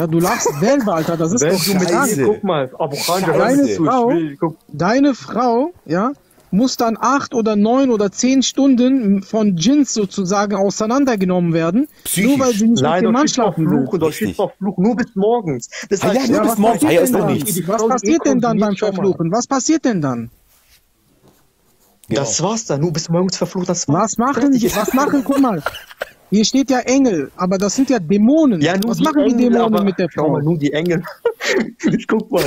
Ja, du lachst selber, Alter. Das ist doch du mit scheiße. guck mal, Abu Khan, hör Deine Frau- Deine Frau, ja, muss dann acht oder neun oder zehn Stunden von Djinns sozusagen auseinandergenommen werden, Psychisch. nur weil sie nicht mit Nein, dem dort Mann schlafen Fluch will. doch Fluch nur bis morgens. Das Ah ja, heißt, nur Ja, bis was morgens. passiert Ah ja, ist dann? nichts. Was passiert denn dann beim Verfluchen? Was passiert denn dann? Das war's dann, nur bis morgens verflucht, das war's. Was machen die? Was machen? Guck mal. Hier steht ja Engel, aber das sind ja Dämonen. Ja, nur was die machen die Engel, Dämonen aber- mit der Schau Frau? mal, nur die Engel. ich guck mal.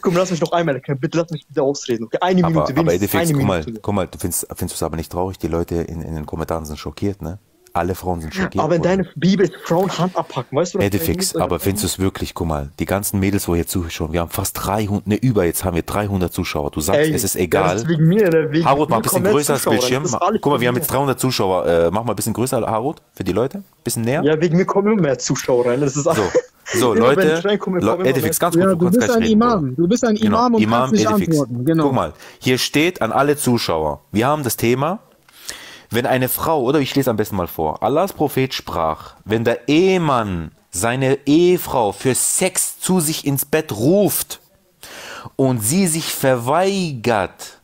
Komm, lass mich noch einmal erklären. Bitte lass mich bitte ausreden. Okay, eine Aber, Minute, aber wenigstens Edifix, eine guck mal, Minute. guck mal, du findest, findest du es aber nicht traurig? Die Leute in, in den Kommentaren sind schockiert, ne? Alle Frauen sind schockiert. Aber in deiner Bibel ist Frauen Hand abpacken, weißt du? das? Edifix, aber findest du es wirklich, guck mal, die ganzen Mädels, wo hier zuschauen, wir haben fast 300, ne, über jetzt haben wir 300 Zuschauer. Du sagst, Ey, es ist Das egal. ist wegen mir, ne? wegen Harut, mach ein bisschen größer das Bildschirm. das guck mal, wir haben jetzt 300 Zuschauer. Äh, mach mal ein bisschen größer, Harut, für die Leute. Bisschen näher. Ja, wegen mir kommen immer mehr Zuschauer rein. Das ist So, so Leute, Le- Edifix, ganz kurz, Ja, du du bist ein reden. Imam. Du bist ein Genau, Imam und Imam kannst nicht Edifix. antworten. Genau. Guck mal, hier steht an alle Zuschauer, wir haben das Thema, wenn eine Frau, oder ich lese am besten mal vor, Allahs Prophet sprach, wenn der Ehemann seine Ehefrau für Sex zu sich ins Bett ruft und sie sich verweigert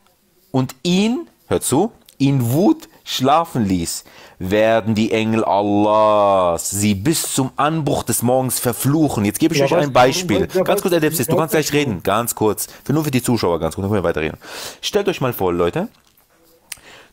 und ihn, hör zu, in Wut schlafen ließ, werden die Engel Allahs sie bis zum Anbruch des Morgens verfluchen. Jetzt gebe ich Ja, euch ein? Beispiel. Ganz kurz, du, Edepsis, du kannst gleich reden. Ganz kurz. Für nur für die Zuschauer, ganz kurz, dann können wir weiterreden. Stellt euch mal vor, Leute,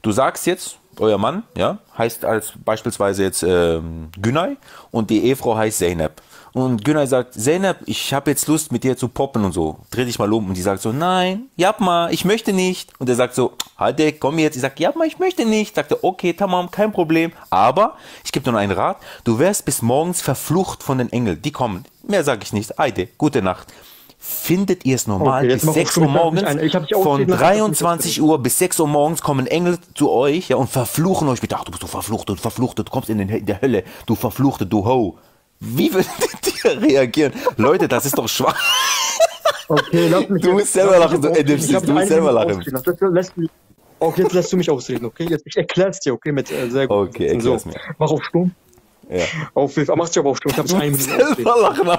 du sagst jetzt, euer Mann, ja, heißt als beispielsweise jetzt ähm, Günay und die Ehefrau heißt Zeynep. Und Günay sagt, Zeynep, ich habe jetzt Lust mit dir zu poppen und so. Dreh dich mal um. Und die sagt so, nein, Japma, ich möchte nicht. Und er sagt so, Hade, komm jetzt. Ich sag, Japma, ich möchte nicht. Sagt er, okay, tamam, kein Problem. Aber, ich gebe dir nur einen Rat, du wärst bis morgens verflucht von den Engeln. Die kommen. Mehr sage ich nicht. Heide, gute Nacht. Findet ihr es normal, Okay, bis mach 6 auf Uhr ich morgens, ich von ausreden lassen, dass du mich 23 Uhr bis 6 Uhr morgens kommen Engel zu euch ja, und verfluchen euch mit, ach, du bist so verflucht, du verflucht, du kommst in, den, in der Hölle, du verfluchte, du Ho. Wie würdet ihr reagieren? Leute, das ist doch schwach. Okay, lass mich Du musst selber lachen, du Edipsis. Ich du musst selber lachen. Okay, jetzt lässt du mich ausreden, okay? Jetzt, ich erklär's dir, okay? Mit, äh, sehr gut. Okay, erklär's so, mir. Mach auf Stumm. Ja. Auf, mach dich aber auf Stumm. Ich hab dich eine Minute. Selber lachen.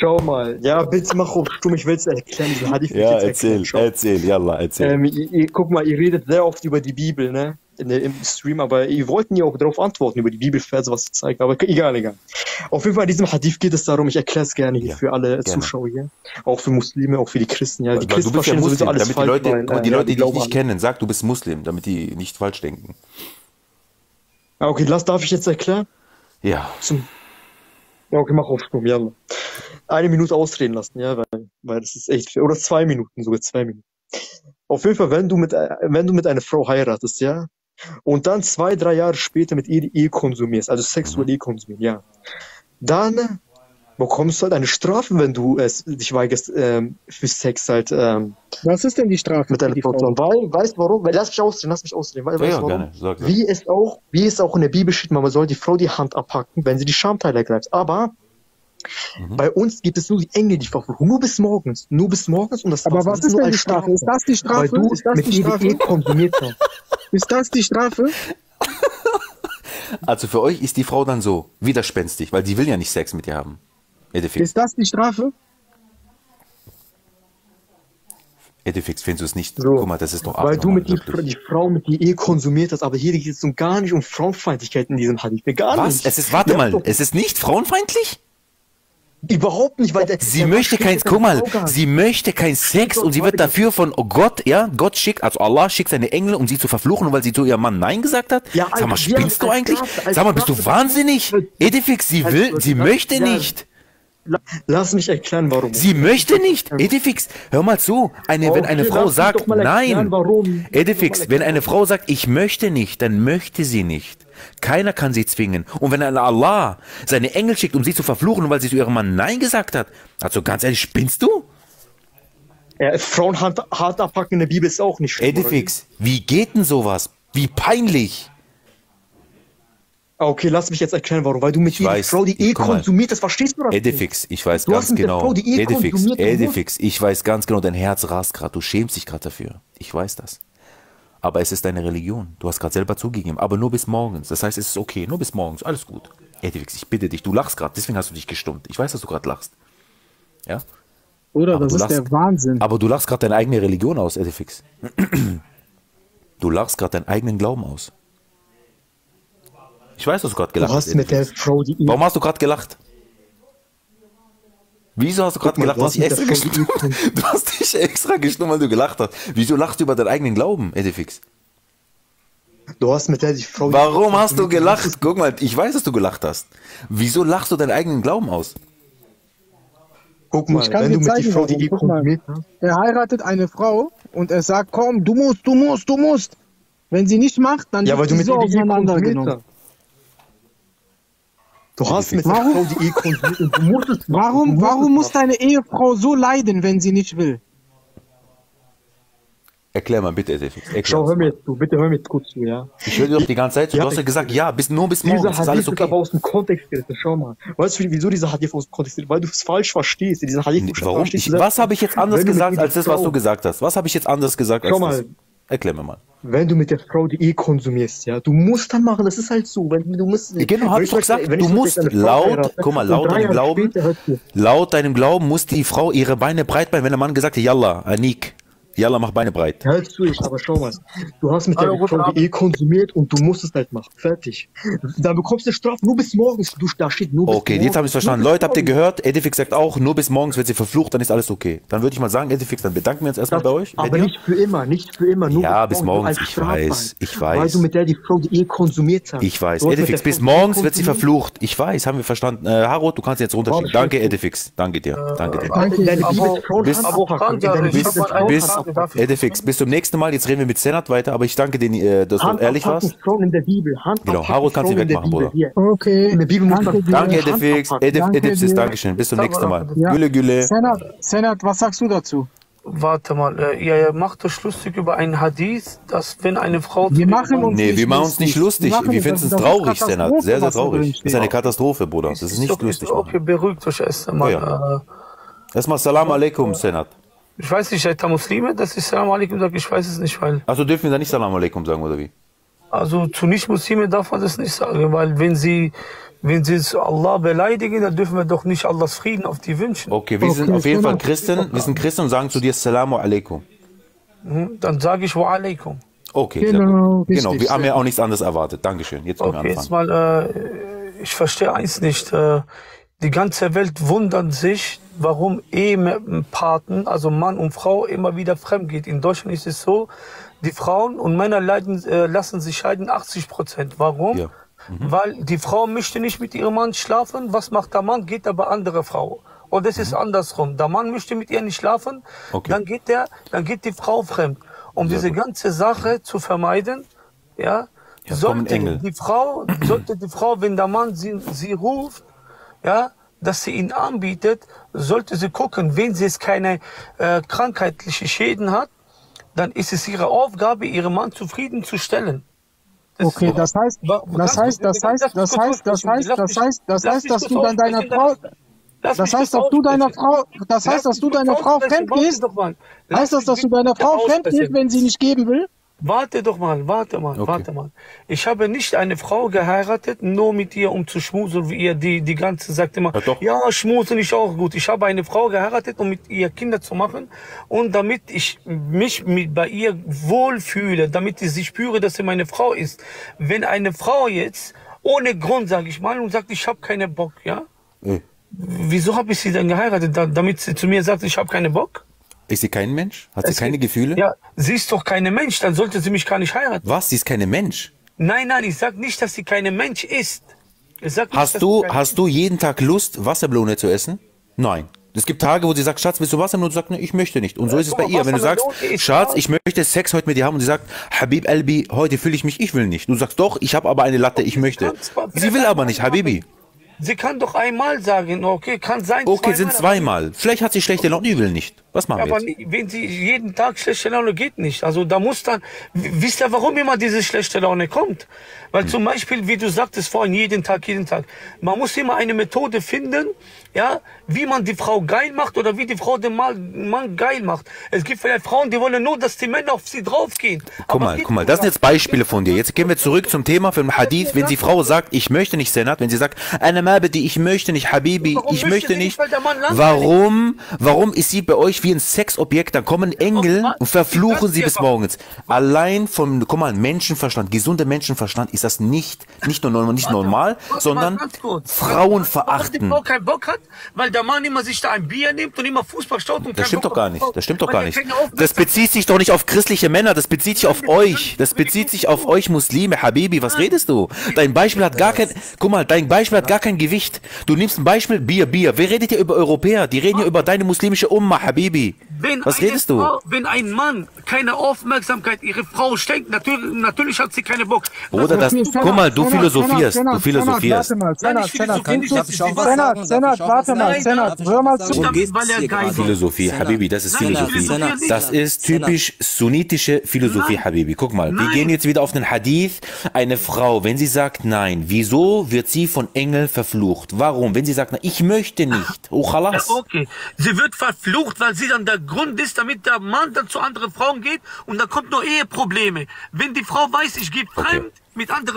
Schau mal. Ja, bitte mach auf Stumm. Ich will's erklären. Diese Hadith will ich Ja, jetzt erzähl, erklären. Schau. erzähl, yalla, erzähl. Ähm, ihr, ihr, guck mal, ihr redet sehr oft über die Bibel, ne? In Im Stream, aber ihr wollten ja auch darauf antworten, über die Bibelverse, was zu zeigen. Aber egal, egal. Auf jeden Fall, in diesem Hadith geht es darum, ich erkläre es gerne hier Ja, für alle gerne. Zuschauer hier. Auch für Muslime, auch für die Christen. Ja, die Weil du Christen bist ja Muslim, alles damit die falsch. Leute, weil, mal, die äh, Leute, die dich glauben nicht an- kennen, sag, du bist Muslim, damit die nicht falsch denken. Ah, okay, lass, darf ich jetzt erklären? Ja, Zum ja, okay, mach auf Stumm, ja. Eine Minute ausreden lassen, ja, weil, weil das ist echt, oder zwei Minuten, sogar zwei Minuten. Auf jeden Fall, wenn du mit, wenn du mit einer Frau heiratest, ja, und dann zwei, drei Jahre später mit ihr Ehe konsumierst, also sexuelle Ehe konsumierst, ja, dann bekommst du halt eine Strafe, wenn du es dich weigerst, ähm, für Sex halt, ähm, Was ist denn die Strafe mit deiner Frau. Weil, weißt du warum? Weil, lass mich ausreden, lass mich ausreden. Weil, ja, weißt ja warum? gerne, sag, sag. Wie es auch, wie es auch in der Bibel steht, man soll die Frau die Hand abhacken, wenn sie die Schamteile ergreift. Aber Mhm. bei uns gibt es nur die Engel, die verfluchen. Nur bis morgens. Nur bis morgens und das Aber was ist nur denn als die Strafe? Ist das die Strafe? Weil du Ist das mit die Strafe? Ehe konsumiert hast. Ist das die Strafe? Also für euch ist die Frau dann so widerspenstig, weil die will ja nicht Sex mit dir haben. Edifix, Ist das die Strafe? Edifix, findest du es nicht? So. Guck mal, das ist doch Weil du mit die, die Frau mit die Ehe konsumiert hast. Aber hier geht es um gar nicht um Frauenfeindlichkeit in diesem Hadith. Gar Was? nicht. Es ist, warte Ja, mal, doch. es ist nicht frauenfeindlich? Überhaupt nicht, weil der, Sie der möchte kein, guck mal, sie möchte kein Sex und sie wird dafür von oh Gott, ja, Gott schickt, also Allah schickt seine Engel, um sie zu verfluchen, weil sie zu ihrem Mann Nein gesagt hat? Ja, Sag mal, wir spinnst du eigentlich? Sag mal, bist du wahnsinnig? Edifix, sie will, sie möchte nicht. La- Lass mich erklären, warum. Sie möchte nicht. Edifix, hör mal zu. Eine, wenn Okay, eine lass Frau sagt erklären, nein. warum. Edifix, wenn eine Frau sagt, ich möchte nicht, dann möchte sie nicht. Keiner kann sie zwingen. Und wenn ein Allah seine Engel schickt, um sie zu verfluchen, weil sie zu ihrem Mann Nein gesagt hat, also ganz ehrlich, spinnst du? Ja, Frauen hart, hart abpacken in der Bibel ist auch nicht schlimm. Edifix, wie geht denn sowas? Wie peinlich. Ah, Okay, lass mich jetzt erklären, warum. Weil du mit jeder Frau die mal. konsumiert hast, verstehst du das? Edifix, ich weiß Du ganz genau. Frau Ehe Edifix, Edifix, ich weiß ganz genau, dein Herz rast gerade. Du schämst dich gerade dafür. Ich weiß das. Aber es ist deine Religion. Du hast gerade selber zugegeben. Aber nur bis morgens. Das heißt, es ist okay. Nur bis morgens. Alles gut. Edifix, ich bitte dich. Du lachst gerade. Deswegen hast du dich gestummt. Ich weiß, dass du gerade lachst. Ja? Oder Aber das du ist lachst- der Wahnsinn. Aber du lachst gerade deine eigene Religion aus, Edifix. Du lachst gerade deinen eigenen Glauben aus. Ich weiß, dass du gerade gelacht hast. hast mit der Edifix. Frau, die Warum hast du gerade gelacht? Wieso hast du gerade gelacht? du hast, dich extra gestummt. du hast dich extra gestummt, weil du gelacht hast. Wieso lachst du über deinen eigenen Glauben, Edifix? Du hast mit der die Frau. Warum hast du gelacht? Guck mal, ich weiß, dass du gelacht hast. Wieso lachst du deinen eigenen Glauben aus? Guck mal, Ich kann wenn dir du mit zeigen, die Frau, die Guck mal. Er heiratet eine Frau und er sagt, komm, du musst, du musst, du musst. Wenn sie nicht macht, dann Ja, weil wird du sie mit so auseinandergenommen. Du hast mit der Warum? Frau, die eh konsumiert und du musst es machen. Du Warum, musst warum muss machen. deine Ehefrau so leiden, wenn sie nicht will? Erklär mal bitte. Erklär Schau, hör mir mal. jetzt zu, bitte hör mir jetzt kurz zu, ja. Ich höre dir doch die ganze Zeit zu. Ja, Du hast ja gesagt, ja, bis, nur bis morgens. Dieser Ist alles ist aber okay. aus dem Kontext gerissen, schau mal. Weißt du, wieso dieser Hadith aus dem Kontext gerissen? Weil du es falsch verstehst. Dieser Hadith Nee, du Warum? verstehst Ich, was habe ich jetzt anders gesagt als das, was du gesagt hast? Was habe ich jetzt anders gesagt als Schau das? Erklär mir mal. Wenn du mit der Frau die eh konsumierst, ja, du musst dann machen, das ist halt so. Wenn du musst, Genau, hab ich doch sag, gesagt, du musst laut- heirate guck mal, laut deinem Glauben- Laut deinem Glauben muss die Frau ihre Beine breit machen, wenn der Mann gesagt hat, Yalla, Anik, Yalla, mach Beine breit. Hör zu, ich, aber schau mal. Du hast mit Hallo, der die eh konsumiert und du musst es halt machen. Fertig. Dann bekommst du eine Strafe nur bis morgens. Du, da steht nur bis Okay, morgens. jetzt habe ich verstanden. Nur bis Leute, habt ihr gehört? Edifix sagt auch, nur bis morgens wird sie verflucht, dann ist alles okay. Dann würde ich mal sagen, Edifix, dann bedanken wir uns erstmal Das, bei euch. aber nicht für immer, nicht für immer. Nur Ja, bis morgens, ich weiß, ich Weil weiß. du mit der die Frau die eh konsumiert hast. Ich weiß. Du Edifix, bis morgens wird sie verflucht. Ich weiß, haben wir verstanden. Äh, Haro, du kannst jetzt runterschieben. Danke, Edifix. Danke dir. Danke dir. Danke. Deine bis- Frauen eine Bis, Darf ich- Edifix, bis zum nächsten Mal. Jetzt reden wir mit Senat weiter, aber ich danke dir, äh, dass du Hand ehrlich abpacken warst. Frauen in der Bibel. Hand Genau, abpacken Haro kannst du Frauen in der wegmachen, Bibel. Bruder. Hier. Okay, In der Bibel muss danke. Danke, Edifix. abpacken. Edif, Danke Edifix. Dankeschön. Bis zum nächsten mal. Ja. Gülle, Gülle. Senat, Senat, was sagst du dazu? Warte mal, äh, ihr macht euch lustig über einen Hadith, dass wenn eine Frau... Wir machen uns Nee, nicht wir machen uns nicht lustig. Wir uns- finden es traurig, Senat. Sehr, sehr traurig. Das ist eine Katastrophe, Bruder. Das ist nicht okay, lustig, Okay, beruhigt euch erst einmal. Ja. Äh, Erstmal Salam alaikum, Senat. Ich weiß nicht, seid ihr Muslime, dass ich Salam alaikum sage, ich weiß es nicht, weil... Also dürfen wir da nicht Salam alaikum sagen, oder wie? Also zu Nicht-Muslime darf man das nicht sagen, weil wenn sie... Wenn sie Allah beleidigen, dann dürfen wir doch nicht Allahs Frieden auf die wünschen. Okay, wir sind Okay, auf jeden Fall. Christen. Wir sind Christen und sagen zu dir Salamu alaikum. Hm? Dann sage ich Wa alaikum. Okay, sehr Genau, gut. Genau, wir haben ja auch nichts anderes erwartet. Dankeschön. Jetzt können wir Okay, jetzt anfangen. mal, äh, ich verstehe eins nicht. Äh, die ganze Welt wundert sich, warum Ehepaten, also Mann und Frau, immer wieder fremd geht. In Deutschland ist es so, die Frauen und Männer leiden, äh, lassen sich scheiden 80 Prozent. Warum? Ja. Weil die Frau möchte nicht mit ihrem Mann schlafen. Was macht der Mann? Geht aber andere Frau. Und es ist andersrum. Der Mann möchte mit ihr nicht schlafen, Mhm. Okay. dann geht der, dann geht die Frau fremd. Um Sehr diese gut. ganze Sache zu vermeiden, ja, Ja, sollte die Frau, sollte die Frau, wenn der Mann sie, sie ruft, ja, dass sie ihn anbietet, sollte sie gucken, wenn sie jetzt keine äh, krankheitliche Schäden hat, dann ist es ihre Aufgabe, ihren Mann zufriedenzustellen. Das Okay, das heißt, das heißt, das heißt, das heißt, das heißt, das heißt, das heißt, dass du dann deiner Frau, das heißt, dass du deiner. Frau, das heißt, dass du deiner Frau fremd gehst, heißt das, dass du deiner Frau fremd gehst, wenn sie nicht geben will? Warte doch mal, warte mal, Okay. warte mal. Ich habe nicht eine Frau geheiratet, nur mit ihr um zu schmusen, wie ihr die, die ganze sagt immer, Ja, ja, schmusen ist auch gut. Ich habe eine Frau geheiratet, um mit ihr Kinder zu machen und damit ich mich mit, bei ihr wohlfühle, damit ich sie spüre, dass sie meine Frau ist. Wenn eine Frau jetzt ohne Grund, sage ich mal, und sagt, ich habe keine Bock, ja? Äh, Wieso habe ich sie dann geheiratet? Da, damit sie zu mir sagt, ich habe keine Bock? Ist sie kein Mensch? Hat sie Es keine gibt- Gefühle? Ja, sie ist doch keine Mensch, dann sollte sie mich gar nicht heiraten. Was? Sie ist keine Mensch. Nein, nein, ich sag nicht, dass sie keine Mensch ist. Ich sag nicht, Hast du, hast du jeden Tag Lust, Wassermelone zu essen? Nein. Es gibt Tage, wo sie sagt, Schatz, willst du Wassermelone? Du sagst, ne, ich möchte nicht. Und so Ja, ist es bei mal, ihr. Wenn du sagst, Schatz, ich möchte Sex heute mit dir haben und sie sagt, Habib Albi, heute fühle ich mich, ich will nicht. Du sagst, doch, ich habe aber eine Latte, ich möchte. Sie will aber nicht, Habibi. Sie kann doch einmal sagen, okay, kann sein. Okay, sind aber- zweimal. Vielleicht hat sie schlechte Laune, die will nicht. Was machen wir Aber jetzt? nie- wenn sie jeden Tag schlechte Laune geht nicht. Also da muss dann, wisst ihr, warum immer diese schlechte Laune kommt? Weil Hm. zum Beispiel, wie du sagtest vorhin, jeden Tag, jeden Tag. Man muss immer eine Methode finden, ja, wie man die Frau geil macht oder wie die Frau den Mann, geil macht. Es gibt vielleicht Frauen, die wollen nur, dass die Männer auf sie draufgehen. Guck Aber mal, guck mal, das sind jetzt Beispiele von dir. Jetzt gehen wir zurück zum Thema vom Hadith. Wenn die Frau sagt, ich möchte nicht Senat, wenn sie sagt, Anna Mabedi, ich möchte nicht, Habibi, Warum ich möchte nicht? Warum, warum ist sie bei euch wie ein Sexobjekt? Dann kommen Engel und verfluchen sie bis morgens. Allein vom, guck mal, Menschenverstand, gesunder Menschenverstand ist das nicht, nicht nur normal, nicht normal, sondern ganz kurz. Frauen Warum die verachten. Frau keinen Bock hat, weil der Mann immer sich da ein Bier nimmt und immer Fußball schaut und Das stimmt Bock doch gar nicht. Das stimmt doch gar nicht. Das bezieht sich doch nicht auf christliche Männer, das bezieht sich auf euch. Das bezieht sich auf euch Muslime, Habibi. Was redest du? Dein Beispiel hat gar kein, guck mal, dein Beispiel hat gar kein Gewicht. Du nimmst ein Beispiel, Bier, Bier. Wer redet hier über Europäer? Die reden hier über deine muslimische Umma, Habibi. Wenn Was redest du? Frau, wenn ein Mann keine Aufmerksamkeit ihre Frau schenkt, natürlich, natürlich hat sie keine Bock. Bruder, das, guck mal, du philosophierst, du philosophierst. Senat, Senat, Senat, warte mal, Senat, hör mal zu. er. Philosophie. Habibi, das ist Philosophie. Das ist typisch sunnitische Philosophie. Habibi. Guck mal, wir gehen jetzt wieder auf den Hadith. Eine Frau, wenn sie sagt nein, wieso wird sie von Engeln verflucht? Warum? Wenn sie sagt nein, ich möchte nicht. Oh, khalas. okay. Sie wird verflucht, weil sie dann der Grund ist, damit der Mann dann zu anderen Frauen geht und da kommt nur Eheprobleme. Wenn die Frau weiß, ich gehe fremd Frauen.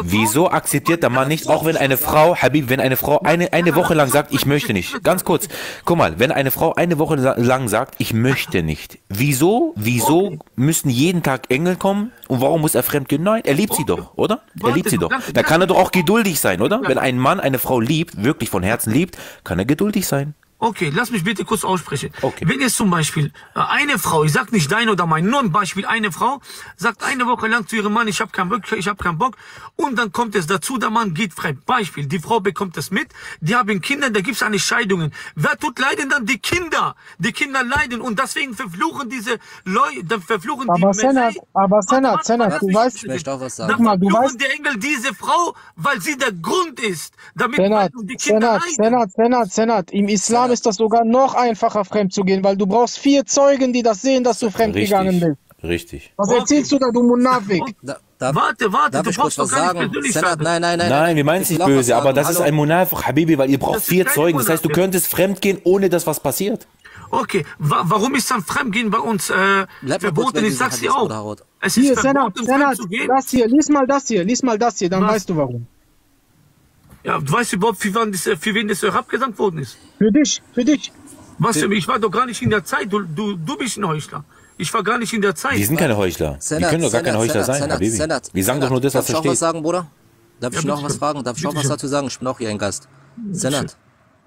Wieso akzeptiert der Mann nicht, auch wenn eine Frau, Habib, wenn eine Frau eine, eine Woche lang sagt, ich möchte nicht. Ganz kurz, guck mal, wenn eine Frau eine Woche lang sagt, ich möchte nicht. Wieso, wieso müssen jeden Tag Engel kommen und warum muss er fremd gehen? Nein, er liebt sie doch, oder? Er liebt sie doch. Da kann er doch auch geduldig sein, oder? Wenn ein Mann eine Frau liebt, wirklich von Herzen liebt, kann er geduldig sein. Okay, lass mich bitte kurz aussprechen. Okay. Wenn jetzt zum Beispiel äh, eine Frau, ich sag nicht dein oder mein, nur ein Beispiel, eine Frau sagt eine Woche lang zu ihrem Mann, ich habe keinen Bock, ich habe keinen Bock, und dann kommt es dazu, der Mann geht fremd. Beispiel, die Frau bekommt es mit, die haben Kinder, da gibt's eine Scheidungen. Wer tut leiden dann die Kinder? Die Kinder leiden und deswegen verfluchen diese Leute, dann verfluchen die Aber Senat, Messiah- aber Senat, Senat, du weißt- Ich möchte auch was Dann sagen. mal, du verfluchen weißt- die Engel diese Frau, weil sie der Grund ist, damit Senat, und die Kinder Senat, leiden. Senat, Senat, Senat. Im Islam Senat. ist das sogar noch einfacher, fremd zu gehen, weil du brauchst vier Zeugen, die das sehen, dass du fremd gegangen bist. richtig. Was erzählst du da, du Munafik? Da, darf, Warte, warte, darf du ich kurz brauchst doch was gar nicht sagen? Senat, nein, nein, nein. Nein, wir meinen es Ich nicht böse, aber das ist Hallo. ein Munafik, Habibi, weil ihr braucht ist vier Zeugen. Das heißt, du könntest fremd gehen, ohne dass was passiert. Okay, wa warum ist dann Fremdgehen bei uns äh, kurz verboten? Ich sag's dir auch. Es ist Hier, Senat, verboten, Senat, gehen. das hier, lies mal das hier, lies mal das hier, dann Was? weißt du warum. Ja, du weißt überhaupt, für, wann das, für wen das herabgesandt worden ist? Für dich, für dich. Was, ich war doch gar nicht in der Zeit. Du, du, du bist ein Heuchler. Ich war gar nicht in der Zeit. Wir sind keine Heuchler. Wir Senat, können doch gar keine Senat, Heuchler Senat, sein, Senat, Habibi. Senat, Wir sagen doch nur das, was Darf ich da auch was steht. sagen, Bruder? Darf Ja, ich noch was schön. fragen? Darf ich Bitte was dazu sagen? Ich bin auch hier ein Gast. Senat,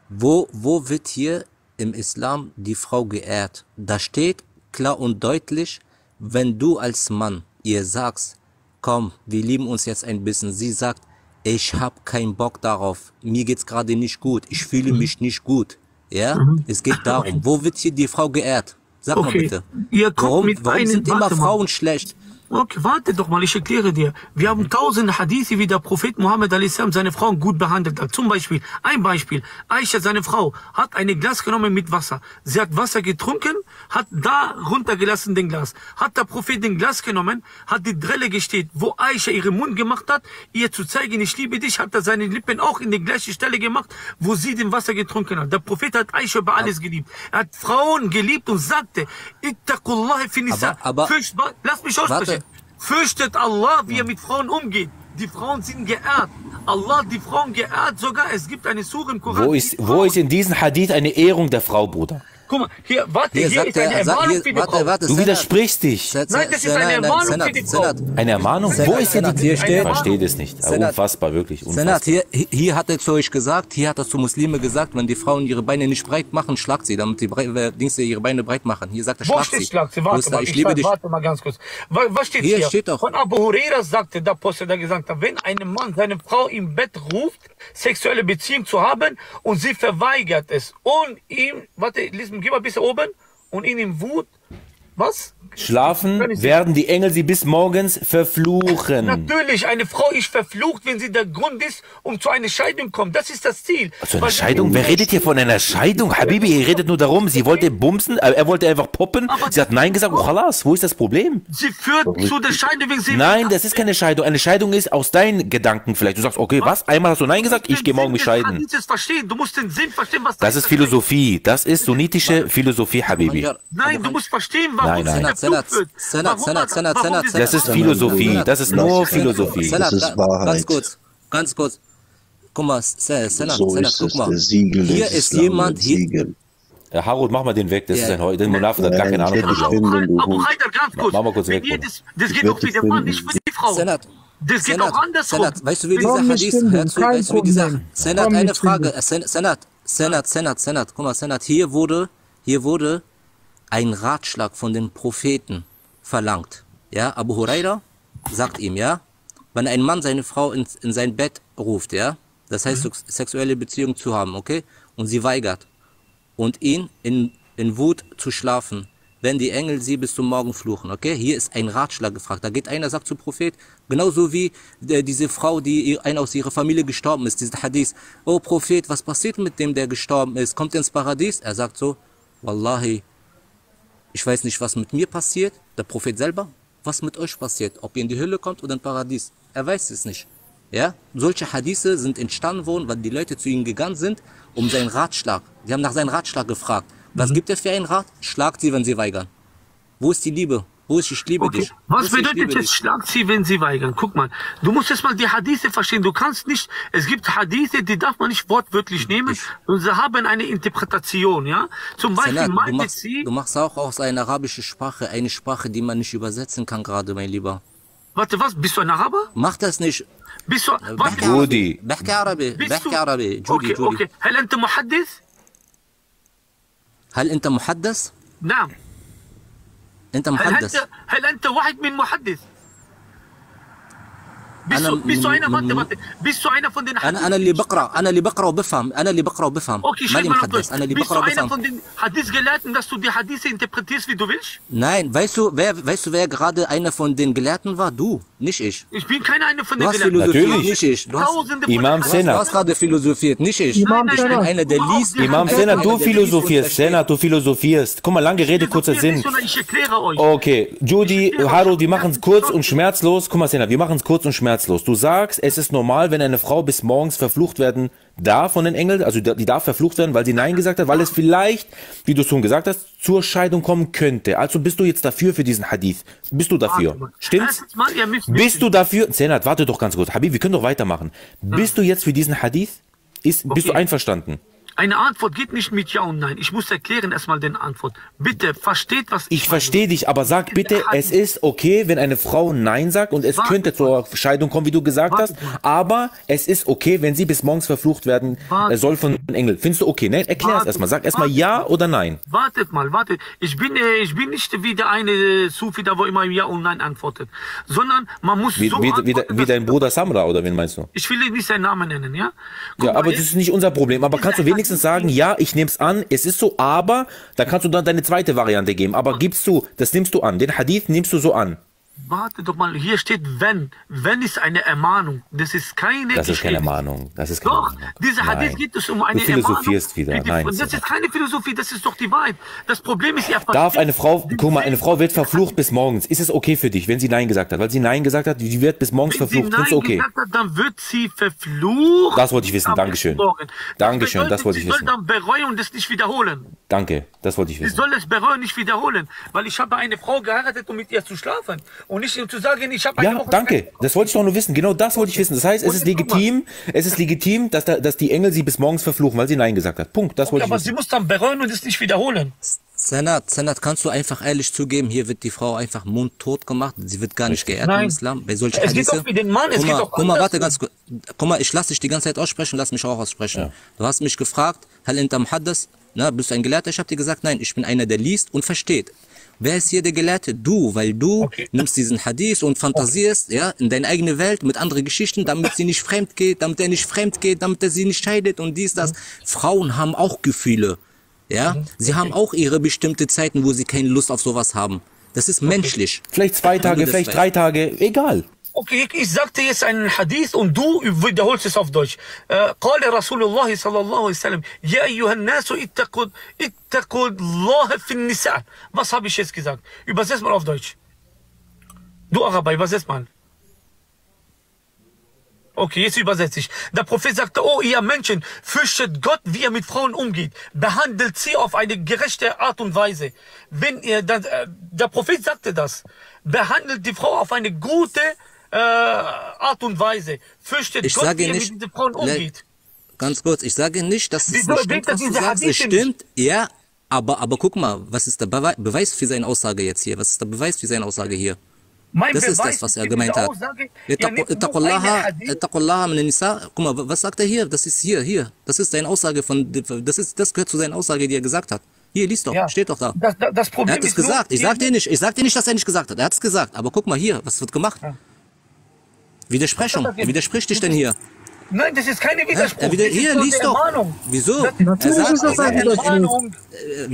wo, wo wird hier im Islam die Frau geehrt? Da steht klar und deutlich, wenn du als Mann ihr sagst, komm, wir lieben uns jetzt ein bisschen, sie sagt, ich hab keinen Bock darauf, mir geht's gerade nicht gut, ich fühle Mhm. mich nicht gut. Ja, es geht darum, wo wird hier die Frau geehrt? Sag mal Okay. bitte. Ihr Warum, warum sind immer mal. Frauen schlecht? Okay, warte doch mal, ich erkläre dir. Wir haben tausende Hadithe, wie der Prophet Muhammad a.s. seine Frauen gut behandelt hat. Zum Beispiel, ein Beispiel. Aisha, seine Frau, hat ein Glas genommen mit Wasser. Sie hat Wasser getrunken, hat da runtergelassen den Glas. Hat der Prophet den Glas genommen, hat die Drelle gesteht, wo Aisha ihren Mund gemacht hat, ihr zu zeigen, ich liebe dich, hat er seine Lippen auch in die gleiche Stelle gemacht, wo sie den Wasser getrunken hat. Der Prophet hat Aisha über alles geliebt. Er hat Frauen geliebt und sagte, Ittaqullah fi nisa. Aber- aber- Fürcht- Lass mich aussprechen. Warte. Fürchtet Allah, wie er mit Frauen umgeht. Die Frauen sind geehrt. Allah hat die Frauen geehrt sogar. Es gibt eine Sure im Koran. Wo ist, wo ist in diesem Hadith eine Ehrung der Frau, Bruder? Guck mal, hier, warte, Hier hier, sagt ist eine er, Ermahnung hier, für die warte, Frau. warte, Du Senat. widersprichst dich. Senat, Nein, das ist Senat, eine nein, Ermahnung Senat, für die Senat. Frau. Eine Ermahnung? Wo ist denn Senat, die? hier steht- Ich verstehe das nicht. Senat. Unfassbar, wirklich. Senat, Unfassbar. hier, hier hat er zu euch gesagt, hier hat er zu Muslime gesagt, wenn die Frauen ihre Beine nicht breit machen, schlagt sie, damit die Bre äh, Dings ihre Beine breit machen. Hier sagt er, Wo schlag steht sie. Schlag sie? Wo Warte ist da? mal, Ich ich liebe dich. warte mal ganz kurz. Was, was steht Hier hier? steht doch. Von Abu Huraira sagte der Apostel, der gesagt hat, wenn ein Mann seine Frau im Bett ruft, sexuelle Beziehung zu haben und sie verweigert es und ihm, warte, lies, geh mal bisschen oben und ihn in Wut Was? Schlafen werden die Engel sie bis morgens verfluchen. Natürlich, eine Frau ist verflucht, wenn sie der Grund ist, um zu einer Scheidung kommt. Das ist das Ziel. Zu einer Scheidung? Wer redet hier von einer Scheidung? Habibi, ihr redet nur darum, sie wollte bumsen, äh, er wollte einfach poppen. Aber- Sie hat Nein gesagt, oh khalas, wo ist das Problem? Sie führt zu der Scheidung, wenn sie... Nein, das ist keine Scheidung. Eine Scheidung ist aus deinen Gedanken vielleicht. Du sagst, okay, was? Einmal hast du Nein gesagt, ich gehe morgen mich scheiden. Du musst den Sinn verstehen. Du musst den Sinn verstehen, was Das ist Philosophie. Das ist sunnitische Philosophie, Habibi. Nein, du musst verstehen, warum Nein, nein. Senat, Senat. Senat, Senat, Senat, Senat, Das ist Philosophie. Das ist nur Philosophie. Senat, Das ist Wahrheit. ganz kurz, ganz kurz. Guck mal, Se- Senat, So Senat, guck mal. der Siegel Hier ist Islam, jemand, der hier. Äh, Harut, mach mal den weg. Das Ja. ist ein Heu. Der Monaf hat gar keine Ahnung von bin- Abu, Abu Haidar, ganz kurz. Mach mal kurz weg. Das, das geht doch für dich den Mann, nicht für die Frau. Senat, Das geht Senat, auch andersrum. Senat, weißt du, wie dieser Hadith, hör zu, weißt du, wie dieser. Senat, eine Frage, äh, Senat, Senat, Senat, Senat, guck mal, Senat, hier wurde, hier wurde ein Ratschlag von den Propheten verlangt. Ja, Abu Huraira sagt ihm, ja, wenn ein Mann seine Frau in, in sein Bett ruft, ja, das heißt, sex- sexuelle Beziehung zu haben, okay, und sie weigert, und ihn in, in Wut zu schlafen, wenn die Engel sie bis zum Morgen fluchen, okay? Hier ist ein Ratschlag gefragt. Da geht einer, sagt zu Prophet, genauso wie äh, diese Frau, die einer aus ihrer Familie gestorben ist, dieser Hadith. Oh Prophet, was passiert mit dem, der gestorben ist? Kommt er ins Paradies? Er sagt so, Wallahi, ich weiß nicht, was mit mir passiert, der Prophet selber, was mit euch passiert, ob ihr in die Hölle kommt oder in Paradies. Er weiß es nicht. Ja? Solche Hadithe sind entstanden worden, weil die Leute zu ihm gegangen sind, um seinen Ratschlag. Die haben nach seinem Ratschlag gefragt. Was gibt er für einen Rat? Schlagt sie, wenn sie weigern. Wo ist die Liebe? Wo ist ich liebe Okay. dich? Wo Was ist ich bedeutet liebe jetzt dich? schlagt sie, wenn sie weigern? Guck mal, du musst jetzt mal die Hadithe verstehen. Du kannst nicht, es gibt Hadithe, die darf man nicht wortwörtlich nehmen und sie haben eine Interpretation, ja? Zum Beispiel Senat, du, meinte machst, sie, du machst auch aus einer arabischen Sprache eine Sprache, die man nicht übersetzen kann gerade, mein Lieber. warte, was, bist du ein Araber? Mach das nicht. Bist du, was, بحكي جودي. عربي بحكي عربي bist بحكي du, عربي جودي okay, جودي okay. هل أنت محدث؟ هل انت محدث؟ نعم. أنت محدث هل انت, هل أنت واحد من محدث؟ أنا بصوا أنا أنا اللي بقرأ. أنا اللي بقرأ وبفهم. أنا اللي بقرأ وبفهم. أوكي ماني محدث. أنا اللي بقرأ وبفهم. حديث قلات الناس تدي حديث انت بتقدرش في دوفيش ناين نعم. فيسو فيسو فيا غاده اينا فون دين غلاتن دو. Nicht ich. Ich bin keiner einer von Du den hast Gelehrten. philosophiert, Natürlich. nicht ich. Du hast, Tausende von Imam den- du hast gerade philosophiert, nicht ich. Imam ich bin einer, der liest. Imam Senat, einer, du der liest und philosophierst. versteht. Senat, du philosophierst. Guck mal, lange Rede, kurzer Sinn. Sondern Ich erkläre euch. Okay, Judy, Harold, wir machen es kurz und schmerzlos. Guck mal, Senat, wir machen es kurz und schmerzlos. Du sagst, es ist normal, wenn eine Frau bis morgens verflucht werden darf von den Engeln, also die darf verflucht werden, weil sie Nein gesagt hat, weil es vielleicht, wie du es schon gesagt hast, zur Scheidung kommen könnte. Also bist du jetzt dafür für diesen Hadith? Bist du dafür? Stimmt's? Bist du dafür? Senat, warte doch ganz kurz. Habib, wir können doch weitermachen. Bist du jetzt für diesen Hadith? Ist, Bist du Okay. einverstanden? Eine Antwort geht nicht mit Ja und Nein. Ich muss erklären erstmal den Antwort. Bitte versteht, was Ich meine. verstehe dich, aber sag bitte, es ist okay, wenn eine Frau Nein sagt und es Warte könnte zur Scheidung kommen, wie du gesagt Warte hast, mal. aber es ist okay, wenn sie bis morgens verflucht werden Warte. äh, soll von den Engeln. Findest du okay? Nein, erklär es Warte. erstmal. Sag erstmal Warte. ja oder nein. Wartet mal, wartet. Ich bin, äh, ich bin nicht wie der eine äh, Sufi, da wo immer Ja und Nein antwortet. Sondern man muss Wie, so wie, wie, wie dein Bruder Samra oder wen meinst du? Ich will nicht seinen Namen nennen, ja? Guck Ja, mal, aber das ist nicht unser Problem. Aber kannst du wenigstens sagen, ja, ich nehme es an, es ist so, aber, dann kannst du dann deine zweite Variante geben. Aber gibst du, das nimmst du an. Den Hadith nimmst du so an. Warte doch mal, hier steht wenn. Wenn ist eine Ermahnung. Das ist keine Das ist keine Geschlecht. Mahnung. Das ist keine Doch, Mahnung. dieser Hadith Nein. geht es um eine Du philosophierst Ermahnung. wieder. Nein, Das ist keine Philosophie, das ist doch die Wahrheit. Das Problem ist, ihr Darf eine Frau, guck mal, eine. Frau wird verflucht bis morgens. Ist es okay für dich, wenn sie Nein gesagt hat? Weil sie Nein gesagt hat, die wird bis morgens Wenn sie verflucht. Findest Nein okay? gesagt hat, dann wird sie verflucht. Das wollte ich wissen, Dankeschön. Dankeschön, bedeutet, das wollte ich sie wissen. soll dann bereuen und das nicht wiederholen. Danke, das wollte ich Sie wissen. soll es bereuen, nicht wiederholen. Weil ich habe eine Frau geheiratet, um mit ihr zu schlafen. Und nicht um zu sagen, ich habe eine Ja, Woche danke. Das wollte ich doch nur wissen. Genau das wollte ich wissen. Das heißt, es ist legitim, es ist legitim, dass, da, dass die Engel sie bis morgens verfluchen, weil sie Nein gesagt hat. Punkt. Das wollte ich Aber sie muss dann bereuen und es nicht wiederholen. Senat, Senat, kannst du einfach ehrlich zugeben, hier wird die Frau einfach mundtot gemacht. Sie wird gar nicht geehrt Nein. im Islam. Bei solchen Es geht Hadithe. doch für den Mann, es guck geht mal, doch Guck mal, warte ganz kurz. Guck mal, ich lasse dich die ganze Zeit aussprechen, lass mich auch aussprechen. Du hast mich gefragt, Hal inta muhaddas? Na, bist du ein Gelehrter? Ich habe dir gesagt, nein, ich bin einer, der liest und versteht. Wer ist hier der Gelehrte? Du, weil du Okay. nimmst diesen Hadith und fantasierst, ja, in deine eigene Welt mit anderen Geschichten, damit sie nicht fremd geht, damit er nicht fremd geht, damit er sie nicht scheidet und dies, das. Frauen haben auch Gefühle. Ja, sie haben auch ihre bestimmte Zeiten, wo sie keine Lust auf sowas haben. Das ist menschlich. Vielleicht zwei Tage, vielleicht drei Tage, egal. Okay, ich sagte jetzt einen Hadith und du wiederholst es auf Deutsch. Äh, قال رسول الله صلى الله عليه وسلم يا أيها الناس اتقوا اتقوا الله في النساء. Was habe ich jetzt gesagt? Übersetz mal auf Deutsch. Du Araber, übersetz mal. Okay, jetzt übersetze ich. Der Prophet sagte, oh ihr Menschen, fürchtet Gott, wie er mit Frauen umgeht. Behandelt sie auf eine gerechte Art und Weise. Wenn ihr, dann, äh, der Prophet sagte das. Behandelt die Frau auf eine gute äh, Art und Weise. Fürchtet Ich Gott, sage wie nicht- mit diesen Frauen Le- umgeht. Ganz kurz, ich sage nicht, dass es nicht stimmt, er was du sagst. Es stimmt, ja, aber, aber guck mal, was ist der Bewe Beweis für seine Aussage jetzt hier? Was ist der Beweis für seine Aussage hier? Mein Das ist Beweis das, was er gemeint hat. Ja, Ittaqullaha min nisa. Guck mal, was sagt er hier? Das ist hier, hier. Das ist seine Aussage von, das ist, das gehört zu seiner Aussage, die er gesagt hat. Hier, liest doch, Ja. steht doch da. Das, das, Problem Er hat es ist gesagt. Ich sag dir nicht, ich sag dir nicht, dass er nicht gesagt hat. Er hat es gesagt. Aber guck mal hier, was wird gemacht? Widersprechung. Er widerspricht dich denn hier? Nein, das ist keine Widerspruch. Er wieder, das ist hier, nur lies eine doch. Ermahnung. Wieso? Das- Er Natürlich sagt, ist das ein Widerspruch.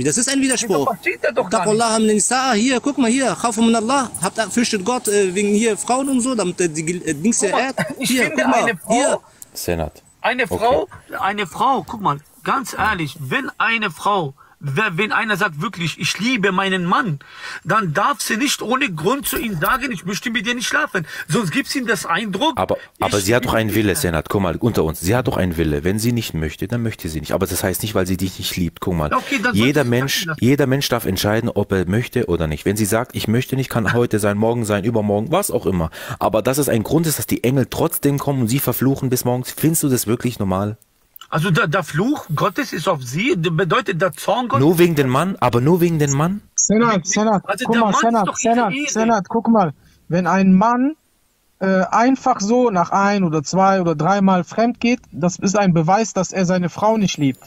Das ist ein Widerspruch. Wieso versteht er doch gar Taqullah min nisa, hier, guck mal hier, Khafu min Allah, habt ihr fürchtet Gott äh, wegen hier Frauen und so, damit die äh, Dings ich Hier, guck mal, eine Frau- hier. Senat. Eine Frau, eine Frau, guck mal, ganz ehrlich, wenn eine Frau, wenn einer sagt wirklich, ich liebe meinen Mann, dann darf sie nicht ohne Grund zu ihm sagen, ich möchte mit dir nicht schlafen. Sonst gibt sie ihm das Eindruck. Aber, aber sie hat doch einen Wille. Senat. Guck mal, unter uns. Sie hat doch einen Wille. Wenn sie nicht möchte, dann möchte sie nicht. Aber das heißt nicht, weil sie dich nicht liebt. Guck mal. Okay, jeder Mensch, jeder Mensch darf entscheiden, ob er möchte oder nicht. Wenn sie sagt, ich möchte nicht, kann heute sein, morgen sein, übermorgen, was auch immer. Aber dass es ein Grund ist, dass die Engel trotzdem kommen und sie verfluchen bis morgens, findest du das wirklich normal? Also der, der Fluch Gottes ist auf sie, bedeutet der Zorn Gottes. Nur wegen den Mann? Aber nur wegen den Mann? Senat, Senat, Also guck mal, Senat, Senat. Senat, guck mal. Wenn ein Mann äh, einfach so nach ein oder zwei oder dreimal fremd geht, das ist ein Beweis, dass er seine Frau nicht liebt.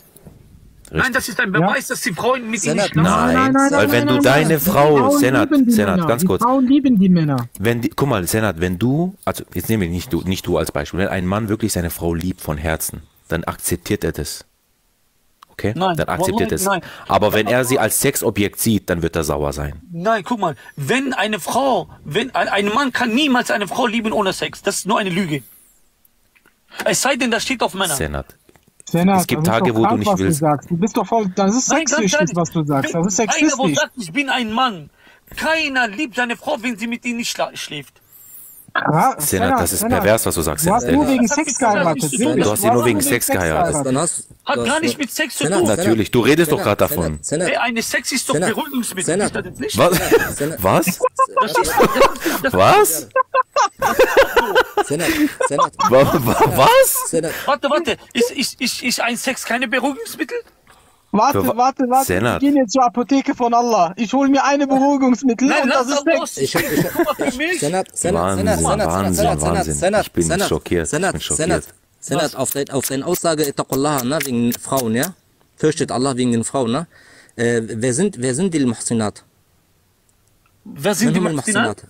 Nein, das ist ein Beweis, dass die Frauen mit ihm Senat, nicht schlafen. Nein, weil wenn du deine Die Frau, Senat, die Senat, Männer. ganz die kurz. Frauen lieben die Männer. Wenn die, guck mal, Senat, wenn du, also jetzt nehmen wir nicht du, nicht du als Beispiel, wenn ein Mann wirklich seine Frau liebt von Herzen, dann akzeptiert er das. Okay? Nein, dann akzeptiert er es. Nein. Aber wenn er sie als Sexobjekt sieht, dann wird er sauer sein. Nein, guck mal, wenn eine Frau, wenn ein, ein Mann kann niemals eine Frau lieben ohne Sex, das ist nur eine Lüge. Es sei denn, das steht auf Männer. Senat. Senat, Es gibt das ist Tage, doch wo du krank, nicht was willst. Du, sagst. du bist doch voll, das ist sexistisch, was du sagst. Das ist wenn Einer, wo sexistisch. sagt, ich bin ein Mann. Keiner liebt seine Frau, wenn sie mit ihm nicht schläft. Ja, Senat, das ist Senat, pervers, was du sagst. Du hast Senat. nur wegen Sex geheiratet. wirklich. Du hast sie nur wegen Sex geheiratet. Hast, Hat du gar nicht mit Sex zu tun. Natürlich, du redest doch gerade davon. Ey, eine Sex ist doch Beruhigungsmittel. Was? Was? Was? Senat, Senat, Wa- wa- Was? Warte, warte. Ist, ist, ist, ist ein Sex keine Beruhigungsmittel? Warte, Für- warte, warte. Senat. Wir gehen jetzt zur Apotheke von Allah. Ich hole mir eine Beruhigungsmittel Nein, und das ist Sex. los. Ich ich für mich. Senat, Senat, Wahnsinn, Senat, Senat, Wahnsinn, Senat, Senat, Wahnsinn. Senat, Ich bin Senat, schockiert, ich Senat, bin schockiert. Senat, Senat, auf, dein, auf deine Aussage, Ittaqullah, ne, wegen Frauen, ja? Fürchtet Allah wegen den Frauen, ne? Äh, wer sind, wer sind die Muhsinat? Wer sind die Muhsinat?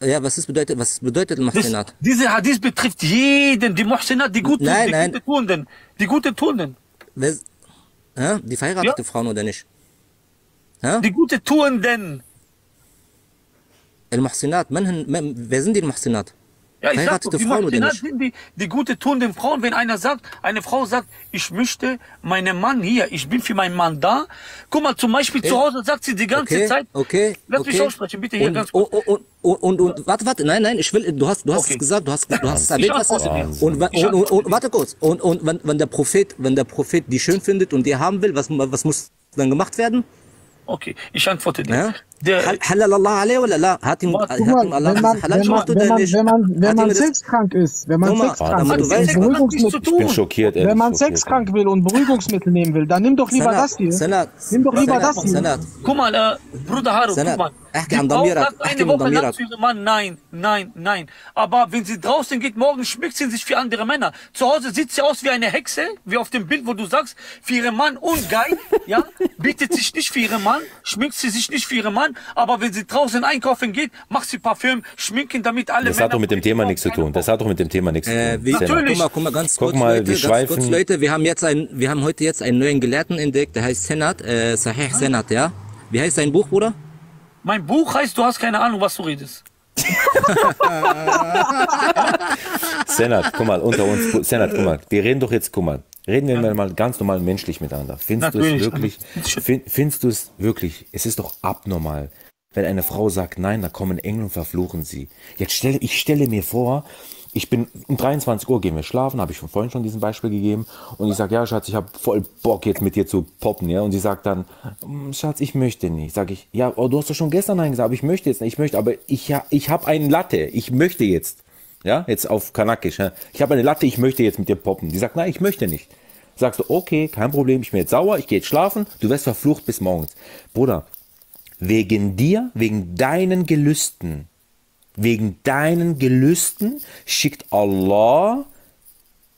Ja, was ist bedeutet, was bedeutet Muhsinat? diese Hadith betrifft jeden, die Muhsinat, die guten, Nein, die nein. gute Tuenden. Die gute Tuenden. Ja, die verheiratete Frauen oder nicht? Ja? Die gute Tuenden. Hun- man, wer sind die Muhsinat? Ja, ich sag doch, die Frauen oder nicht? sind die, die gute tuenden Frauen. Wenn einer sagt, eine Frau sagt, ich möchte meinen Mann hier, ich bin für meinen Mann da. Guck mal, zum Beispiel zu Hause sagt sie die ganze Okay, Zeit, okay, Lass okay. mich aussprechen, bitte hier und, ganz kurz. Und, und, und, und, und, warte, warte, nein, nein, ich will, du hast, du hast Okay. es gesagt, du hast, du hast es erwähnt, was ist. Und, und, und, und, warte kurz, und, und wenn, wenn der Prophet, wenn der Prophet die schön findet und die haben will, was, was muss dann gemacht werden? Okay, ich antworte dir. Ja? Der, Hal- Halal Allah alaihi oder la? Hat ihm, Guck hat Guck ihm mal, Allah wenn man, das halal wenn man, gemacht oder wenn man, nicht? wenn man, wenn Hat man ihm das- sexkrank ist, wenn man Guck mal, sexkrank damit ist, du weißt- und Sex hat nichts zu Beruhigungsmittel, Ich bin tun. schockiert, ehrlich. wenn man schockiert. sexkrank will und Beruhigungsmittel nehmen will, dann nimm doch lieber Senat, das hier. Senat, Nimm doch lieber Senat, das hier. Senat. Guck mal, äh, Bruder Haru, Senat, guck mal. احكي Die عن Frau ضميرك، sagt احكي eine من Woche lang ضميرك. zu ihrem Mann, nein, nein, nein. Aber wenn sie draußen geht, morgen schmückt sie sich für andere Männer. Zu Hause sieht sie aus wie eine Hexe, wie auf dem Bild, wo du sagst, für ihren Mann ungeil, ja, bietet sich nicht für ihren Mann, schminkt sie sich nicht für ihren Mann, aber wenn sie draußen einkaufen geht, macht sie Parfüm, schminken, damit alle Das hat doch mit dem Thema nichts zu tun. Das hat doch mit dem Thema nichts zu Äh, tun. wie, Senat. Natürlich. Guck mal, guck mal, ganz Guck kurz, mal, Leute, wir ganz schweifen- kurz, Leute, wir haben jetzt ein, wir haben heute jetzt einen neuen Gelehrten entdeckt, der heißt Senat, äh, Sahih Senat, ja? Wie heißt sein Buch, Bruder? Mein Buch heißt, du hast keine Ahnung, was du redest. Senat, guck mal, unter uns, Senat, guck mal, wir reden doch jetzt, guck mal, reden wir mal ganz normal menschlich miteinander. Findest du es wirklich, fin- findest du es wirklich, es ist doch abnormal, wenn eine Frau sagt, nein, da kommen Engel und verfluchen sie. Jetzt stelle, ich stelle mir vor, ich bin, um 23 Uhr gehen wir schlafen, habe ich von vorhin schon diesen Beispiel gegeben, und ich sage, ja, Schatz, ich habe voll Bock jetzt mit dir zu poppen, ja, und sie sagt dann, "Mm, Schatz, ich möchte nicht. Sag ich, ja, oh, du hast doch schon gestern Nein gesagt, aber ich möchte jetzt nicht, ich möchte, aber ich, ha- ich habe einen Latte, ich möchte jetzt. Ja, jetzt auf Kanakisch. Ja? Ich habe eine Latte, ich möchte jetzt mit dir poppen. Die sagt, nein, ich möchte nicht. Sagst du, okay, kein Problem, ich bin jetzt sauer, ich gehe jetzt schlafen, du wirst verflucht bis morgens. Bruder, wegen dir, wegen deinen Gelüsten, wegen deinen Gelüsten schickt Allah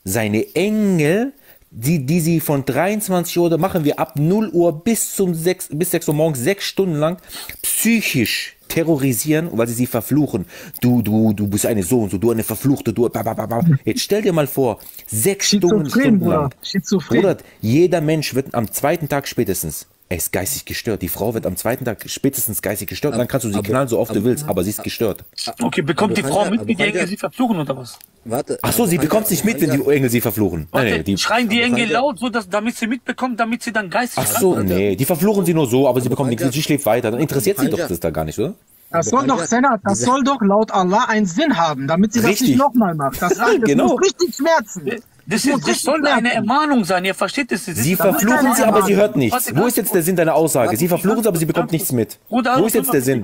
seine Engel, die, die sie von 23 Uhr, machen wir ab 0 Uhr bis zum 6, bis 6 Uhr morgens, sechs Stunden lang, psychisch terrorisieren, weil sie sie verfluchen. Du, du, du bist eine so und so, du eine Verfluchte, du, ba, ba, ba, ba. Jetzt stell dir mal vor, sechs Stunden, Stunden lang. Schizophren. Bruder, jeder Mensch wird am zweiten Tag spätestens, er ist geistig gestört. Die Frau wird am zweiten Tag spätestens geistig gestört. Und dann kannst du sie aber- knallen, so oft du aber- willst, aber sie ist gestört. Okay, bekommt die Frau mit, wie die Engel sie verfluchen oder was? Warte. Ach so, sie bekommt nicht mit, wenn die Engel sie verfluchen. Warte, Nein, nein, die, schreien die Engel laut, so dass, damit sie mitbekommt, damit sie dann geistig ach so, nee, die verfluchen sie nur so, aber sie bekommt nichts, sie schläft weiter. Dann interessiert sie doch das da gar nicht, oder? Das soll doch, Senat, das soll doch laut Allah einen Sinn haben, damit sie das Richtig. nicht nochmal macht. Das, das Genau. muss richtig schmerzen. Das, ist, das soll eine. Ermahnung sein, ihr versteht das? das Sie verfluchen sie, aber sie hört nichts. Wo ist jetzt der Sinn deiner Aussage? Sie verfluchen sie, aber sie bekommt nichts mit. Wo ist jetzt der Sinn?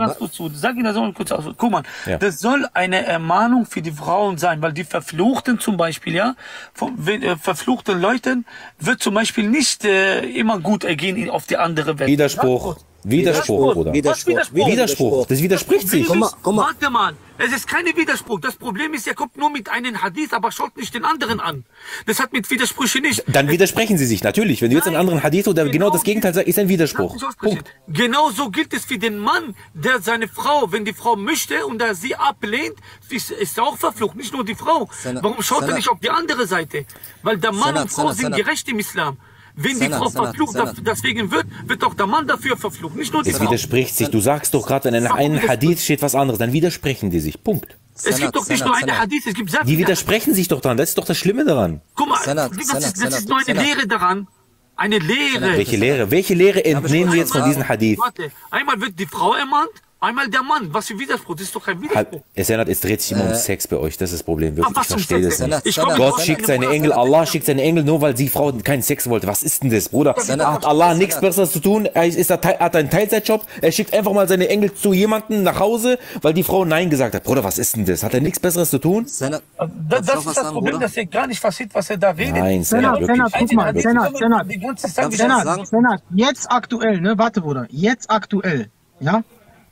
Sag Ihnen das mal kurz aus. Guck mal, das soll eine Ermahnung für die Frauen sein, weil die Verfluchten zum Beispiel, ja, von äh, verfluchten Leuten wird zum Beispiel nicht äh, immer gut ergehen auf die andere Welt. Widerspruch. Widerspruch, Bruder. Widerspruch. Widerspruch? Widerspruch. Das widerspricht sich. Guck mal, guck mal. Warte mal, es ist kein Widerspruch. Das Problem ist, er kommt nur mit einem Hadith, aber schaut nicht den anderen an. Das hat mit Widersprüchen nicht. Dann widersprechen sie sich, natürlich. Wenn du jetzt einen anderen Hadith oder genau das Gegenteil sagst, ist ein Widerspruch. Punkt. Genauso gilt es für den Mann, der seine Frau, wenn die Frau möchte und er sie ablehnt, ist, ist er auch verflucht, nicht nur die Frau. Warum schaut er nicht auf die andere Seite? Weil der Mann und Frau sind gerecht im Islam. Wenn die Frau verflucht deswegen wird, wird auch der Mann dafür verflucht, nicht nur die Es Frau. widerspricht sich. Du sagst doch gerade, wenn in einem Hadith steht was anderes, dann widersprechen die sich. Punkt. Es gibt doch nicht nur eine. Hadith, es gibt sehr Die widersprechen sich doch dran. Das ist doch das Schlimme daran. Guck mal, das, ist, das ist nur eine. Lehre daran. Eine Lehre. Welche Lehre? Welche Lehre entnehmen wir jetzt von diesem Hadith? Warte, einmal wird die Frau ermahnt, einmal der Mann. Was für Widerspruch? Das ist doch kein Widerspruch. Halt, es erinnert, es dreht sich immer um Sex bei euch. Das ist das Problem. Ach, Wirklich, ich verstehe das nicht. Ich Gott schickt seine Engel, Allah schickt seine Engel nur, weil die Frau keinen Sex wollte. Was ist denn das, Bruder? Senat, Hat Allah nichts. Besseres zu tun? Er ist, er hat einen Teilzeitjob. Er schickt einfach mal seine Engel zu jemandem nach Hause, weil die Frau Nein gesagt hat. Bruder, was ist denn das? Hat er nichts Besseres zu tun? Senat, Das, Kannst das auch ist das sagen, Problem, Bruder? dass er gar nicht versteht, was er da redet. Nein, Senat, Senat, guck mal, Senat, Senat. Senat, jetzt aktuell, ne, warte Bruder, jetzt aktuell, ja,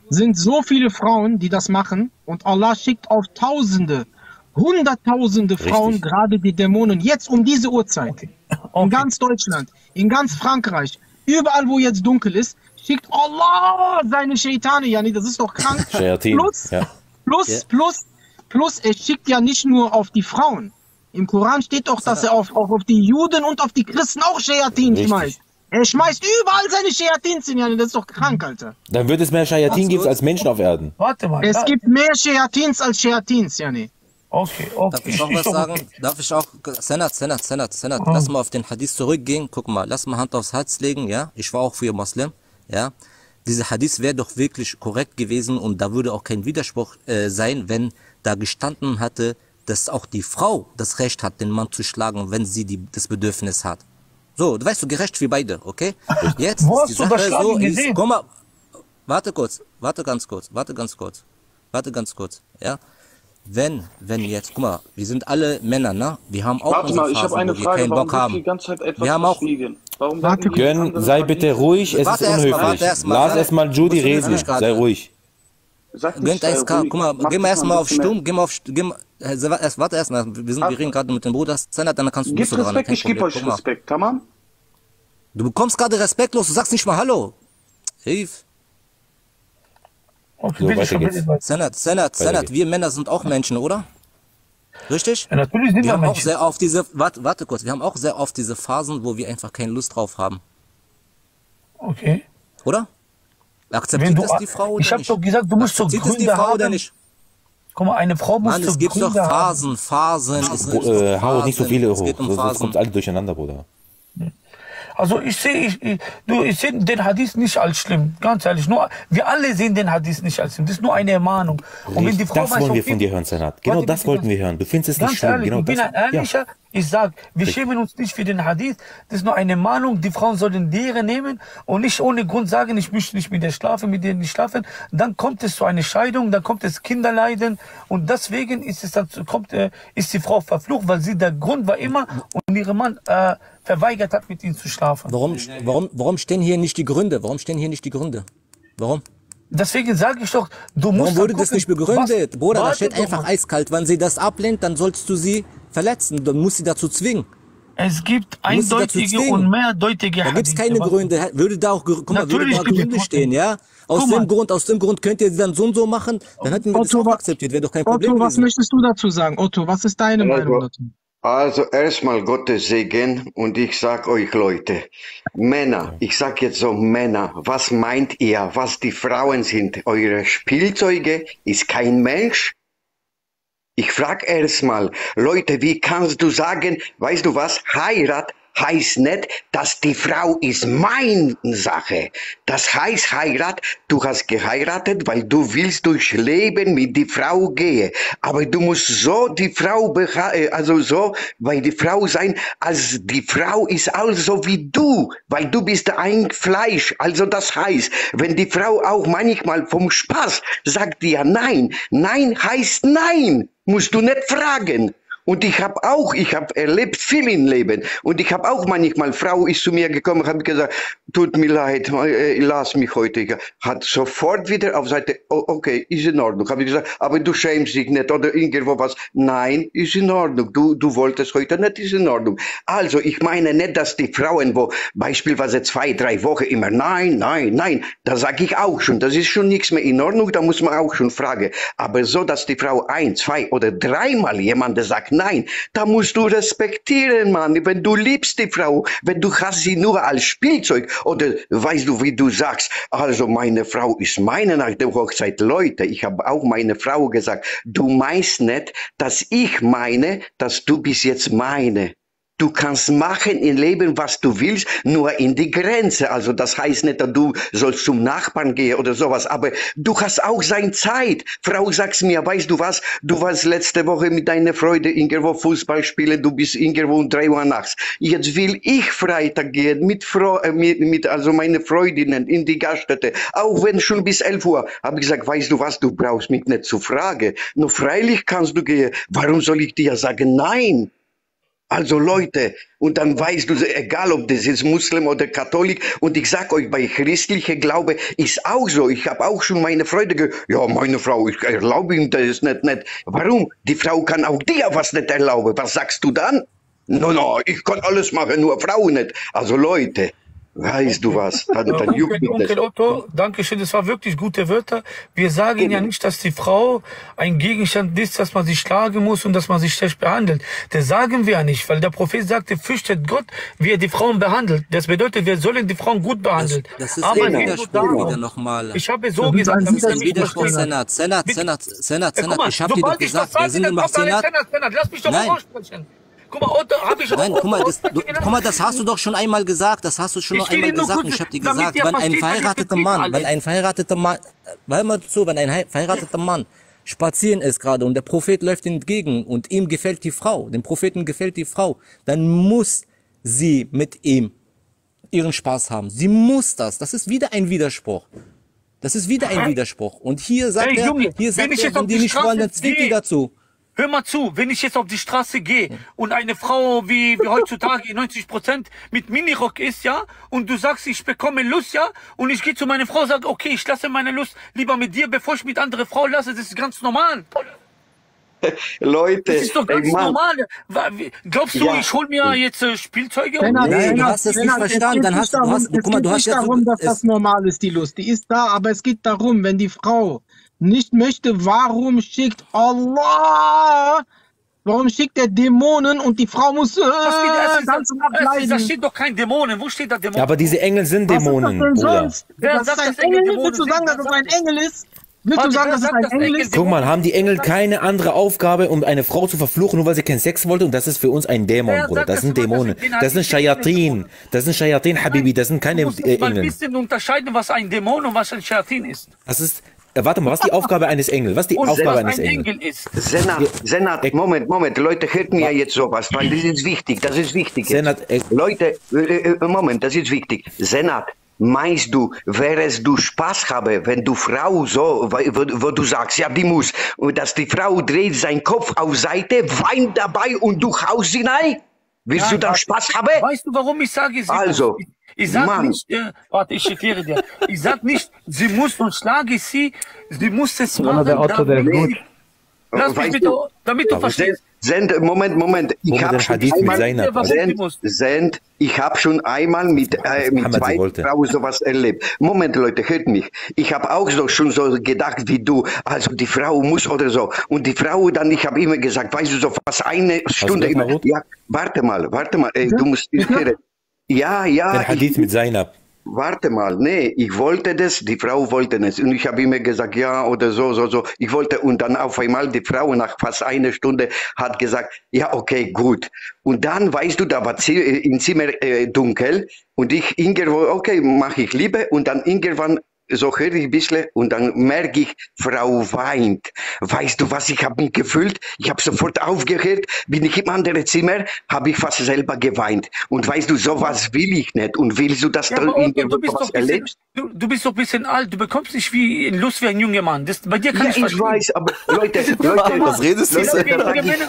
sind so viele Frauen, die das machen und Allah schickt auf Tausende, Hunderttausende Frauen Richtig. gerade die Dämonen jetzt um diese Uhrzeit. In Okay. ganz Deutschland, in ganz Frankreich, überall wo jetzt dunkel ist, schickt Allah seine Shaitane, Jani, das ist doch krank. Plus, ja. plus, Ja. plus, plus, er schickt ja nicht nur auf die Frauen. Im Koran steht doch, dass er auf, auch auf die Juden und auf die Christen auch Shayatin schmeißt. Er schmeißt überall seine Shayatins hin, Jani, das ist doch krank, Alter. Dann wird es mehr Shayatin geben als Menschen auf Erden. Warte mal. Es da- gibt mehr Shayatins als Shayatins, Jani. Okay, okay. Darf ich auch was sagen? Darf ich auch, Senat, Senat, Senat, Senat, lass mal auf den Hadith zurückgehen. Guck mal, lass mal Hand aufs Herz legen, ja? Ich war auch früher Moslem, ja? Dieser Hadith wäre doch wirklich korrekt gewesen und da würde auch kein Widerspruch äh, sein, wenn da gestanden hatte, dass auch die Frau das Recht hat, den Mann zu schlagen, wenn sie die, das Bedürfnis hat. So, du weißt du, gerecht für beide, okay? Jetzt Wo ist die hast du das Sache so, ist, guck mal, warte kurz, warte ganz kurz, warte ganz kurz, warte ganz kurz, ja? Wenn, wenn jetzt, guck mal, wir sind alle Männer, ne? Wir haben auch Warte unsere mal, ich habe Phasen, eine wo wir Frage, keinen warum Bock haben. die ganze Zeit etwas Wir haben auch? Warum Warte, die Gönn, sei bitte ruhig, es Warte ist erst mal, unhöflich. warte erst mal. Lass erstmal Judy reden. Sei ruhig. Sag nicht, Gönnt sei 1K, ruhig. guck mal, Mach geh mal erstmal auf. Stumm, geh mal auf, St- geh mal, äh, warte warte erst mal, wir, sind, wir reden gerade mit dem Bruder, Senat, dann kannst du dran, Respekt, kein ich gebe euch Guck. Respekt, tamam? Du bekommst gerade respektlos, du sagst nicht mal Hallo. Hilf. Okay, So, weiter geht's. Senat, Senat, Senat, wir Männer sind auch Menschen, oder? Richtig? Ja, natürlich sind Wir wir haben auch Menschen. sehr oft diese, warte, warte kurz, wir haben auch sehr oft diese Phasen, wo wir einfach keine Lust drauf haben, Okay. oder? Akzeptiert du, das die Frau oder ich habe nicht? doch gesagt, du musst doch Akzeptiert es die Gründe Frau oder haben. nicht? Guck mal, eine Frau muss Mann, doch es gibt doch Gründe haben. Phasen, Phasen. Gibt äh, doch hau nicht so viele Es hoch, geht um sonst kommt alle durcheinander, Bruder. Also ich sehe ich, ich, du, ich sehe den Hadith nicht als schlimm, ganz ehrlich. Nur, wir alle sehen den Hadith nicht als schlimm. Das ist nur eine Ermahnung. Und wenn die Frau das weiß, wollen wir von dir hören, Senat. Genau das wollten wir hören. Du findest es nicht schlimm. ehrlich, Genau ich bin das. ein ehrlicher. Ich sag, wir schämen uns nicht für den Hadith. Das ist nur eine Mahnung. Die Frauen sollen Lehre nehmen und nicht ohne Grund sagen, ich möchte nicht mit dir schlafen, mit dir nicht schlafen. Dann kommt es zu einer Scheidung, dann kommt es Kinderleiden und deswegen ist es dann, kommt, äh, ist die Frau verflucht, weil sie der Grund war immer und ihre Mann äh, verweigert hat, mit ihnen zu schlafen. Warum, warum, warum stehen hier nicht die Gründe? Warum stehen hier nicht die Gründe? Warum? Deswegen sage ich doch, du musst Warum wurde das gucken, nicht begründet? was- Bruder, da Warte steht einfach mal. eiskalt. Wenn sie das ablehnt, dann sollst du sie verletzen. Dann musst du sie dazu zwingen. Es gibt eindeutige und mehrdeutige Da gibt's Hadithe. keine Gründe. Würde da auch, guck mal, würde da gibt es Gründe stehen, ja? Aus Guck dem mal. Grund, aus dem Grund könnt ihr sie dann so und so machen, dann hätten wir das Otto, auch wa- akzeptiert. Wäre doch kein Problem Otto, was möchtest du dazu sagen? Otto, was ist deine Meinung dazu? Also erstmal Gottes Segen und ich sag euch Leute, Männer, ich sag jetzt so Männer, was meint ihr, was die Frauen sind? Eure Spielzeuge ist kein Mensch? Ich frag erstmal, Leute, wie kannst du sagen, weißt du was, Heirat heißt nicht, dass die Frau ist meine Sache. Das heißt Heirat, du hast geheiratet, weil du willst durch Leben mit die Frau gehen. Aber du musst so die Frau, äh, also so bei die Frau sein, als die Frau ist also wie du, weil du bist ein Fleisch. Also das heißt, wenn die Frau auch manchmal vom Spaß sagt dir nein, nein heißt nein, musst du nicht fragen. Und ich habe auch, ich habe erlebt viel im Leben. Und ich habe auch manchmal, Frau ist zu mir gekommen, habe gesagt, tut mir leid, äh, lass mich heute. Hat sofort wieder auf Seite, oh, okay, ist in Ordnung. Habe ich gesagt, aber du schämst dich nicht oder irgendwo was. Nein, ist in Ordnung. Du, du wolltest heute nicht, ist in Ordnung. Also, ich meine nicht, dass die Frauen, wo beispielsweise zwei, drei Wochen immer, nein, nein, nein, da sage ich auch schon, das ist schon nichts mehr in Ordnung, da muss man auch schon fragen. Aber so, dass die Frau ein, zwei oder dreimal jemand sagt nein, da musst du respektieren, Mann. Wenn du liebst die Frau, wenn du hast sie nur als Spielzeug oder weißt du, wie du sagst, also meine Frau ist meine nach der Hochzeit. Leute, ich habe auch meine Frau gesagt, du meinst nicht, dass ich meine, dass du bist jetzt meine. Du kannst machen im Leben, was du willst, nur in die Grenze. Also das heißt nicht, dass du sollst zum Nachbarn gehen oder sowas, aber du hast auch seine Zeit. Frau sagst mir, weißt du was, du warst letzte Woche mit deiner Freude irgendwo Fußball spielen, du bist irgendwo um drei Uhr nachts. Jetzt will ich Freitag gehen mit, Frau, äh, mit, mit also meine Freundinnen in die Gaststätte, auch wenn schon bis elf Uhr. Habe ich gesagt, weißt du was, du brauchst mich nicht zu fragen. Nur freilich kannst du gehen. Warum soll ich dir sagen, nein? Also Leute, und dann weißt du, egal ob das ist Muslim oder Katholik, und ich sag euch, bei christlicher Glaube ist auch so. Ich habe auch schon meine Freude ge ja, meine Frau, ich erlaube ihm das nicht, nicht. Warum? Die Frau kann auch dir was nicht erlauben. Was sagst du dann? No, no, ich kann alles machen, nur Frau nicht. Also Leute, weißt du was, dann, dann juckt Onkel, das. Otto, danke schön, das war wirklich gute Wörter. Wir sagen ja nicht, dass die Frau ein Gegenstand ist, dass man sie schlagen muss und dass man sie schlecht behandelt. Das sagen wir ja nicht, weil der Prophet sagte, fürchtet Gott, wie er die Frauen behandelt. Das bedeutet, wir sollen die Frauen gut Das, behandeln. das ist Aber ein Widerspruch wieder nochmal. ich habe so Das ist gesagt, Das ist ein Widerspruch. Senat. Senat. Senat, Senat, Senat. mal, Ich habe dir doch sobald ich was gesagt, wir sage, sind dann im Senat. Senat, Senat, lass mich doch Nein. aussprechen. Guck mal, Otto, habe ich Nein, guck mal, das, du, guck mal, das hast du doch schon einmal gesagt. Das hast du schon noch einmal gesagt. kurz- ich habe dir gesagt, wenn ein verheirateter Mann, wenn ein verheirateter Mann, hör mal zu, wenn ein hei- verheirateter Mann spazieren ist gerade und der Prophet läuft entgegen und ihm gefällt die Frau, dem Propheten gefällt die Frau, dann muss sie mit ihm ihren Spaß haben. Sie muss das. Das ist wieder ein Widerspruch. Das ist wieder ein Widerspruch. Und hier sagt Hey, er, hier sagt er, wenn die nicht wollen, dann zwingt die dazu. Hör mal zu, wenn ich jetzt auf die Straße gehe und eine Frau wie, wie heutzutage 90 Prozent mit Minirock ist, ja, und du sagst, ich bekomme Lust, ja, und ich gehe zu meiner Frau und sage, okay, ich lasse meine Lust lieber mit dir, bevor ich mit andere Frau lasse, das ist ganz normal. Leute, Das ist doch ganz ey, normal. Glaubst du, Ja. ich hol mir jetzt äh, Spielzeuge? Senat, und- Nee, du hast es nicht verstanden, dann hast du- du darum- hast- es guck mal, geht du hast nicht darum, dass das normal ist, die Lust. Die ist da, aber es geht darum, wenn die Frau nicht möchte, warum schickt Allah Warum schickt er Dämonen und die Frau muss äh, Was ist- ganze Nacht ist- Da leiden? steht doch kein Dämonen. Wo steht da Dämonen? Ja, aber diese Engel sind Was ist das Dämonen, denn Bruder. sonst? Wer Das ist sagt, ein dass Engel Engel? Dämonen Willst du sind? sagen, dass Wer es ein das? Engel ist? Willst du sagen, wer dass es sagt, ein Engel Engel ist? Guck mal, haben die Engel keine andere Aufgabe, um eine Frau zu verfluchen, nur weil sie keinen Sex wollte? Und das ist für uns ein Dämon, Bruder. Das sind Dämonen. Das sind Shayatin. Das sind Shayatin, Habibi. Das sind keine Du musst äh, mal ein Engel. bisschen unterscheiden, was ein Dämon und was ein Shayatin ist. Das ist, warte mal, was ist die Aufgabe eines Engels? Was ist die Und Aufgabe eines ein Engels? Engel ist. Senat, Senat, Moment, Moment, Leute, hört mir jetzt sowas, weil das ist wichtig, das ist wichtig. Senat, äh, Leute, äh, äh, Moment, das ist wichtig. Senat, meinst du, wärst du Spaß habe, wenn du Frau so, wo, wo du sagst, ja, die muss, und dass die Frau dreht seinen Kopf auf Seite, weint dabei und du haust sie rein? Willst du dann warte. Spaß haben? Weißt du, warum ich sage, sie Also? Ich, ich sag Mann. nicht, äh, warte, ich erkläre dir. Ich sag nicht, sie muss und schlage sie, sie muss es machen. der Otto, der damit Lass mich bitte, du- damit du verstehst. send, Moment, Moment. Ich habe schon ich habe schon einmal mit, äh, mit zwei. Frauen sowas erlebt. Moment, Leute, hört mich. Ich habe auch so schon so gedacht wie du. Also die Frau muss oder so. Und die Frau dann, ich habe immer gesagt, weißt du, so fast eine Stunde. Immer, ja, warte mal, warte mal. Ey, du musst. Ja, ja. Ich- Hadith mit Zainab. Warte mal, nee, ich wollte das, die Frau wollte es. Und ich habe immer gesagt, ja oder so, so, so. Ich wollte, und dann auf einmal die Frau nach fast einer Stunde hat gesagt, ja, okay, gut. Und dann, weißt du, da war äh, im Zimmer äh, dunkel und ich irgendwo, okay, mache ich Liebe und dann irgendwann so höre ich ein bisschen und dann merke ich, Frau weint. Weißt du, was ich habe mich gefühlt? Ich habe sofort aufgehört, bin ich im anderen Zimmer, habe ich fast selber geweint. Und weißt du, sowas will ich nicht. Und willst du, dass Ja, Otto, irgendwo du bist was doch bisschen, erlebst? du, du bist doch ein bisschen alt, du bekommst nicht wie in Lust wie ein junger Mann. Das, bei dir kann Ja, ich ich verstehen. weiß, aber Leute, Leute, Was redest du,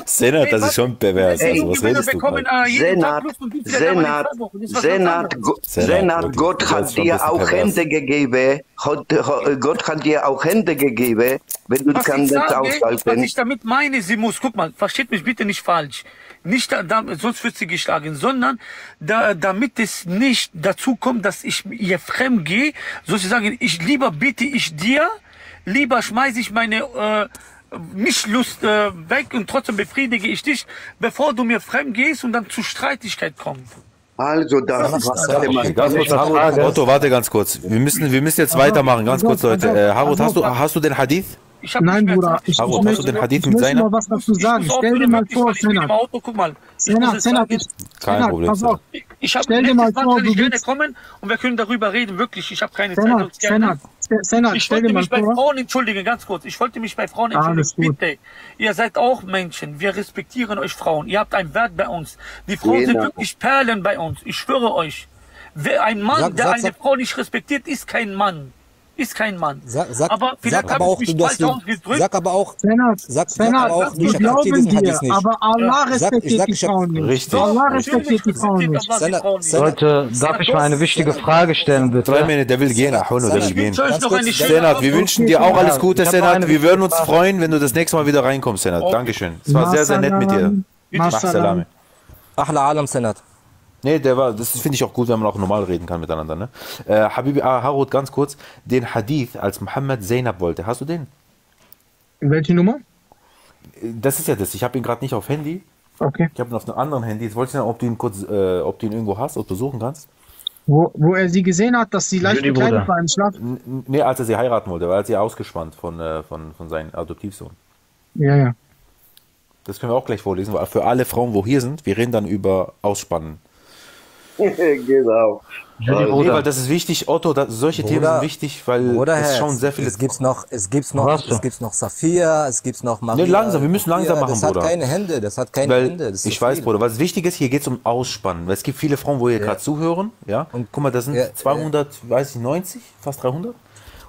Senat? das ist schon pervers. Ey, Also, was redest du? Tag Senat, Senat. Das Senat, Senat, Gott das hat dir auch pervers. Hände gegeben. Gott, Gott hat dir auch Hände gegeben, wenn du Was kannst nicht sage, was aushalten. ich damit meine, sie muss, guck mal, versteht mich bitte nicht falsch. Nicht, sonst wird sie geschlagen, sondern da, damit es nicht dazu kommt, dass ich ihr fremd gehe, sozusagen, ich lieber bitte ich dir, lieber schmeiße ich meine äh, nicht Lust äh, weg und trotzdem befriedige ich dich, bevor du mir fremd gehst und dann zu Streitigkeit kommt. Also, da, warte mal. Ganz kurz, Harut. Otto, warte ganz kurz. Wir müssen, wir müssen jetzt weitermachen, ganz kurz, Leute. Äh, Harut, hast du, hast du den Hadith? Ich hab Nein, Bruder, ich, Harut, ich hast du den Hadith ich mit seiner? mal was dazu Ich sagen. muss Stell dir mal vor, ich Senat. Ich muss Senat, es Senat, ich, Kein Problem, pass auf. Ich habe Stell dir mal vor, kann du ich gerne kommen und wir können darüber reden, wirklich. Ich habe keine Zeit. Senat, gerne. Senat, Senat, Ich wollte mich bei vor. Frauen entschuldigen, ganz kurz. Ich wollte mich bei Frauen entschuldigen. Bitte, ihr seid auch Menschen. Wir respektieren euch Frauen. Ihr habt einen Wert bei uns. Die Frauen sind Genau. wirklich Perlen bei uns. Ich schwöre euch. Wer ein Mann, Sag- der sag- eine sag- Frau nicht respektiert, ist kein Mann. Ist kein Mann. Sag, sag, aber vielleicht sag habe auch, ich mich du, falsch ausgedrückt. sag aber auch, Senat, Sag- sag Senat, aber auch, wir ich glauben akzeptiere diesen dir, Hadith nicht. aber Allah. Sag- respektiert sag- die Frauen nicht. Richtig. Allah respektiert die Frauen nicht. Nicht. Leute, darf ich mal eine wichtige Frage stellen, Zwei bitte? Minuten, der will gehen, Ahuno, der will gehen. Senat, wir wünschen dir auch alles Gute, Senat. Wir würden uns freuen, wenn du das nächste Mal wieder reinkommst, Senat. Dankeschön. Es war sehr, sehr nett mit dir. Masalam. Masalam. Ahla Alam Senat. Nee, der war, das finde ich auch gut, wenn man auch normal reden kann miteinander. Ne? Äh, Habibi, ah, Harut, ganz kurz. Den Hadith, als Mohammed Zainab wollte, hast du den? Welche Nummer? Das ist ja das. Ich habe ihn gerade nicht auf Handy. Okay. Ich habe ihn auf einem anderen Handy. Jetzt wollte ich sagen, ob du ihn kurz, äh, ob du ihn irgendwo hast, ob du suchen kannst. Wo, wo er sie gesehen hat, dass sie leicht Judy, bekleidet Bruder. war im Schlaf. Nee, als er sie heiraten wollte, weil er sie ausgespannt von, äh, von, von seinem Adoptivsohn. Ja, ja. Das können wir auch gleich vorlesen, weil für alle Frauen, wo hier sind, wir reden dann über Ausspannen. genau. Judy, Nee, Bruder. weil das ist wichtig, Otto, das, solche Themen Bruder, sind wichtig, weil Bruder, es schauen sehr viele. es gibt's noch, es gibt's noch, Was? es gibt's noch Saphir, es gibt's noch Maria. Nee, langsam, wir müssen langsam machen, Das Bruder. hat keine Hände, das hat keine Weil Hände. Das ist ich zu weiß, viel. Bruder, was wichtig ist, hier geht es um Ausspannen. Weil es gibt viele Frauen, wo ihr gerade zuhören, ja. Und guck mal, das sind Ja, 200, weiß ich, 90, fast 300.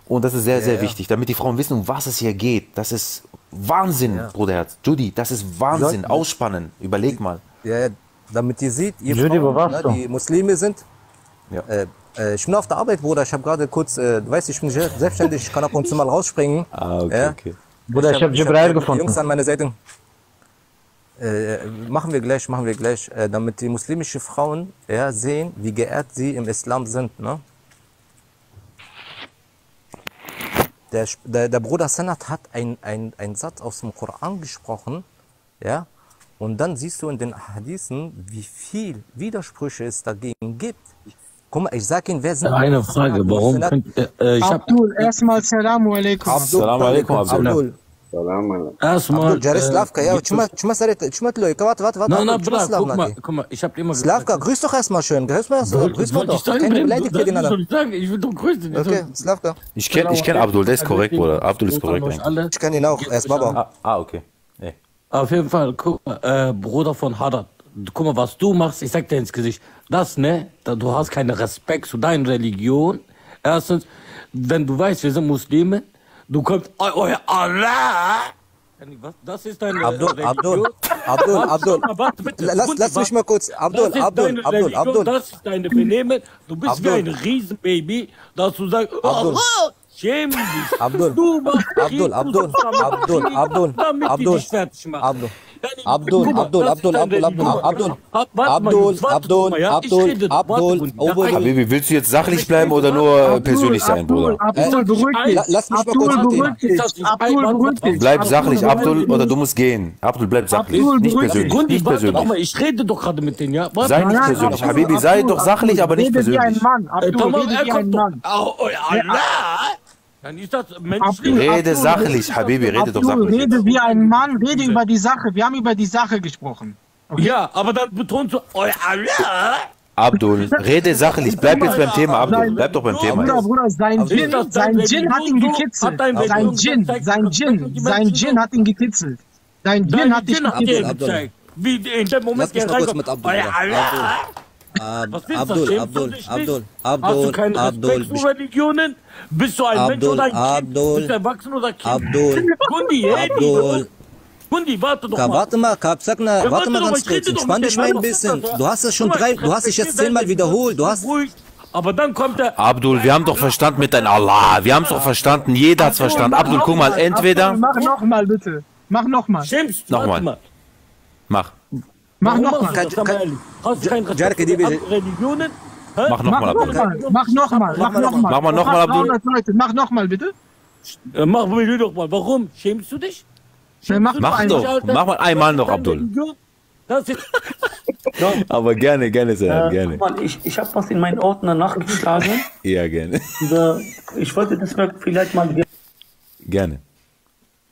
Und das ist sehr, sehr ja. wichtig, damit die Frauen wissen, um was es hier geht. Das ist Wahnsinn, Bruderherz. Judy, das ist Wahnsinn. Ja. Ausspannen. Überleg mal. Ja, ja, damit ihr seht, ihr Frauen, ne, die Muslime sind. Ja. Äh, äh, ich bin auf der Arbeit, Bruder. Ich habe gerade kurz, äh, du weißt, ich bin selbstständig, ich kann ab und zu mal rausspringen. Ah, okay, ja. okay. Bruder, ich habe hab Jibrail die gefunden. Jungs an meiner Seite. Äh, machen wir gleich, machen wir gleich, äh, damit die muslimischen Frauen ja, sehen, wie geehrt sie im Islam sind. Ne? Der, der, der Bruder Sanat hat einen ein Satz aus dem Koran gesprochen, ja, und dann siehst du in den Hadithen, wie viel Widersprüche es dagegen gibt. Guck mal, ich sag Ihnen, wer sind... Eine Frage, warum... Könnt, äh, äh ich Abdul, erstmal Salamu alaikum. Abdul, Salamu alaikum, Abdul. Abdul. Erstmal. Jerry äh, Slavka, ja, Leute, warte, warte, warte. Nein, nein, Bla, guck mal, guck mal, ich hab immer gesagt. Slavka, grüß doch erstmal schön, grüß mal, grüß mal doch. Keine beleidigt miteinander. Soll ich sagen, ich will doch grüßen. Okay, Slavka. Ich kenn, ich kenn Abdul, der ist korrekt, Bruder. Abdul ist korrekt. Ich kenn ihn auch, erstmal aber. Ah, ah, okay. Auf jeden Fall, guck äh, Bruder von Haddad, guck mal, was du machst, ich sag dir ins Gesicht, das, ne, du hast keinen Respekt zu deiner Religion. Erstens, wenn du weißt, wir sind Muslime, du kommst, oh, oh, Allah! Was, das ist deine Abdul, Religion. Abdul, Abdul, Abdul, warte, bitte. lass, lass mich mal kurz, Abdul, Abdul, Abdul, Religion, Abdul, Das ist deine Benehmen. Du bist Abdul. wie ein Riesenbaby, dass du sagst, Abdul. Allah, schäm dich. Abdul. Du machst Abdul, Abdul, Abdul, Abdul, damit die Abdul, dich fertig machen. Abdul. Abdul, Abdul, Abdul, Abdul, Abdul. Abdul, Abdul, Abdul, Abdul, Abdul, Habibi, willst du jetzt sachlich bleiben oder nur persönlich sein, Bruder? Abdul, beruhig dich. lass mich mal Abdul, kurz Abdul, beruhig dich. Bleib sachlich, Abdul, oder du musst gehen. Abdul, bleib sachlich. Abdul, Nicht persönlich. Nicht persönlich. ich rede doch gerade mit denen, ja? Sei nicht persönlich. Abdul, Habibi, sei Abdul, doch sachlich, aber nicht Rede wie ein persönlich. Mann. Äh, Abdul, rede wie ein. Mann. Allah! Dann ist das Mensch. Abdul, Rede Abdul, sachlich, Habibi, rede doch sachlich. rede wie ein Mann, rede über die Sache. Wir haben über die Sache gesprochen. Ja, aber dann betonst du, oh, Allah! Abdul, rede sachlich. Bleib jetzt beim Thema, Abdul. Bleib doch beim Thema Bruder, jetzt. Bruder, sein Djinn, das sein Djinn hat ihn gekitzelt. Sein Djinn, sein Djinn, sein Djinn hat ihn gekitzelt. Sein Djinn Dein hat dir gekitzelt. Wie in dem Moment Lass mich mal kurz mit Abdul Oh! Ab- Was willst du? Abdul, du Abdul, dich nicht? Abdul, Hast du Abdul, keinen Abdul, Respekt vor Religionen? Bist du ein Mensch Abdul, oder ein Kind? Abdul, Bist du erwachsen oder Kind? Abdul, Gundi, hey, Abdul. Gundi, warte doch Ka, mal. warte mal, Kap, sag na, Ja, warte mal ganz kurz, entspann dich mal ein bisschen. Du hast es schon drei, du hast dich jetzt zehnmal wiederholt, du hast, Ruhig. Aber dann kommt der. Abdul, wir haben doch verstanden mit dein Allah. Wir haben es doch verstanden. Jeder hat's verstanden. Abdul, guck mal, entweder. Abdul, Mach nochmal bitte. Mach nochmal. Schämst du? Nochmal. Mach. Mach nochmal. Jarke, die bitte- Religionen? Hä? Mach nochmal, Mach Abdul. nochmal. Mach nochmal. Mach nochmal. Mach mal noch mal, Abdul. 300 Leute, mach nochmal bitte. Äh, Mach mir doch mal. Warum? Schämst du dich? Mach Mach doch. Alter? Mach mal einmal noch, Abdul. Religion? Das ist. Aber gerne, gerne, sehr, Äh, guck mal, ich, ich habe was in meinen Ordner nachgeschlagen. Ja, gerne. Und, äh, ich wollte das mal vielleicht mal Gerne.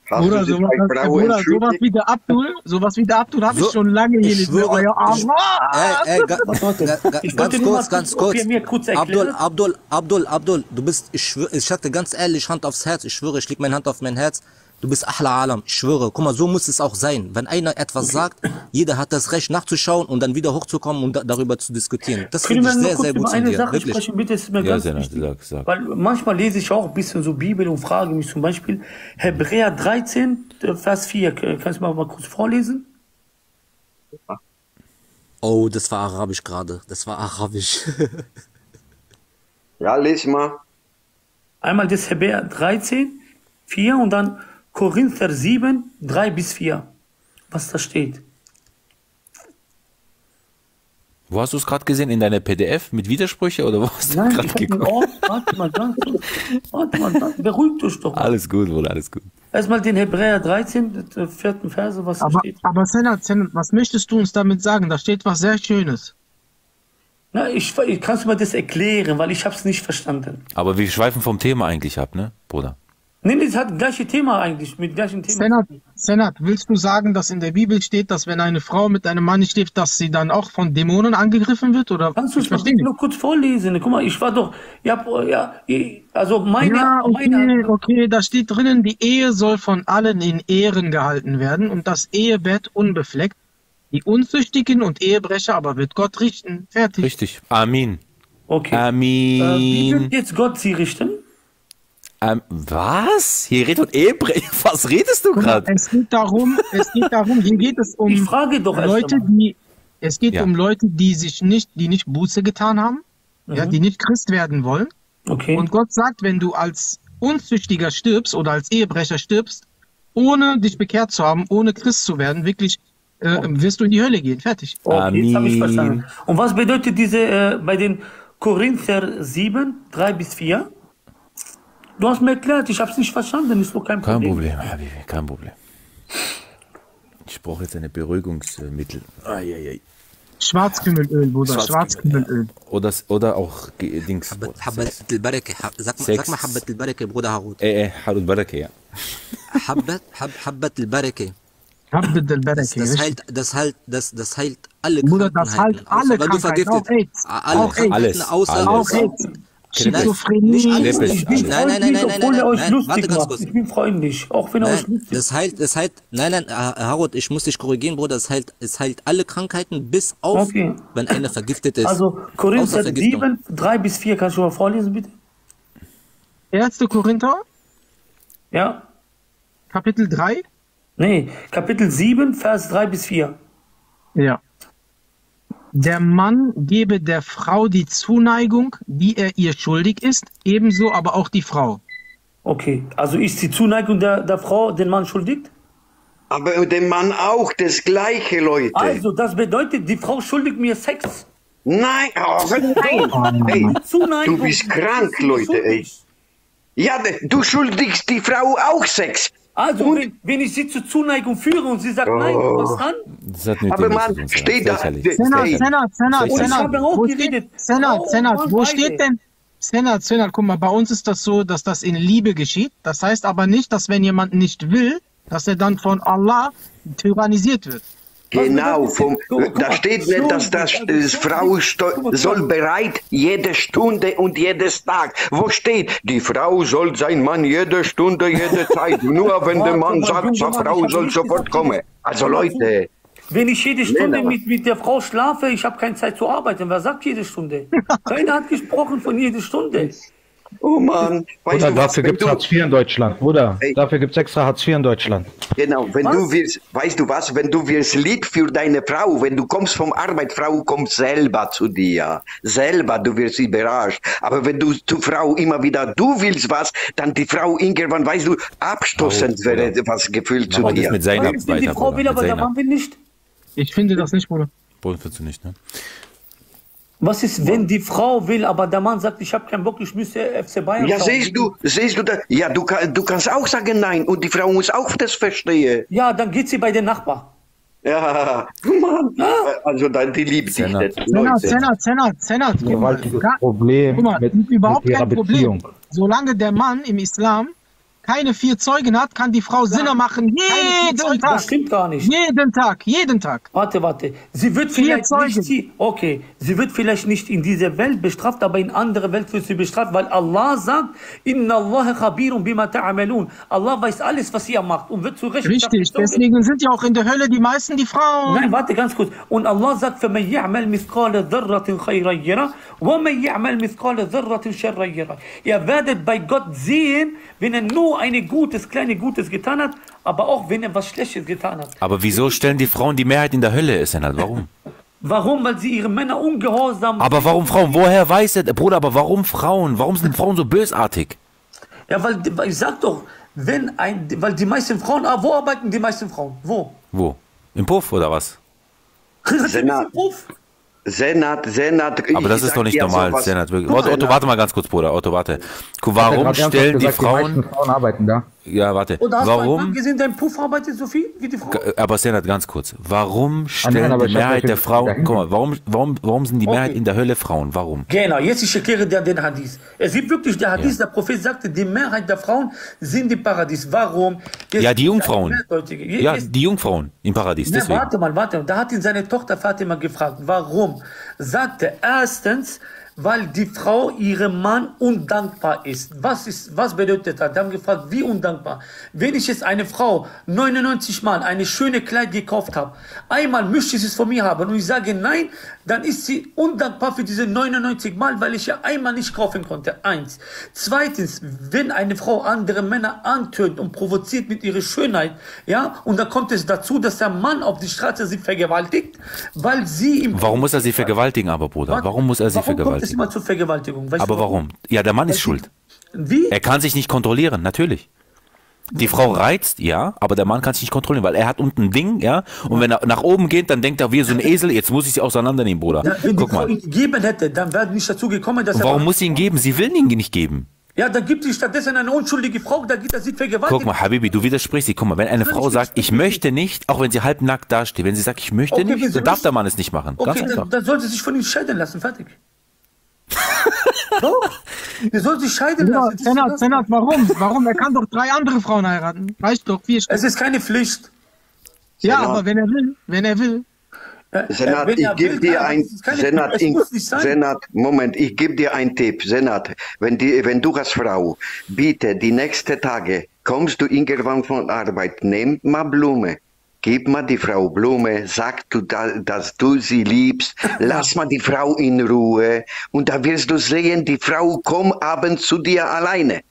Dich sowas, Frau Bruder, sowas wie der Abdul, sowas wie der Abdul habe ich So, schon lange hier ich nicht mehr. Euer ich- Allah. Ey, ey, ga, ga, ga, Ich ganz wollte nur kurz, ganz kurz, kurz. Abdul, Abdul, Abdul, Abdul, du bist, ich schwöre, ich sagte ganz ehrlich, Hand aufs Herz, ich schwöre, ich leg meine Hand auf mein Herz. Du bist Ahla Alam, ich schwöre. Guck mal, so muss es auch sein. Wenn einer etwas sagt, jeder hat das Recht nachzuschauen und dann wieder hochzukommen und da, darüber zu diskutieren. Das finde ich sehr, sehr gut von eine dir. Sache Wirklich. sprechen, bitte? Ist mir Ja, ganz Senat, wichtig. sag, sag. Weil manchmal lese ich auch ein bisschen so Bibel und frage mich zum Beispiel, Hebräer 13, äh, Vers 4, K- kannst du mal, mal kurz vorlesen? Oh, das war Arabisch gerade. Das war Arabisch. Ja, lies mal. Einmal das Hebräer 13, 4 und dann Korinther 7, 3 bis 4. Was da steht. Wo hast du es gerade gesehen? In deiner PDF mit Widersprüche oder wo hast du Nein, gerade geguckt? Ort, warte mal ganz kurz. Warte mal, ganz- beruhigt euch doch mal. Alles gut, Bruder, alles gut. Erstmal den Hebräer 13, den vierten Verse, was da Aber, steht. aber Senat, Senat, was möchtest du uns damit sagen? Da steht was sehr Schönes. Na, ich, ich kannst du mir das erklären, weil ich habe es nicht verstanden. Aber wir schweifen vom Thema eigentlich ab, ne, Bruder? Nee, das hat das gleiche Thema eigentlich, mit gleichem Thema. Senat, Senat, willst du sagen, dass in der Bibel steht, dass wenn eine Frau mit einem Mann schläft, dass sie dann auch von Dämonen angegriffen wird? Oder Kannst du es nur kurz vorlesen? Guck mal, ich war doch, ja, ja, also meine, Ja, okay, meine, okay, da steht drinnen, die Ehe soll von allen in Ehren gehalten werden und das Ehebett unbefleckt. Die Unzüchtigen und Ehebrecher aber wird Gott richten. Fertig. Richtig. Amin. okay. Äh, wie wird jetzt Gott sie richten? Ähm, was? Hier redet Ebre. Was redest du gerade? Es geht darum, es geht darum, hier geht es um Leute, die, es geht Ja. um Leute, die sich nicht, die nicht Buße getan haben, ja, die nicht Christ werden wollen. Okay. Und Gott sagt, wenn du als Unzüchtiger stirbst oder als Ehebrecher stirbst, ohne dich bekehrt zu haben, ohne Christ zu werden, wirklich, äh, wirst du in die Hölle gehen. Fertig. Okay, jetzt habe ich verstanden. Und was bedeutet diese äh, bei den Korinther 7, 3 bis 4? Du hast mir erklärt, ich habe es nicht verstanden, ist doch kein Problem. Kein Problem, Habibi, kein Problem. Ich brauche jetzt eine Beruhigungsmittel. Eieiei. Schwarzkümmelöl, Bruder, Schwarzkümmelöl. Ja. Oder, oder auch Dings. Habbat al sag, sag mal Habbat al Bruder Harut. Äh, äh, Harut Barake, ja. Habbat, hab, al-Barake. Habbat al-Barake, das, das heilt, das heilt, das, das heilt alle Bruder, das heilt alle Krankheiten, auch AIDS. Alle, auch alles, außer, alles. Außer, Nein, Schizophrenie. nicht alles Schleppes, nicht. alles. Nein, nein, nein, nein, nein, obwohl nein, er euch nein, warte ganz kurz. Ich bin freundlich, auch wenn er euch Nein, lustig das heilt, das heilt, nein, nein, Herr Harut, ich muss dich korrigieren, Bruder, es heilt, es heilt alle Krankheiten bis auf, Okay. wenn einer vergiftet ist. Also Korinther Vergiftung. 7, 3 bis 4, kannst du mal vorlesen, bitte? 1. Korinther, Ja? Kapitel 3. Nee, Kapitel 7, Vers 3 bis 4. Ja. Der Mann gebe der Frau die Zuneigung, die er ihr schuldig ist, ebenso aber auch die Frau. Okay, also ist die Zuneigung der, der Frau den Mann schuldig? Aber dem Mann auch das Gleiche, Leute. Also, das bedeutet, die Frau schuldigt mir Sex. Nein, oh, nein. Ey, Zuneigung. du bist krank, Leute, ey. Ja, du schuldigst die Frau auch Sex. Also, wenn, wenn ich sie zur Zuneigung führe und sie sagt nein, was dann? Das hat mit Aber tun. steht da- Senat. Senat, Senat, Und ich Senat. habe auch Wo steht, Senat, Senat, und wo beide. steht denn? Senat, Senat, guck mal, bei uns ist das so, dass das in Liebe geschieht. Das heißt aber nicht, dass wenn jemand nicht will, dass er dann von Allah tyrannisiert wird. Genau, vom, da steht nicht, dass das äh, Frau soll bereit jede Stunde und jedes Tag. Wo steht, die Frau soll sein Mann jede Stunde, jede Zeit. Nur wenn der Mann sagt, die Frau soll sofort kommen. Also Leute, Wenn ich jede Stunde mit, mit der Frau schlafe, ich habe keine Zeit zu arbeiten. Wer sagt jede Stunde? Keiner hat gesprochen von jede Stunde. Oh Mann, weißt Bruder, du dafür gibt's du, Hartz IV in Deutschland. Bruder, Ey. dafür gibt's extra Hartz IV in Deutschland. genau, wenn Was? du wirst, weißt du was, wenn du wirst lieb für deine Frau, wenn du kommst vom Arbeit, Frau kommt selber zu dir, selber, du wirst sie überrascht. Aber wenn du zur Frau immer wieder, du willst was, dann die Frau irgendwann, weißt du, abstoßend Oh, wäre was gefühlt zu dir. mit ist, wenn die weiter, Frau Mit aber der Zainab. Mann will nicht? Ich finde das nicht, Bruder. Bruder, willst du nicht, ne? Was ist, wenn die Frau will, aber der Mann sagt, ich habe keinen Bock, ich müsste FC Bayern Ja, schauen? siehst du, siehst du da, ja, du, du kannst auch sagen nein und die Frau muss auch das verstehen. Ja, dann geht sie bei den Nachbarn. Ja, Mann, also dann, die liebt dich Senat. nicht, Senat, Leute. Senat, Senat, Senat. Guck mal, Gewaltiges ga- Problem guck mal mit, überhaupt mit ihrer kein Problem. Beziehung. Solange der Mann im Islam keine vier Zeugen hat, kann die Frau Sinne machen. Jeden Das Tag. stimmt gar nicht. Jeden Tag, jeden Tag. Warte, warte. Sie wird Vier vielleicht Zeugen. nicht, sie, okay, sie wird vielleicht nicht in dieser Welt bestraft, aber in anderer Welt wird sie bestraft, weil Allah sagt, Inna Allah khabirun bima ta'amalun. Allah weiß alles, was ihr macht und wird zu Recht Richtig, gezogen. deswegen sind ja auch in der Hölle die meisten die Frauen. Nein, warte ganz kurz. Und Allah sagt, فَمَنْ يَعْمَلْ مِثْقَالَ ذَرَّةٍ خَيْرًا يَرَهُ وَمَنْ يَعْمَلْ مِثْقَالَ ذَرَّةٍ شَرًّا يَرَهُ Ihr werdet bei Gott sehen, wenn er nur ein Gutes, kleine Gutes getan hat, aber auch wenn er was Schlechtes getan hat. Aber wieso stellen die Frauen die Mehrheit in der Hölle, Senat? Warum? Warum? Weil sie ihre Männer ungehorsam Aber warum Frauen? Woher weiß er, Bruder, aber warum Frauen? Warum sind Frauen so bösartig? Ja, weil, weil ich sag doch, wenn ein, weil die meisten Frauen, ah, wo arbeiten die meisten Frauen? Wo? Wo? Im Puff oder was? Senat. Uff. Senat, Senat. Aber das ist doch nicht normal, Senat. Wirklich. Otto, Otto, Senat. warte mal ganz kurz, Bruder. Otto, warte. Warum stellen die gesagt, Die Frauen. Frauen arbeiten da. Ja, warte. Warum? gesehen, dein Puff arbeitet so viel wie die Frau? Aber Senat, ganz kurz. Warum nein, stellen aber die Mehrheit der Frauen. Guck mal, warum, warum, warum sind die Mehrheit in der Hölle Frauen? Warum? Genau, jetzt ich erkläre dir den Hadith. Es gibt wirklich der Hadith, der Prophet sagte, die Mehrheit der Frauen sind im Paradies. Warum? Jetzt Ja, die Jungfrauen. Ja, jetzt- die Jungfrauen im Paradies. Na, Deswegen. warte mal, warte. Da hat ihn seine Tochter Fatima gefragt, warum? Sagte erstens, weil die Frau ihrem Mann undankbar ist. Was, ist, was bedeutet das? Die haben gefragt, wie undankbar? Wenn ich jetzt eine Frau 99 Mal eine schöne Kleid gekauft habe, einmal möchte sie es von mir haben und ich sage nein, dann ist sie undankbar für diese 99 Mal, weil ich ja einmal nicht kaufen konnte. Eins. Zweitens, wenn eine Frau andere Männer antönt und provoziert mit ihrer Schönheit, ja, und da kommt es dazu, dass der Mann auf die Straße sie vergewaltigt, weil sie im Warum muss er sie vergewaltigen, aber Bruder? Warum muss er sie Warum kommt es vergewaltigen? immer zur Vergewaltigung? Weißt Aber warum? Ja, der Mann ist schuld. Wie? Er kann sich nicht kontrollieren, natürlich. Die Frau reizt, ja, aber der Mann kann sich nicht kontrollieren, weil er hat unten ein Ding, ja, und wenn er nach oben geht, dann denkt er wie so ein Esel, jetzt muss ich sie auseinandernehmen, Bruder. Ja, wenn Guck die Frau mal. ihn gegeben hätte, dann wäre nicht dazu gekommen, dass Und er... warum muss sie ihn geben? Sie will ihn nicht geben. Ja, dann gibt sie stattdessen eine unschuldige Frau, da geht das sieht vergewaltigt. Guck mal, Habibi, du widersprichst sie. Guck mal, wenn eine Frau sagt, ich möchte nicht, auch wenn sie halbnackt dasteht, wenn sie sagt, ich möchte Okay, nicht, sie dann darf der Mann es nicht machen. Ganz Okay, einfach. dann, dann soll sie sich von ihm scheiden lassen, fertig. Doch, sie soll sich scheiden Ja, lassen. Senat, Senat, warum? Warum? Er kann doch drei andere Frauen heiraten. Reicht doch, vier Stück. Es ist keine Pflicht. Ja, Senat. aber wenn er will, wenn er will. Äh, Senat, wenn ich gebe dir ein Senat, sein. Senat, Moment, ich gebe dir einen Tipp. Senat, wenn, die, wenn du als Frau, bitte die nächsten Tage kommst du irgendwann von Arbeit, nimm mal Blume. Gib mal die Frau Blume, sag du, da, dass du sie liebst, lass mal die Frau in Ruhe und da wirst du sehen, die Frau kommt abends zu dir alleine.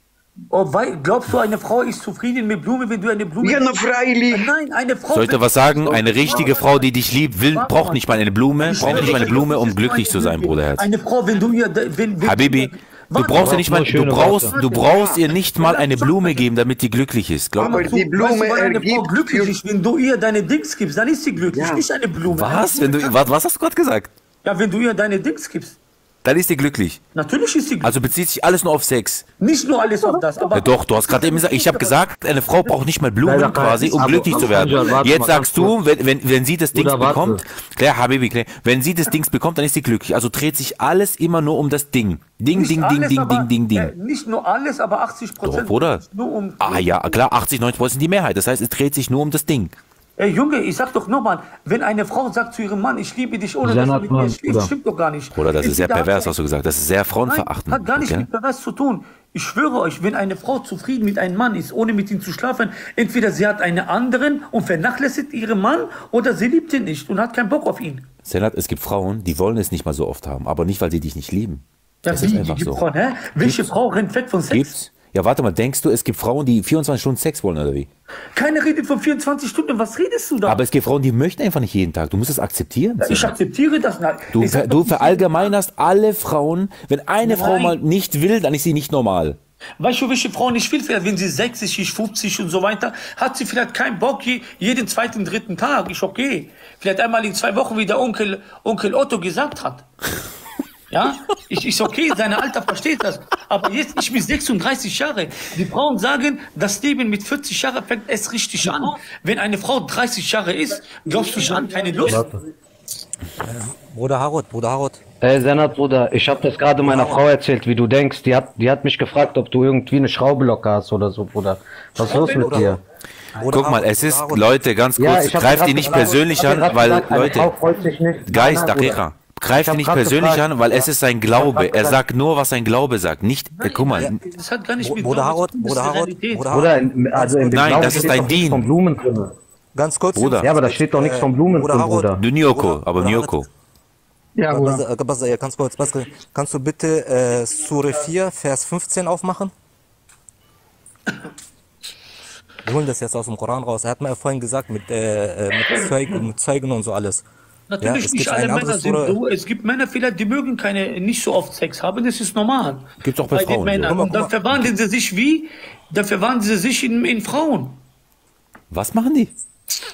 Oh, wei- glaubst du, eine Frau ist zufrieden mit Blume, wenn du eine Blume Ja, na freilich. Nein, eine Frau. Soll ich dir was sagen? Eine richtige Frau, die dich liebt, will, braucht nicht mal eine Blume, braucht nicht mal eine Blume, um glücklich zu sein, Bruderherz. Eine Frau, wenn du ihr. Wenn, wenn Habibi, du brauchst ja nicht mal, du brauchst, du brauchst ihr nicht mal eine Blume geben, damit die glücklich ist. Glaub Aber die Blume weißt du, wann eine Frau glücklich ist, wenn du ihr deine Dings gibst, dann ist sie glücklich, Ja. nicht eine Blume. Was? Wenn du, was, was hast du gerade gesagt? Ja, wenn du ihr deine Dings gibst. Dann ist sie glücklich. Natürlich ist sie glücklich. Also bezieht sich alles nur auf Sex. nicht nur alles auf das, aber. Ja, doch, du hast gerade eben gesagt, ich habe gesagt, eine Frau braucht nicht mal Blumen Leider kein- quasi, um aber- glücklich zu werden. warte Jetzt sagst du, wenn, wenn, wenn sie das Ding bekommt, Claire, Habibi, Claire, wenn sie das Ding bekommt, dann ist sie glücklich. Also dreht sich alles immer nur um das Ding. Ding, nicht ding, ding, alles, ding, aber, ding, ding, Äh, ding. nicht nur alles, aber 80 Doch, Prozent. Bruder. Nur um. Ah ja, klar, 80, 90 Prozent sind die Mehrheit. Das heißt, es dreht sich nur um das Ding. Ey, Junge, ich sag doch nochmal, wenn eine Frau sagt zu ihrem Mann, ich liebe dich, ohne dass Senat, du mit mir Mann, schläfst, Bruder. stimmt doch gar nicht. Bruder, das ist sehr pervers, hast du gesagt. Das ist sehr Nein, frauenverachtend. hat gar nichts okay? mit pervers zu tun. Ich schwöre euch, wenn eine Frau zufrieden mit einem Mann ist, ohne mit ihm zu schlafen, entweder sie hat einen anderen und vernachlässigt ihren Mann oder sie liebt ihn nicht und hat keinen Bock auf ihn. Senat, es gibt Frauen, die wollen es nicht mal so oft haben, aber nicht, weil sie dich nicht lieben. Ja, Das wie, ist einfach so. Frauen, hä? Welche Frau rennt weg von Sex? Gibt's? Ja, warte mal, denkst du, es gibt Frauen, die 24 Stunden Sex wollen oder wie? Keiner redet von 24 Stunden. Was redest du da? Aber es gibt Frauen, die möchten einfach nicht jeden Tag. Du musst es akzeptieren. ich Senat. akzeptiere das. Nein, Du, ver, du nicht- verallgemeinerst alle Frauen. Wenn eine Frau Nein. mal nicht will, dann ist sie nicht normal. Weißt du, welche Frau nicht will? Vielleicht, wenn sie 60 ist, 50 und so weiter, hat sie vielleicht keinen Bock, je, jeden zweiten, dritten Tag. Ist okay. Vielleicht einmal in zwei Wochen, wie der Onkel, Onkel Otto gesagt hat. Ja, ich, ist okay, seine Alter versteht das. Aber jetzt, ich bin 36 Jahre. Die Frauen sagen, das Leben mit 40 Jahren fängt erst richtig an. Wenn eine Frau 30 Jahre ist, glaubst du, ich habe keine Lust? Bruder Harut, Bruder Harut. Ey, Senat, Bruder, ich habe das gerade meiner Frau erzählt, wie du denkst. Die hat, die hat mich gefragt, ob du irgendwie eine Schraube locker hast oder so, Bruder. Was ist los mit dir? Bruder Guck mal, es ist. Leute, ganz Ja, kurz, ich hab greift die nicht persönlich an, weil, Leute. Geist. Daqiqa, greift ihn nicht persönlich gefragt. an, weil es ist sein Glaube. Er sagt nur, was sein Glaube sagt. Nicht, äh, guck mal, Das hat gar nicht mit Bruder Glauben Harut, zu tun, das Bruder Realität. Bruder in- also in dem Nein, Glauben das ist dein Dien. von Blumen drin. Ganz kurz. Bruder. Ja, aber da steht doch nichts von Blumen Bruder drin. Bruder. du Nyoko, Bruder, aber Bruder, Nyoko. Ja, Bruder. Bas- äh, ganz kurz, Bas- kannst du bitte äh, Sure 4, Vers 15 aufmachen? Wir holen das jetzt aus dem Koran raus. Er hat mir vorhin gesagt, mit, äh, äh, mit, Zeugen, mit Zeugen und so alles. Natürlich es nicht alle Männer sind so. Es gibt Männer vielleicht, die mögen keine, nicht so oft Sex haben. Das ist normal. Gibt's auch bei den Frauen, so. Männern. Mal, Und dann verwandeln sie sich wie? Dann verwandeln sie sich in, in Frauen. Was machen die?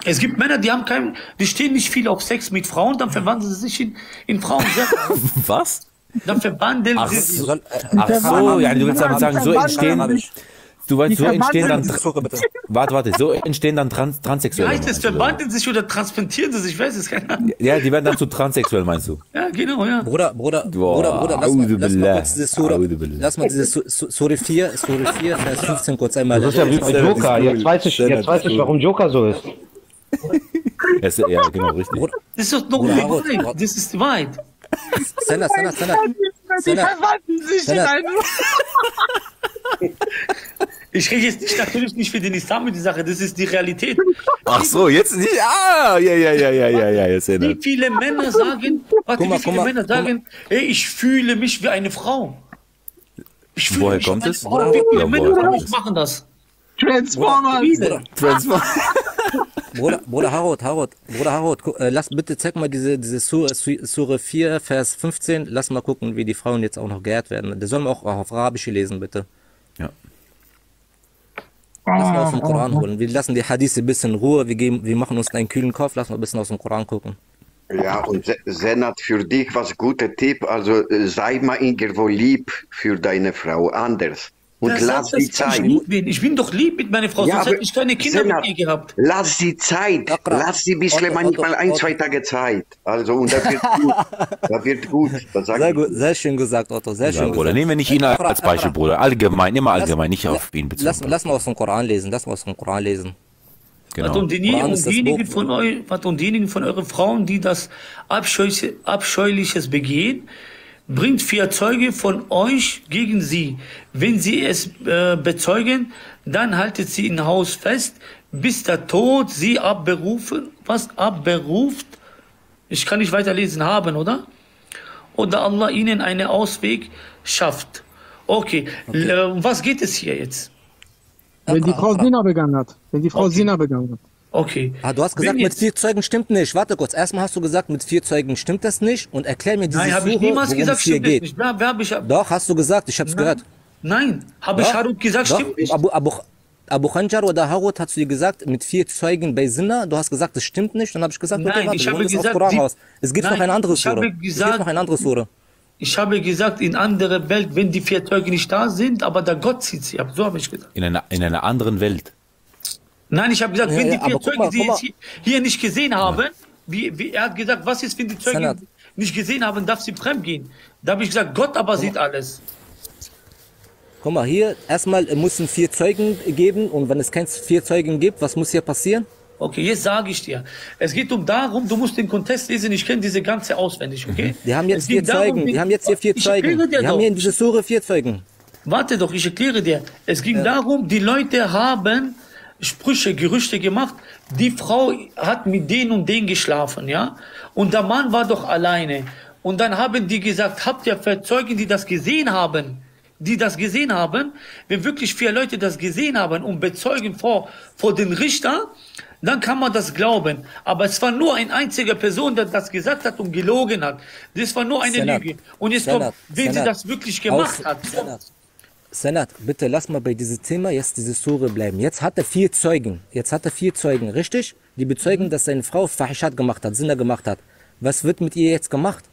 Es gibt Männer, die haben kein, die stehen nicht viel auf Sex mit Frauen, dann verwandeln sie sich in, in Frauen. Was? dann verwandeln Ach sie sich. Äh, Ach so, ja, du willst damit sagen, so entstehen, du weißt, so entstehen dann, bitte. warte, warte, so entstehen dann Trans Transsexuelle. du, oder? Verwandeln sich oder transplantieren sie sich? Ich weiß es keiner. Ja, die werden dann zu transsexuell, meinst du? Ja, genau, ja. Bruder, Bruder, Boah, Bruder, Bruder, lass mal, lass mal kurz diese Sure, Audu billah. lass mal diese Su- Su- Sure 4, Sure 4, Vers 15 kurz einmal. Das ist ja wie bei Joker. Jetzt weiß ich, jetzt weiß ich, warum Joker so ist. Es, ja, genau, richtig. Bruder, Das ist doch noch. Harut. Das ist die Wahrheit. Senat, Senat, Senat. Die verwandeln sich in Senat. Ich rede jetzt nicht, natürlich nicht für den Islam mit die Sache, das ist die Realität. Ach so, jetzt nicht. Ah, ja, ja, ja, ja, ja, ja, jetzt Wie erinnert. viele Männer sagen, warte, Guck mal, wie viele guck mal, Männer guck sagen, ey, ich fühle mich wie eine Frau. Ich fühle Woher mich wie kommt es? Frau. Wie viele Ja, Männer machen das? Transformers. Viele. Transform. Bruder, Bruder Harut, Harut, Bruder Harut, gu- äh, lass bitte, zeig mal diese, diese Sure, Su- Sure 4, Vers 15, lass mal gucken, wie die Frauen jetzt auch noch geehrt werden. Der soll man auch auf Arabisch lesen, bitte. Ja. Lass mal aus dem Koran holen. Wir lassen die Hadithe ein bisschen Ruhe, wir, geben, wir machen uns einen kühlen Kopf, lass mal ein bisschen aus dem Koran gucken. Ja, und Se- Senat, für dich was guter Tipp. Also äh, sei mal irgendwo lieb für deine Frau. Anders. Und Der lass die ich Zeit. lieb bin. Ich bin doch lieb mit meiner Frau, sonst hätte ich keine Kinder Senat, mit ihr gehabt. Lass die Zeit. Lass die bisschen manchmal Otto, ein, Otto. zwei Tage Zeit. Also, und das wird gut. das wird gut. Das Sehr ich. gut, sehr schön gesagt, Otto, sehr Ja, schön Bruder, gesagt. nehmen wir nicht ihn Akra, als Beispiel. Bruder. Allgemein, immer Lass- allgemein, nicht auf ihn bezogen. Lass, lass mal aus dem Koran lesen, lass mal aus dem Koran lesen. Genau. Was und, die, und das diejenigen von euch, was und diejenigen von euren Frauen, die das Abscheuliche, Abscheuliches begehen, bringt vier Zeuge von euch gegen sie. Wenn sie es äh, bezeugen, dann haltet sie im Haus fest, bis der Tod sie abberufen, was abberuft, ich kann nicht weiterlesen haben, oder? Oder Allah ihnen einen Ausweg schafft. Okay, Äh, um was geht es hier jetzt? Wenn die Frau Sina begangen hat. Wenn die Frau Okay. Sina begangen hat. Okay. Ah, du hast gesagt, mit vier Zeugen stimmt nicht. Warte kurz. Erstmal hast du gesagt, mit vier Zeugen stimmt das nicht. Und erklär mir diese Nein, habe ich Suche, niemals gesagt, es hier stimmt es geht. nicht. Wer, wer habe ich, Doch, hast du gesagt. Ich hab's gehört. Nein, habe ich Harut gesagt, doch. stimmt nicht. Abu, Abu, Abu Khanjar oder Harut hast du dir gesagt, mit vier Zeugen bei Sinna. Du hast gesagt, das stimmt nicht. Dann habe ich gesagt, Nein, okay, warte, ich habe gesagt, Koran die- raus. Es gibt Nein, noch eine andere ich habe Sure. Es gibt gesagt- noch eine andere Sure. Ich habe gesagt, in anderer Welt, wenn die vier Zeugen nicht da sind, aber der Gott zieht sie ab. So habe ich gesagt. In einer, in einer anderen Welt. Nein, ich habe gesagt, Ja, wenn ja, die vier guck Zeugen mal, sie guck mal. jetzt hier, nicht gesehen haben, wie, wie, er hat gesagt, was ist, wenn die Zeugen Sanat. nicht gesehen haben, darf sie fremd gehen. Da habe ich gesagt, Gott aber sieht alles. Guck mal, hier erstmal müssen vier Zeugen geben. Und wenn es keine vier Zeugen gibt, was muss hier passieren? Okay, jetzt sage ich dir. Es geht um darum, du musst den Kontext lesen, ich kenne diese ganze auswendig, okay? Wir haben Es jetzt vier darum, Zeugen. wie- Wir haben jetzt hier vier Ich Zeugen. dir Wir haben doch. hier in dieser Sure vier Zeugen. Warte doch, ich erkläre dir. Es ging darum, die Leute haben Sprüche, Gerüchte gemacht. Die Frau hat mit den und den geschlafen, ja? Und der Mann war doch alleine. Und dann haben die gesagt, habt ihr vier Zeugen, die das gesehen haben? Die das gesehen haben? Wenn wirklich vier Leute das gesehen haben und bezeugen vor, vor den Richter, dann kann man das glauben. Aber es war nur eine einzige Person, der das gesagt hat und gelogen hat. Das war nur eine Senat. Lüge. Und jetzt Senat. kommt, wenn sie das wirklich gemacht Aus- hat. Senat. Senat, bitte lass mal bei diesem Thema jetzt diese Sure bleiben. Jetzt hat er vier Zeugen. Jetzt hat er vier Zeugen, richtig? Die bezeugen, dass seine Frau Fahishat gemacht hat, Sinner gemacht hat. Was wird mit ihr jetzt gemacht?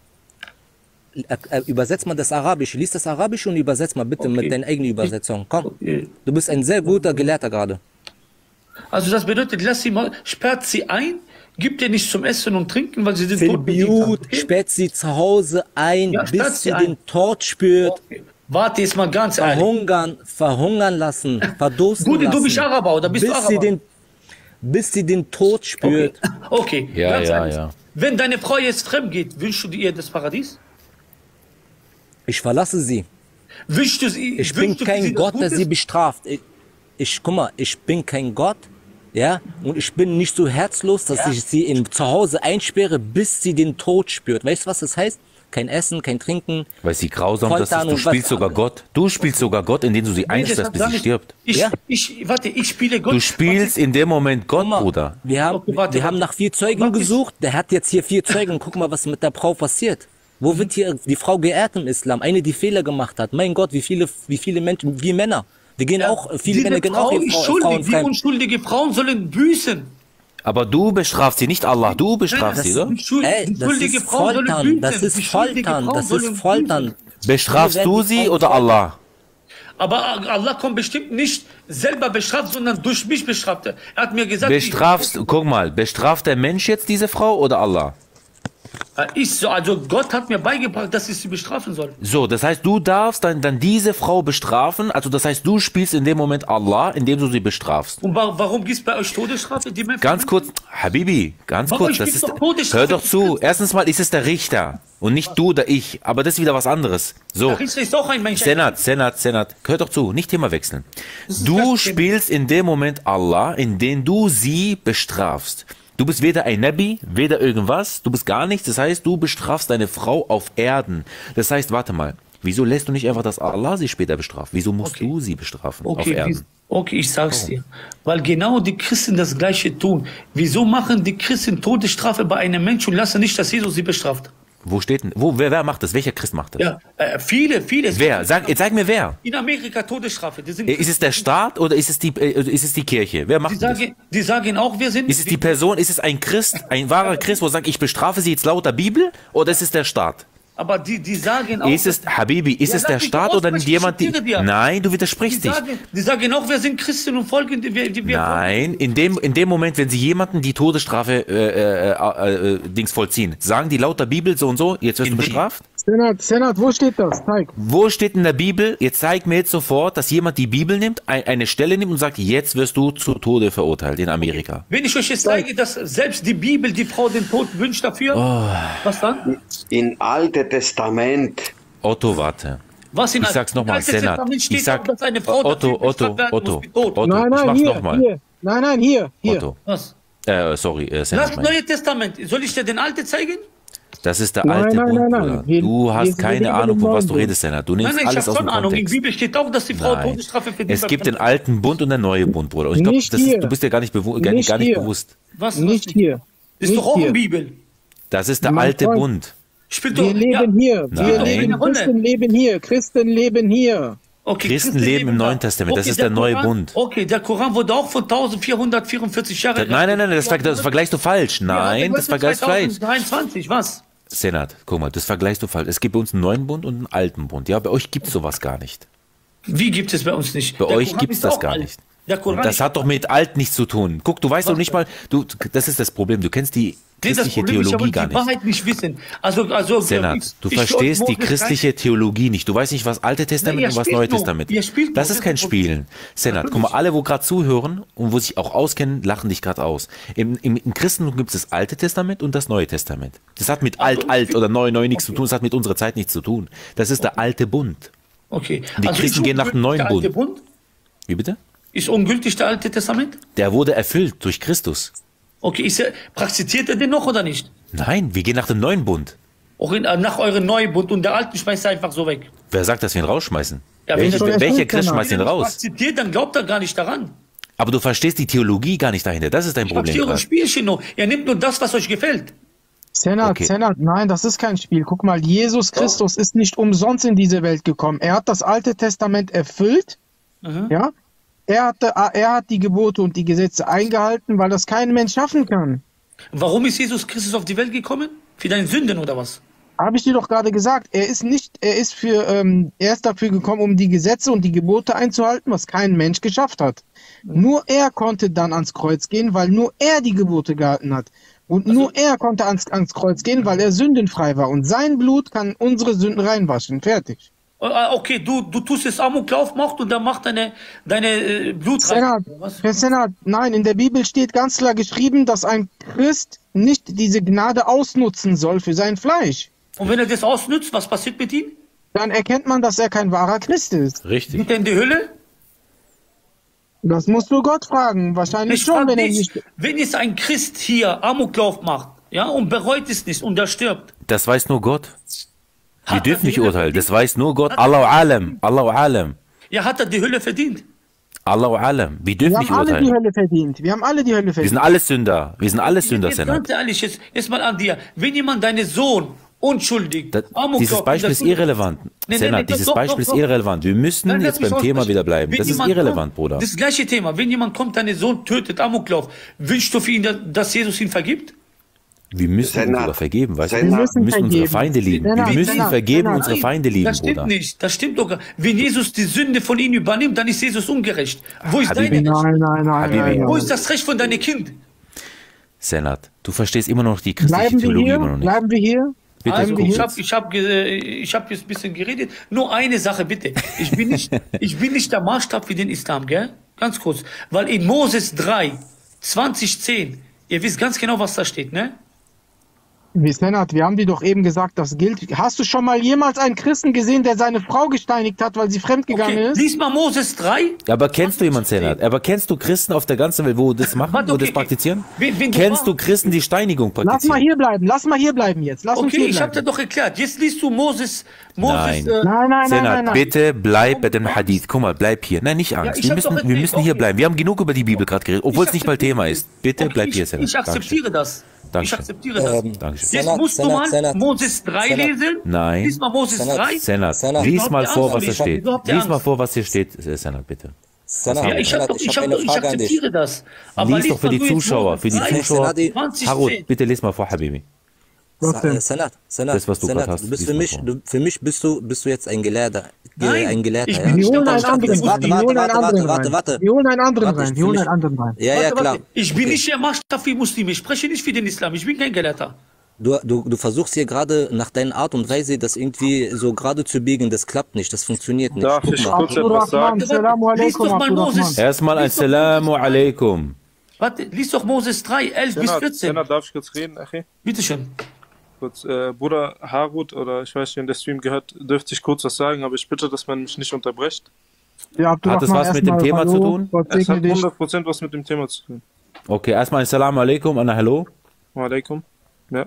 Äh, äh, Übersetz mal das Arabische. Lies das Arabische und übersetz mal bitte Okay. mit deiner eigenen Übersetzung. Komm. Okay. Du bist ein sehr guter Gelehrter gerade. Also das bedeutet, lass sie mal, sperrt sie ein, gibt ihr nicht zum Essen und Trinken, weil sie haben. Blut, Okay? sperrt sie zu Hause ein, Ja, bis sie sie den Tod spürt. Okay. Warte jetzt mal ganz ehrlich. verhungern, verhungern lassen, verdursten Gut, du lassen. bist Araber, oder bist du bis Araber? Sie den, bis sie den Tod Okay, spürt. okay. Ja, ganz ja, ehrlich. ja. Wenn deine Frau jetzt fremd geht, wünschst du ihr das Paradies? Ich verlasse sie. Wünschst du sie? Ich bin du kein sie Gott, der sie bestraft. Ich, ich, guck mal, ich bin kein Gott, ja, und ich bin nicht so herzlos, dass Ja. ich sie in, zu Hause einsperre, bis sie den Tod spürt. Weißt du, was das heißt? Kein Essen, kein Trinken. Weil sie grausam das ist. Du spielst sogar Gott. Du spielst sogar Gott, indem du sie einsperrst, bis sie stirbt. Ich, Ja. ich, warte, ich spiele Gott. Du spielst in dem Moment Gott, mal, Bruder. Wir haben, Okay, warte, wir warte. haben nach vier Zeugen Warte. gesucht. Der hat jetzt hier vier Zeugen. Guck mal, was mit der Frau passiert. Wo wird hier die Frau geehrt im Islam? Eine, die Fehler gemacht hat. Mein Gott, wie viele, wie viele Menschen, wie Männer. Wir gehen auch, viele Männer gehen Frau auch Frau, schuldig. Frauen Die unschuldige Frauen sollen büßen. Aber du bestrafst sie, nicht Allah. Du bestrafst sie, oder? Ey, das ist Foltern, das ist Foltern, das ist. Foltern. Bestrafst du sie oder Allah? Aber Allah kommt bestimmt nicht selber bestraft, sondern durch mich bestraft. Er hat mir gesagt, Bestrafst, guck mal, bestraft der Mensch jetzt diese Frau oder Allah? Ich, so, also Gott hat mir beigebracht, dass ich sie bestrafen soll. So, das heißt, du darfst dann, dann diese Frau bestrafen. Also das heißt, du spielst in dem Moment Allah, indem du sie bestrafst. Und wa warum gibt es bei euch Todesstrafe? Die Menschen- Ganz kurz, Habibi, ganz Warum kurz, das ist, Todesstrafe? hör doch zu. Erstens mal ist es der Richter und nicht du oder ich. Aber das ist wieder was anderes. So. Der Richter ist auch ein Mensch. Senat, Senat, Senat, hör doch zu, nicht Thema wechseln. Du spielst in dem Moment Allah, indem du sie bestrafst. Du bist weder ein Nabi, weder irgendwas, du bist gar nichts. Das heißt, du bestrafst deine Frau auf Erden. Das heißt, warte mal, wieso lässt du nicht einfach, dass Allah sie später bestraft? Wieso musst Okay. du sie bestrafen auf Okay, Erden? wie- okay, ich sag's dir. Weil genau die Christen das Gleiche tun. Wieso machen die Christen Todesstrafe bei einem Menschen und lassen nicht, dass Jesus sie bestraft? Wo steht denn, wo, wer, wer macht das? Welcher Christ macht das? Ja, äh, viele, viele. Wer? Sag, jetzt sag mir wer. In Amerika Todesstrafe. Die, sind, Äh, Ist es der Staat oder ist es die, äh, ist es die Kirche? Wer die, macht das? sagen, die sagen auch, wir sind. Ist es die Person, ist es ein Christ, ein wahrer Christ, wo sagt, ich bestrafe sie jetzt lauter Bibel oder ist es der Staat? Aber die, die sagen auch. Ist es, Habibi, ist Ja, es der Staat oder jemand, die. Nein, du die widersprichst dich. sagen, die sagen auch, wir sind Christen und folgen die, wir, die, wir Nein, in dem, in dem Moment, wenn sie jemanden die Todesstrafe äh, äh, äh, äh, Dings vollziehen, sagen die laut der Bibel so und so, jetzt wirst du bestraft? Senat, Senat, wo steht das? Zeig. Wo steht in der Bibel, jetzt zeig mir jetzt sofort, dass jemand die Bibel nimmt, ein, eine Stelle nimmt und sagt, jetzt wirst du zu Tode verurteilt in Amerika. Wenn ich euch jetzt zeige, dass selbst die Bibel die Frau den Tod wünscht dafür, Oh. was dann? In Alte Testament. Otto, warte. Was in Ich sag's nochmal, Senat. Testament steht Ich sag, auch, dass eine Frau Otto, Otto, Otto. Otto, nein, ich nein, mach's hier, nochmal. Nein, nein, hier, hier. Otto. Was? Äh, sorry, äh, Das Senat, mein. Neue Testament. Soll ich dir den Alten zeigen? Das ist der Nein, alte nein, Bund, nein, nein. Wir- Du hast keine Ahnung, von was du redest, Senat. Du Nein, nimmst nein, ich alles habe aus schon dem Ahnung. In Kontext. der Bibel steht auch, dass die Frau Nein. Todesstrafe verdient. Es gibt den alten Bund und den neuen Bund, Bruder. Und ich glaube, du bist dir gar nicht, bewu- gar, Nicht gar nicht bewusst. Was? Nicht hier. Ist Nicht doch auch hier. in der Bibel. Das ist der Mein alte Freund. Bund. Spielt Wir doch, leben ja. hier. Nein. Wir leben. Christen leben hier. Christen leben hier. Okay, Christen leben im. Neuen Testament, das ist der neue Koran, Bund. Okay, der Koran wurde auch von 1444 Jahren. Nein, nein, nein, das, ver- das vergleichst du falsch. Nein, das vergleichst du falsch. 2023, was? Senat, guck mal, das vergleichst du falsch. Es gibt bei uns einen neuen Bund und einen alten Bund. Ja, bei euch gibt es sowas gar nicht. Wie gibt es bei uns nicht? Bei Der euch gibt's ist das gar alt. nicht. Das hat doch mit alt nichts zu tun. Guck, du weißt doch nicht mal, du, das ist das Problem. Du kennst die christliche Problem Theologie gar die nicht. Wahrheit nicht wissen. Also, also, Senat, ich- du ich verstehst die christliche Theologie nicht. Du weißt nicht, was Alte Testament ihr und was Neue. Testament ist. Das ist kein Spielen. Senat, guck mal, alle, wo gerade zuhören und wo sich auch auskennen, lachen dich gerade aus. Im, im, Im Christentum gibt es das Alte Testament und das Neue Testament. Das hat mit alt, alt oder neu, neu nichts zu tun. Das hat mit unserer Zeit nichts zu tun. Das ist der alte Bund. Okay. Die Also Christen ist gehen nach dem neuen Bund. Bund? Wie bitte? Ist ungültig der Alte Testament? Der wurde erfüllt durch Christus. Okay, ist er, praktiziert er den noch oder nicht? Nein, wir gehen nach dem neuen Bund. Auch in, äh, nach eurem neuen Bund und der alten schmeißt er einfach so weg. Wer sagt, dass wir ihn rausschmeißen? Ja, wenn Welche, welcher erfüllt, Christ schmeißt ihn Wenn er nicht raus? Praktiziert, dann glaubt er gar nicht daran. Aber du verstehst die Theologie gar nicht dahinter. Das ist dein Ich Problem. hier ein. Spielchen nur. Er nimmt nur das, was euch gefällt. Senat, Okay. Senat, nein, das ist kein Spiel. Guck mal, Jesus Christus ist nicht umsonst in diese Welt gekommen. Er hat das Alte Testament erfüllt. Ja. Er, hatte, er hat die Gebote und die Gesetze eingehalten, weil das kein Mensch schaffen kann. Warum ist Jesus Christus auf die Welt gekommen? Für deine Sünden oder was? Habe ich dir doch gerade gesagt. Er ist nicht, er ist für, ähm, er ist dafür gekommen, um die Gesetze und die Gebote einzuhalten, was kein Mensch geschafft hat. Nur er konnte dann ans Kreuz gehen, weil nur er die Gebote gehalten hat. Und nur er konnte ans, ans Kreuz gehen, weil er sündenfrei war. Und sein Blut kann unsere Sünden reinwaschen. Fertig. Äh, Okay, du, du tust es Amoklauf macht und dann macht deine, deine äh, Blut rein. Senat, Was? Herr Senat, nein, in der Bibel steht ganz klar geschrieben, dass ein Christ nicht diese Gnade ausnutzen soll für sein Fleisch. Und wenn er das ausnützt, was passiert mit ihm? Dann erkennt man, dass er kein wahrer Christ ist. Richtig. Geht er in die Hölle? Das musst du Gott fragen. Wahrscheinlich Ich schon, wenn er nicht. wenn jetzt ein Christ hier Amoklauf macht, ja, und bereut es nicht und er stirbt, Das weiß nur Gott. Wir dürfen nicht urteilen. verdient? Das weiß nur Gott. Allahu alam. Allahu alam. ja, hat er die Hölle verdient. Allahu alam. Wir dürfen Wir nicht haben alle die urteilen. Hölle verdient. Wir haben alle die Hölle Wir verdient. sind alles Sünder. Wir sind alles Sünder, Jetzt Senat. ganz ehrlich, jetzt, jetzt mal an dir. Wenn jemand deinen Sohn unschuldig Das, dieses Beispiel ist irrelevant. Nee, nee, Senat, nee, dieses doch, Beispiel doch, ist irrelevant. Wir müssen Nein, jetzt beim Thema wieder bleiben. Wenn Das ist jemand irrelevant, kommt, Bruder. Das gleiche Thema. Wenn jemand kommt, deinen Sohn tötet, Amoklauf, wünschst du für ihn, dass Jesus ihn vergibt? Wir müssen Senat. sogar vergeben, weißt du? Wir müssen müssen unsere vergeben. Feinde lieben. Senat, Wir müssen vergeben, unsere Feinde lieben, das stimmt Bruder. nicht. Das stimmt doch. gar- Wenn Jesus die Sünde von ihnen übernimmt, dann ist Jesus ungerecht. Wo ist Habibi. deine Recht? Nein, nein, nein, nein, Wo ist das Recht von deinem Kind? Senat, du verstehst immer noch die christliche Bleiben wir Theologie hier? immer noch nicht. Bleiben wir hier? Bitte, Bleiben wir Ich habe ich hab, ge- ich hab jetzt ein bisschen geredet. Nur eine Sache bitte. Ich bin nicht, ich bin nicht der Maßstab für den Islam, gell? Ganz kurz. Weil in Moses 3, 2010, ihr wisst ganz genau, was da steht, ne? Wie Senat, wir haben dir doch eben gesagt, das gilt. Hast du schon mal jemals einen Christen gesehen, der seine Frau gesteinigt hat, weil sie fremdgegangen Okay, ist? lies mal Moses 3. Aber kennst du jemanden, Senat? Aber kennst du Christen auf der ganzen Welt, wo das machen, Warte, wo okay, das praktizieren? Wenn du Kennst mal- du Christen, die Steinigung Lass praktizieren? mal hier bleiben, lass mal hier bleiben jetzt. Lass uns Okay, hier ich habe dir doch erklärt. Jetzt liest du Moses, Moses, Nein. äh, Nein, nein, nein, Senat, nein, nein. bitte bleib bei dem Hadith. Guck mal, bleib hier. Nein, nicht Angst. ich wir müssen, wir müssen erzählt, hier okay. bleiben. Wir haben genug über die Bibel gerade geredet, obwohl es nicht mal Thema ist. Bitte Okay, bleib ich, hier, Senat. Ich akzeptiere das. Ich Dankeschön. akzeptiere das. Ähm, Dankeschön. Jetzt Senat, musst du Senat, mal Senat. Moses 3 Senat. lesen. Nein. Lies mal Moses Senat. 3. Senat, Senat. lies mal vor, was hier nicht. steht. Lies mal vor, was hier steht, äh, Senat, bitte. Senat, Ja, ich, Senat, doch, ich ich, hab ich dich. akzeptiere das. Aber Lies doch für die du Zuschauer, für die 3, Zuschauer. Senat, 2010. Harun, bitte lies mal vor, Habibi. Trotzdem. äh, Sanat, Sanat, Das, was du grad hast, du bist für mich, du, für mich bist du, bist du jetzt ein Gelehrter. Ge- Nein, ein Gelehrter, ich ja? bin nicht Wir holen einen anderen. Warte, warte, warte, warte, warte. Wir holen einen anderen Warte, rein. Wir holen einen anderen rein. Ja, ja, klar. warte. Ich bin nicht der Maßstab für Muslime. Ich spreche nicht für den Islam. Ich bin kein Gelehrter. Du, du, du versuchst hier gerade nach deiner Art und Weise das irgendwie so gerade zu biegen, das klappt nicht, das funktioniert nicht. Darf Guck ich mal. kurz etwas sagen? Salamu. Erstmal Assalamu Moses. alaikum. Warte, lies doch Moses 3, 11 bis Senat, 14. Senat, darf ich kurz reden? Bitte schön. Kurz, äh, Bruder Harut, oder ich weiß nicht, in der Stream gehört, dürfte ich kurz was sagen, aber ich bitte, dass man mich nicht unterbrecht. Ja, Hat das was mit dem erstmal Thema hallo, zu tun? Gott Es hat dich. 100% was mit dem Thema zu tun. Okay, erstmal Assalamu alaikum, Anna, hallo. Wa alaikum. Ja.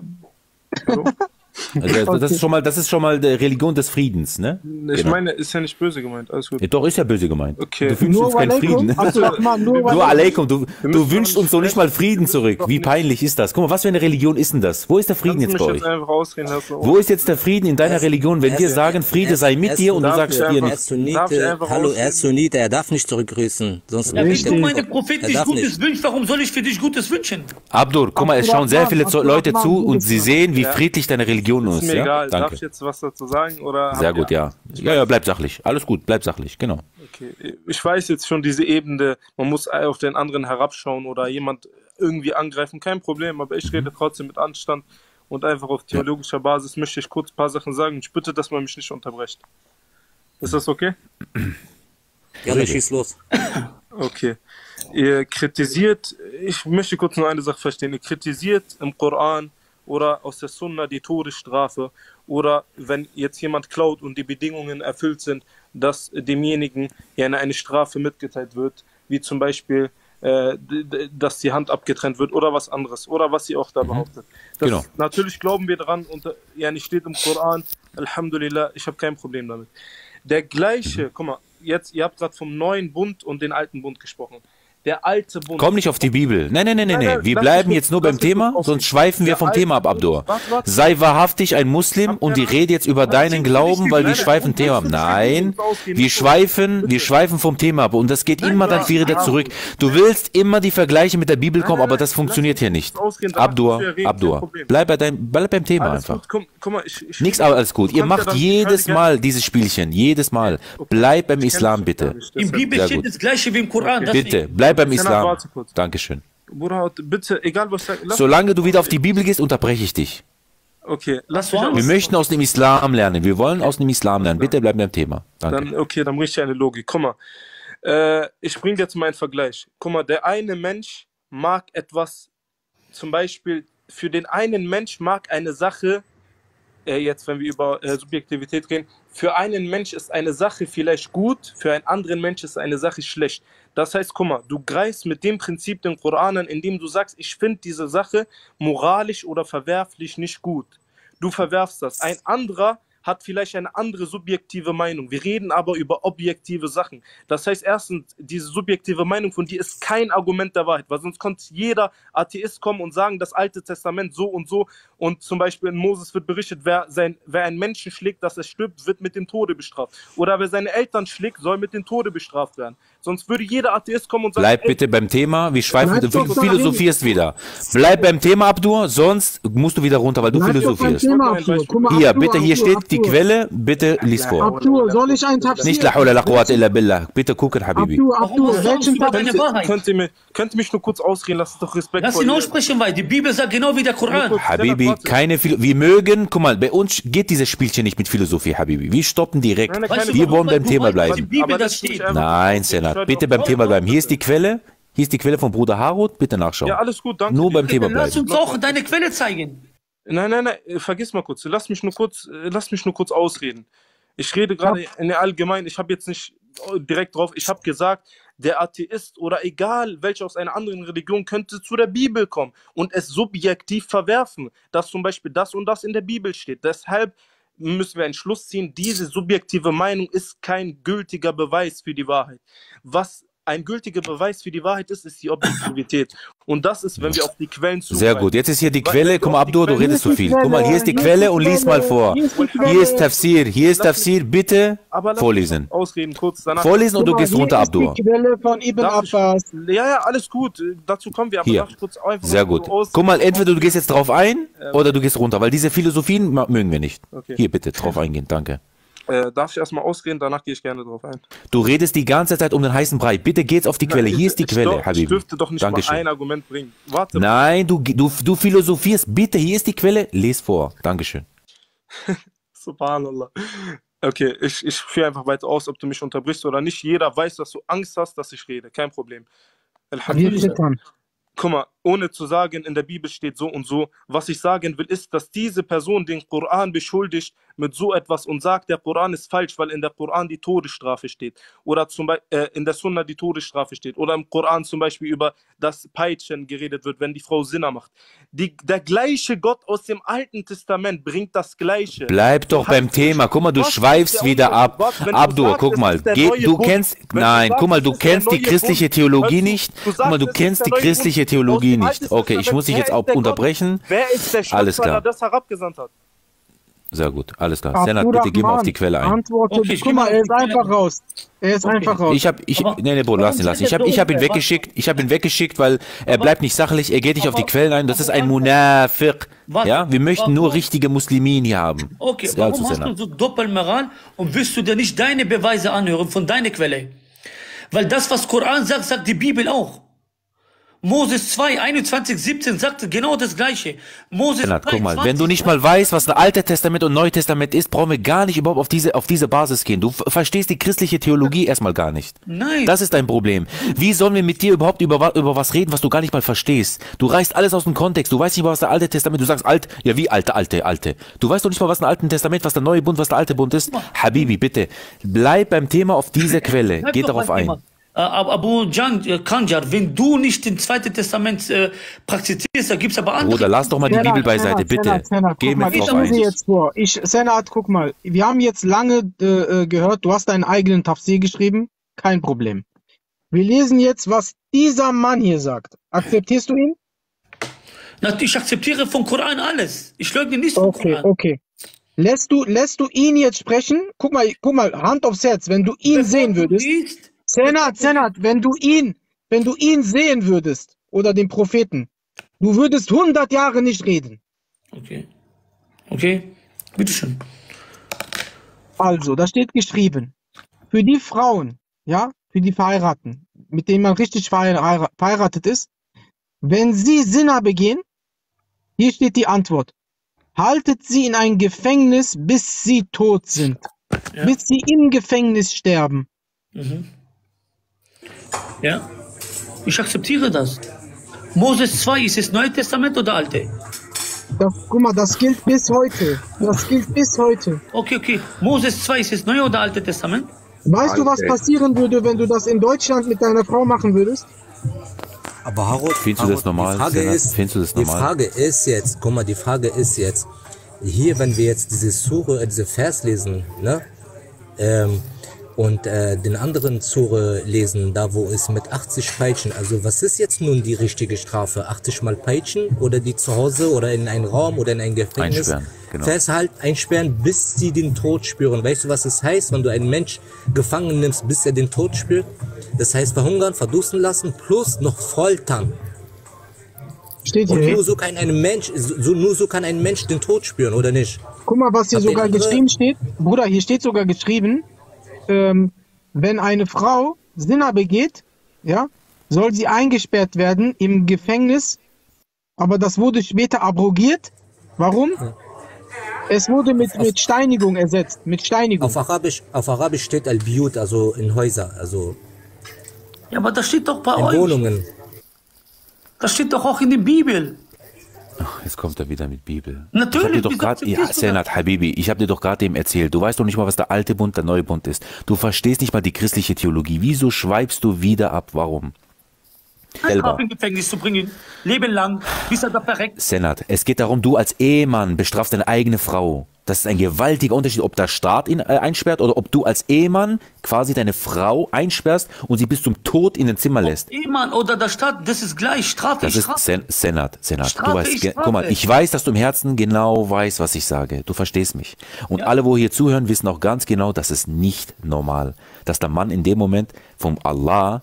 Hallo? Also, das, ist schon mal, das ist schon mal die Religion des Friedens, ne? Ich Genau. meine, ist ja nicht böse gemeint, alles gut. Ja, doch, ist ja böse gemeint. Okay. Du wünschst uns Nur keinen alaikum, Frieden. Abdurrahman, nur Nur alaikum, du, du wünschst uns doch nicht mal. Frieden zurück. Wie peinlich ist das? Guck mal, was für eine Religion ist denn das? Wo ist der Frieden jetzt bei jetzt euch? lassen? Wo ist jetzt der Frieden in deiner Er ist- Religion, wenn wir ist- sagen, Friede er sei ist- mit ist- dir und du sagst dir einfach- Er nicht? ist Darf ich Sunnite, einfach hallo, er ist? Sunnite, er darf nicht zurückgrüßen, sonst Ja, wenn du meinem Prophet nicht Gutes nicht. wünschst, warum soll ich für dich Gutes wünschen? Abdur, guck mal, es schauen sehr viele Leute zu und sie sehen, wie friedlich deine Religion Ist ist. mir Ja? egal. Darf Danke. ich jetzt was dazu sagen? Oder Sehr gut, ja. Ja, ja, bleib sachlich. Alles gut, bleib sachlich, genau. Okay. Ich weiß jetzt schon diese Ebene, man muss auf den anderen herabschauen oder jemand irgendwie angreifen, kein Problem, aber ich rede trotzdem mit Anstand und einfach auf theologischer Basis möchte ich kurz ein paar Sachen sagen. Ich bitte, dass man mich nicht unterbrecht. Ist das okay? Jalla, schieß los. Okay. Ihr kritisiert, ich möchte kurz nur eine Sache verstehen, ihr kritisiert im Koran oder aus der Sunna die Todesstrafe oder wenn jetzt jemand klaut und die Bedingungen erfüllt sind, dass demjenigen ja eine, Strafe mitgeteilt wird, wie zum Beispiel, äh, dass die Hand abgetrennt wird oder was anderes oder was sie auch da behauptet. Das, Genau. Natürlich glauben wir daran und ja, nicht steht im Koran, Alhamdulillah, ich habe kein Problem damit. Der gleiche, guck mal, jetzt, ihr habt gerade vom neuen Bund und den alten Bund gesprochen. Der alte Bund. Komm nicht auf die Bibel. Nein, nein, nein, nein, Nein, Wir bleiben jetzt nur beim Thema, sonst schweifen wir vom Thema ab, Abdur. Sei wahrhaftig ein Muslim und ich rede jetzt über deinen Glauben, weil wir schweifen Thema ab. nein, wir schweifen, wir schweifen vom Thema ab und das geht immer dann wieder zurück. Du willst immer die Vergleiche mit der Bibel kommen, aber das funktioniert hier nicht. Abdur, Abdur. Bleib bei deinem, bleib beim Thema einfach. Nichts, aber alles gut. Ihr macht jedes Mal dieses Spielchen, jedes Mal. Bleib beim Islam, bitte. Im Bibel Sehr steht gut. das gleiche wie im Koran. Bitte, bleib beim Senat, Islam. warte kurz. Dankeschön. Bruder, bitte, egal was lass Solange du wieder auf die Bibel gehst, unterbreche ich dich. Okay, lass mich Wir möchten aus dem Islam lernen. Wir wollen aus dem Islam lernen. Bitte bleib beim Thema. Danke. Dann, okay, dann bringe ich dir eine Logik. Guck mal, äh, ich bringe jetzt mal einen Vergleich. Guck mal, der eine Mensch mag etwas, zum Beispiel, für den einen Mensch mag eine Sache, äh, jetzt wenn wir über äh, Subjektivität reden, für einen Mensch ist eine Sache vielleicht gut, für einen anderen Mensch ist eine Sache schlecht. Das heißt, guck mal, du greifst mit dem Prinzip den Koran an, indem du sagst, ich finde diese Sache moralisch oder verwerflich nicht gut. Du verwerfst das. Ein anderer hat vielleicht eine andere subjektive Meinung. Wir reden aber über objektive Sachen. Das heißt, erstens, diese subjektive Meinung von dir ist kein Argument der Wahrheit, weil sonst konnte jeder Atheist kommen und sagen, das Alte Testament so und so und zum Beispiel in Moses wird berichtet, wer, sein, wer einen Menschen schlägt, dass er stirbt, wird mit dem Tode bestraft. Oder wer seine Eltern schlägt, soll mit dem Tode bestraft werden. Sonst würde jeder Atheist kommen und sagen, Bleib ey, bitte beim Thema. Wir schweifen, du philosophierst wieder. Bleib beim Thema, Abdur, sonst musst du wieder runter, weil du Bleib philosophierst. Thema, Abdur. Guck mal, Hier, Abdur, bitte, hier Abdur, steht die. Quelle. Bitte lies vor. Abdur, soll ich einen Tafsir? Nicht la hawla la quwwata illa billah. Bitte gucken, Habibi. Abdur, Abdur, welchen Tafsir? deine Wahrheit? könnt ihr, mir, könnt ihr mich nur kurz ausreden lassen? Ist doch Respekt Lass ihn aussprechen, weil die Bibel sagt genau wie der Koran. Habibi, keine Philo Wir mögen, guck mal, bei uns geht dieses Spielchen nicht mit Philosophie, Habibi. Wir stoppen direkt. Wir wollen beim Thema bleiben. Das Nein, Ich Bitte beim Thema bleiben. Hier ist die Quelle. Hier ist die Quelle von Bruder Harut. Bitte nachschauen. Ja, alles gut, danke. Nur beim Thema Dann lass bleiben. uns auch deine Quelle zeigen. Nein, nein, nein, vergiss mal kurz. Lass mich nur kurz, äh, lass mich nur kurz ausreden. Ich rede gerade in der Allgemein, ich habe jetzt nicht äh, direkt drauf, ich habe gesagt, der Atheist oder egal welcher aus einer anderen Religion könnte zu der Bibel kommen und es subjektiv verwerfen, dass zum Beispiel das und das in der Bibel steht. Deshalb müssen wir einen Schluss ziehen, diese subjektive Meinung ist kein gültiger Beweis für die Wahrheit. Was ein gültiger Beweis für die Wahrheit ist, ist die Objektivität. Und das ist, wenn wir auf die Quellen zugreifen. Sehr gut. Jetzt ist hier die Weil Quelle. Guck mal, Abdur, du redest zu die viel. Guck mal, hier ist die Quelle, und lies mal vor. hier ist Hier. Tafsir, hier ist Tafsir. Bitte vorlesen. ausreden kurz. Danach Vorlesen und du gehst runter, Abdur. die Quelle von Ibn Abbas. Ja, ja, alles gut. Dazu kommen wir. Aber Hier. kurz einfach Sehr gut. Guck mal, entweder du gehst jetzt drauf ein oder du gehst runter, weil diese Philosophien mögen wir nicht. Okay. Hier bitte drauf eingehen, danke. Äh, darf ich erstmal ausreden? Danach gehe ich gerne drauf ein. Du redest die ganze Zeit um den heißen Brei. Bitte geht's auf die Quelle. Nein, Hier ist die ich, Quelle, doch, Ich Habibi. dürfte doch nicht Dankeschön. mal ein Argument bringen. Warte. Nein, du, du, du philosophierst. Bitte, hier ist die Quelle. Les vor. Dankeschön. Subhanallah. Okay, ich, ich führe einfach weiter aus, ob du mich unterbrichst oder nicht. Jeder weiß, dass du Angst hast, dass ich rede. Kein Problem. Alhamdulillah. Guck mal, ohne zu sagen, in der Bibel steht so und so. Was ich sagen will, ist, dass diese Person den Koran beschuldigt mit so etwas und sagt, der Koran ist falsch, weil in der Koran die Todesstrafe steht. Oder zum Beispiel äh, in der Sunna die Todesstrafe steht. Oder im Koran zum Beispiel über das Peitschen geredet wird, wenn die Frau Sinner macht. Die, der gleiche Gott aus dem Alten Testament bringt das Gleiche. Bleib doch beim Thema. Guck mal, du schweifst der wieder ab. Du Abdur, sagst, guck mal. neue du kennst, wenn du nein, sagst, guck mal, du kennst die christliche Bund, Theologie nicht. du Guck mal, sagst, du kennst die christliche Bund. Theologie Dem nicht. Okay, ich muss dich jetzt auch der Gott? unterbrechen. Wer ist der Alles klar. der das herabgesandt hat? Sehr gut, alles klar. Senat, bitte geh mal auf die Quelle ein. Antworte. Okay, ich Guck mal, er ist die einfach raus. Er ist Okay. einfach raus. Ich hab, ich, Aber nee, nee, Bruder, lass ihn, lass ihn. Ich seid hab, ihr ich hab ihn weggeschickt, ich hab ihn weggeschickt, weil er bleibt nicht sachlich, er geht nicht auf die Quellen ein. Das ist ein Munafiq. Ja, wir möchten nur richtige Muslimin hier haben. Okay, warum hast du so Doppelmoral und willst du dir nicht deine Beweise anhören von deiner Quelle? Weil das, was Koran sagt, sagt die Bibel auch. Moses 2, 21, 17 sagte genau das Gleiche. Moses Senat, 3, guck mal, 20, wenn du nicht mal weißt, was ein Altes Testament und Neues Testament ist, brauchen wir gar nicht überhaupt auf diese, auf diese Basis gehen. Du verstehst die christliche Theologie erstmal gar nicht. Nein. Das ist dein Problem. Wie sollen wir mit dir überhaupt über, über was reden, was du gar nicht mal verstehst? Du reißt alles aus dem Kontext. Du weißt nicht mal, was der Alte Testament, du sagst alt, ja wie alte, alte, alte. Du weißt doch nicht mal, was ein Alten Testament, was der neue Bund, was der alte Bund ist. Habibi, bitte, bleib beim Thema auf dieser Quelle. Bleib Geh doch darauf ein. Thema. Äh, Ab- Abu Jan, äh, Kanjar, wenn du nicht den Zweiten Testament äh, praktizierst, da gibt's aber andere. Bruder, lass doch mal die Senat, Bibel beiseite, Senat, bitte. Senat, Senat, Geh guck mal, ich ein. jetzt vor. Ich, Senat, guck mal. Wir haben jetzt lange äh, äh, gehört, du hast deinen eigenen Tafsir geschrieben. Kein Problem. Wir lesen jetzt, was dieser Mann hier sagt. Akzeptierst du ihn? Ich akzeptiere vom Koran alles. Ich leugne nicht vom Okay, Koran. okay. Lässt du, lässt du ihn jetzt sprechen? Guck mal, guck mal, Hand aufs Herz, wenn du ihn Bevor sehen du würdest. liest, Senat, Senat, wenn du ihn, wenn du ihn sehen würdest, oder den Propheten, du würdest 100 Jahre nicht reden. Okay. Okay. Bitteschön. Also, da steht geschrieben, für die Frauen, ja, für die Verheirateten, mit denen man richtig verheira- verheiratet ist, wenn sie Sinner begehen, hier steht die Antwort, haltet sie in ein Gefängnis, bis sie tot sind, Ja. bis sie im Gefängnis sterben. Ja. Ich akzeptiere das. Moses 2, ist es Neue Testament oder Alte? Das, guck mal, das gilt bis heute. Das gilt bis heute. Okay, okay. Moses 2, ist es Neue oder Alte Testament? Weißt du, was passieren würde, wenn du das in Deutschland mit deiner Frau machen würdest? Aber Harut, Findest du das normal, Die Frage ist, Findest du das die normal? Frage ist jetzt, guck mal, die Frage ist jetzt, hier, wenn wir jetzt diese Sure, äh, diese Vers lesen, ne, ähm, und äh, den anderen Sure lesen, da wo es mit 80 Peitschen, also was ist jetzt nun die richtige Strafe? 80 mal Peitschen oder die zu Hause oder in einen Raum oder in ein Gefängnis Einsperren, genau. festhalten, einsperren, bis sie den Tod spüren. Weißt du, was es heißt, wenn du einen Mensch gefangen nimmst, bis er den Tod spürt? Das heißt verhungern, verdursten lassen, plus noch foltern. Steht Und hier. nur so kann ein Mensch, so, nur so kann ein Mensch den Tod spüren, oder nicht? Guck mal, was hier ihr sogar geschrieben steht. Bruder, hier steht sogar geschrieben, ähm, wenn eine Frau Sinner begeht, ja, soll sie eingesperrt werden im Gefängnis. Aber das wurde später abrogiert. Warum? Es wurde mit, mit Steinigung ersetzt. Mit Steinigung. Auf Arabisch, auf Arabisch steht Al-Biyut, also in Häuser, also Ja, aber das steht doch bei in euch. Wohnungen. Das steht doch auch in der Bibel. Jetzt kommt er wieder mit Bibel. Natürlich, Ich doch grad, ja? Senat, Habibi, ich habe dir doch gerade eben erzählt. Du weißt doch nicht mal, was der alte Bund, der neue Bund ist. Du verstehst nicht mal die christliche Theologie. Wieso schweibst du wieder ab? Warum? Selber. In Gefängnis zu bringen, Leben lang, bis er da verreckt. Senat, es geht darum, du als Ehemann bestrafst deine eigene Frau. Das ist ein gewaltiger Unterschied, ob der Staat ihn äh, einsperrt oder ob du als Ehemann quasi deine Frau einsperrst und sie bis zum Tod in den Zimmer lässt. Ehemann oder der Staat, das ist gleich. Strafe Das ist Strafe. Sen Senat, Senat. Strafe du weißt, Strafe. guck mal, ich weiß, dass du im Herzen genau weißt, was ich sage. Du verstehst mich. Und alle, wo hier zuhören, wissen auch ganz genau, das ist nicht normal, dass der Mann in dem Moment vom Allah,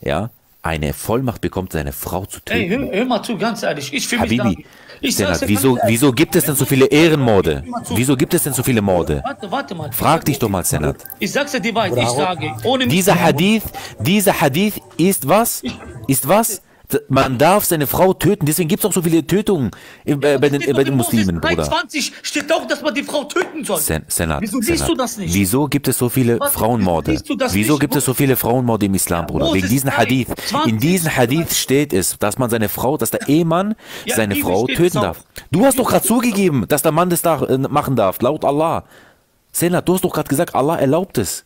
ja, eine Vollmacht bekommt, seine Frau zu töten. Ey, hör, hör mal zu, ganz ehrlich. Ich fühle mich Habibi. Ich Senat, wieso, wieso gibt es denn so viele Ehrenmorde? Wieso gibt es denn so viele Morde? Warte, warte mal. Frag dich doch mal, Senat. Ich sag's dir die Wahrheit. Ich sage, ohne mich. Dieser Hadith, dieser Hadith ist was? Ist was? Man darf seine Frau töten, deswegen gibt es auch so viele Tötungen äh, bei, den, äh, bei den Muslimen, Bruder. 23 steht auch, dass man die Frau töten soll. Sen Senat, Wieso Senat. du das nicht? Wieso gibt es so viele Was? Frauenmorde? Wieso liest du das Wieso nicht? gibt es so viele Frauenmorde im Islam, Bruder? Moses Wegen diesem drei, Hadith. 20. In diesem Hadith steht es, dass man seine Frau, dass der Ehemann Ja, seine Frau töten darf. Du hast doch gerade zugegeben, dass der Mann das da, äh, machen darf, laut Allah. Senat, du hast doch gerade gesagt, Allah erlaubt es.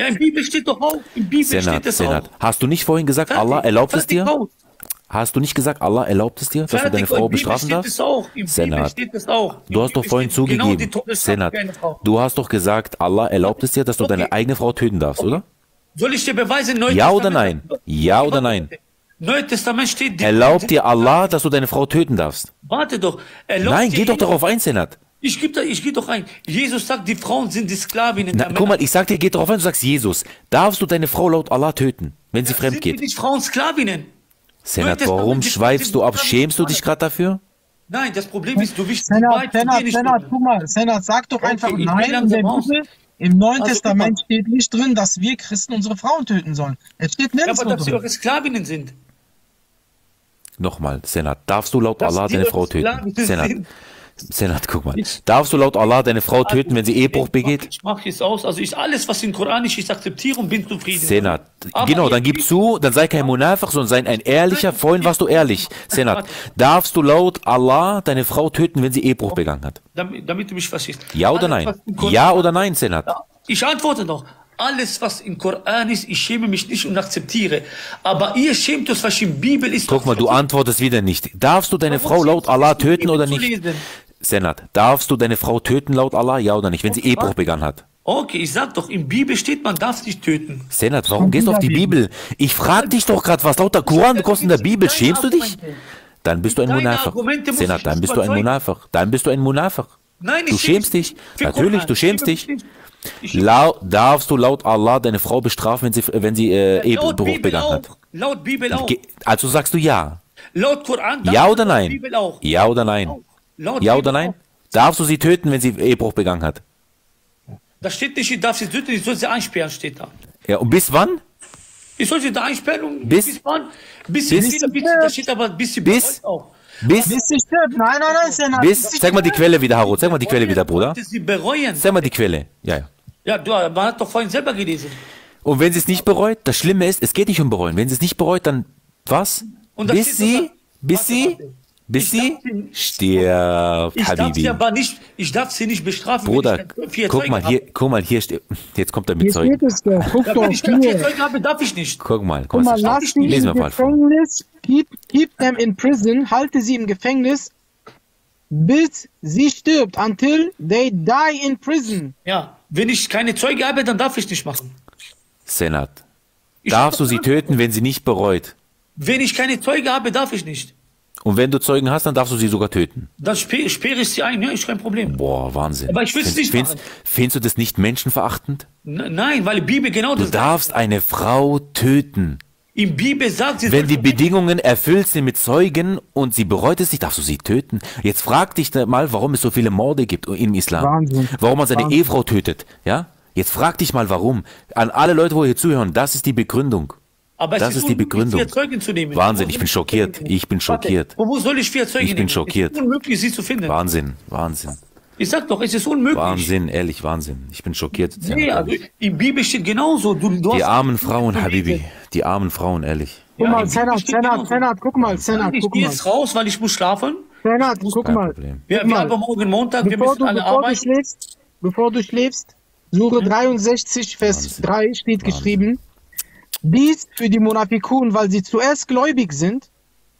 Ja, in Bibel steht doch auch. In Bibel Senat, steht es Senat. auch. Hast du nicht vorhin gesagt, Fertig, Allah erlaubt es dir? aus. Hast du nicht gesagt, Allah erlaubt es dir, dass du Fertig, deine Frau bestrafen darfst? Senat, steht es auch. In du hast doch vorhin genau zugegeben, Todesstrafe Senat, du hast doch gesagt, Allah erlaubt es dir, dass du Okay. deine eigene Frau töten darfst, oder? Soll ich dir beweisen? Neues Ja oder nein? Ja oder nein? Neues Testament steht. Erlaubt dir Allah, dass du deine Frau töten darfst? Warte doch. Erlaubt Nein, geh doch darauf ein, Senat. Ich gebe da, ich geh doch ein. Jesus sagt, die Frauen sind die Sklavinnen Na, der guck mal, ich sag dir, geh darauf ein, du sagst Jesus. Darfst du deine Frau laut Allah töten, wenn sie fremd Sind die geht? nicht Frauen Sklavinnen? Senat, warum schweifst du ab? Schämst du dich gerade dafür? Nein, das Problem ist, du die Senat, dir Senat, nicht Senat, hören. guck mal, Senat, sag doch Okay, einfach nein. In der. Bibel, im Neuen Also, Testament mal. steht nicht drin, dass wir Christen unsere Frauen töten sollen. Es steht Ja, nirgendwo aber dass sie drin. eure Sklavinnen sind. Nochmal, Senat, darfst du laut Dass Allah die deine Frau töten? Senat, sind. Senat, guck mal. Darfst du laut Allah deine Frau töten, wenn sie Ehebruch begeht? Ich mache es aus. Also ich alles, was in Koran ist, ich akzeptiere und bin zufrieden. Senat, genau, dann gib zu, dann sei kein Munafach, sondern sei ein ehrlicher, vorhin warst du ehrlich. Senat, darfst du laut Allah deine Frau töten, wenn sie Ehebruch begangen hat? Damit, damit du mich verstehst. Ja oder nein? im Ja oder nein, Senat? Ich antworte doch. Alles, was im Koran ist, ich schäme mich nicht und akzeptiere. Aber ihr schämt euch, was in Bibel ist. Guck mal, du antwortest wieder nicht. Darfst du deine Warum Frau laut Allah töten Bibel oder nicht? Senat, darfst du deine Frau töten laut Allah? Ja oder nicht, wenn sie Okay, Ehebruch warte. begangen hat? Okay, ich sag doch, in Bibel steht, man darf nicht töten. Senat, warum gehst du auf die Bibel? Ich frag dich doch gerade, was laut der Koran du kommst in der Bibel. Schämst du dich? Dann bist du ein Munafach. Senat, dann bist du ein. Munafach. Dann bist du ein Munafach. Nein, ich Du schämst dich. Natürlich, du schämst dich. mich nicht. Ich schäme Lau darfst du laut Allah deine Frau bestrafen, wenn sie, wenn sie äh. Laut Bibel begangen hat? Laut Bibel auch. Also sagst du ja. Laut Koran. Ja oder laut nein? Bibel auch. Ja oder nein? Laut Ja oder nein? Darfst du sie töten, wenn sie Ehebruch begangen hat? Da steht nicht, ich darf sie töten, ich soll sie einsperren, steht da. Ja, und bis wann? Ich soll sie da einsperren und Bis- bis wann? Bis sie bis- wieder, bis, da steht aber bis sie Bis- auch. Bis, Bis sie stirbt. Nein, nein, nein, Senat. bis, zeig mal die Quelle wieder, Haro, zeig mal die Quelle wieder, Bruder. Sollte Sie bereuen. Zeig mal die Quelle. Ja, ja. Ja, du, man hat doch vorhin selber gelesen. Und wenn sie es nicht bereut, das Schlimme ist, es geht nicht um bereuen. Wenn sie es nicht bereut, dann was? Bis sie, bis sie. Bis Ich sie stirbt, Ich darf sie aber nicht, ich darf sie nicht bestrafen, Bruder, wenn ich vier guck Zeugen mal hier, guck mal hier, steht- jetzt kommt er mit Hier Zeugen. steht es doch. Guck Ja, doch wenn ich vier. Zeugen habe, darf ich nicht. Guck mal, guck Guck mal, lass sie Lesen im wir mal vor. Gefängnis, keep, keep them in prison, halte sie im Gefängnis, bis sie stirbt, until they die in prison. Ja, wenn ich keine Zeuge habe, dann darf ich nicht machen. Senat. Ich Darfst du sie töten, wenn sie nicht bereut? Wenn ich keine Zeuge habe, darf ich nicht. Und wenn du Zeugen hast, dann darfst du sie sogar töten. Dann sperre, sperre ich sie ein, ja, ist kein Problem. Boah, Wahnsinn. Aber ich will's Findest- nicht findest, machen. findest du das nicht menschenverachtend? N- Nein, weil die Bibel genau Du das sagt. darfst eine Frau töten. In Bibel sagt sie, Wenn die Bedingungen erfüllt sind mit Zeugen und sie bereut es nicht, darfst du sie töten. Jetzt frag dich mal, warum es so viele Morde gibt im Islam. Wahnsinn. Warum man seine Wahnsinn. Ehefrau tötet. Ja? Jetzt frag dich mal, warum. An alle Leute, wo hier zuhören, das ist die Begründung. Aber es das ist die Begründung. Wahnsinn, ich bin schockiert. Ich bin schockiert. Warte, wo soll ich vier Zeugen Ich bin schockiert. Es ist unmöglich, sie zu finden. Wahnsinn, Wahnsinn. Ich sag doch, es ist unmöglich. Wahnsinn, ehrlich, Wahnsinn. Ich bin schockiert. Nee, also in Bibel steht genauso. Du, du Die armen Frauen. Habibi. Die armen Frauen, ehrlich. Guck Ja, mal, Senat, genauso. Senat, guck mal, Senat, Ich guck gehe mal. jetzt raus, weil ich muss schlafen. Senat, guck Kein mal. Problem. Wir, Guck wir mal. haben morgen Montag, wir Bevor müssen du, alle bevor du arbeiten. schläfst, bevor du schläfst, Sure 63, Vers Wahnsinn. 3 steht geschrieben, dies für die Monafikun, weil sie zuerst gläubig sind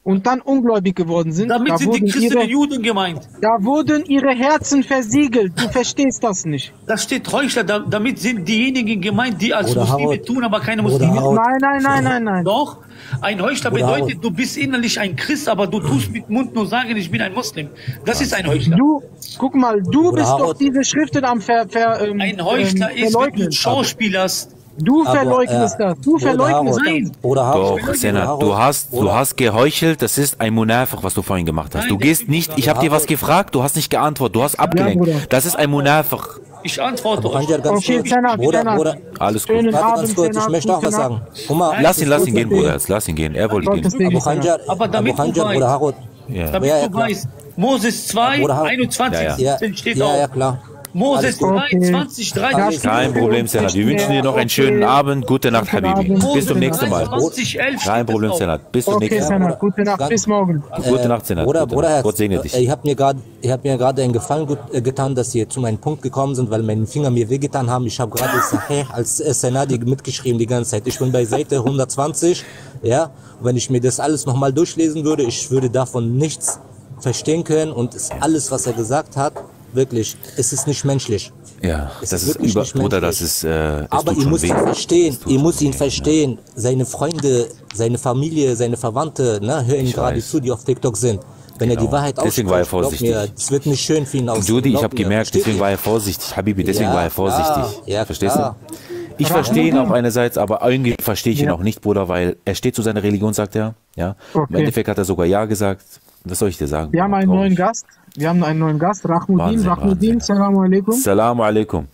und dann ungläubig geworden sind, Damit da sind die Christen ihre, und Juden gemeint. da wurden ihre Herzen versiegelt. Du verstehst das nicht. Da steht Heuchler, da, damit sind diejenigen gemeint, die als Bruder Muslime Harald, tun, aber keine Muslime. Nein, nein, nein, nein, nein. Doch, ein Heuchler Bruder bedeutet, Harald. du bist innerlich ein Christ, aber du tust mit Mund nur sagen, ich bin ein Muslim. Das ist ein Heuchler. Du, guck mal, du Bruder bist doch Harald. diese Schriften am ver, ver, ähm, Ein Heuchler ähm, ist, wenn du schauspielerst. Du Aber, verleugnest äh, das. Du verleugnest. Bruder Harald, Doch, Harald, du hast, du hast geheuchelt, das ist ein Munafiq, was du vorhin gemacht hast. Nein, Du gehst nicht, ich habe dir was gefragt, du hast nicht geantwortet, du hast abgelenkt. Das ist ein Munafiq. Ich antworte euch. Ganz Okay, kurz. Senat, Bruder. Bruder, Alles gut. Schönen warte ganz kurz, ich möchte auch was sagen. Guck mal, Lass ihn, lass ihn gehen, Bruder, jetzt lass ihn gehen. Er wollte gehen. Aber damit Abu du weißt-. Ja. Ja, ja, Moses 2, Bruder Harald. 21 Ja, Ja, steht ja, ja, auch. klar. Moses gut. 3, 20, 30. Kein Problem, Senat. Wir wünschen dir noch einen schönen Abend. Gute Nacht, Guten Habibi. Abend. Bis zum nächsten Mal. 20, 11 Kein Problem. Senat. Bis zum Okay, nächsten Mal. Senat, gute Nacht, bis morgen. Gute Nacht, Senat. Bruder, Gute Bruder, Gott segne dich. äh, ihr habt mir gerade, einen Gefallen gut, äh, getan, dass ihr zu meinem Punkt gekommen sind, weil meine Finger mir wehgetan haben. Ich habe gerade Sahih als äh, Senadi mitgeschrieben die ganze Zeit. Ich bin bei Seite 120, ja. Wenn ich mir das alles nochmal durchlesen würde, ich würde davon nichts verstehen können und es, alles, was er gesagt hat, wirklich, es ist nicht menschlich. Ja, Es das ist ist über, nicht Bruder, menschlich. das ist, äh, es Aber ihr müsst weh. ihn verstehen, ihr müsst ihn weh, verstehen. Seine Freunde, seine Familie, seine Verwandte, ne, hören Ich gerade weiß. zu, die auf TikTok sind. Wenn er die Genau. Wahrheit Deswegen war er ausspricht, vorsichtig. Mir, es wird nicht schön für ihn Ja. aus. Judy, ich habe gemerkt, deswegen war er vorsichtig. Habibi, deswegen Ja, war er vorsichtig. Ja, Verstehst klar. du? Ich verstehe ihn auch einerseits, aber irgendwie verstehe ich ihn auch nicht, Bruder, weil er steht zu seiner Religion, sagt er. Ja. Im Okay. Endeffekt hat er sogar Ja gesagt. Was soll ich dir sagen? Wir haben einen neuen Gast. Wir haben einen neuen Gast. Rahmuddin, Wahnsinn. Salamu alaikum. Salamu alaikum.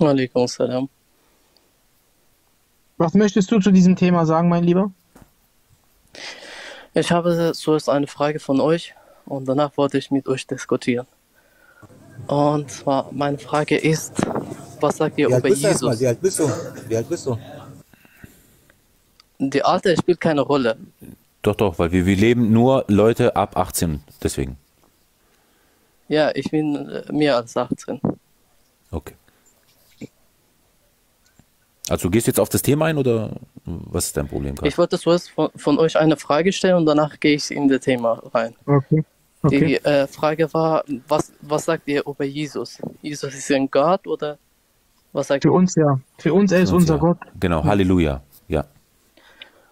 Alaikum salam. Was möchtest du zu diesem Thema sagen, mein Lieber? Ich habe zuerst eine Frage von euch und danach wollte ich mit euch diskutieren. Und zwar, meine Frage ist, was sagt ihr Wie über? Jesus? Wie alt bist du? Wie alt bist du? Die Alter spielt keine Rolle. Doch, doch, weil wir, wir leben nur Leute ab 18. Deswegen. Ja, ich bin äh, mehr als 18. Okay. Also du gehst jetzt auf das Thema ein oder was ist dein Problem gerade? Ich wollte zuerst von, von euch eine Frage stellen und danach gehe ich in das Thema rein. Okay. Die Okay. äh, Frage war, was, was sagt ihr über Jesus? Jesus ist ein Gott oder was sagt Für ihr? uns ja. Für uns, er ist unser ja. Gott. Genau, Halleluja. Ja.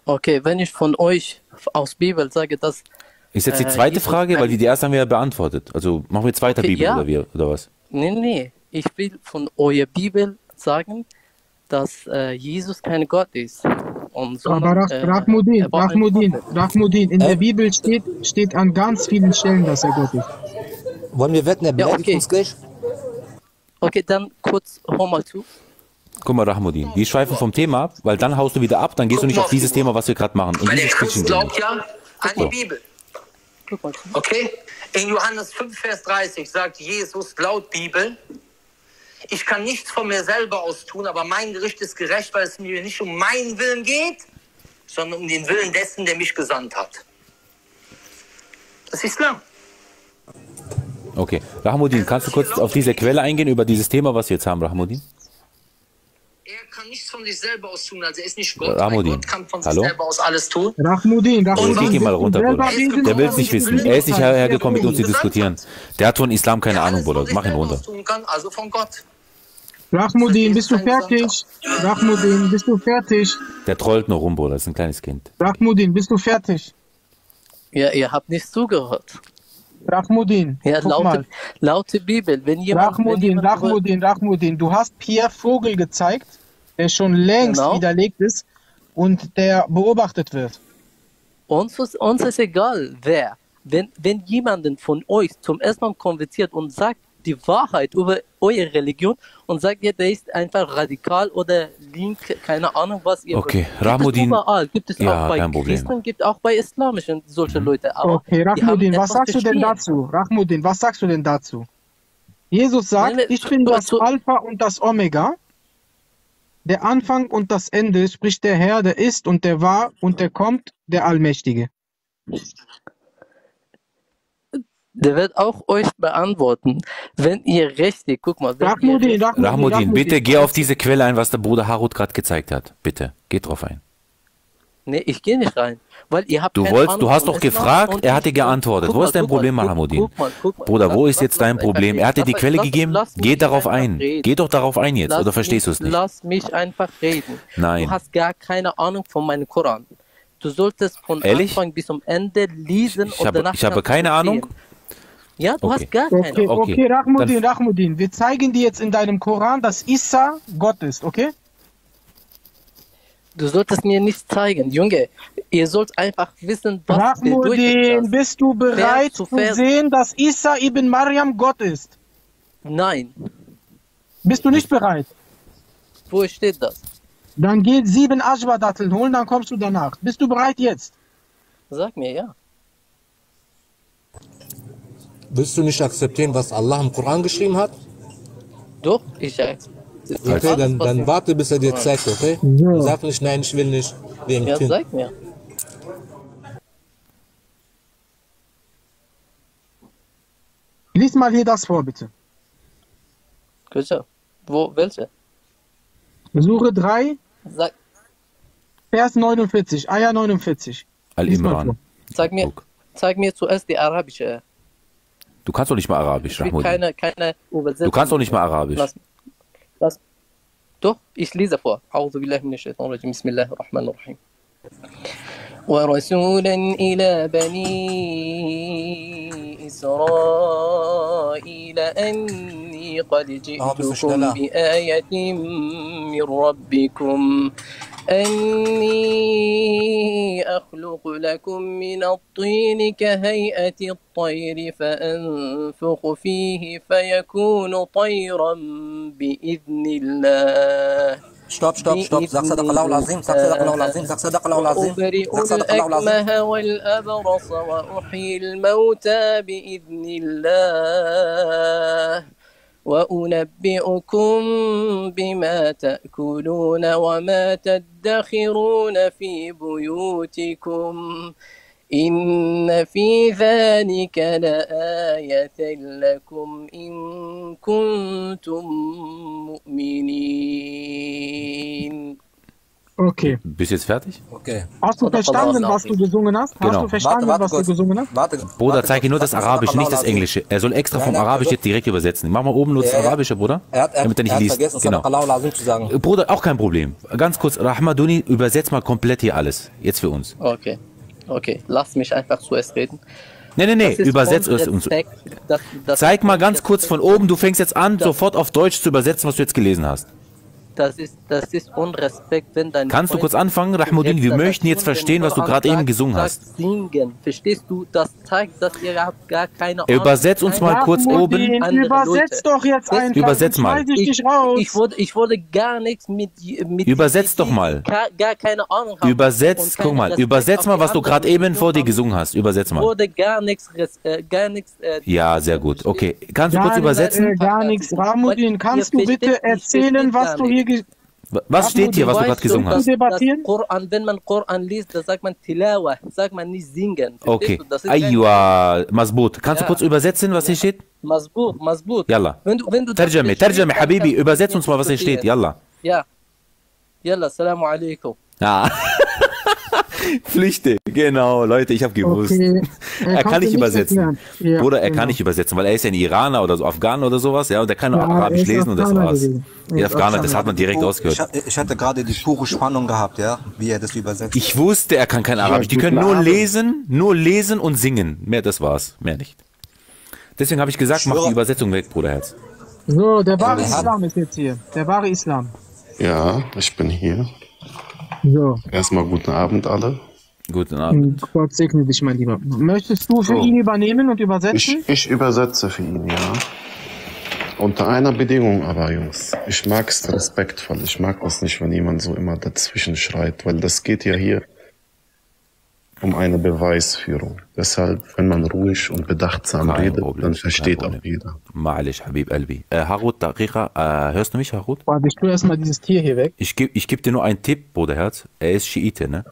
Okay, wenn ich von euch aus Bibel sage, dass Ist jetzt die Äh, zweite Jesus Frage, weil die, die erste haben wir ja beantwortet. Also machen wir zweiter Okay, Bibel ja. oder, wir, oder was? Nee, nee, ich will von eurer Bibel sagen, dass äh, Jesus kein Gott ist. Und Aber sondern, Rach, äh, Rahmuddin, Prophet. Rahmuddin, in Äh? der Bibel steht, steht an ganz vielen Stellen, dass er Gott ist. Wollen wir wetten, er Ja, beleidigt okay. uns gleich? Okay, dann kurz, hör mal zu. Guck mal, Rahmuddin, wir schweifen vom Thema ab, weil dann haust du wieder ab, dann gehst du nicht auf dieses Thema, was wir gerade machen. Und Weil der dieses Christ glaubt ja an die Bibel. Okay? In Johannes 5, Vers 30 sagt Jesus laut Bibel, ich kann nichts von mir selber aus tun, aber mein Gericht ist gerecht, weil es mir nicht um meinen Willen geht, sondern um den Willen dessen, der mich gesandt hat. Das ist klar. Okay, Rahmuddin, kannst du kurz auf diese Quelle eingehen, über dieses Thema, was wir jetzt haben, Rahmuddin? Er kann nichts von sich selber aus tun, also er ist nicht Gott. Rahmuddin, weil Gott kann von hallo? sich selber aus alles tun. Rahmuddin, Also Rahmuddin. geh mal bist du runter, Bruder. Der will es nicht wissen. Er ist nicht her- hergekommen, mit uns zu diskutieren. Der hat von Islam keine Ahnung, Bruder. Mach ihn runter. kann, also von Gott. Rahmuddin, bist du fertig? Rahmuddin, bist du fertig? Der trollt nur rum, Bruder. Das ist ein kleines Kind. Rahmuddin, bist du fertig? Ja, ihr habt nicht zugehört. Rahmuddin, Ja, laute, laute Bibel. Wenn jemand, wenn Rahmuddin, jemand Rahmuddin, Rahmuddin, du hast Pierre Vogel gezeigt, der schon längst Genau. widerlegt ist und der beobachtet wird. Uns ist, uns ist egal, wer. Wenn, wenn jemanden von euch zum ersten Mal konvertiert und sagt die Wahrheit über eure Religion und sagt ihr, der ist einfach radikal oder link, keine Ahnung was ihr Okay, es überall, gibt es Ja, auch bei Problem. Christen, gibt auch bei islamischen solche Leute. Aber Okay, Rahmuddin, was sagst du denn dazu? Rahmuddin, was sagst du denn dazu? Jesus sagt, Nein, ich bin das zu- Alpha und das Omega. Der Anfang und das Ende, spricht der Herr, der ist und der war und der kommt, der Allmächtige. Der wird auch euch beantworten, wenn ihr richtig, guck mal, wenn ihr Rahmuddin. bitte geh auf diese Quelle ein, was der Bruder Harut gerade gezeigt hat. Bitte, geh drauf ein. Nee, ich gehe nicht rein. Weil ihr habt Du keine wolltest, Ahnung du hast doch gefragt, er hat dir geantwortet. guck Wo mal, ist dein mal, Problem, guck- Mahamudin? guck mal, guck mal. Bruder, wo Lass- ist jetzt dein Problem? Er hat dir die. Quelle Lass- gegeben. lass Geh darauf ein. reden. Geh doch darauf ein jetzt. Lass Oder verstehst du es nicht? Lass mich einfach reden. Nein. Du hast gar keine Ahnung von meinem Koran. Du solltest von Ehrlich? Anfang bis zum Ende lesen Ich und habe, danach ich habe keine Ahnung. Ja, du Okay. hast gar keine Okay. Okay, okay, Rahmudin, dann- Rahmudin, wir zeigen dir jetzt in deinem Koran, dass Issa Gott ist, okay? Du solltest mir nicht zeigen, Junge. Ihr sollt einfach wissen, was Rahmudin, das. bist du bereit zu zu sehen, dass Issa ibn Maryam Gott ist? Nein. Bist du nicht bereit? Wo steht das? Dann geh sieben Ajwa-Datteln holen, dann kommst du danach. Bist du bereit jetzt? Sag mir ja. Willst du nicht akzeptieren, was Allah im Koran geschrieben hat? Doch, ich akzeptiere. Okay, dann, dann warte, bis er dir zeigt, okay? So. Sag nicht, nein, ich will nicht. Wegen Ja, sag mir. Lies mal hier das vor, bitte. Bitte. Wo, welche? Sure 3, Sag, Vers 49, Ayah 49. Lies mal Al-Imran. sag, mir, sag mir zuerst die arabische. Du kannst doch nicht mal Arabisch, Ich will Rahmudin. keine, keine Übersetzung. Du kannst doch nicht mal Arabisch. Lass, lass. Doch, ich lese vor. أعوذ بالله من الشيطان الرجيم بسم الله الرحمن الرحيم ورسولا إلى بني إسرائيل أني قد آه، بس مش جئتكم لا. بآية من ربكم أني أخلق لكم من الطين كهيئة الطير فأنفخ فيه فيكون طيرا بإذن الله. ستوب ستوب ستوب زق صدق الله العظيم زق صدق الله العظيم زق صدق الله العظيم وأبرئ الأكمه والأبرص وأحيي الموتى بإذن الله. وأنبئكم بما تأكلون وما تدخرون في بيوتكم إن في ذلك لآية لكم إن كنتم مؤمنين. Okay. Bist du jetzt fertig? Okay. Hast du Oder verstanden, was du gesungen hast? Hast Genau. du verstanden, Warte, warte was du gesungen hast? Warte, Bruder, warte zeig ihm nur das Arabische, nicht das Englische. Er soll extra vom Arabisch jetzt direkt übersetzen. Mach mal oben nur das. Arabische, Bruder. Er hat, er, damit er nicht er hat liest. vergessen, Genau. Zu sagen. Bruder, auch kein Problem. Ganz kurz, Rahmaduni, übersetz mal komplett hier alles. Jetzt für uns. Okay, okay, lass mich einfach zuerst reden. Nee, nee, nee, Das übersetz es uns. Dass- dass- Zeig mal ganz kurz von oben, du fängst jetzt an, Das- sofort auf Deutsch zu übersetzen, was du jetzt gelesen hast. Das ist, das ist Unrespekt, wenn dein Kannst du kurz anfangen, Rahmudin? Wir möchten jetzt verstehen, was du gerade eben gesungen hast. Singen. Verstehst du? Das zeigt, dass ihr habt gar keine Ahnung. Übersetz uns mal kurz oben. Übersetz doch jetzt einfach. Übersetz mal. Ich Ich, dich raus. ich, wurde, ich wurde gar nichts mit, mit Übersetz doch mal. Gar, keine Ahnung haben Übersetz, guck mal, Respekt übersetz mal, was du gerade eben vor dir gesungen hast. Übersetz mal. wurde gar nichts, äh, gar nichts. Äh, Ja, sehr gut. Okay. Kannst du kurz übersetzen? äh, gar nichts. Ramudin, kannst du bitte erzählen, was du hier... ge- Was steht hier, was du gerade gesungen hast? debattieren? Koran, wenn man Koran liest, da sagt man Tilawa, sagt man nicht singen. Okay. du? Aywa, Masbut. Kannst du Ja. kurz übersetzen, was hier steht? Masbur, Masbur. Yalla. Wenn du, wenn du das Terjame, Terjame, Habibi, du übersetz uns mal, was hier steht. Yalla. Ja. Yalla, Salamu alaikum. Ja. Flüchte, genau, Leute, ich habe gewusst. Okay. Er kann nicht übersetzen. Ja, Bruder, er genau. kann nicht übersetzen, weil er ist ja ein Iraner oder so Afghaner oder sowas, ja, und der kann nur Ja, Arabisch er lesen und das war's. gewesen. Er Ja, Afghaner, das hat man direkt Ich, ausgehört. ha- ich hatte gerade die pure Spannung gehabt, ja, wie er das übersetzt. Ich wusste, er kann kein Arabisch. Die können nur lesen, nur lesen und singen. Mehr, das war's. Mehr nicht. Deswegen habe ich gesagt, mach die Übersetzung weg, Bruderherz. So, der wahre Islam ist jetzt hier. Der wahre Islam. Ja, ich bin hier. So, Erstmal guten Abend alle. Guten Abend. Gott segne dich, mein Lieber. Möchtest du für So. ihn übernehmen und Ich, übersetzen? ich übersetze für ihn, ja. Unter einer Bedingung aber, Jungs. Ich mag es respektvoll. Ich mag das nicht, wenn jemand so immer dazwischen schreit, weil das geht ja hier um eine Beweisführung. Deshalb, wenn man ruhig und bedachtsam Kein redet, Problem, dann versteht auch jeder. Ma'alish, Habib Albi. Äh, Harut, Daqiqa, äh, hörst du mich, Harut? Warte, ich tue erstmal dieses Tier hier weg. Ich gebe ich geb dir nur einen Tipp, Bruderherz. Er ist Schiite, ne?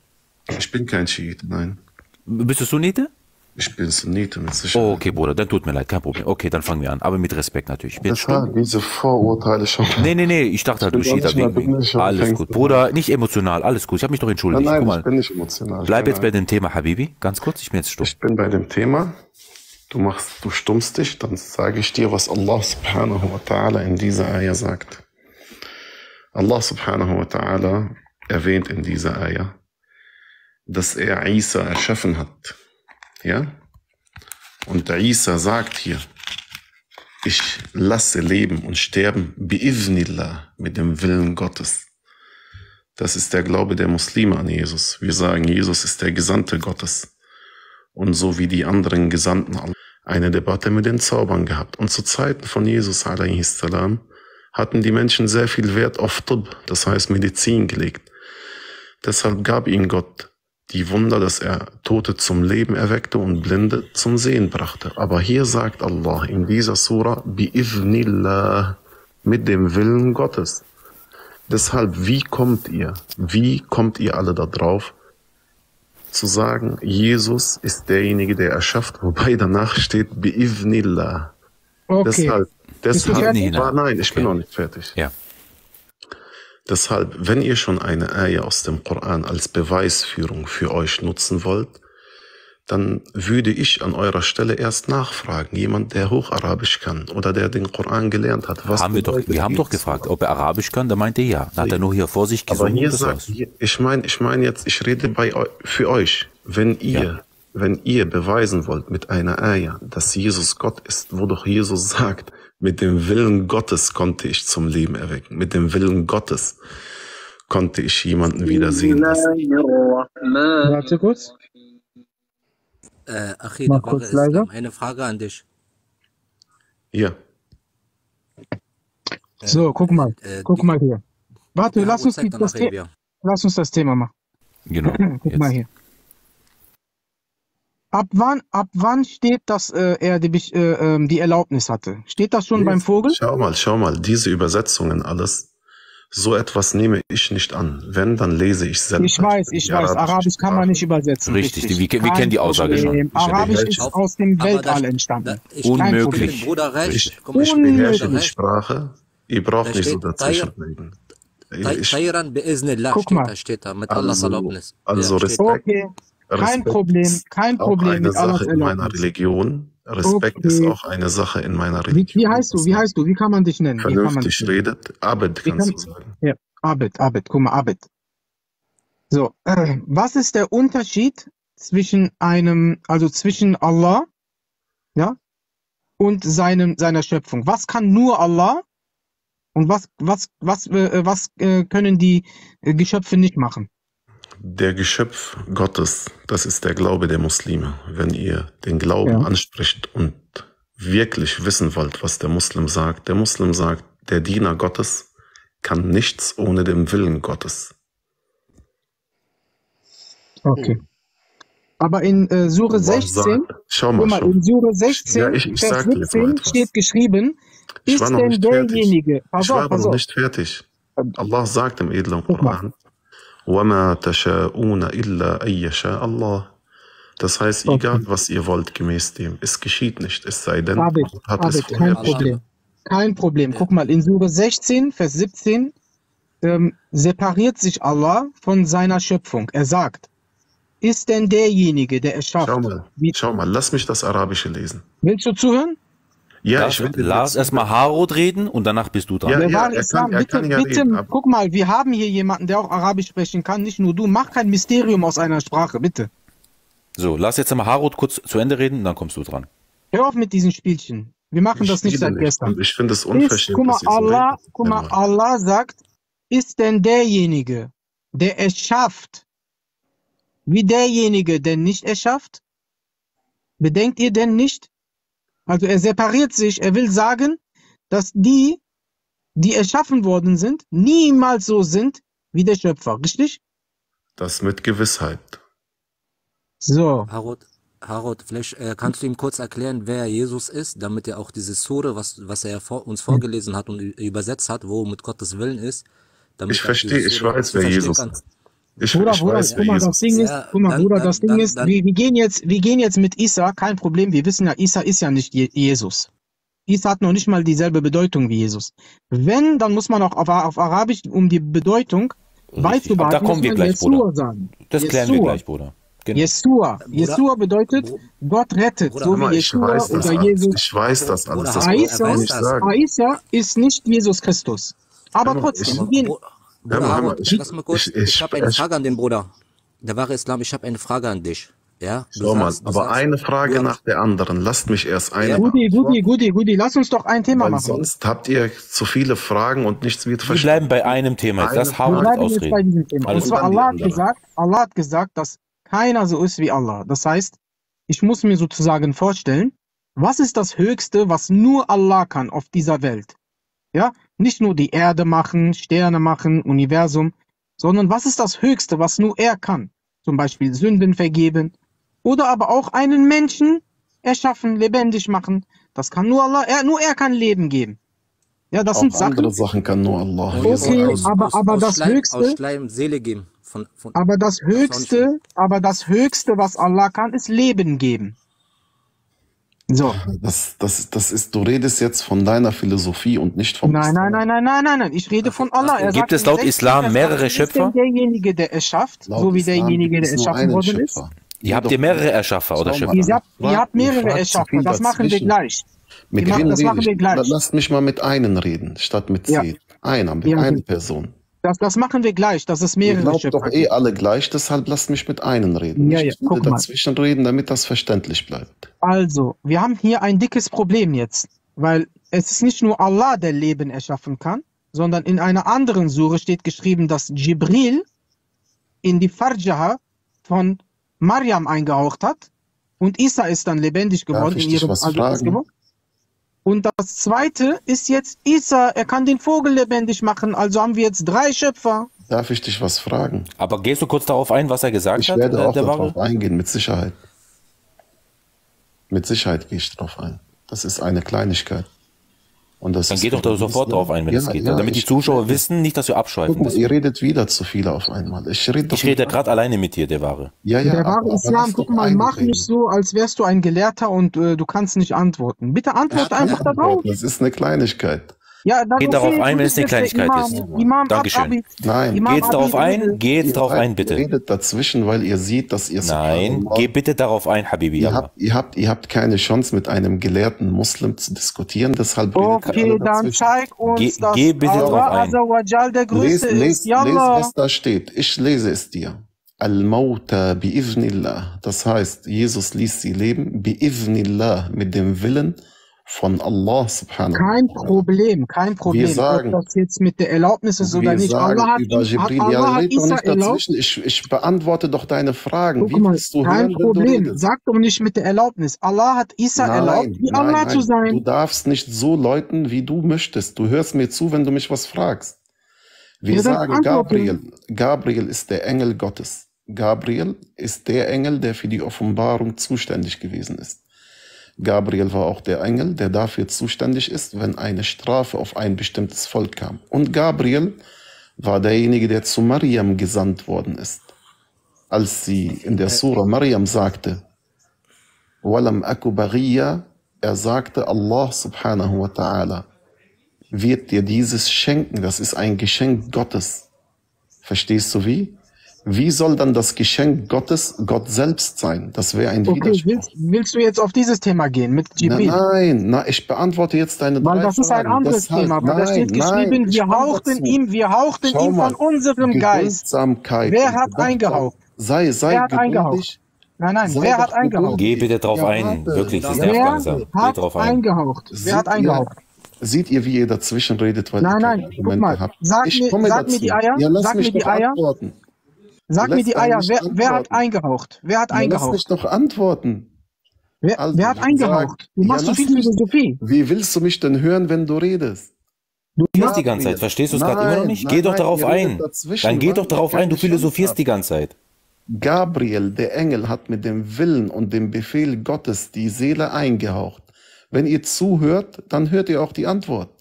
Ich bin kein Schiit, nein. Bist du Sunnite? Ich bin Sunnite mit Sicherheit. Oh, okay, Bruder, dann tut mir leid, kein Problem. Okay, dann fangen wir an, aber mit Respekt natürlich. Ich bin Deshalb diese Vorurteile schon. Nee, nee, nee, ich dachte halt, du nicht wegen mir. Alles gut. Bruder, nicht emotional, alles gut. Ich habe mich doch entschuldigt. Nein, nein, ich bin nicht emotional. bleib jetzt bei dem Thema, Habibi. Ganz kurz, ich bin jetzt stumm. Ich bin bei dem Thema. Du machst, du stummst dich, dann sage ich dir, was Allah subhanahu wa ta'ala in dieser Ayah sagt. Allah subhanahu wa ta'ala erwähnt in dieser Ayah, dass er Isa erschaffen hat. Ja? Und der Isa sagt hier, ich lasse leben und sterben bi'ivnillah, mit dem Willen Gottes. Das ist der Glaube der Muslime an Jesus. Wir sagen, Jesus ist der Gesandte Gottes. Und so wie die anderen Gesandten eine Debatte mit den Zaubern gehabt. Und zu Zeiten von Jesus a.s. hatten die Menschen sehr viel Wert auf Tub, das heißt Medizin gelegt. Deshalb gab ihnen Gott die Wunder, dass er Tote zum Leben erweckte und Blinde zum Sehen brachte. Aber hier sagt Allah in dieser Surah, bi'ivnillah, mit dem Willen Gottes. Deshalb, wie kommt ihr, wie kommt ihr alle da drauf, zu sagen, Jesus ist derjenige, der erschafft, wobei danach steht, bi'ivnillah. Okay. Deshalb, deshalb, war, nein, ich bin noch nicht fertig. Ja. Deshalb, wenn ihr schon eine Ayah aus dem Koran als Beweisführung für euch nutzen wollt, dann würde ich an eurer Stelle erst nachfragen. Jemand, der Hocharabisch kann oder der den Koran gelernt hat. Was haben wir doch, wir haben doch gefragt, ob er Arabisch kann, da meinte er ja. Da hat er nur hier vor sich Aber gesungen. hier und das sagt, hier, ich meine, ich meine jetzt, ich rede bei für euch. Wenn ihr, wenn ihr beweisen wollt mit einer Ayah, dass Jesus Gott ist, wo doch Jesus sagt, mit dem Willen Gottes konnte ich zum Leben erwecken. Mit dem Willen Gottes konnte ich jemanden wiedersehen lassen. Warte kurz. Äh, Achi, Mal der wahre kurz leiser. Islam. Eine Frage an dich. Ja. So, guck mal. Äh, Guck mal hier. Warte, Ja, lass uns, die, das, lass uns das Thema machen. Genau. Guck mal hier. Ab wann, ab wann steht, dass äh, er die, äh, ähm, die Erlaubnis hatte? Steht das schon beim Vogel? Schau mal, schau mal, diese Übersetzungen alles, so etwas nehme ich nicht an. Wenn, dann lese ich selbst. Ich weiß, ich weiß, arabische Arabisch kann man nicht übersetzen. Richtig, die- wir- wir kennen die Aussage schon. Arabisch ist Auf- aus dem Weltall entstanden. da- ich Kein gebe Unmöglich. dem Bruder recht. Ich, ich beherrsche die. Sprache. Ihr braucht Da nicht so Tayran bi'iznillah Guck steht mal. da, steht da, mit Allahs also, Erlaubnis. also Ja, steht- Respekt, kein Problem, ist kein auch Problem eine mit Allahs Sache in meiner. Religion. Respekt ist Okay. auch eine Sache in meiner Wie, Religion. wie heißt du? Wie heißt du? Wie kann man dich nennen? Wie kann man dich Vernünftig nennen? redet, Abed Wie kannst kann- du sagen. Ja, Abed, Abed, guck mal, Abed. So, äh, was ist der Unterschied zwischen einem, also zwischen Allah, ja, und seinem, seiner Schöpfung? Was kann nur Allah und was, was, was, äh, was äh, können die äh, Geschöpfe nicht machen? Der Geschöpf Gottes, das ist der Glaube der Muslime. Wenn ihr den Glauben Ja. anspricht und wirklich wissen wollt, was der Muslim sagt, der Muslim sagt, der Diener Gottes kann nichts ohne den Willen Gottes. Okay. Aber in äh, Sure Allah 16, sagt, schau mal, mal, schau. in Sure 16, Ja, ich- ich Vers sag dir jetzt mal 17 etwas. steht geschrieben, ist denn nicht fertig. derjenige, pass Ich auf, war aber pass noch auf, nicht fertig. Allah sagt im edlen. Koran, وَمَا تَشَاءُونَ إِلَّا أَن يَشَاءَ اللَّهُ Das heißt, Okay. egal was ihr wollt gemäß dem, es geschieht nicht, es sei denn, Abed, Gott hat es Abed, vorher kein Allah. Problem. Kein Problem. Guck mal, in Sure 16, Vers 17, ähm, separiert sich Allah von seiner Schöpfung. Er sagt, ist denn derjenige, der erschafft? Schau mal, Wie, schau mal, lass mich das Arabische lesen. willst du zuhören? Ja, Lass, ich will jetzt- erstmal Harod reden und danach bist du dran. Ja, ja, wahre er kann- er bitte, kann ja bitte, reden, guck mal, wir haben hier jemanden, der auch Arabisch sprechen kann, nicht nur du. Mach kein Mysterium aus einer Sprache, bitte. So, lass jetzt mal Harod kurz zu Ende reden und dann kommst du dran. Hör auf mit diesen Spielchen. Wir machen Ich das nicht seit gestern. Und ich finde es Ist, unverschämt, guck mal, Allah, guck mal. Allah sagt, ist denn derjenige, der erschafft, wie derjenige, der nicht erschafft? Bedenkt ihr denn nicht? Also er separiert sich, er will sagen, dass die, die erschaffen worden sind, niemals so sind wie der Schöpfer, richtig? Das mit Gewissheit. So, Harod, Harod, vielleicht äh, kannst du ihm kurz erklären, wer Jesus ist, damit er auch diese Sure, was, was er vor, uns vorgelesen hat und übersetzt hat, wo mit Gottes Willen ist. Damit Ich er auch verstehe, ich weiß, wer Jesus ist. Ich, Bruder, ich Bruder, weiß, guck mal, das Ding ist. Ja, guck mal, dann- Bruder, dann- das Ding dann- ist, dann- wir, wir gehen jetzt, wir gehen jetzt mit Isa, kein Problem. Wir wissen ja, Isa ist ja nicht Je Jesus. Isa hat noch nicht mal dieselbe Bedeutung wie Jesus. Wenn, dann muss man auch auf, auf Arabisch um die Bedeutung beizubehalten, da kommen wir gleich, Jesua Bruder. sagen. Das klären wir gleich, Bruder. Genau. Jesua. Jesua bedeutet, Gott rettet, Bruder, so wie ich Jesua weiß oder. Jesus. Ich weiß das alles. Das Bruder, sagen. Aisa ist nicht Jesus Christus. Aber trotzdem, ich- wir gehen, Bruder Aaron, ich- lass mal kurz. ich- Ich, ich- habe eine Frage an den Bruder. Der wahre Islam, ich habe eine Frage an dich. Ja? Sagst- du aber sagst- eine Frage nach der anderen. Lasst mich erst eine Gudi, Gudi, beantworten, Gudi, Gudi, lass uns doch ein Thema weil machen. sonst habt ihr zu viele Fragen und nichts wird Wir verstanden. bleiben bei einem Thema jetzt. Das Eine Wir jetzt bei ausreden. diesem Thema. Und zwar. Allah hat gesagt, Allah hat gesagt, dass keiner so ist wie Allah. Das heißt, ich muss mir sozusagen vorstellen, was ist das Höchste, was nur Allah kann auf dieser Welt? Ja, nicht nur die Erde machen, Sterne machen, Universum, sondern was ist das Höchste, was nur er kann? Zum Beispiel Sünden vergeben oder aber auch einen Menschen erschaffen, lebendig machen. Das kann nur Allah, er, nur er kann Leben geben. Ja, das Auch sind andere Sachen. Sachen kann nur Allah. Okay, aus, aber- aber aus das Schleim, Höchste- Aus Schleim Seele geben. Von, von, Aber das Höchste, aber das Höchste, was Allah kann, ist Leben geben. So. das, das, das ist, du redest jetzt von deiner Philosophie und nicht vom Nein, Islam. nein, nein, nein, nein, nein, nein. Ich rede von Allah. Er Gibt sagt es laut 16. Islam mehrere wer ist Schöpfer? derjenige, der erschafft, Laut so wie Islam derjenige, der es erschaffen worden ist? Schöpfer. Ihr habt ihr mehrere Erschaffer oder Schöpfer? Ihr habt, ihr habt mehrere Erschaffer. Das machen wir gleich. Mit Wir machen- wem das machen wir ich? gleich. Lasst mich mal mit einem reden, statt mit Ja. zehn. Einer, mit Ja, einer. Person. Das, das machen wir gleich, es Ihr mehrere glaubt Schöpfer doch eh alle gleich, deshalb lasst mich mit einem reden. Ja, Nicht ja, guck mal. dazwischen reden, damit das verständlich bleibt. Also, wir haben hier ein dickes Problem jetzt, weil es ist nicht nur Allah, der Leben erschaffen kann, sondern in einer anderen Sure steht geschrieben, dass Jibril in die Farjaha von Maryam eingehaucht hat und Isa ist dann lebendig geworden ich in ihrem also. Und das zweite ist jetzt Isa, er kann den Vogel lebendig machen, also haben wir jetzt drei Schöpfer. Darf ich dich was fragen? Aber gehst du kurz darauf ein, was er gesagt Ich hat? werde äh, auch darauf Wahre? eingehen, mit Sicherheit. Mit Sicherheit gehe ich darauf ein. Das ist eine Kleinigkeit. Und das Dann ist geh doch da sofort drauf ein, wenn ja, es geht. ja, damit die ich- Zuschauer wissen, nicht, dass wir abschweifen. Guck mal, ihr redet wieder zu viele auf einmal. Ich rede doch Ich rede gerade alleine mit dir, der Wahre. Ja, ja, der wahre Islam, guck mal, mach nicht so, als wärst du ein Gelehrter und äh, du kannst nicht antworten. Bitte antworte einfach darauf. Das ist eine Kleinigkeit. Ja, dann Geht darauf ein, wenn es eine Kleinigkeit Imam, ist. Imam Dankeschön. Abi. Nein. Imam Geht darauf ein, geht seid- ein, bitte. Ihr redet dazwischen, weil ihr seht, dass ihr Nein, subhanallah, geh bitte darauf ein, Habibi. Ihr habt, ihr, habt, ihr habt keine Chance, mit einem gelehrten Muslim zu diskutieren, deshalb redet Okay, alle dann dazwischen. zeig uns, Geh- dass geh bitte drauf Allah ein. Der Les, Größte les, ist. les, was da steht. Ich lese es dir. Al-Mauta bi'ivnillah. Das heißt, Jesus ließ sie leben, bi'ivnillah, mit dem Willen von Allah subhanahu wa Kein. Problem, kein Problem. sagen- ob das jetzt mit der Erlaubnis ist oder Wir nicht. sagen Allah hat, über hat, Jibril, ja, Allah hat red doch Isa nicht dazwischen. Ich, ich beantworte doch deine Fragen. Guck Wie mal, willst du kein hören, du Problem. redest? Sag doch nicht mit der Erlaubnis. Allah hat Isa erlaubt, wie Allah nein, zu Du sein. darfst nicht so läuten, wie du möchtest. Du hörst mir zu, wenn du mich was fragst. Wir Ja, sagen. Gabriel, Gabriel ist der Engel Gottes. Gabriel ist der Engel, der für die Offenbarung zuständig gewesen ist. Gabriel war auch der Engel, der dafür zuständig ist, wenn eine Strafe auf ein bestimmtes Volk kam. Und Gabriel war derjenige, der zu Mariam gesandt worden ist. Als sie in der Sura Mariam sagte, Walam aku baghiya, er sagte, Allah subhanahu wa ta'ala wird dir dieses schenken. Das ist ein Geschenk Gottes. Verstehst du wie? Wie soll dann das Geschenk Gottes Gott selbst sein? Das wäre ein Okay, Widerspruch. willst, willst du jetzt auf dieses Thema gehen mit Na, Jibril? nein, na, ich beantworte jetzt deine Weil drei das ist ein Fragen. anderes Deshalb- Thema, weil da steht nein, geschrieben, nein, wir hauchten dazu. ihm, wir hauchten Schau ihm mal, von unserem Geist. Wer hat eingehaucht? Sei, sei Wer hat geduldig. eingehaucht? Nein, nein, Sei wer hat eingehaucht? Geh bitte drauf Ja, ein. Wirklich, das Ja, nervt Wer langsam. Geh hat drauf ein. eingehaucht? Wer hat Seht eingehaucht? Ihr, seht ihr, wie ihr dazwischen redet, weil Nein, ihr keine nein, guck Argumente mal, habt? sag ich mir- komme sag dazu. mir die Eier, Ja, lass sag mich mir die Eier. antworten. Sag mir die Eier, wer, wer hat eingehaucht? Wer hat Ja, lass mich eingehaucht? doch antworten. Wer, Also, wer hat ich eingehaucht? sag- Du machst Ja, so viel Philosophie. Wie willst du mich denn hören, wenn du redest? Du philosophierst die ganze Zeit. Verstehst du es gerade immer noch nicht? nein, Geh doch nein, darauf ein. Dann geh doch darauf ein. Du philosophierst die ganze Zeit. Gabriel, der Engel, hat mit dem Willen und dem Befehl Gottes die Seele eingehaucht. Wenn ihr zuhört, dann hört ihr auch die Antwort.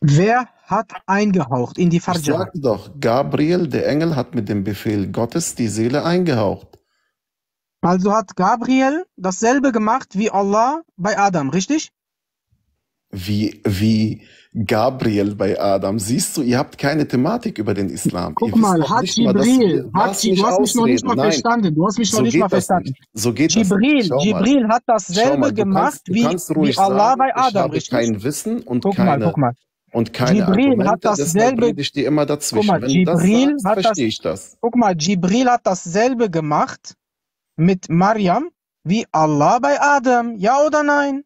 Wer hat eingehaucht in die Ich Farja? sagte doch, Gabriel, der Engel, hat mit dem Befehl Gottes die Seele eingehaucht. Also hat Gabriel dasselbe gemacht wie Allah bei Adam, richtig? Wie, wie Gabriel bei Adam. Siehst du, ihr habt keine Thematik über den Islam. Guck ihr mal, hat nicht mal, Jibril, hat, du hast mich noch nicht mal. Nein, verstanden, du hast mich noch so nicht geht mal das verstanden. nicht. So geht das Jibril, mal. Jibril hat dasselbe mal, du gemacht kannst, wie, wie Allah sagen, bei ich Adam, habe richtig? kein Wissen und Guck mal, keine, guck mal. Und keine Jibril Argumente, hat dasselbe, rede ich dir immer dazwischen. guck mal, Wenn du das Jibril sagst, hat das, verstehe ich das. guck mal, Jibril hat dasselbe gemacht mit Mariam wie Allah bei Adam, ja oder nein?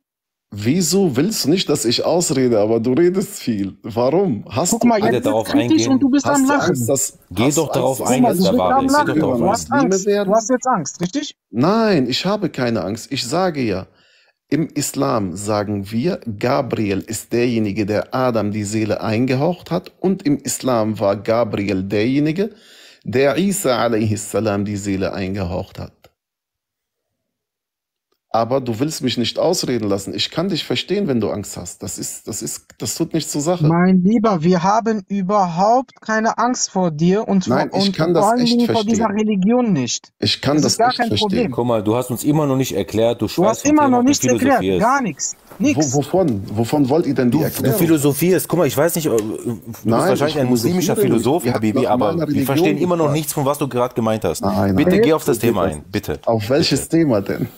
Wieso willst du nicht, dass ich ausrede, aber du redest viel? Warum? Hast Guck du mal, jetzt darauf ist kritisch eingehen. und du bist Hast am Lachen. Angst, dass, Geh hast doch darauf ein. Geh doch Lachen. darauf Du ein. hast Angst. werden? Du hast jetzt Angst, richtig? Nein, ich habe keine Angst. Ich sage ja, im Islam sagen wir, Gabriel ist derjenige, der Adam die Seele eingehaucht hat und im Islam war Gabriel derjenige, der Isa a.s. die Seele eingehaucht hat. Aber du willst mich nicht ausreden lassen. Ich kann dich verstehen, wenn du Angst hast. Das ist, das ist, das tut nichts zur Sache. Mein Lieber, wir haben überhaupt keine Angst vor dir und vor, Nein, ich und kann vor das allen echt Dingen vor dieser verstehen. Religion nicht. Ich kann Das das ist gar echt kein verstehen. Problem. Guck mal, du hast uns immer noch nicht erklärt, du Du hast immer Thema noch nichts erklärt, gar nichts. Wo, Nix. wovon? Wovon wollt ihr denn die Du, du Erklärung? philosophierst, guck mal, ich weiß nicht, äh, du bist Nein, wahrscheinlich ich ein muslimischer. Philosoph, Habibi, aber wir Religion verstehen immer noch nichts, von was du gerade gemeint hast. Nein, Bitte nein. geh auf das Thema ein, bitte. Auf welches Thema denn?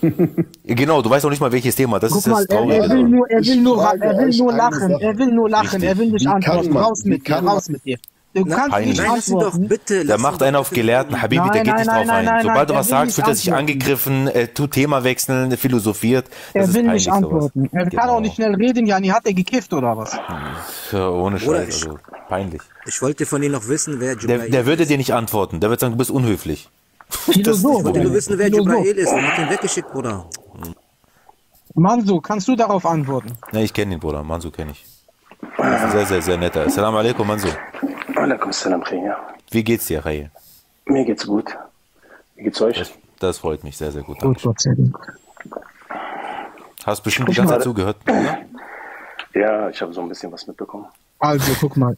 Genau, du weißt auch nicht mal, welches Thema, das Guck ist das mal, er, Traurige er will nur, er will nur, er will nur lachen, er will nur lachen, Richtig. er will nicht antworten. Raus mit dir, raus mit dir. Du Na, kannst Peinlich. nicht antworten. bitte. Der ihn macht einen auf Gelehrten. Habibi, der Nein, geht nicht nein, drauf nein, ein. nein, nein, Sobald du er was sagst, nicht fühlt er sich angegriffen, äh, tut Thema wechseln, philosophiert. Er Das ist will peinlich, nicht sowas. antworten. Er kann auch nicht Genau. schnell reden, Jani. Hat er gekifft oder was? Ja, ohne Scheiß, also peinlich. Ich wollte von Ihnen noch wissen, wer Der, Jibrail der würde dir nicht antworten, der wird sagen, du bist unhöflich. Philosoph. Ich wollte nur wissen, wer Philosoph. Ist. Man hat ihn weggeschickt, Bruder. Manso, kannst du darauf antworten? Ne, ich kenne ihn, Bruder, Mansu kenne ich. Das ist ein sehr, sehr, sehr netter. Assalamu alaikum, Mansu. Alaikum salam, Khaya. Wie geht's dir, Ray? Mir geht's gut. Wie geht's euch? Das, das freut mich sehr, sehr gut. Gut, Gott sei Dank. Hast bestimmt die ganze Zeit zugehört. oder? Ja, ich habe so ein bisschen was mitbekommen. Also, guck mal.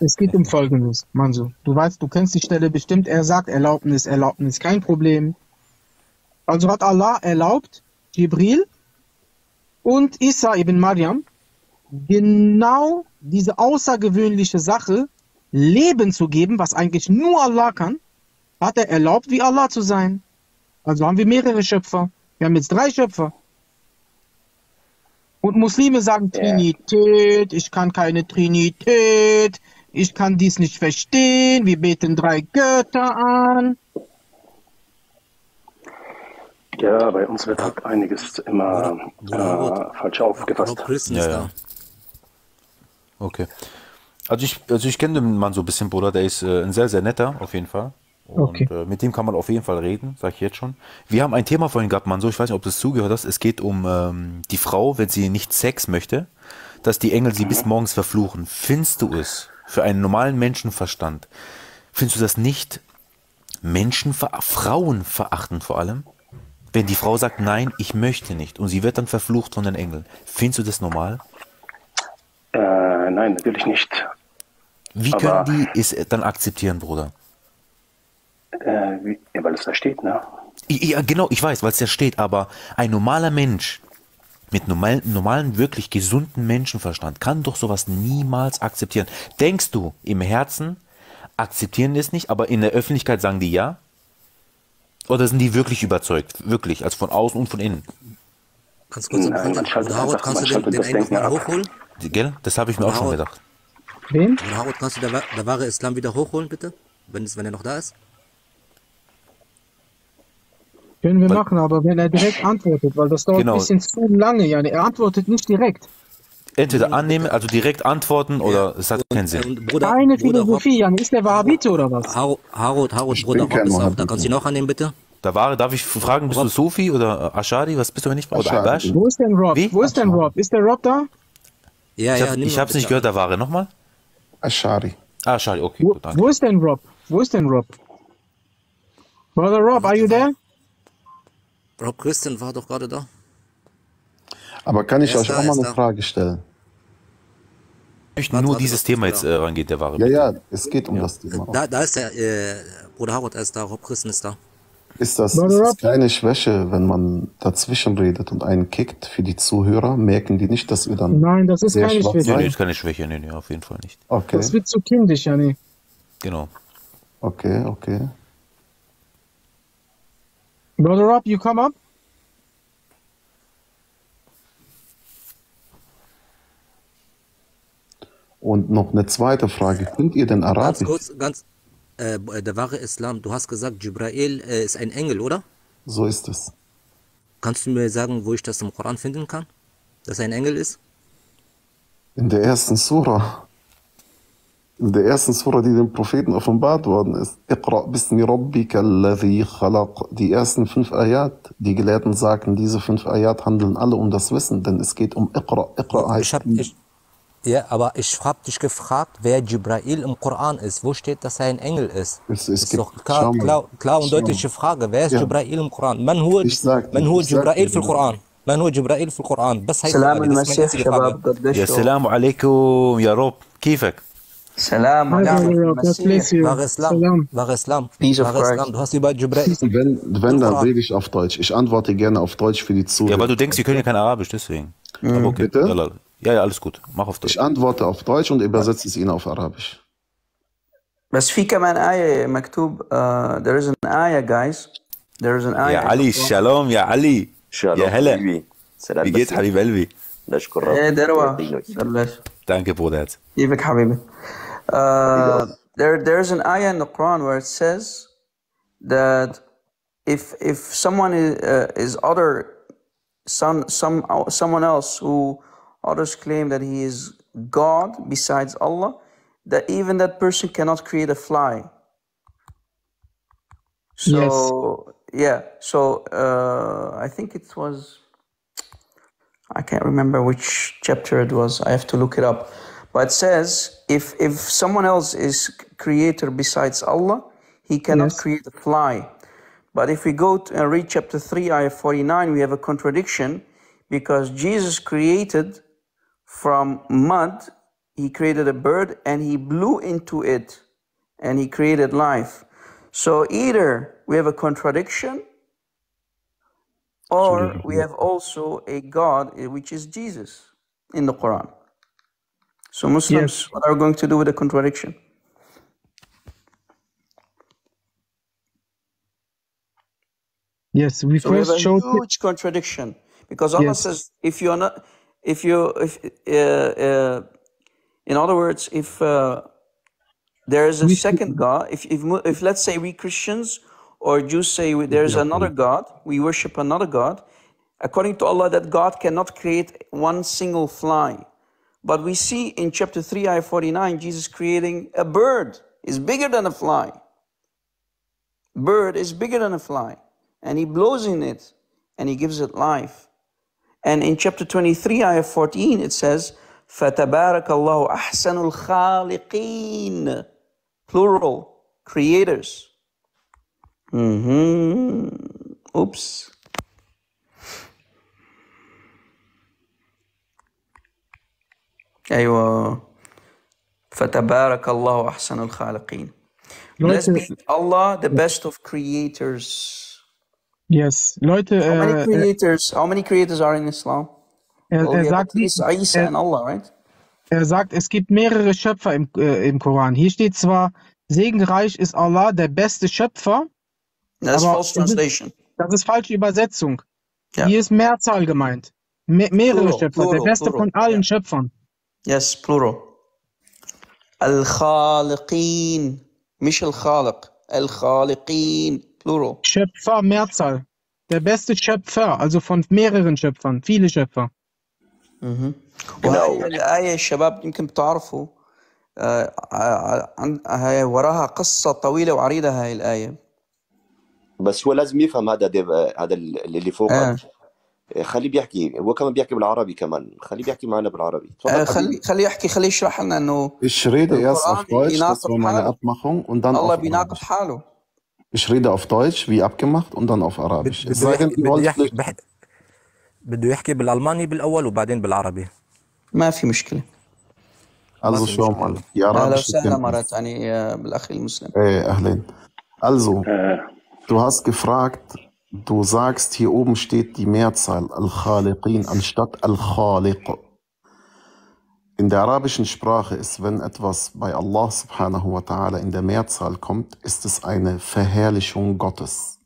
Es geht um Folgendes, Manso. Du weißt, du kennst die Stelle bestimmt. Er sagt Erlaubnis, Erlaubnis, kein Problem. Also hat Allah erlaubt, Jibril und Isa ibn Maryam genau diese außergewöhnliche Sache Leben zu geben, was eigentlich nur Allah kann, hat er erlaubt, wie Allah zu sein. Also haben wir mehrere Schöpfer. Wir haben jetzt drei Schöpfer. Und Muslime sagen. Trinität, ich kann keine Trinität, ich kann dies nicht verstehen, wir beten drei Götter an. Ja, bei uns wird halt einiges immer äh, falsch aufgefasst. Ja, ist ja. da. Okay. Also ich, also ich kenne den Mann so ein bisschen, Bruder, der ist äh, ein sehr, sehr netter, auf jeden Fall. Und Okay. äh, mit dem kann man auf jeden Fall reden, sage ich jetzt schon. Wir haben ein Thema vorhin gehabt, Manso, ich weiß nicht, ob du es zugehört hast. Es geht um ähm, die Frau, wenn sie nicht Sex möchte, dass die Engel sie bis morgens verfluchen. Findest du es für einen normalen Menschenverstand, findest du das nicht Menschenver Frauen verachten vor allem? Wenn die Frau sagt, nein, ich möchte nicht und sie wird dann verflucht von den Engeln. Findest du das normal? Äh, nein, natürlich nicht. Wie Aber- können die es dann akzeptieren, Bruder? Äh, wie, ja, weil es da steht, ne? Ja, genau, ich weiß, weil es ja steht, aber ein normaler Mensch mit normal, normalen, wirklich gesunden Menschenverstand kann doch sowas niemals akzeptieren. Denkst du, im Herzen akzeptieren die es nicht, aber in der Öffentlichkeit sagen die ja? Oder sind die wirklich überzeugt? Wirklich, also von außen und von innen? Kannst du kurz Nein, man schaltet einfach- kannst man du den, den das Engel Denken mal ab. hochholen? Die- Gell? Das habe ich mir auch schon gedacht. Wen? Howard, kannst du der, der wahre Islam wieder hochholen, bitte? Wenn, es, wenn er noch da ist? Können wir Weil- machen, aber wenn er direkt antwortet, weil das dauert Genau. ein bisschen zu lange, Jani. Er antwortet nicht direkt. Entweder annehmen, also direkt antworten, oder es hat keinen Sinn. Bruder, Keine Bruder Philosophie, Jani. Ist der Wahhabite oder was? Harut, Harut, Harut, Bruder Rob ist auch da. Kannst du ihn auch annehmen, bitte? Da war, darf ich fragen, bist du Rob. Sufi oder Ashari? Was bist du, wenn ich Oder. Abash? Wo ist denn Rob? Wie? Wo ist denn Rob? Ist der Rob da? Ja, Ich, ja, hab, ich hab's nicht gehört, da war er nochmal. Ashari. Ah, Ashari, okay, Wo, gut, danke. wo ist denn Rob? Wo ist denn Rob? Brother Rob, are you there? Rob Christian war doch gerade da. Aber kann ich euch da, auch mal eine da. Frage stellen? möchten nur warte, dieses das- Thema jetzt äh, rangeht, der wahre Ja, ja, es geht um das Thema. Da, da ist der äh, Bruder Harrod, er ist da, Rob Christen ist da. Ist das, ist das keine Schwäche, wenn man dazwischen redet und einen kickt für die Zuhörer? Merken die nicht, dass wir dann Nein, das ist sehr keine Schwäche. nee, sein? ist keine Schwäche, nee, nee, auf jeden Fall nicht. Okay, Das wird zu kindisch, ja, nee. Genau. okay, okay. Brother Rob, you come up? Und noch eine zweite Frage. Könnt ihr denn Ganz Arabisch? kurz, ganz, äh, der wahre Islam, du hast gesagt, Jibrail äh, ist ein Engel, oder? So ist es. Kannst du mir sagen, wo ich das im Koran finden kann? Dass er ein Engel ist? In der ersten Sura. In der ersten Sura, die dem Propheten offenbart worden ist. Iqra bismi rabbika alladhi khalaq. Die ersten fünf Ayat. Die Gelehrten sagen, diese fünf Ayat handeln alle um das Wissen, denn es geht um Iqra. Iqra heißt Ich hab, ich, ja, aber ich habe dich gefragt, wer Jibrail im Koran ist. Wo steht, dass er ein Engel ist? Es, es ist gibt, doch klar, schau mal. klar, klar und Schau deutliche Frage. Wer ist Ja. Jibrail im Koran? Man هو Ich sag dir, من هو ich sag جبرائيل dir, في القرآن؟ من هو جبرائيل في القرآن؟ بس هاي سلام سؤالي، das ist meine المسيح einzige Frage. شباب يا قديش السلام عليكم يا روب كيفك؟ سلام Hi, ونعمة Brother Rob. God bless المسيح you. Wahre Islam, Salam. wahre Islam, Peace of wahre Islam. Christ. Du hast über Jibrail Wenn, wenn dann Koran. rede ich auf Deutsch. Ich antworte gerne auf Deutsch für die Ja, Zuhörer. weil du denkst, wir können ja kein Arabisch, deswegen. Aber okay. Bitte? Yalla. Ja, ja, alles gut. Mach auf Deutsch. Ich antworte auf Deutsch und übersetze es Ihnen auf Arabisch. بس في كمان آية مكتوب uh, there is an آية guys there is an آية يا علي السلام يا علي شالوم يا هلا حبيبي سلام Wie geht's, مسيح. حبيب قلبي؟ نشكر ايه رب دروة يعطينك. بلاش Danke, Bruder. كيفك حبيبي uh, there there's an ayah in the Quran where it says that if if someone is, uh, is other some some someone else who others claim that he is God besides Allah that even that person cannot create a fly so yeah so uh, I think it was I can't remember which chapter it was. I have to look it up. But it says if if someone else is creator besides Allah, he cannot Yes. create a fly. But if we go to, and read chapter 3, ayah 49, we have a contradiction because Jesus created from mud, he created a bird and he blew into it and he created life. So either we have a contradiction or we have also a God, eh, which is Jesus in the Quran. So, Muslims, what are we going to do with the contradiction? Yes, we So, we have first a showed. huge contradiction because Allah Yes. says, if you're not, if you, if, uh, uh, in other words, if uh, there is a We- second God, if, if, if let's say we Christians or Jews say we- there's another God, we worship another God, according to Allah, that God cannot create one single fly. But we see in chapter 3, ayah 49, Jesus creating a bird is bigger than a fly. Bird is bigger than a fly. And he blows in it and he gives it life. And in chapter 23, ayah 14, it says, فَتَبَارَكَ اللَّهُ أَحْسَنُ الْخَالِقِينَ Plural, creators. hmm Oops. أيوة فتبارك الله أحسن الخالقين Blessed Leute, be Allah, the best of creators. Yes, Leute. How many äh, creators, how many creators are in Islam? Er, er sagt, er, Allah, right? er sagt, es gibt mehrere Schöpfer im, äh, im Koran. Hier steht zwar, segenreich ist Allah, der beste Schöpfer. Das ist false translation. Das ist falsche Übersetzung. Yeah. Hier ist Mehrzahl gemeint. Me mehrere plural, Schöpfer, plural, der beste plural. von allen yeah. Schöpfern. Yes, plural. Al-Khaliqin, nicht Al-Khaliq, Al-Khaliqin. Plural Schöpfer, Mehrzahl. Der beste Schöpfer, also von mehreren Schöpfern, viele Schöpfer. genau. وهي الآية الشباب يمكن بتعرفوا آه، آه، هي وراها قصة طويلة وعريضة هاي الآية بس هو لازم يفهم هذا ديف هذا اللي فوقك آه. خليه بيحكي هو كمان بيحكي بالعربي كمان خليه بيحكي معنا بالعربي آه، تفضل خلي حبيبي خليه يحكي خليه يشرح لنا إنه Ich rede erst auf Deutsch, بيناقض war meine حاله Abmachung, und dann الله auf بيناقض Arabisch. حاله Ich rede auf Deutsch, wie abgemacht, und dann auf Arabisch. Es بده sei denn, يحكي ihr بده wollt يحكي vielleicht بح- بده يحكي بالالماني بالاول وبعدين بالعربي ما في مشكلة Also ما في schau مشكلة mal, die أهلا arabische وسهلا مرة Kenntnis. ثانية بالأخ المسلم Ey, Ahlin. Also, du hast gefragt, du sagst, hier oben steht die Mehrzahl Al-Khaliqin anstatt Al-Khaliq. In der arabischen Sprache ist, wenn etwas bei Allah subhanahu wa ta'ala in der Mehrzahl kommt, ist es eine Verherrlichung Gottes.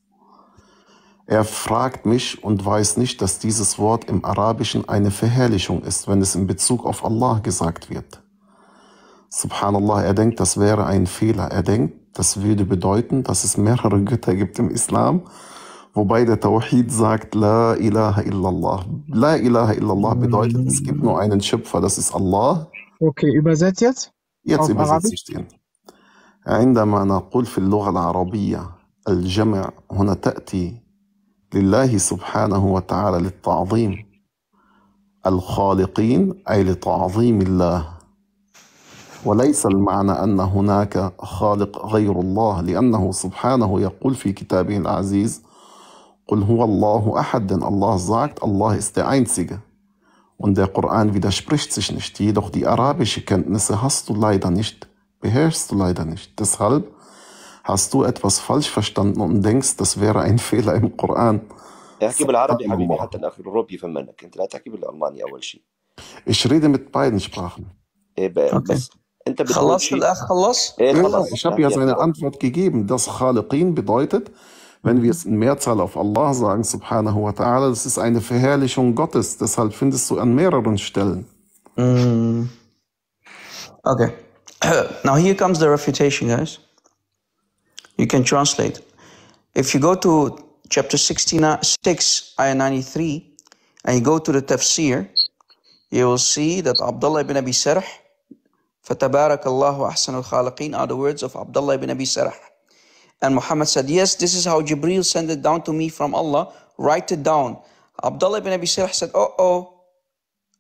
Er fragt mich und weiß nicht, dass dieses Wort im Arabischen eine Verherrlichung ist, wenn es in Bezug auf Allah gesagt wird. Subhanallah, er denkt, das wäre ein Fehler. Er denkt, das würde bedeuten, dass es mehrere Götter gibt im Islam, wobei der Tawhid sagt, La ilaha illallah. La ilaha illallah bedeutet, es gibt nur einen Schöpfer, das ist Allah. Okay, übersetzt jetzt? Jetzt Auf übersetze Arabisch? ich den. عندما نقول في اللغة العربية الجمع هنا تأتي لله سبحانه وتعالى للتعظيم الخالقين أي لتعظيم الله وليس المعنى أن هناك خالق غير الله لأنه سبحانه يقول في كتابه العزيز قل هو الله أحد denn Allah sagt Allah ist der Einzige und der Koran widerspricht sich nicht jedoch die arabische Kenntnisse hast du leider nicht beherrschst du leider nicht deshalb hast du etwas falsch verstanden und denkst das wäre ein Fehler im Koran احكي بالعربي سبحان حبيبي الله. حتى الاخ الأوروبي يفهمك انت لا تحكي بالالماني اول شيء ich rede mit beiden Sprachen إيه ب- بس انت بتقول خلصت شيء الأخ خلص ايه Ja, خلص ich habe ja احكي seine احكي Antwort gegeben. Das Khaliqin bedeutet, wenn wir es in Mehrzahl auf Allah sagen, subhanahu wa ta'ala, das ist eine Verherrlichung Gottes. Deshalb findest du an mehreren Stellen. Mm. Okay. now here comes the refutation, guys. You can translate. If you go to chapter 66, ayah 93, and you go to the tafsir, you will see that Abdullah ibn Abi Sarh, فَتَبَارَكَ اللَّهُ أَحْسَنُ الْخَالِقِينَ are the words of Abdullah ibn Abi Sarh. And Muhammad said, Yes, this is how Jibreel sent it down to me from Allah. Write it down. Abdullah ibn Abi Sarh said, Oh, oh,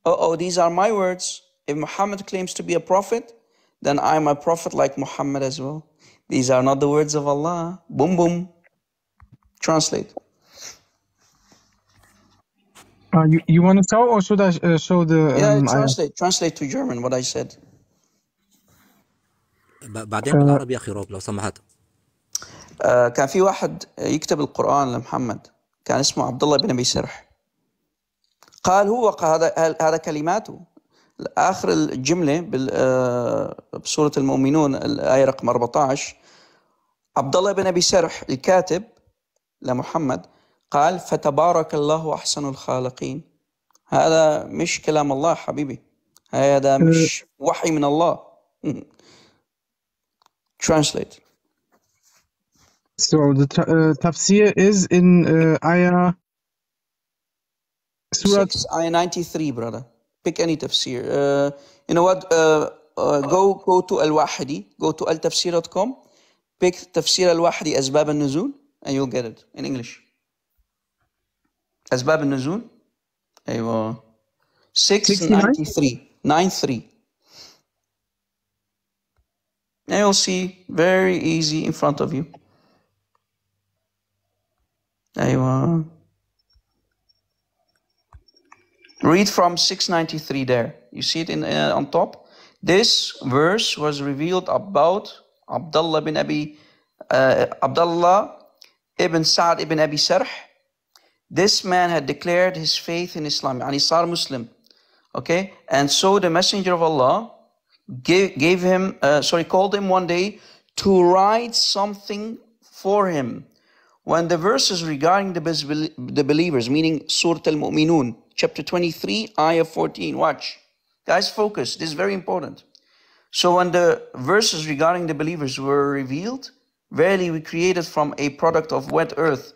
oh, oh, these are my words. If Muhammad claims to be a prophet, then I'm a prophet like Muhammad as well. These are not the words of Allah. Boom, boom. Translate. Uh, you, you want to show or should I uh, show the Yeah, um, ayah? translate. Translate to German what I said. ب- بعدين بالعربي يا اخي روب لو سمحت آه، كان في واحد يكتب القرآن لمحمد كان اسمه عبد الله بن أبي سرح. قال هو هذا هذا كلماته؟ آخر الجملة آه، بسورة المؤمنون الآية رقم 14 عبد الله بن أبي سرح الكاتب لمحمد قال فتبارك الله أحسن الخالقين. هذا مش كلام الله حبيبي هذا مش وحي من الله. Translate. So the ta- uh, tafsir is in uh, ayah Surah 6 ayah 93 brother pick any tafsir uh, you know what uh, uh, go go to al-wahidi go to altafsir.com pick tafsir al-wahidi asbab al-nuzul and you'll get it in english asbab al-nuzul ايوه 693 93 and you'll see very easy in front of you ايوه Read from 693 there. You see it in uh, on top. This verse was revealed about Abdullah bin Abi uh, Abdullah ibn Sa'd ibn Abi Sarh. This man had declared his faith in Islam, and he saw Muslim. Okay, and so the Messenger of Allah gave, gave him, uh, sorry, called him one day to write something for him. when the verses regarding the, the believers, meaning Surah Al Mu'minun, chapter 23, ayah 14, watch. Guys, focus. This is very important. So when the verses regarding the believers were revealed, verily we created from a product of wet earth,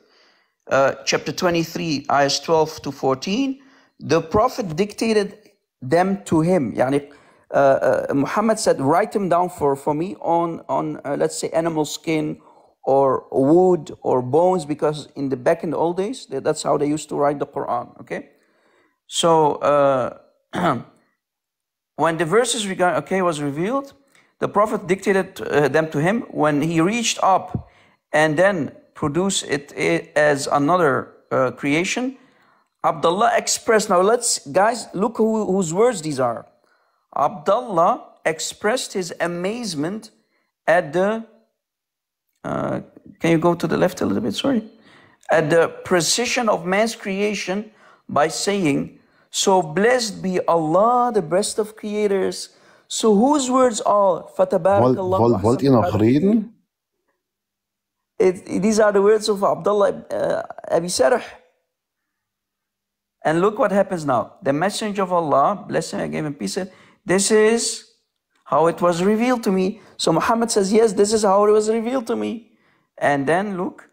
uh, chapter 23, ayahs 12 to 14, the Prophet dictated them to him. Yani, uh, uh, Muhammad said, write them down for, for me on, on uh, let's say, animal skin or wood or bones, because in the back in the old days, that's how they used to write the Quran. Okay, so uh, when the verses regard okay was revealed, the Prophet dictated uh, them to him. When he reached up and then produced it i- as another uh, creation, Abdullah expressed. Now let's guys look who, whose words these are. Abdullah expressed his amazement at the. Uh, can you go to the left a little bit? Sorry. At the precision of man's creation by saying, So blessed be Allah, the best of creators. So whose words are Wollt, Fatabarakallah wollt, wollt ihr noch reden? it, these are the words of Abdullah uh, Abi Sarh. And look what happens now. The messenger of Allah, bless him and peace, This is how it was revealed to me. So Muhammad says, Yes, this is how it was revealed to me. And then look,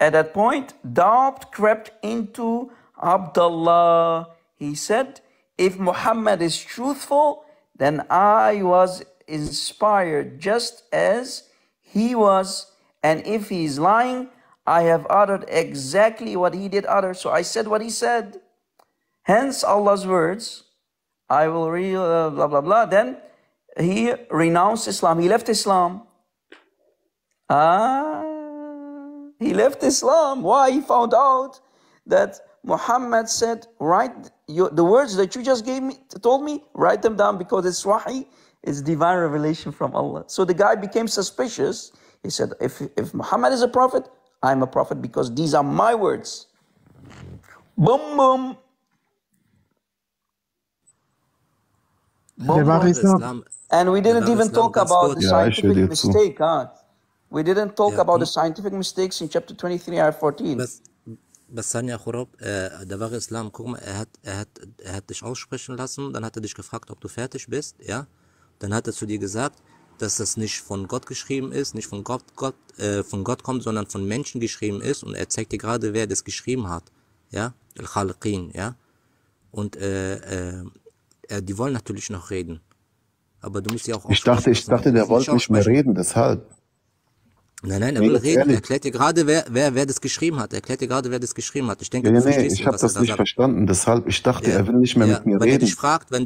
at that point, doubt crept into Abdullah. He said, If Muhammad is truthful, then I was inspired just as he was. And if he is lying, I have uttered exactly what he did utter. So I said what he said. Hence Allah's words, I will read, blah, blah, blah. Then he renounced Islam. He left Islam. Ah, he left Islam. Why? He found out that Muhammad said, write the words that you just gave me, told me, write them down because it's wahi, it's divine revelation from Allah. So the guy became suspicious. He said, if, if Muhammad is a prophet, I'm a prophet because these are my words. Boom, boom. Der Islam. And we didn't even Islam talk about the scientific yeah, mistake, huh? We didn't talk yeah. about the scientific mistakes in chapter 23, ayah 14. But Was Sanja ja, Chorob, äh, der wahre Islam, guck mal, er hat, er, hat, er hat dich aussprechen lassen, dann hat er dich gefragt, ob du fertig bist, ja? Dann hat er zu dir gesagt, dass das nicht von Gott geschrieben ist, nicht von Gott, Gott, äh, von Gott kommt, sondern von Menschen geschrieben ist und er zeigt dir gerade, wer das geschrieben hat, ja? Al-Khalqin, ja? Und äh, äh, äh, die wollen natürlich noch reden, aber du musst ja auch Ich dachte, ich aussprechen lassen, dachte, du der musst wollte nicht mehr aussprechen. reden, deshalb. Nein, nein, er Nee, will ganz reden. Er ehrlich. erklärt dir gerade, wer, wer, wer das geschrieben hat. Er erklärt dir gerade, wer das geschrieben hat. Ich denke, Ja, du ja, nee, verstehst ich ihn, habe was er das da nicht sagt. verstanden, deshalb, ich dachte, Ja, er will nicht mehr ja, mit mir wenn er reden. dich fragt, wenn,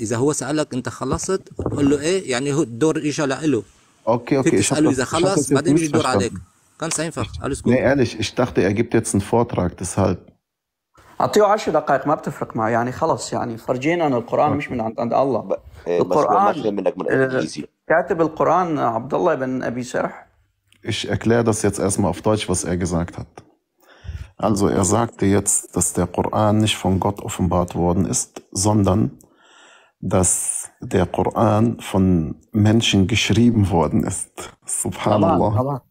إذا هو سألك أنت خلصت قول له إيه يعني هو الدور إيش على له Okay, okay, فيك ich habe تسأله das, إذا ich hab خلص das jetzt بعدين يجي الدور عليك missverstanden. ganz einfach alles gut Nee, ehrlich, ich dachte, er gibt jetzt einen Vortrag, deshalb. أعطيه 10 دقائق ما بتفرق معه يعني خلص يعني فرجينا أن القرآن مش من عند عند الله إيه، بس هو ما القرآن فهم منك من آه، الانجليزي كاتب القرآن عبد الله بن أبي سرح Ich erkläre das jetzt erstmal auf Deutsch, was er gesagt hat. Also er sagte jetzt, dass der Koran nicht von Gott offenbart worden ist, sondern dass der Koran von Menschen geschrieben worden ist. Subhanallah.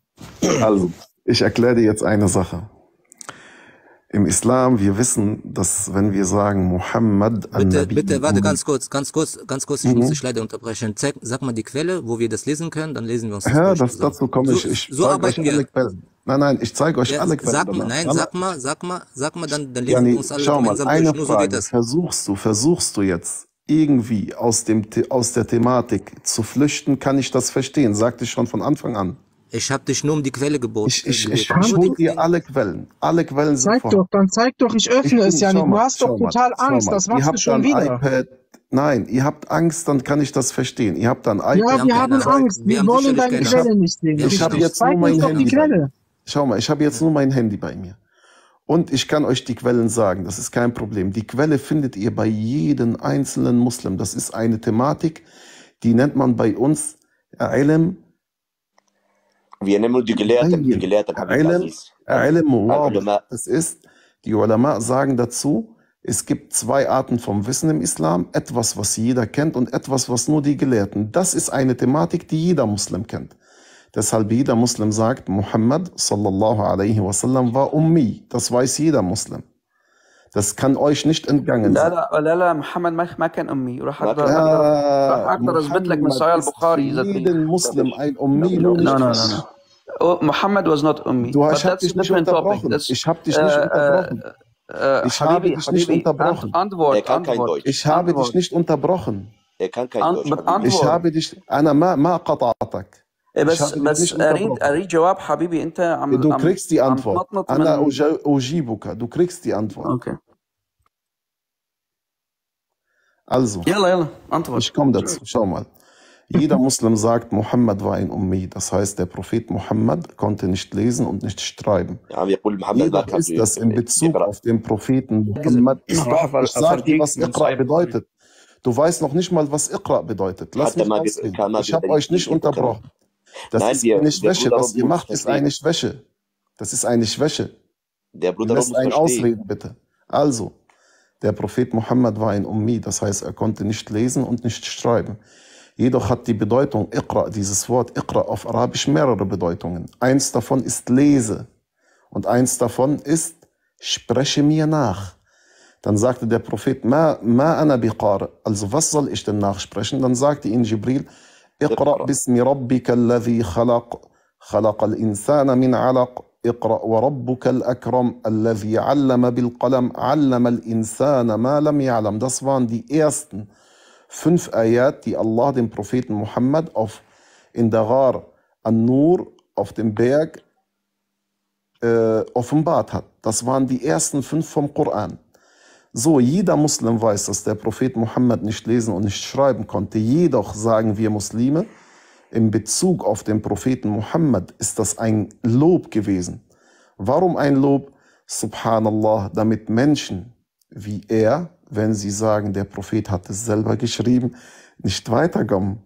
Also, ich erkläre dir jetzt eine Sache. Im Islam, wir wissen, dass wenn wir sagen Muhammad bitte bitte warte ganz kurz ganz kurz ganz kurz ich Mhm. muss dich leider unterbrechen Zeig, sag mal die Quelle wo wir das lesen können dann lesen wir uns das Ja, das, dazu komme so, ich. Ich so zeige euch arbeiten alle wir Quellen. Nein, nein, ich zeige euch ja, alle Quellen. sag mal danach. nein sag mal sag mal sag mal dann dann lesen Jani, wir uns alle schau mal, eine durch so Frage. das Versuchst du, versuchst du jetzt irgendwie aus, dem, aus der Thematik zu flüchten, kann ich das verstehen, sagte ich schon von Anfang an. Ich habe dich nur um die Quelle geboten Ich, ich, ich hole die- dir alle Quellen. Alle Quellen sind Zeig vorhanden. doch, dann zeig doch, ich öffne Ich es ja nicht. Du mal, hast doch mal, total schau Angst, mal. das Ihr machst du schon wieder. iPad. Nein, ihr habt Angst, dann kann ich das verstehen. Ihr habt ein iPad. Ja, wir haben haben Angst. Wir Wir wollen deine Quelle nicht sehen. Ich Ich habe jetzt nur mein Handy bei mir. Schau mal, ich habe jetzt nur mein Handy bei mir. Und ich kann euch die Quellen sagen, das ist kein Problem. Die Quelle findet ihr bei jedem einzelnen Muslim. Das ist eine Thematik, die nennt man bei uns Ilm, Wir nehmen nur die Gelehrten, die Gelehrten, Habib Ilm, Aziz. Ilm Wadih. Al-Ulama. Das ist, die Ulama sagen dazu, es gibt zwei Arten vom Wissen im Islam. Etwas, was jeder kennt und etwas, was nur die Gelehrten. Das ist eine Thematik, die jeder Muslim kennt. Deshalb jeder Muslim sagt, Muhammad sallallahu alaihi wasallam war Ummi. Das weiß jeder Muslim. Das kann euch nicht entgangen لا sein. لا لا لا محمد ما ما كان أمي راح ما أقدر كان- أقدر راح Ah, أقدر أثبت لك من Muhammad صحيح ist البخاري für إذا تريد jeden Muslim ein Ummi, Oh, Muhammad was not ummi. Du, ich habe dich nicht topic. unterbrochen. That's, Ich habe dich nicht äh, unterbrochen. äh, Ich habe Habibi, dich nicht unterbrochen. Ant Antwort, Er kann kein Antwort. Deutsch. Ich habe dich Antwort. nicht unterbrochen. Er kann kein An- Deutsch. Habibi. Ich Antwort. habe dich, أنا ما ما قطعتك. إيه Ich بس habe dich بس nicht اريد unterbrochen. اريد جواب حبيبي انت عم Du kriegst die Antwort. أج- أجيبك. Du kriegst die Antwort. أوكي Also, يلا يلا انطبق ich komme dazu. Schau mal. Jeder Muslim sagt, Muhammad war ein Ummi. Das heißt, der Prophet Muhammad konnte nicht lesen und nicht schreiben. Jeder ist das in Bezug auf den Propheten Mohammed. Ich sage dir, was Iqra bedeutet. Du weißt noch nicht mal, was Iqra bedeutet. Lass mich. Ich habe euch nicht unterbrochen. Das ist eine Schwäche. Was ihr macht, ist eine Schwäche. Das ist eine Schwäche. Der Bruder Lass einen ausreden, bitte. Also, der Prophet Muhammad war ein Ummi. Das heißt, er konnte nicht lesen und nicht schreiben. Jedoch hat die Bedeutung Iqra, dieses Wort Iqra auf Arabisch mehrere Bedeutungen. Eins davon ist lese und eins davon ist spreche mir nach. Dann sagte der Prophet, ma, ma ana biqar. Also was soll ich denn nachsprechen? Dann sagte ihn Jibril, اقرأ باسم ربك الذي خلق خلق الإنسان من علق اقرأ وربك الأكرم الذي علم بالقلم علم الإنسان ما لم يعلم Das waren die ersten fünf Ayat, die Allah dem Propheten Muhammad auf in der Ghar an-Nur auf dem Berg äh, offenbart hat. Das waren die ersten fünf vom Koran. So, jeder Muslim weiß, dass der Prophet Muhammad nicht lesen und nicht schreiben konnte. Jedoch sagen wir Muslime, in Bezug auf den Propheten Muhammad ist das ein Lob gewesen. Warum ein Lob? Subhanallah, damit Menschen wie er, wenn sie sagen, der Prophet hat es selber geschrieben, nicht weiterkommen.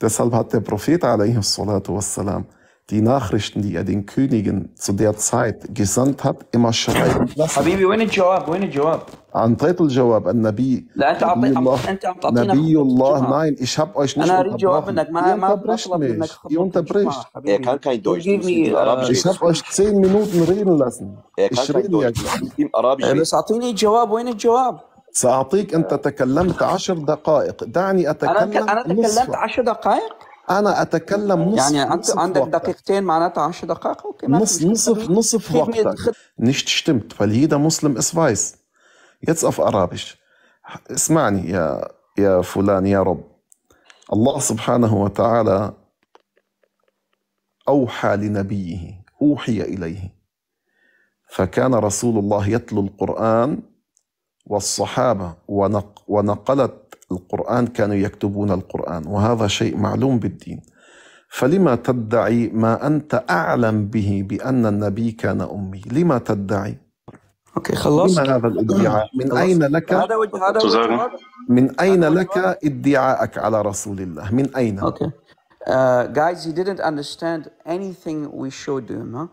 Deshalb hat der Prophet wassalam, die Nachrichten, die er den Königen zu der Zeit gesandt hat, immer schreiben lassen. حبيبي وين الجواب وين الجواب عن طريق الجواب النبي لا انت نبي عطي الله انت عم تعطينا نبي خطبة الله الجمعة nein ich habe euch nicht انا اريد جواب unterbrochen منك ihr ما ما unterbricht بطلب منك mich ihr خطبة unterbricht الجمعة Er حبيبي kann kein Deutsch, Don't give du musst mit ihm me, Arabisch uh, ich habe euch zehn Minuten reden lassen Er kann ich kein rede ja Deutsch, du gleich musst mit ihm Arabisch آه، reden. بس اعطيني الجواب وين الجواب سأعطيك أنت تكلمت عشر دقائق. دعني أنا أتكلم أنا تكلمت نصف. 10 دقائق؟ أنا أتكلم نصف يعني انت نصف عندك وقتك. دقيقتين معناتها 10 دقائق؟ أوكي نصف نصف خذ وقتك. nicht stimmt weil jeder Muslim es weiß jetzt auf Arabisch اسمعني يا يا فلان يا رب. الله سبحانه وتعالى أوحى لنبيه أوحي إليه. فكان رسول الله يتلو القرآن والصحابة ونق ونقلت القرآن كانوا يكتبون القرآن وهذا شيء معلوم بالدين. فلما تدعي ما أنت أعلم به بأن النبي كان أمي؟ لما تدعي؟ أوكي خلصت. لما هذا الادعاء؟ من أين لك؟ هذا وجه من أين لك ادعاءك على رسول الله؟ من أين؟ Okay. Uh, guys, he didn't understand anything we showed him, huh?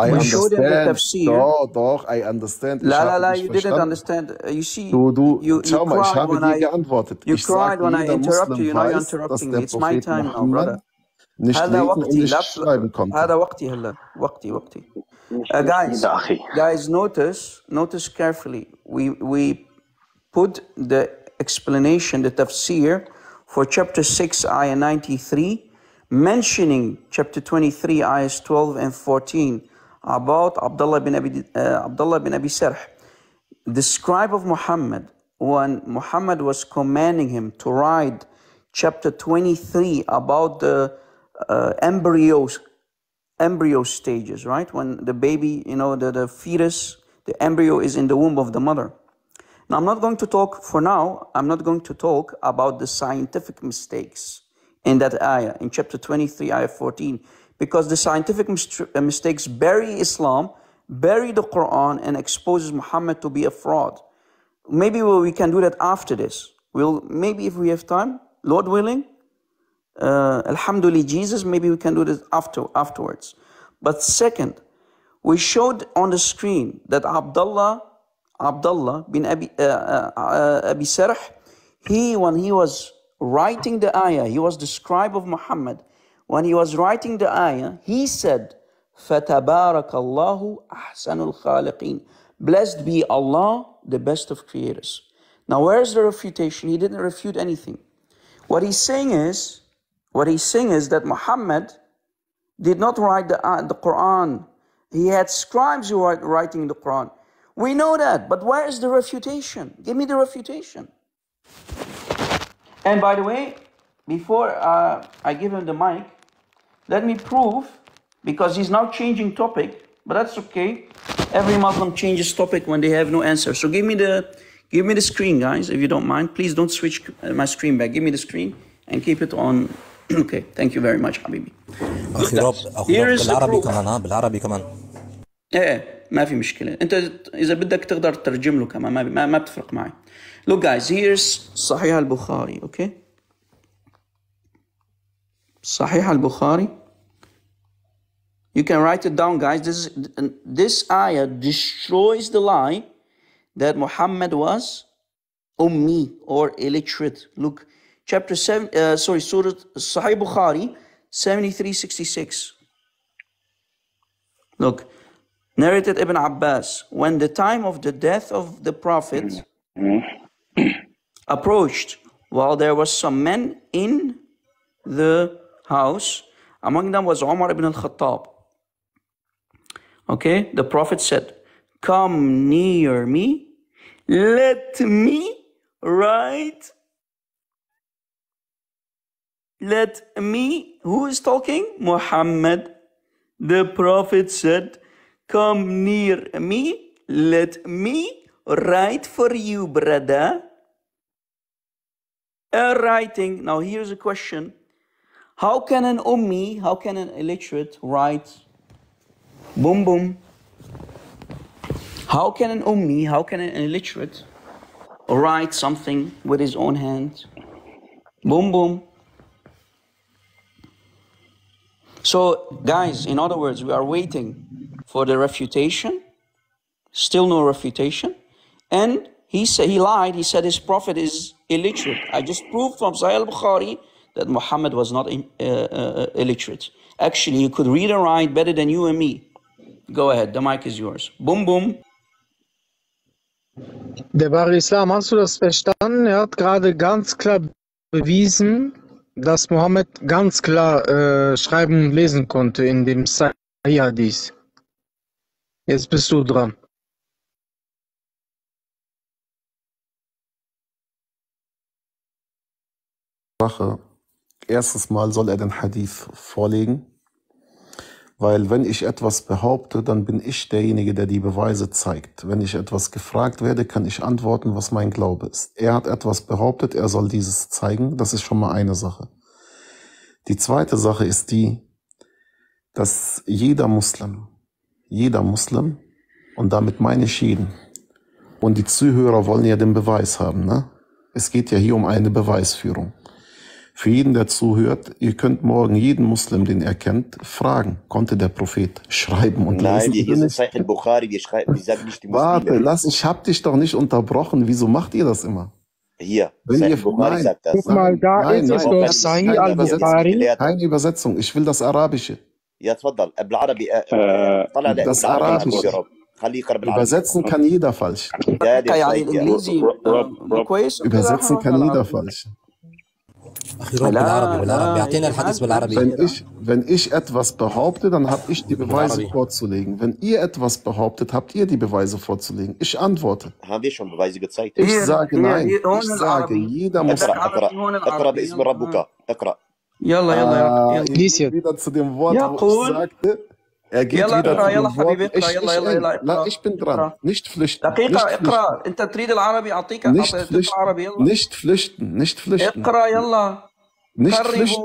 I we showed him the understand tafsir. doch doch I understand ich La la habe la, dich you didn't verstanden understand. Uh, You see, du du you, you schau mal ich cried habe when dir I geantwortet you ich cried sage when I jeder interrupted you. Muslim Now you're weiß dass interrupting me. der It's my Prophet time now, brother. Muhammad nicht هذا lesen und وقتي nicht لا schreiben konnte هذا وقتي هلا وقتي وقتي Nicht, uh, nicht guys wieder, أخي. guys notice notice carefully we we put the explanation the tafsir for chapter 6 ayah 93 mentioning chapter 23 ayahs 12 and 14 about Abdullah bin Abi uh, Abdullah bin Abi Sarh the scribe of Muhammad when Muhammad was commanding him to write chapter 23 about the uh, embryos embryo stages, right? When the baby, you know, the, the fetus, the embryo is in the womb of the mother. Now, I'm not going to talk, for now, I'm not going to talk about the scientific mistakes in that ayah, in chapter 23, ayah 14, because the scientific uh, mistakes bury Islam, bury the Quran, and exposes Muhammad to be a fraud. Maybe we we can do that after this. We'll, maybe if we have time, Lord willing, uh, Alhamdulillah, Jesus, maybe we can do this after, afterwards. But second, we showed on the screen that Abdullah, Abdullah bin Abi, uh, uh, uh, Abi Sarh, he, when he was writing the ayah, he was the scribe of Muhammad When he was writing the ayah, he said, فَتَبَارَكَ اللَّهُ أَحْسَنُ الْخَالِقِينَ Blessed be Allah, the best of creators. Now, where's the refutation? He didn't refute anything. What he's saying is, what he's saying is that Muhammad did not write the, uh, the Quran. He had scribes who were writing the Quran. We know that, but where is the refutation? Give me the refutation. And by the way, before uh, I give him the mic, let me prove, because he's now changing topic, but that's okay. Every Muslim changes topic when they have no answer. So give me the give me the screen, guys, if you don't mind. Please don't switch uh, my screen back. Give me the screen and keep it on. okay, thank you very much, Habibi. اخي روب اخي Here روب is the بالعربي proof. كمان ها بالعربي كمان ايه ما في مشكله انت اذا بدك تقدر تترجم له كمان ما ما, ما بتفرق معي look guys here's صحيح البخاري okay Sahih al-Bukhari. You can write it down, guys. This, is, this ayah destroys the lie that Muhammad was ummi or illiterate. Look, chapter 7, uh, sorry, Surah Sahih Bukhari 7366. Look, narrated Ibn Abbas, when the time of the death of the Prophet mm-hmm. approached, while there were some men in the house, among them was Umar ibn al-Khattab. Okay, the Prophet said, Come near me, let me write. Let me, who is talking? Muhammad. The Prophet said, Come near me, let me write for you, brother. A writing. Now, here's a question How can an ummi, how can an illiterate write? Boom, boom. How can an ummi, how can an illiterate write something with his own hand? Boom, boom. So, guys, in other words, we are waiting for the refutation. Still no refutation. And he said he lied. He said his prophet is illiterate. I just proved from Sahih al-Bukhari that Muhammad was not in- uh, uh, illiterate. Actually, he could read and write better than you and me. Go ahead. The mic is yours. Boom, boom. Der wahre Islam, hast du das verstanden? Er hat gerade ganz klar bewiesen, dass Mohammed ganz klar äh, schreiben und lesen konnte in dem Sahih Hadith. Jetzt bist du dran. Sache. Erstens mal soll er den Hadith vorlegen, weil wenn ich etwas behaupte, dann bin ich derjenige, der die Beweise zeigt. Wenn ich etwas gefragt werde, kann ich antworten, was mein Glaube ist. Er hat etwas behauptet, er soll dieses zeigen. Das ist schon mal eine Sache. Die zweite Sache ist die, dass jeder Muslim, jeder Muslim, und damit meine ich jeden, und die Zuhörer wollen ja den Beweis haben, ne? Es geht ja hier um eine Beweisführung. Für jeden, der zuhört, ihr könnt morgen jeden Muslim, den er kennt, fragen, konnte der Prophet schreiben und Nein, lesen wir hier oder sind nicht? Sahih al-Bukhari, wir schreiben, wir sagen nicht die Warte, Muslime. lass, ich hab dich doch nicht unterbrochen. Wieso macht ihr das immer? Hier, Wenn Sahih ihr, al-Bukhari nein, sagt das. Guck mal, da nein, ist es nein, doch keine- Sahih keine Übersetzung, al-Bukhari. Gelehrten. keine Übersetzung. Ich will das Arabische. يا تفضل بالعربي آه، آه، طلع لي Das بالعربي Arabische. يا رب خليه يقرا بالعربي Übersetzen kann jeder falsch. يا دي يعني صحيح يا الانجليزي Rob, آه، Rob, كويس Übersetzen kann jeder falsch. أخي رب بالعربي بالعربي أعطينا الحديث بالعربي Wenn ich, wenn ich etwas behaupte, dann habe ich die Beweise Arabi. vorzulegen. Wenn ihr etwas behauptet, habt ihr die Beweise vorzulegen. Ich antworte. haben wir schon Beweise gezeigt Ich Hier, sage hier, nein. hier, هون Ich sage, العربي jeder muss. اقرا عربي اقرا هون اقرا العربي باسم يلا ربك اقرا يلا يلا Ah, يلا ihr Lies geht jetzt. wieder zu dem Wort, wo يقول ich sagte, er geht يلا اقرأ يلا حبيبي اقرأ يلا يلا يلا لا إيش بنقرا نشت فلشت دقيقة اقرأ. أنت تريد العربي؟ أعطيك نشت فلشت عربي يلا. نشت فلشت نشت فلشت. اقرأ يلا. نشت فلشت.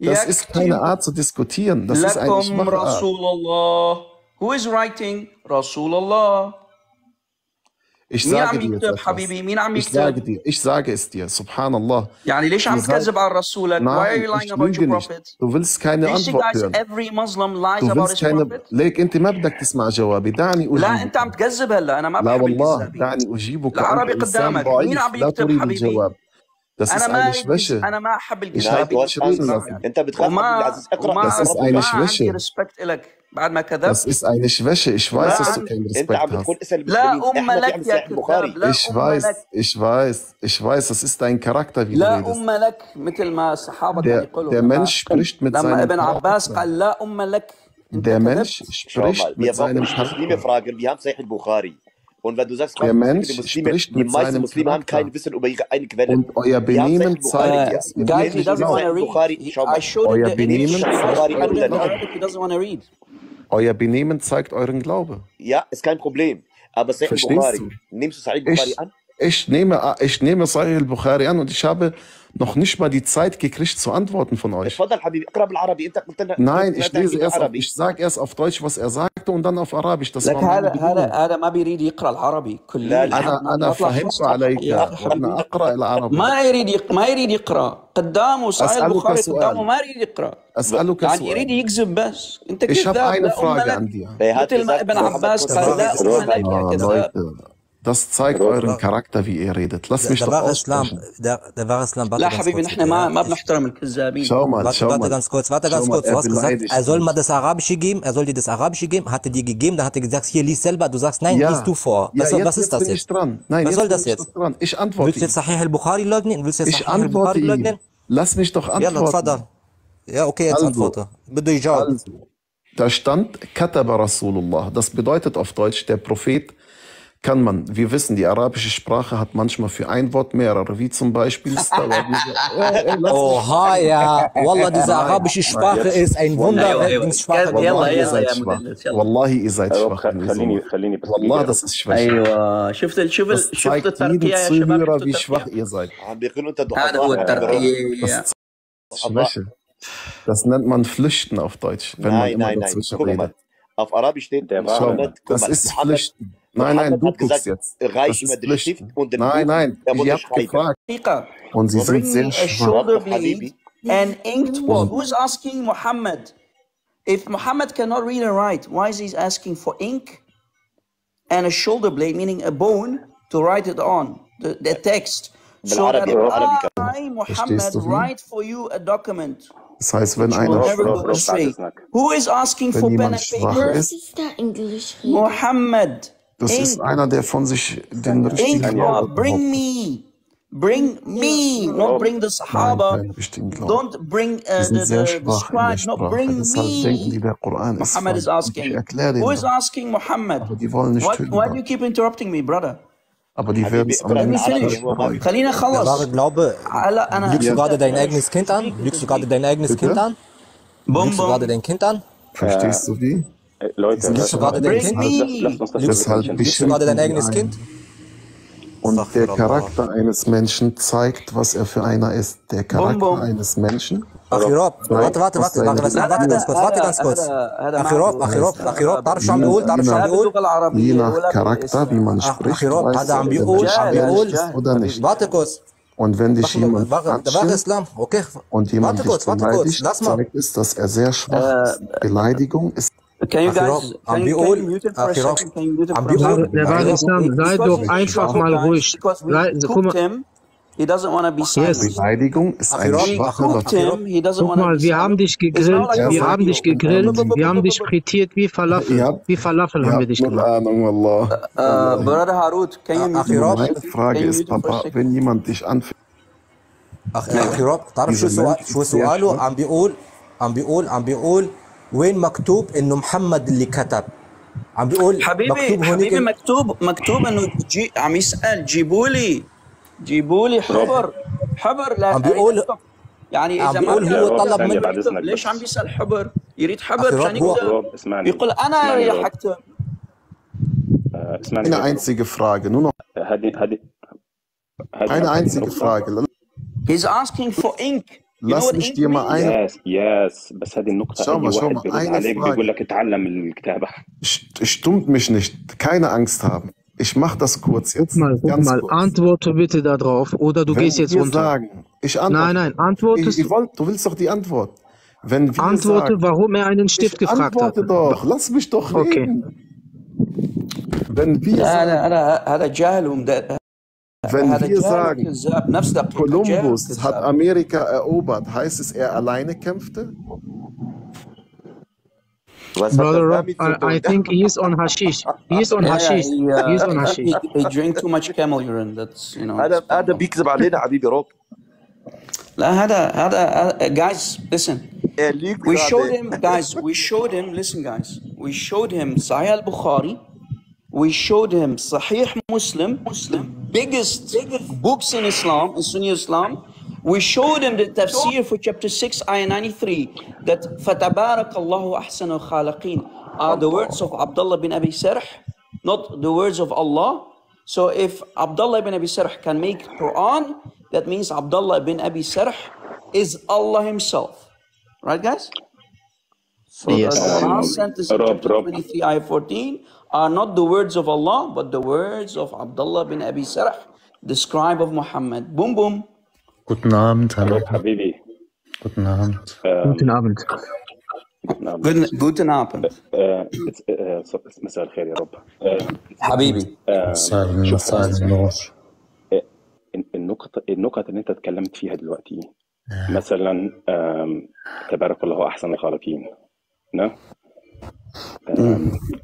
Das ist keine Art zu diskutieren. Das ist eine Schmachart. Rasulullah. Who is writing? Rasulullah. Ich مين عم يكتب. حبيبي؟ مين عم Ich sage يكتب dir, ich sage es dir, subhanallah. يعني ليش عم تكذب على رسولك Why are you lying about your prophet? Du willst keine ليش Antwort guys hören. every Muslim lies Du about his keine, prophet. ليك أنت ما بدك تسمع جوابي. دعني لا أنت عم اجيبك تكذب هلا. أنا ما لا بحب والله الكذابين. دعني أجيبك. العربي قدامك. مين عم لا يكتب حبيبي؟ الجواب. Das أنا ما Schwäche. أنا ما أحب lassen. أنت بتخاف عبد العزيز؟ اقرأ Das ist eine وما عندي. ريسبكت لك بعد ما Das كذبت ist eine Schwäche. Ich weiß, ما dass du عندي keinen انت Respekt عم hast. بتقول اسال لا المسلمين ام احنا في لك عم يا صحيح كذاب البخاري لا Ich ام weiß, لك ich weiß, ich weiß, das ist dein Charakter, wie du لا redest. ام لك مثل ما الصحابه كانوا Der, يقولوا der لما Mensch spricht mit لما seinem ابن عباس Charakter. قال لا ام لك انت Der كذبت Mensch schau spricht mal mit wir brauchen seinem nicht Muslime Charakter. fragen wir haben Sahih al-Bukhari und wenn du sagst Der fragen Muslime Mensch die Muslime spricht die mit meisten seinem Muslime haben kein Charakter. Wissen über ihre eine Quelle Und euer wir haben Sahih Benehmen al-Bukhari zeigt, Uh, dass ihr guys, he wirklich nimmst du doesn't want Sahih to read. al-Bukhari He, schau I mal showed him euer the nimmst du English. Benehmen Sahih I zeigt al-Bukhari an showed euren him the oder nicht Glauben. Arabic. He doesn't want to read. Euer Benehmen zeigt euren Glaube. ja ist kein Problem aber Sahih Verstehst al-Bukhari du? nimmst du Sahih al-Bukhari Ich, an ich nehme, ich nehme Sahih al-Bukhari an und ich habe noch nicht mal die Zeit gekriegt zu antworten von euch. اتفضل حبيبي اقرأ بالعربي. انت قلت لنا Nein, ich lese erst auf, ich sag erst auf Deutsch, was er sagte und dann auf Arabisch. Das لك هذا هذا هذا ما بيريد يقرأ العربي. كله أنا أنا فهمت عليك. أنا أقرأ العربي. ما يريد ما يريد يقرأ. قدامه صاير البخاري قدامه ما يريد يقرأ. أسألك يعني سؤال. يريد يكذب بس. انت كيف ich habe eine Frage an dir مثل ما ابن عباس قال لا Das zeigt euren Charakter, wie ihr redet. Lass mich doch aussprechen. Der, der wahre Islam, warte ganz kurz. Schau mal, warte, schau mal. Ganz kurz, warte ganz kurz. Du hast gesagt, er soll mal das Arabische geben, er soll dir das Arabische geben, hat er dir gegeben, dann hat er gesagt, hier lies selber. Du sagst, nein, ja. lies du vor. Was, ja, jetzt, was ist das jetzt? Dran. Nein, was soll das jetzt? Dran. Ich antworte Willst du jetzt Sahih al-Bukhari leugnen? Willst du jetzt Sahih al-Bukhari leugnen? Lass mich doch antworten. Ja, okay, jetzt also, antworte. Bitte, ich also, da stand Kataba Rasulullah. Das bedeutet auf Deutsch, der Prophet kann man. Wir wissen, die arabische Sprache hat manchmal für ein Wort mehrere, wie zum Beispiel Stawa. Oha, oh, ja. Wallah, diese arabische Sprache ist ein Wunder. Wallahi, äh, ihr seid schwach. Wallahi, ihr seid schwach. Wallah, das ist schwach. Das zeigt jedem Zuhörer, wie schwach ihr seid. Ah, das ist Schwäche. Das nennt man Flüchten auf Deutsch, wenn man immer dazwischen redet. Auf Arabisch steht der Wahre. Das ist Flüchten. Nein, nein, du guckst jetzt. Reich das ist und nein, nein, ich habe gefragt. Und sie sind sehr schwach. Who's asking Muhammad? If Muhammad cannot read and write, why is he asking for ink and a shoulder blade, meaning a bone, to write it on, the, the text? So that I, Muhammad, write for you a document. Das heißt, wenn einer Who is asking for pen and paper? Muhammad. Das ist einer, der von sich den richtigen Glauben hat. Bring me. Bring me, not bring the Sahaba. Don't bring äh, the, the, scribe, not bring me. Denken, die der Koran ist Muhammad is asking. Who is asking Muhammad? Die wollen nicht What, why do you keep interrupting me, brother? Aber die werden es am Ende Khalina Der wahre Glaube, lügst du gerade dein eigenes Kind an? Lügst du gerade dein eigenes Kind an? Lügst du gerade dein Kind an? Verstehst du die? Äh, Leute, liebst du gerade dein Kind? Lass, lass das halt liebst du gerade dein eigenes Kind? Und der Charakter eines Menschen zeigt, was er für einer ist. Der Charakter eines Menschen. Achirab, warte, warte, warte, warte, warte, warte ganz kurz, warte ganz kurz. Achirab, Achirab, Achirab, تعرف شو عم بيقول؟ تعرف شو عم بيقول؟ Je nach Charakter, wie man spricht, Achirab, هذا عم بيقول, عم بيقول oder nicht. Warte kurz. Und wenn dich jemand anschießt okay. und jemand warte dich kurz, beleidigt, warte kurz, lass mal. Ist, es, dass er sehr schwach ist. Beleidigung ist Can you guys, can you, can you mute it for a second? Can you mute it for a second? Sei doch einfach mal ruhig. Guck mal. He doesn't want to be silent. Yes. Beleidigung ist eine schwache Guck mal, wir haben dich gegrillt, wir haben dich gegrillt, wir haben dich frittiert wie Falafel. Ja. Wie Falafel haben wir dich gemacht. Uh, uh Brother Harut, can you mute Meine Frage ist, Papa, wenn jemand dich anfängt. اخي اخي رب تعرف شو سؤال شو سؤاله عم بيقول عم بيقول عم بيقول وين مكتوب إنه محمد اللي كتب؟ عم بيقول حبيبي مكتوب حبيبي مكتوب مكتوب إنه جي عم يسأل جيبوا لي جيبوا لي حبر. حبر لا عم بيقول يعني إذا عم بيقول هو طلب منك ليش عم بيسأل حبر؟ يريد حبر مشان يقول يقول أنا يا حكتم. Eine einzige Frage, nur noch. Eine einzige Frage. He's asking for ink. Lass mich dir mal eine يس يس بس هذه النقطة schau mal, schau mal, eine عليك بيقول لك اتعلم الكتابة Stummt mich nicht, keine Angst haben. Ich mach das kurz jetzt. Mal, ganz mal. Kurz. Antworte bitte darauf oder du Wenn gehst jetzt runter. Sagen, ich antworte. Nein, nein, antwortest ich, ich wollt, du. willst doch die Antwort. Wenn wir antworte, sagen, warum er einen Stift gefragt antworte hat. Antworte doch, lass mich doch okay. reden. Wenn wir. Sagen, Wenn er wir sagen, Kolumbus hat Amerika erobert, heißt es, er alleine kämpfte? Was Brother Rob, I, think he's on hashish. He's on hashish. Yeah, he's on hashish. He uh, drink too much camel urine. That's you know. هذا هذا بيكذب علينا حبيبي روب. لا هذا هذا guys listen. We showed him guys. We showed him listen guys. We showed him Sahih al-Bukhari we showed him Sahih Muslim the biggest books in Islam in Sunni Islam we showed him the tafsir for chapter 6 ayah 93 that فَتَبَارَكَ اللَّهُ أَحْسَنُ الْخَالِقِينَ are the words of Abdullah bin Abi Sarh not the words of Allah so if Abdullah bin Abi Sarh can make Quran that means Abdullah bin Abi Sarh is Allah himself. Right, guys? So Yes. the Um, last sentence in Rob, chapter Rob. 23, ayah 14 are not the words of Allah, but the words of Abdullah bin Abi Sarh, the scribe of Muhammad. Boom, boom. Guten Abend, hallo. Habibi. Guten Abend. Ähm, Guten Abend. guten Abend. Guten, Abend. آه، آه، مساء الخير يا رب آه، حبيبي آه، مساء النور. النقط النقط اللي انت اتكلمت فيها دلوقتي مثلا تبارك الله احسن الخالقين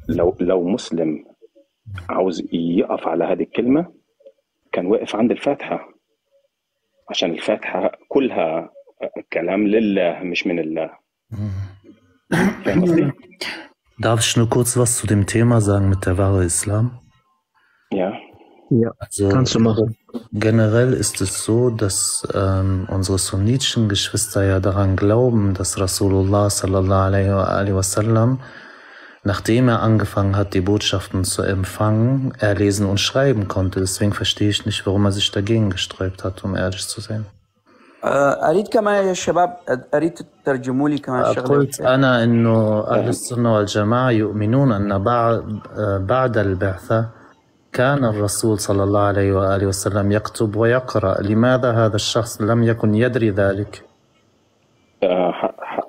لو لو مسلم عاوز يقف على هذه الكلمه كان واقف عند الفاتحه عشان الفاتحه كلها كلام لله مش من الله فاهم قصدي؟ Darf ich nur kurz was zu dem Thema sagen mit der wahre Islam? Ja. Ja, Also, kannst du machen. Generell ist es so, dass ähm, unsere sunnitischen Geschwister ja daran glauben, dass Rasulullah sallallahu alaihi wa alihi wasallam, nachdem er angefangen hat, die Botschaften zu empfangen, er lesen und schreiben konnte. Deswegen verstehe ich nicht, warum er sich dagegen gesträubt hat, um ehrlich zu sein. آه، أريد كمان يا شباب أريد تترجموا لي كمان شغلة قلت أنا إنه أهل السنة والجماعة يؤمنون أن بعد بعد البعثة كان الرسول صلى الله عليه وآله وسلم يكتب ويقرأ لماذا هذا الشخص لم يكن يدري ذلك Äh, Ha- Ha-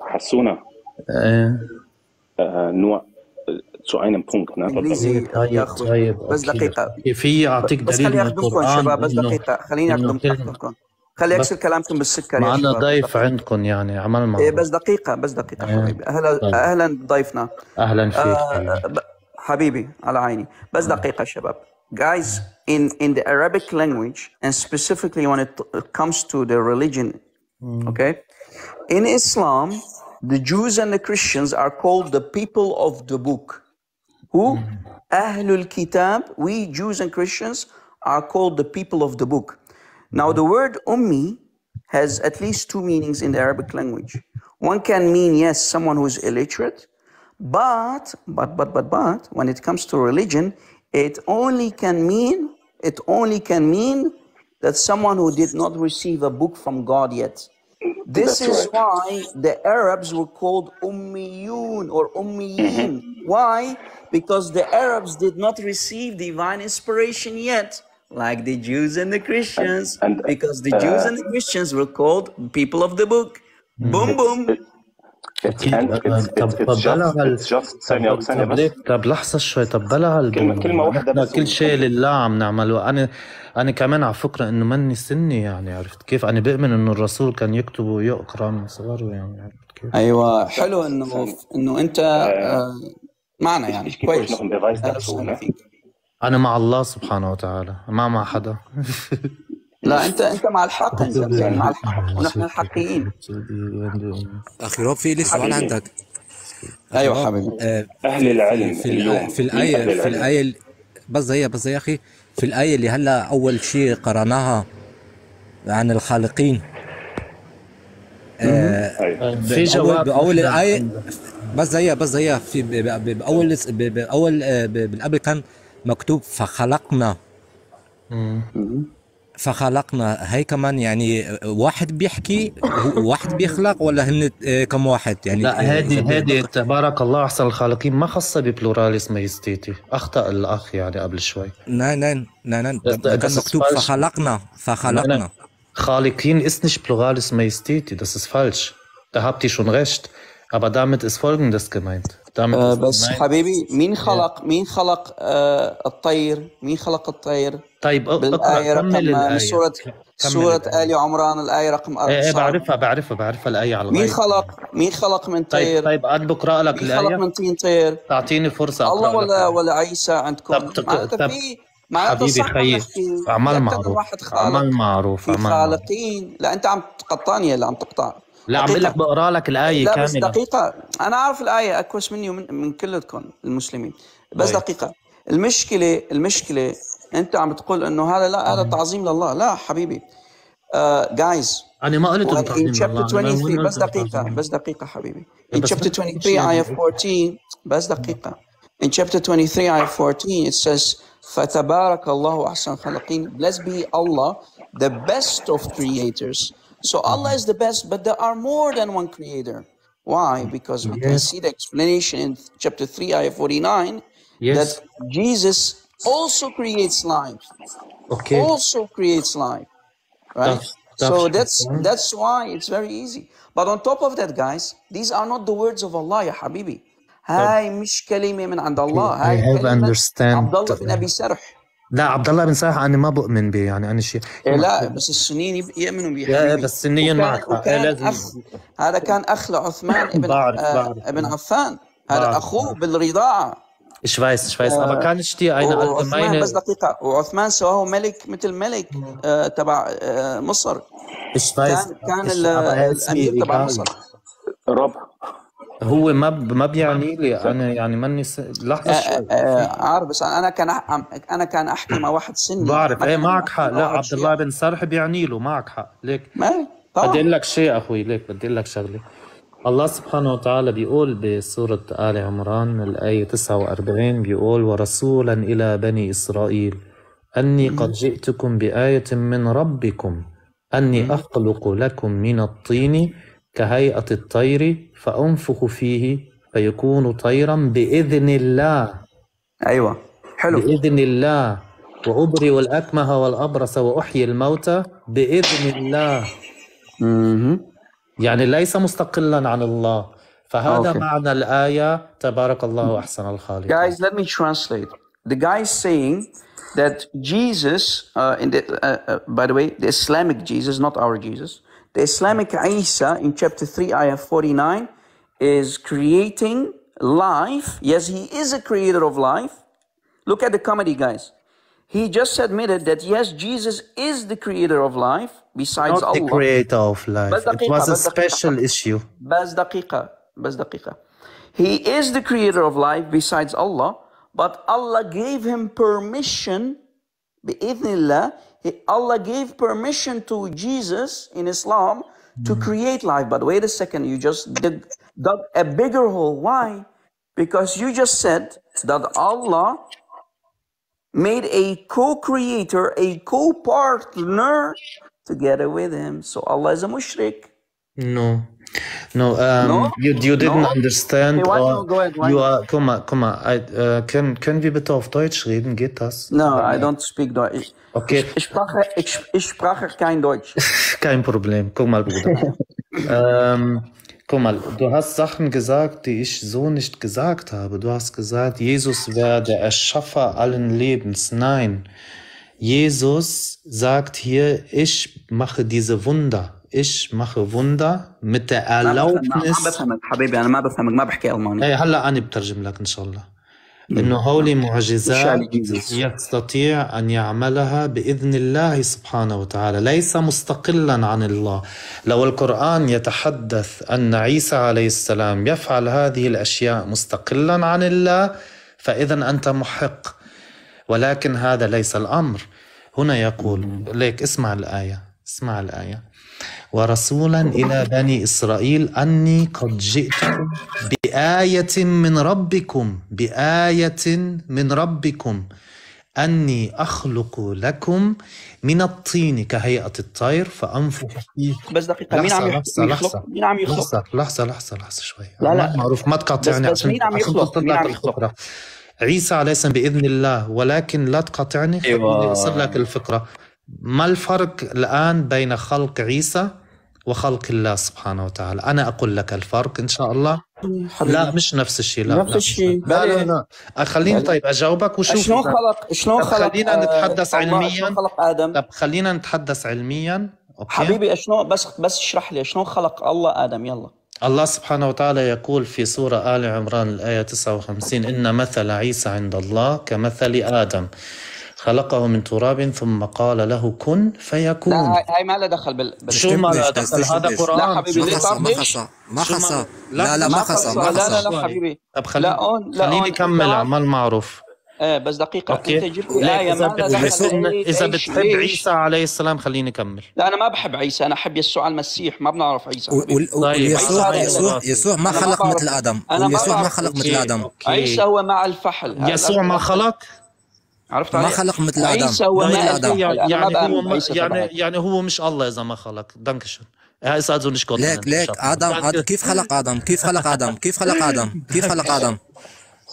zu einem Punkt. Ne? إنجليزي. طيب أخوي. طيب بس. دقيقة. في أعطيك بس دليل خليني من القرآن شباب بس إنه دقيقة. خليني كلمة أخدمكم خلي بس أكسر كلامكم بالسكر يا معنا ضيف عندكم يعني عمل إيه معروف بس دقيقة بس دقيقة إيه. حبيبي. أهلا طيب. أهلا بضيفنا أهلا فيك آه حبيبي على عيني. بس دقيقة شباب. Guys in in the Arabic language and specifically when it comes to the religion okay? In Islam the Jews and the Christians are called the people of the book. Who? Hmm. Ahlul Kitab. We Jews and Christians are called the people of the book. Now hmm. the word ummi has at least two meanings in the Arabic language. One can mean yes someone who is illiterate but but but but but when it comes to religion it only can mean it only can mean that someone who did not receive a book from God yet this That's is right. why the Arabs were called Ummiyun or Ummiyin. Why? Because the Arabs did not receive divine inspiration yet, like the Jews and the Christians. because the Jews uh, and the Christians were called people of the book. Boom, boom. It's, and it's, طب it's, it's طب just, بلغ it's just ثانية ثانية طب بس ليه طب لحظة شوي طب بلغ كلمة كلمة واحدة نحن بس كل شيء لله عم نعمله أنا أنا كمان على فكرة إنه مني سني يعني عرفت كيف؟ أنا بأمن إنه الرسول كان يكتب ويقرأ من صغره يعني عرفت كيف؟ أيوه حلو إنه إنه أنت آه، معنا يعني كويس. آه، أنا مع الله سبحانه وتعالى ما مع حدا. لا أنت أنت مع الحق أنت مع الحق ونحن الحقيين أخي روب في لي سؤال عندك. أيوه حبيبي. آه، أهل العلم في الآية في الآية بس هي بس يا أخي في الآية اللي هلا أول شيء قرأناها عن الخالقين. آه، أيوة. في جواب بأول الآية بس زي بس زي في ب- ب- بأول بأول آه، بالقبل كان مكتوب فخلقنا. فخلقنا هي كمان يعني واحد بيحكي واحد بيخلق ولا هن آه، كم واحد يعني لا آه، هذه إذا هذه تبارك الله أحسن الخالقين ما خاصة ببلوراليس ماجستيتي أخطأ الأخ يعني قبل شوي Das, da das كان مكتوب. فخلقنا Nein, فخلقنا nein. Chalikin ist nicht Pluralis Majestäti, das ist falsch. Da habt ihr schon recht. Aber damit ist Folgendes gemeint. آه بس حبيبي مين خلق مين خلق آه الطير؟ مين خلق الطير؟ طيب أقرأ بالآية كمل رقم الآية. من سورة سورة الآية. آل عمران الآية رقم إيه إيه أربعة. بعرفها بعرفها بعرفها الآية على مين خلق مين خلق من طيب طير؟ طيب أنا بقرأ لك مين خلق الآية. من طين طير؟ تعطيني فرصة الله أقرأ لك ولا الآية. ولا عيسى عندكم. طب طب طب في حبيبي خيي من معروف عمل معروف في خالقين. لا أنت عم تقطعني اللي عم تقطع. لا عم لك بقرأ لك الآية لا كاملة. بس دقيقة. أنا عارف الآية اكوس مني ومن من كلكم المسلمين. بس أي. دقيقة. المشكلة المشكلة أنت عم تقول إنه هذا لا هذا آه. تعظيم لله. لا حبيبي. آه، جايز uh, أنا ما قلت إنه تعظيم لله. بس دقيقة بس دقيقة حبيبي. in chapter 23 آية 14 بس دقيقة. In chapter 23 آية 14 it says فتبارك الله أحسن خلقين. Bless be Allah the best of creators. So Allah is the best, but there are more than one creator. Why? Because we can Yes. see the explanation in chapter 3, ayah 49, Yes. that Jesus also creates life. Okay. Also creates life. Right? Darf- darf so ich that's sagen? that's why it's very easy. But on top of that, guys, these are not the words of Allah, يا حبيبي. هاي مش كلمة من عند الله، I هاي have كلمة understand عبد الله بن أبي سرح. لا عبد الله بن سرح أنا ما بؤمن به يعني أنا شيء إيه لا بس السنيين يب- يؤمنوا يا حبيبي. بس سنيا وكان- معك. إيه وكان لازم أخ هذا كان أخ لعثمان ابن بعرف- آه، بعرف. ابن عفان. هذا بعرف. أخوه بالرضاعة. Ich weiß, ich weiß, aber kann ich dir eine وعثمان allgemeine بس دقيقة. وعثمان سواه ملك مثل ملك آه، تبع آه، مصر. Ich weiß, كان كان الأمير تبع. مصر. ربع. هو ما ب- ما بيعني لي أنا يعني ماني س... لحظة آه، شوي. آه، عارف بس أنا كان أح- أنا كان أحكي مع واحد سني بعرف. إيه معك حق. لا عبد. الله بن سرح بيعني له. معك حق. ليك. ما بدي طبعا. أقول لك شيء أخوي ليك بدي أقول لك شغلة. الله سبحانه وتعالى بيقول بسورة آل عمران الآية 49 بيقول ورسولا إلى بني إسرائيل أني قد جئتكم بآية من ربكم أني أخلق لكم من الطين كهيئة الطير فأنفخ فيه فيكون طيرا بإذن الله. أيوه حلو. بإذن الله. وأبرئ الأكمه والأبرص وأحيي الموتى بإذن الله. يعني ليس مستقلا عن الله. فهذا Okay. معنى الآية. تبارك الله أحسن الخالقين Guys, let me translate. The guy is saying that Jesus, uh, in the, uh, uh, by the way, the Islamic Jesus, not our Jesus, The Islamic Isa in chapter 3, ayah 49, is creating life. Yes, he is a creator of life. Look at the comedy, guys. He just admitted that yes, Jesus is the creator of life, besides Not Allah. the creator of life. It was a special issue. Bas daqiqa. Bas daqiqa. He is the creator of life besides Allah, but Allah gave him permission, he- Allah gave permission to Jesus in Islam to create life but wait a second you just dug, dug a bigger hole why because you just said that Allah made a co-creator a co-partner together with him so Allah is a mushrik No, no. Um, No? You you didn't No? understand. Okay, or? Go ahead, you are. Guck mal, guck mal. I, äh, können können wir bitte auf Deutsch reden? Geht das? No, I don't speak Deutsch. Okay. Ich, ich, spreche, ich, ich spreche kein Deutsch. Kein Problem. Guck mal, Bruder. ähm, guck mal, du hast Sachen gesagt, die ich so nicht gesagt habe. Du hast gesagt, Jesus wäre der Erschaffer allen Lebens. Nein. Jesus sagt hier, ich mache diese Wunder. Ich mache Wunder mit der ما بفهم- ما Erlaubnis. بفهمك حبيبي انا ما بفهمك ما بحكي الماني ايه هلا انا بترجم لك ان شاء الله إنه هولي معجزات يستطيع أن يعملها بإذن الله سبحانه وتعالى. ليس مستقلا عن الله. لو القرآن يتحدث أن عيسى عليه السلام يفعل هذه الأشياء مستقلا عن الله فاذا أنت محق. ولكن هذا ليس الأمر. هنا يقول ليك اسمع الآية اسمع الآية. ورسولا إلى بني إسرائيل أني قد جئتكم بآية من ربكم بآية من ربكم أني أخلق لكم من الطين كهيئة الطير فأنفخ فيه بس دقيقة مين عم لحظة يخلق؟ لحظة مين عم يخلق؟ لحظة لحظة لحظة لحظة شوي لا، لا. معروف ما تقاطعني بس- بس مين عم يخلق؟ مين عم يخلق؟ عيسى عليه السلام بإذن الله ولكن لا تقاطعني خليني أيوة. أوصل لك الفكرة ما الفرق الآن بين خلق عيسى وخلق الله سبحانه وتعالى أنا أقول لك الفرق إن شاء الله حبيبي. لا مش نفس الشيء لا نفس لا، الشيء. لا لا. لا. خليني. طيب أجاوبك وشوف شلون خلق شلون خلق خلينا آه، نتحدث علميا شلون خلق آدم طب خلينا نتحدث علميا أوكي حبيبي شلون بس بس اشرح لي شلون خلق الله آدم يلا الله سبحانه وتعالى يقول في سورة آل عمران الآية 59 إن مثل عيسى عند الله كمثل آدم خلقه من تراب ثم قال له كن فيكون. لا هاي ما لها دخل بال... شو ما لها دخل؟ هذا قرآن. لا حبيبي ما خصا ما خصا ما خصا لا لا ما خصا ما خصا لا لا حبيبي. طب خلي... لا اون لا خليني كمل عمال معروف. إيه بس دقيقة. أوكي. أنت جبت لا آية إذا بتحب, إذا بتحب عيسى عليه السلام خليني كمل لا أنا ما بحب عيسى أنا أحب يسوع المسيح. ما بنعرف عيسى طيب، يسوع يسوع يسوع ما خلق مثل آدم. يسوع ما خلق مثل آدم. عيسى هو مع الفحل. يسوع ما خلق؟ عرفت ما؟ خلق مثل آدم. عيسى هو آدم. الفحل أنا ما يعني هو يعني يعني هو مش الله إذا ما خلق. دانكشن. هاي also nicht Gott ليك ليك آدم كيف خلق آدم؟ كيف خلق آدم؟ كيف خلق آدم؟ كيف خلق آدم؟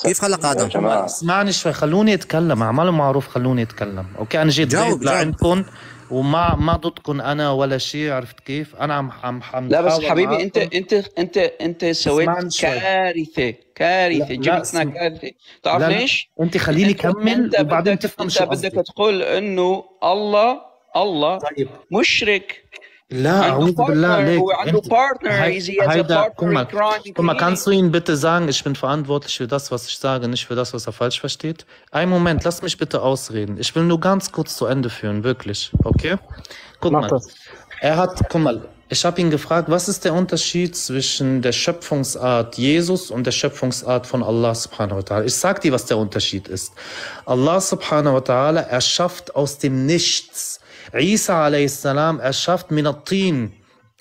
كيف خلق آدم؟ اسمعني شوي خلوني أتكلم. اعملوا معروف خلوني أتكلم. أوكي أنا جيت لعندكم. وما ما ضدكم أنا ولا شيء عرفت كيف؟ أنا عم عم عم لا بس حبيبي انت انت انت أنت سويت كارثة كارثة. جبتنا. كارثة. تعرف ليش؟ أنت خليني كمل وبعدين تفهم أنت شو بدك تقول إنه الله الله طيب. مشرك. لا عنده أعوذ بالله بارتنر ليك هو عنده انت بارتنر hei- he has a Heider, partner guck in mal, crime guck mal, including kannst du ihm bitte sagen, ich bin verantwortlich für das, was ich sage, nicht für das, was er falsch versteht? Einen Moment, lass mich bitte ausreden. Ich will nur ganz kurz zu Ende führen, wirklich, okay? Guck Mach mal, das. er hat, guck mal, ich habe ihn gefragt, was ist der Unterschied zwischen der Schöpfungsart Jesus und der Schöpfungsart von Allah subhanahu wa ta'ala? Ich sag dir, was der Unterschied ist. Allah subhanahu wa ta'ala erschafft aus dem Nichts. Isa a.s. erschafft Minatin.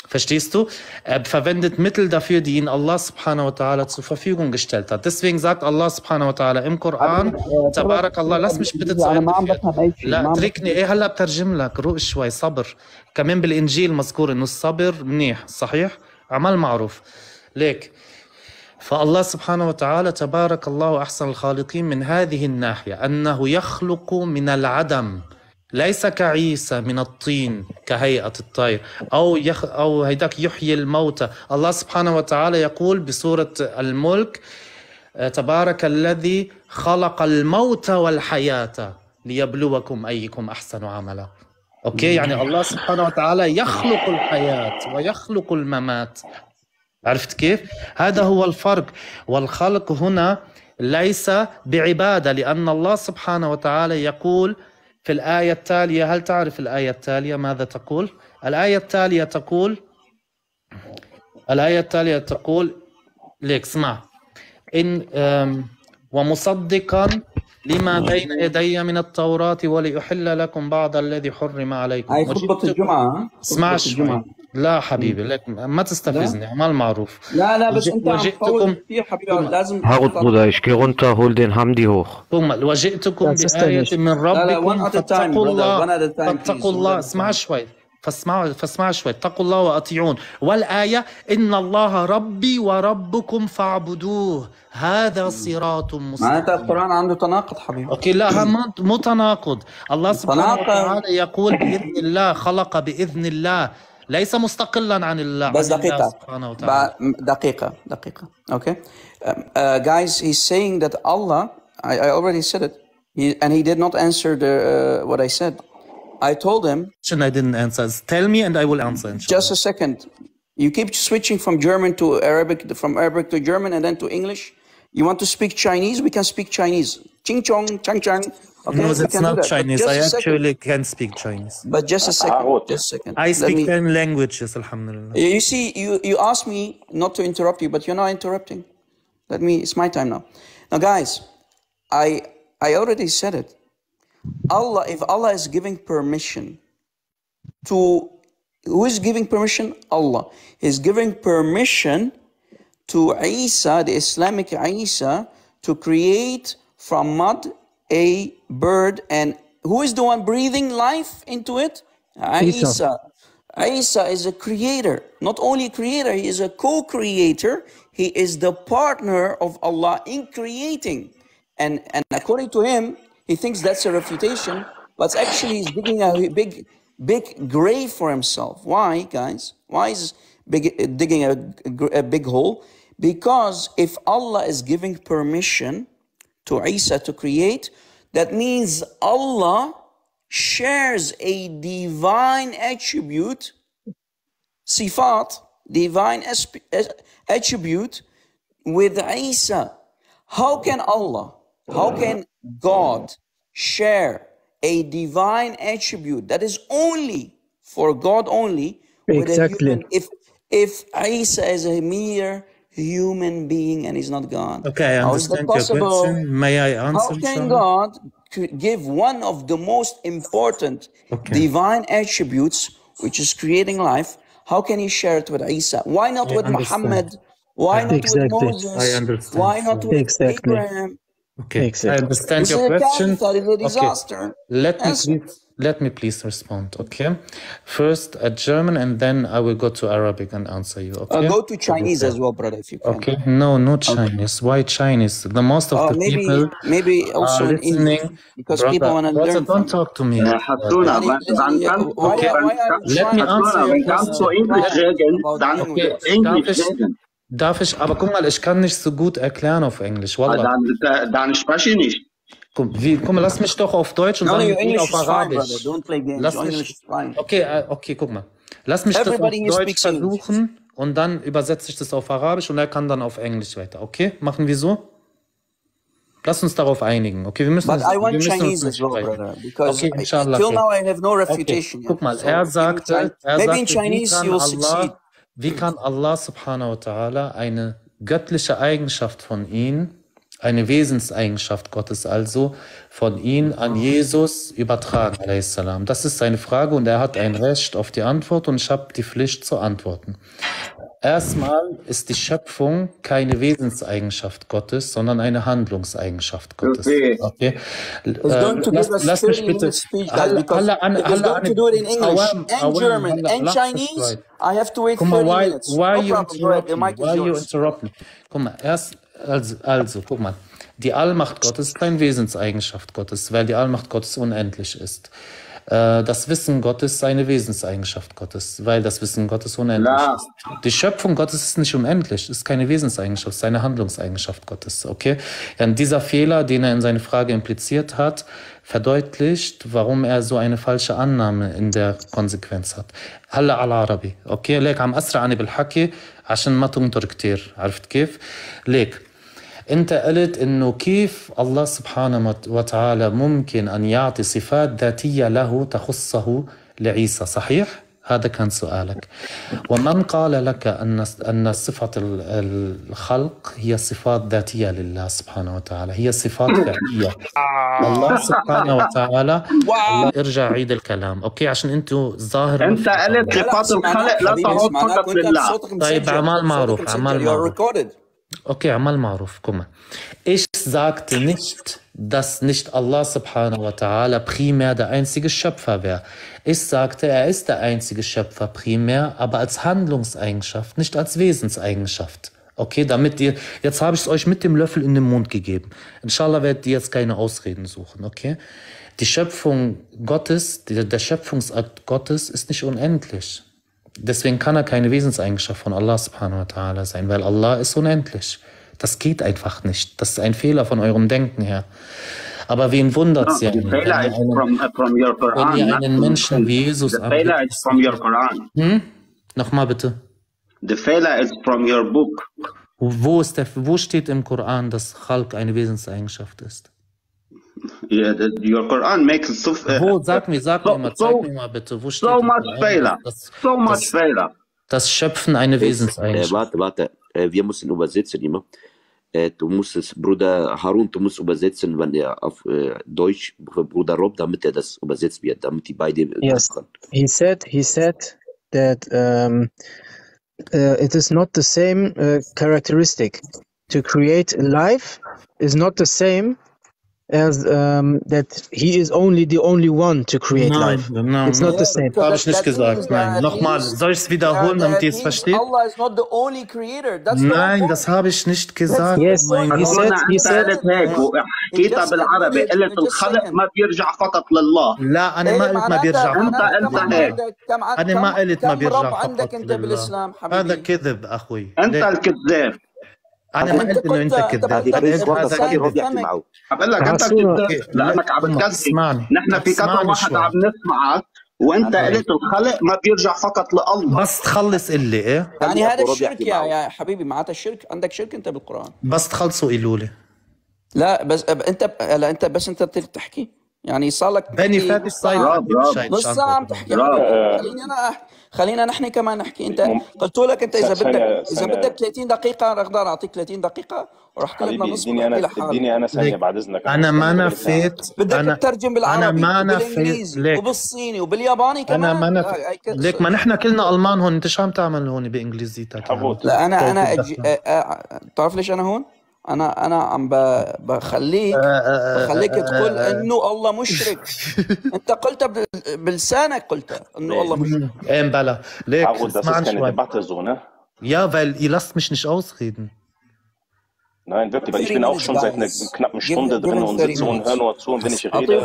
Verstehst du? Er verwendet Mittel dafür, die ihn Allah subhanahu wa ta'ala zur Verfügung gestellt hat. Deswegen sagt Allah subhanahu wa ta'ala im Koran, Tabarak Allah, lass mich bitte zu Ende führen. لا اتركني إيه هلا بترجم لك روق شوي صبر كمان بالانجيل مذكور انه الصبر منيح صحيح عمل معروف ليك فالله سبحانه وتعالى تبارك الله احسن الخالقين من هذه الناحيه انه يخلق من العدم ليس كعيسى من الطين كهيئة الطير. أو يخ أو هيداك يحيي الموتى. الله سبحانه وتعالى يقول بسورة الملك تبارك الذي خلق الموت والحياة ليبلوكم أيكم أحسن عملا. أوكي؟ يعني الله سبحانه وتعالى يخلق الحياة ويخلق الممات. عرفت كيف؟ هذا هو الفرق. والخلق هنا ليس بعبادة لأن الله سبحانه وتعالى يقول في الآية التالية هل تعرف الآية التالية؟ ماذا تقول؟ الآية التالية تقول الآية التالية تقول ليك اسمع. إن ومصدقا لما بين يدي من التوراة ولأحل لكم بعض الذي حرم عليكم. هاي خطبة الجمعة؟ اسمع شوي. الجمعة. لا حبيبي لك ما تستفزني عمال معروف. لا لا بس أنت وجئتكم كثير حبيبي لازم هاغوت بودا غنتا هولدين حمدي هوخ. ثم وجئتكم بآية من ربكم فاتقوا الله فاتقوا الله اسمع شوي فاسمعوا فاسمعوا شوي اتقوا الله وأطيعون. والآية إن الله ربي وربكم فاعبدوه. هذا صراط مستقيم. معناتها القرآن عنده تناقض حبيبي. أوكي لا متناقض الله سبحانه وتعالى يقول بإذن الله خلق بإذن الله. ليس مستقلا عن الله بس عن الله دقيقة سبحانه وتعالى بعد دقيقة دقيقة okay um, uh, guys he's saying that Allah I, I already said it he, and he did not answer the uh, what I said I told him Question I didn't answer. Tell me and I will answer. inshallah. just a second you keep switching from German to Arabic from Arabic to German and then to English you want to speak Chinese we can speak Chinese ching chong chang chang okay no, we that's not that Chinese. just I a second actually can speak Chinese. but just a second ah, just a second I speak me 10 languages, alhamdulillah. You see, you, you asked me not to interrupt you, but you're not interrupting. Let me, it's my time now. Now, guys, I, I already said it. Allah, if Allah is giving permission to, who is giving permission? Allah. is giving permission to Isa, the Islamic Isa, to create from mud a bird. And who is the one breathing life into it? Isa. Isa. Isa is a creator. Not only a creator, he is a co creator. He is the partner of Allah in creating. And, and according to him, he thinks that's a refutation, but actually he's digging a big, big grave for himself. Why, guys? Why is big, digging a, a big hole? Because if Allah is giving permission to Isa to create, that means Allah shares a divine attribute, sifat, divine attribute with Isa. How can Allah, how can God share a divine attribute that is only for God only with a Exactly. human? If if Isa is a mere human being and he's not God. Okay, I How is that understand your possible? question. May I How can inshallah? God give one of the most important divine attributes, which is creating life, how can he share it with Isa? Why not I with understand. Muhammad? Why not Exactly. with Moses? I understand. Why not with Exactly. Abraham? Okay, I understand This your a question. cancer, it's a Okay, disaster. let me Answer. please let me please respond. Okay, first a German, and then I will go to Arabic and answer you. Uh, Okay. go to Chinese as well, brother, if you can. Okay, no, not Chinese. Why Chinese? The most of Oh, the maybe people maybe also are in English listening. because brother, people want to learn from don't talk to me. Äh, Hasuna, Yani, wann, wann yani, kannst why, Okay, why are let me trying answer Hasuna, your wenn kannst du question. Englisch reden, about dann Okay, with this? Darf ich, reden. darf ich, aber guck mal, ich kann nicht so gut erklären auf Englisch. Ah, Wallah. Dann, dann, dann spreche ich nicht. Guck, wie, guck mal, lass mich doch auf Deutsch und No, dann English auf is fine, Arabisch. games. Lass mich, fine. okay, äh, okay, guck mal. Lass mich das auf Everybody Deutsch speaks English. versuchen und dann übersetze ich das auf Arabisch und er kann dann auf Englisch weiter. Okay, machen wir so? Lass uns darauf einigen. Okay, wir müssen, But uns, I wir want müssen uns Chinese as well, brother, because Okay, inshallah. till okay. now I have no Okay, refutation guck yet. mal, So er sagte, er Maybe in sagte, wie Chinese kann you'll succeed. Allah, wie kann Allah subhanahu wa ta'ala eine göttliche Eigenschaft von ihm, eine Wesenseigenschaft Gottes also, von ihm an Jesus übertragen, a.s. Das ist seine Frage und er hat ein Recht auf die Antwort und ich habe die Pflicht zu antworten. Erstmal ist die Schöpfung keine Wesenseigenschaft Gottes, sondern eine Handlungseigenschaft Gottes. Okay. Okay? He's going to Äh, lass, lass mich 30 bitte. Alle, an, alle, to do it in English and German and Chinese. I have to wait Guck mal, 30 why, minutes. why No you problem. Interrupt me? Why you interrupt me? Guck mal, erst, also, also, guck mal. Die Allmacht Gottes ist keine Wesenseigenschaft Gottes, weil die Allmacht Gottes unendlich ist. Äh, Das Wissen Gottes ist eine Wesenseigenschaft Gottes, weil das Wissen Gottes unendlich La. ist. Die Schöpfung Gottes ist nicht unendlich, ist keine Wesenseigenschaft, ist eine Handlungseigenschaft Gottes, okay? Ja, und dieser Fehler, den er in seine Frage impliziert hat, verdeutlicht, warum er so eine falsche Annahme in der Konsequenz hat. هلا على عربي اوكي ليك عم اسرع بالحكي عشان ما تنطر كتير عرفت كيف ليك انت قلت انه كيف الله سبحانه وتعالى ممكن أن يعطي صفات ذاتية له تخصه لعيسى صحيح؟ هذا كان سؤالك. ومن قال لك أن أن صفة ال- الخلق هي صفات ذاتية لله سبحانه وتعالى؟ هي صفات فعليه الله سبحانه وتعالى. الله ارجع عيد الكلام. أوكي عشان أنتوا الظاهر ما انت قلت صفات الخلق لا تعود فقط لله طيب صوتك معروف you're معروف. Okay, Amal Maruf, guck mal. Ich sagte nicht, dass nicht Allah subhanahu wa ta'ala primär der einzige Schöpfer wäre. Ich sagte, er ist der einzige Schöpfer primär, aber als Handlungseigenschaft, nicht als Wesenseigenschaft. Okay, damit ihr, jetzt habe ich es euch mit dem Löffel in den Mund gegeben. Inshallah werdet ihr jetzt keine Ausreden suchen, okay? Die Schöpfung Gottes, der, der Schöpfungsakt Gottes ist nicht unendlich. Deswegen kann er keine Wesenseigenschaft von Allah subhanahu wa ta'ala sein, weil Allah ist unendlich. Das geht einfach nicht. Das ist ein Fehler von eurem Denken her. Aber wen wundert's No, ja? Wenn ihr einen, from, uh, from your wenn Quran. ihr not einen from- Menschen wie Jesus from. Hm? Nochmal bitte. The failure is from your book. Wo, ist der, wo steht im Koran, dass Khalq eine Wesenseigenschaft ist? Yeah, the, your Quran makes so, uh, Wo, sag mir, sag so, mir mal, zeig so, mir mal bitte, wo steht so much failure. dass, So much dass, failure. dass Schöpfen eine Äh, Wesenseigenschaft warte, warte. Äh, wir müssen übersetzen immer. Äh, du musst es, Bruder Harun, du musst übersetzen, wenn er auf äh, Deutsch, Bruder Rob, damit er das übersetzt wird, damit die beide Yes, können. he said he said that um, uh, it is not the same uh, characteristic to create life is not the same as um, that he is only the only one to create Nein, life. nein, It's not the same. Habe ich nicht gesagt, nein. Nochmal, soll ich es wiederholen, damit ihr es versteht? Allah is not the only creator. That's Nein, das habe ich nicht gesagt, Yes, mein he said he أنت said وحكيتها just بالعربي قلت الخلق ما بيرجع فقط لله لا أنا ما إيه قلت ما بيرجع أنت فقط أنت ع- أنا ما قلت ما بيرجع فقط انت لله هذا كذب أخوي أنت؟ الكذاب أنا ما قلت إنه أنت كذاب أنا بقول لك انت كذاب لأنك عم تكذب نحن في كذا واحد عم نسمعك وأنت قلت الخلق ما بيرجع فقط لله. بس تخلص اللي إيه؟ يعني هذا الشرك يا, يا حبيبي معناتها الشرك. عندك شرك أنت بالقرآن. بس تخلصوا قولوا لي لا بس أنت لا أنت بس أنت بتحكي يعني صار لك بني فات الصايد نص ساعه عم تحكي. خليني انا خلينا نحن كمان نحكي. انت قلت لك انت إذا بدك إذا بدك 30 دقيقة أقدر أعطيك 30 دقيقة ورح تقعد نص إديني أنا إديني أنا ثانية بعد إذنك. أنا ما نفيت بدك أنا تترجم بالعربي أنا ما نفيت وبالصيني وبالياباني كمان. أنا ما نفيت ليك ما نحن كلنا ألمان هون. أنت شو عم تعمل هون بإنجليزيتك؟ لا أنا أنا طيب، بتعرف ليش أنا هون؟ أنا أنا عم بخليك آه، آه، آه، بخليك تقول إنه الله مشرك. انت قلت بلسانك قلت إنه الله مشرك. إيه بلا ليك اسمعني شوي. يا ويل يلاست مش نش nicht ausreden. Nein, wirklich, weil ich bin auch schon seit einer knappen Stunde drin und sitze und höre nur zu und wenn ich rede.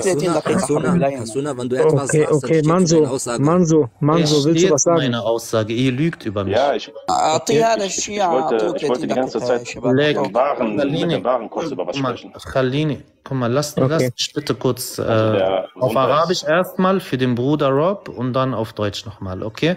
Okay, okay, Manso, Manso, Manso, willst du was sagen? meine Aussage, ihr lügt über mich. Ja, ich, okay. ich, ich, wollte, ich wollte die ganze Zeit mit dem Waren, mit dem Waren kurz über was sprechen. Khalini, guck mal, lass okay. das bitte kurz also äh, auf Arabisch erstmal für den Bruder Rob und dann auf Deutsch nochmal, okay?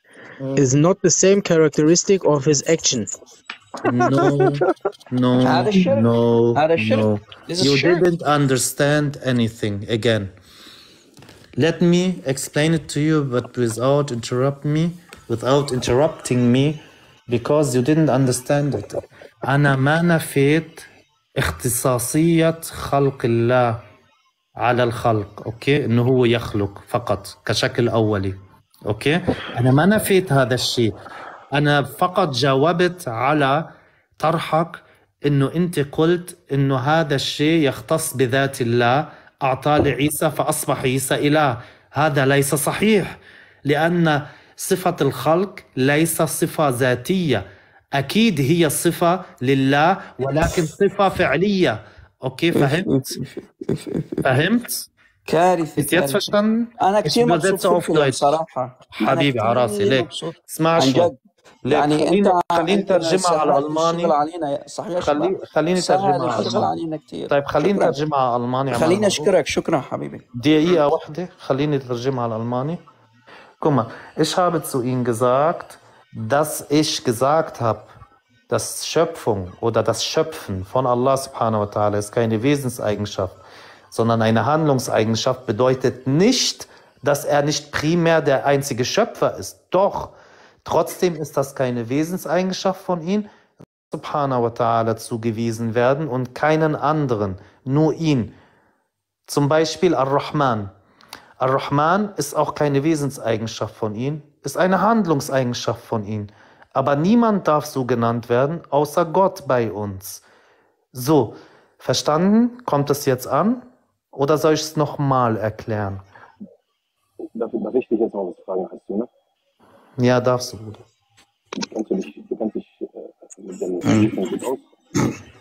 is not the same characteristic of his action. No, no, هذا الشرك no, هذا الشرك no. This is You shirk didn't understand anything again. Let me explain it to you, but without interrupt me, without interrupting me, because you didn't understand it. أنا ما نفيت اختصاصية خلق الله على الخلق اوكي انه هو يخلق فقط كشكل اولي أوكي. أنا ما نفيت هذا الشيء. أنا فقط جاوبت على طرحك إنه أنت قلت إنه هذا الشيء يختص بذات الله. أعطى لعيسى فأصبح عيسى إله. هذا ليس صحيح لأن صفة الخلق ليس صفة ذاتية. أكيد هي صفة لله ولكن صفة فعلية. أوكي فهمت؟ فهمت؟ كارثة انت فشتن. أنا كثير مبسوط اوف دويتش صراحة. حبيبي على راسي. ليك اسمع شو يعني أنت خليني ترجمها على الالماني علينا. صحيح خليني ترجمها على الالماني طيب خليني ترجمها على الالماني خليني أشكرك. شكرا حبيبي. دقيقة واحدة. خليني ترجمها على الالماني كما إيش ich habe zu ihm gesagt, dass ich gesagt habe, dass Schöpfung oder das Schöpfen von Allah subhanahu wa ta'ala ist keine Wesenseigenschaft sondern eine Handlungseigenschaft bedeutet nicht, dass er nicht primär der einzige Schöpfer ist. Doch, trotzdem ist das keine Wesenseigenschaft von ihm, subhanahu wa ta'ala zugewiesen werden und keinen anderen, nur ihn. Zum Beispiel Ar-Rahman. Ar-Rahman ist auch keine Wesenseigenschaft von ihm, ist eine Handlungseigenschaft von ihm. Aber niemand darf so genannt werden, außer Gott bei uns. So, verstanden? Kommt es jetzt an? Oder soll ich es nochmal erklären? Darf, darf ich dich jetzt mal was fragen, hast du, ne? Ja, darfst du, Bruder. Kennst du dich, du kennst dich äh, mit den Geschichten gut aus?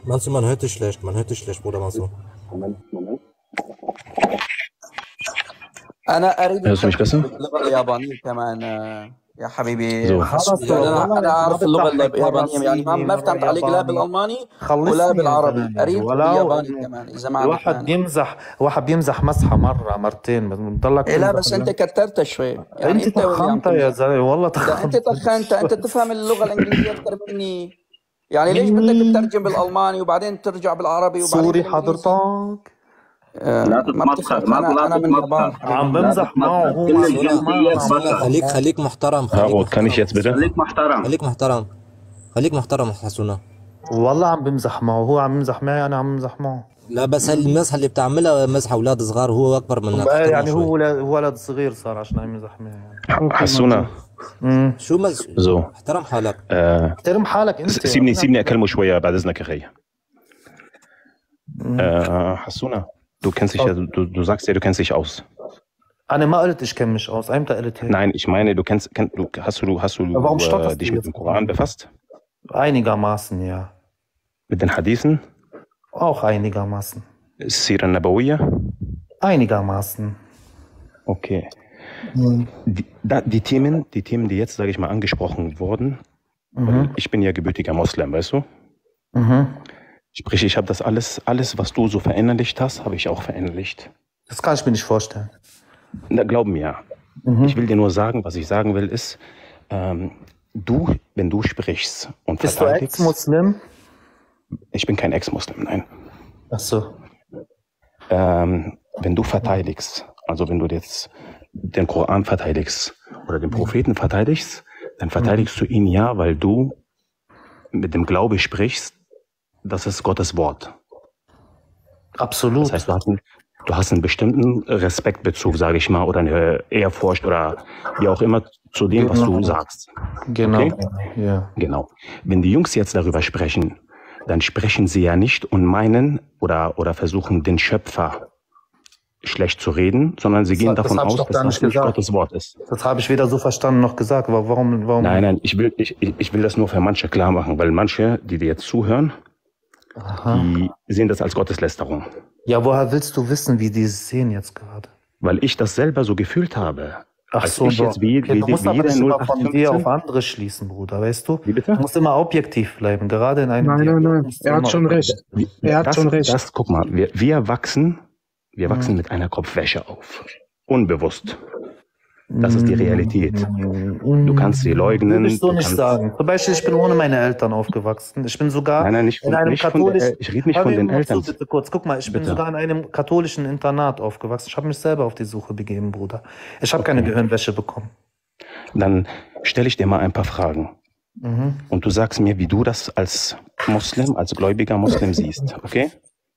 Meinst du, man hört dich schlecht? Man hört dich schlecht, Bruder Maso. Moment, Moment. أنا أريد Hörst du mich besser? اللغة اليابانية كمان آه، يا حبيبي. خلص أنا أنا أعرف اللغة اليابانيه يعني. ما فهمت عليك لا بالألماني ولا بالعربي. أريد الياباني كمان إذا ما واحد يعني. بيمزح واحد بيمزح مسحة مرة مرتين. بتضلك إيه لا بس أنت كترت شوي. يعني أنت, أنت تخنت يا زلمة. والله تخنت أنت تخنت. أنت تفهم اللغة الإنجليزية أكثر مني. يعني ليش بدك تترجم بالألماني وبعدين ترجع بالعربي وبعدين سوري حضرتك. آه، لا تتمسخر ما تخاف أنا من عم بمزح معه هو. خليك خليك محترم خليك محترم. خليك محترم. خليك محترم. خليك محترم حسونة والله عم بمزح معه. هو عم بمزح معي أنا عم بمزح معه. لا بس المزحه اللي بتعملها مزحه أولاد صغار؟ هو أكبر منك يعني هو ولد صغير صار عشان يمزح معي. يعني. حسونه شو مزح زو. احترم حالك. آه، احترم حالك انت. سيبني سيبني أكلمه شوية بعد إذنك يا خي آه، حسونه Du kennst dich ja, du, du sagst ja, du kennst dich aus. Anne mal ich kenne mich aus. Nein, ich meine, du kennst, kenn, du, hast du, hast du, äh, dich mit dem Koran befasst? Einigermaßen, ja. Mit den Hadithen? Auch einigermaßen. Sira Nabawiyya? Einigermaßen. Okay. Mhm. Die, da, die, Themen, die Themen, die jetzt, sage ich mal, angesprochen wurden, mhm. ich bin ja gebürtiger Moslem, weißt du? Mhm. Sprich, ich habe das alles, alles, was du so verinnerlicht hast, habe ich auch verinnerlicht. Das kann ich mir nicht vorstellen. Na, glaub mir. Mhm. Ich will dir nur sagen, was ich sagen will, ist, ähm, du, wenn du sprichst und Bist du Ex-Muslim? ich bin kein Ex-Muslim, nein. Ach so. Ähm, wenn du verteidigst, also wenn du jetzt den Koran verteidigst oder den Propheten verteidigst, dann verteidigst du ihn ja, weil du mit dem Glaube sprichst, das ist Gottes Wort. Absolut. Das heißt, du hast einen, du hast einen bestimmten Respektbezug, sage ich mal, oder eine Ehrfurcht oder wie auch immer zu dem, was du Genau. sagst. Genau. Okay? Ja. Genau. Wenn die Jungs jetzt darüber sprechen, dann sprechen sie ja nicht und meinen oder, oder versuchen, den Schöpfer schlecht zu reden, sondern sie Das- gehen das davon ich aus, dass das nicht. Gottes Wort ist. Das habe ich weder so verstanden noch gesagt. Aber warum, warum? Nein, nein, ich will, ich ich will das nur für manche klar machen, weil manche, die dir jetzt zuhören, Aha. die sehen das als Gotteslästerung. Ja, woher willst du wissen, wie die es sehen jetzt gerade? Weil ich das selber so gefühlt habe. Ach Als so, ich jetzt wie, okay, wie, du wie musst aber jeder nicht immer von 0815 dir auf andere schließen, Bruder, weißt du? Wie bitte? Du musst immer objektiv bleiben, gerade in einem Nein, nein, Dialog nein. Er hat schon recht. Er hat das, schon recht. Das, guck mal, wir, wir wachsen, wir wachsen mit einer Kopfwäsche auf. Unbewusst. Das ist die Realität. Du kannst sie leugnen. Würde ich so du nicht kannst, sagen. Zum Beispiel, ich bin ohne meine Eltern aufgewachsen. Ich bin sogar Nein, nein, nicht von- in einem katholischen. ich rede nicht von den Eltern. Zu, bitte kurz. Guck mal, ich bin Bitte. sogar in einem katholischen Internat aufgewachsen. Ich habe mich selber auf die Suche begeben, Bruder. Ich habe keine Gehirnwäsche bekommen. Dann stelle ich dir mal ein paar Fragen. Mhm. Und du sagst mir, wie du das als Muslim, als gläubiger Muslim siehst. Okay?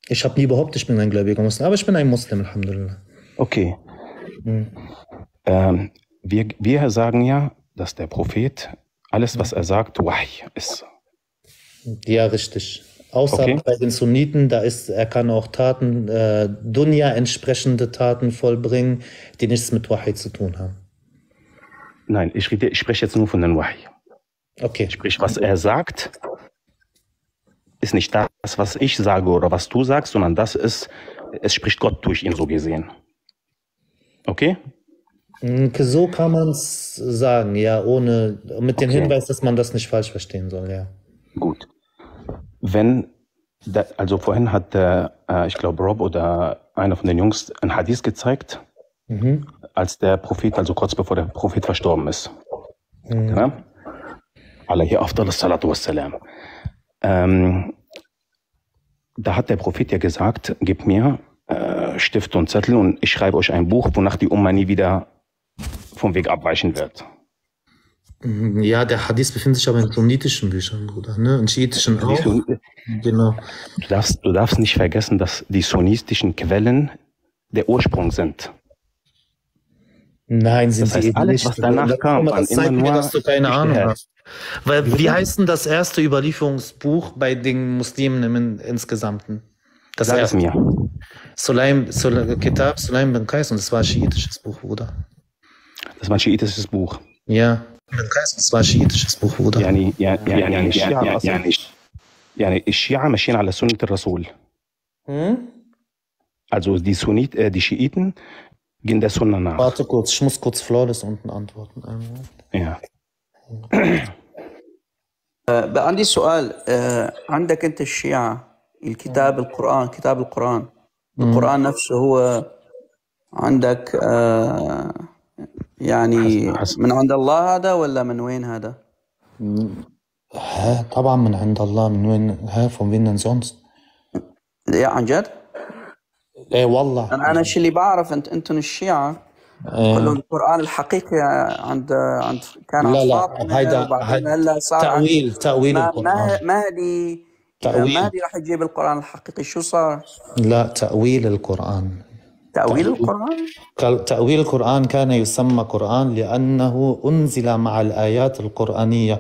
Ich habe nie behauptet, ich bin ein gläubiger Muslim, aber ich bin ein Muslim, Alhamdulillah. Okay. Mhm. Ähm, wir, wir sagen ja, dass der Prophet, alles, was er sagt, Wahy ist. Ja, richtig. Außer Okay. bei den Sunniten, da ist, er kann auch Taten, äh, Dunya entsprechende Taten vollbringen, die nichts mit Wahi zu tun haben. Nein, ich, rede, ich spreche jetzt nur von den Wahy. Okay. Sprich, was er sagt, ist nicht das, was ich sage oder was du sagst, sondern das ist, es spricht Gott durch ihn so gesehen. Okay? So kann man es sagen, ja, ohne, mit dem Okay. Hinweis, dass man das nicht falsch verstehen soll, ja. Gut. Wenn, da, also vorhin hat der, äh, ich glaube Rob oder einer von den Jungs ein Hadith gezeigt, Mhm. als der Prophet, also kurz bevor der Prophet verstorben ist. Mhm. Ja? Alayhi afdal salatu wassalam. Ähm, da hat der Prophet ja gesagt, gib mir äh, Stift und Zettel und ich schreibe euch ein Buch, wonach die Umma nie wieder vom Weg abweichen wird. Mm, Ja, der Hadith befindet sich aber in sunnitischen Büchern, Bruder, ne? In schiitischen auch. Sunni- Genau. Du darfst, du darfst nicht vergessen, dass die sunnitischen Quellen der Ursprung sind. Nein, sind Das heißt, sie alles, was danach kam, das zeigt mir, dass du keine Ahnung hast. Weil, Wie heißt denn das erste Überlieferungsbuch bei den Muslimen im, insgesamten? Das Sag es erste. mir. Sulaim, Sul, Kitab Sulaim bin Qais und das war ein schiitisches Buch, Bruder. Das war ein schiitisches Buch. Ja. Das war ein schiitisches Buch, Bruder. يعني يعني يعني يعني الشيعة يعني. يعني يعني الشيعة ماشيين على سنة الرسول. Hm? Also die Sunnit, äh, die Schiiten gehen der Sunna nach. Warte kurz, ich muss kurz Flawless unten antworten. Ja. آه، بقى عندي سؤال آه، عندك انت الشيعة الكتاب القرآن كتاب القرآن. القرآن نفسه هو عندك آه، يعني من عند الله هذا ولا من وين هذا؟ Hä? طبعا من عند الله من وين ها wem denn sonst? يا عن جد؟ إيه والله أنا أنا الشيء اللي بعرف انت أنتم الشيعة إيه. كلهم القرآن الحقيقي عند عند كان لا لا هيدا هلا صار عند تأويل تأويل ما- القرآن ما- مهدي تأويل. مهدي راح يجيب القرآن الحقيقي شو صار؟ لا تأويل القرآن تأويل القرآن؟ تأويل القرآن كان يسمى قرآن لأنه أنزل مع الآيات القرآنية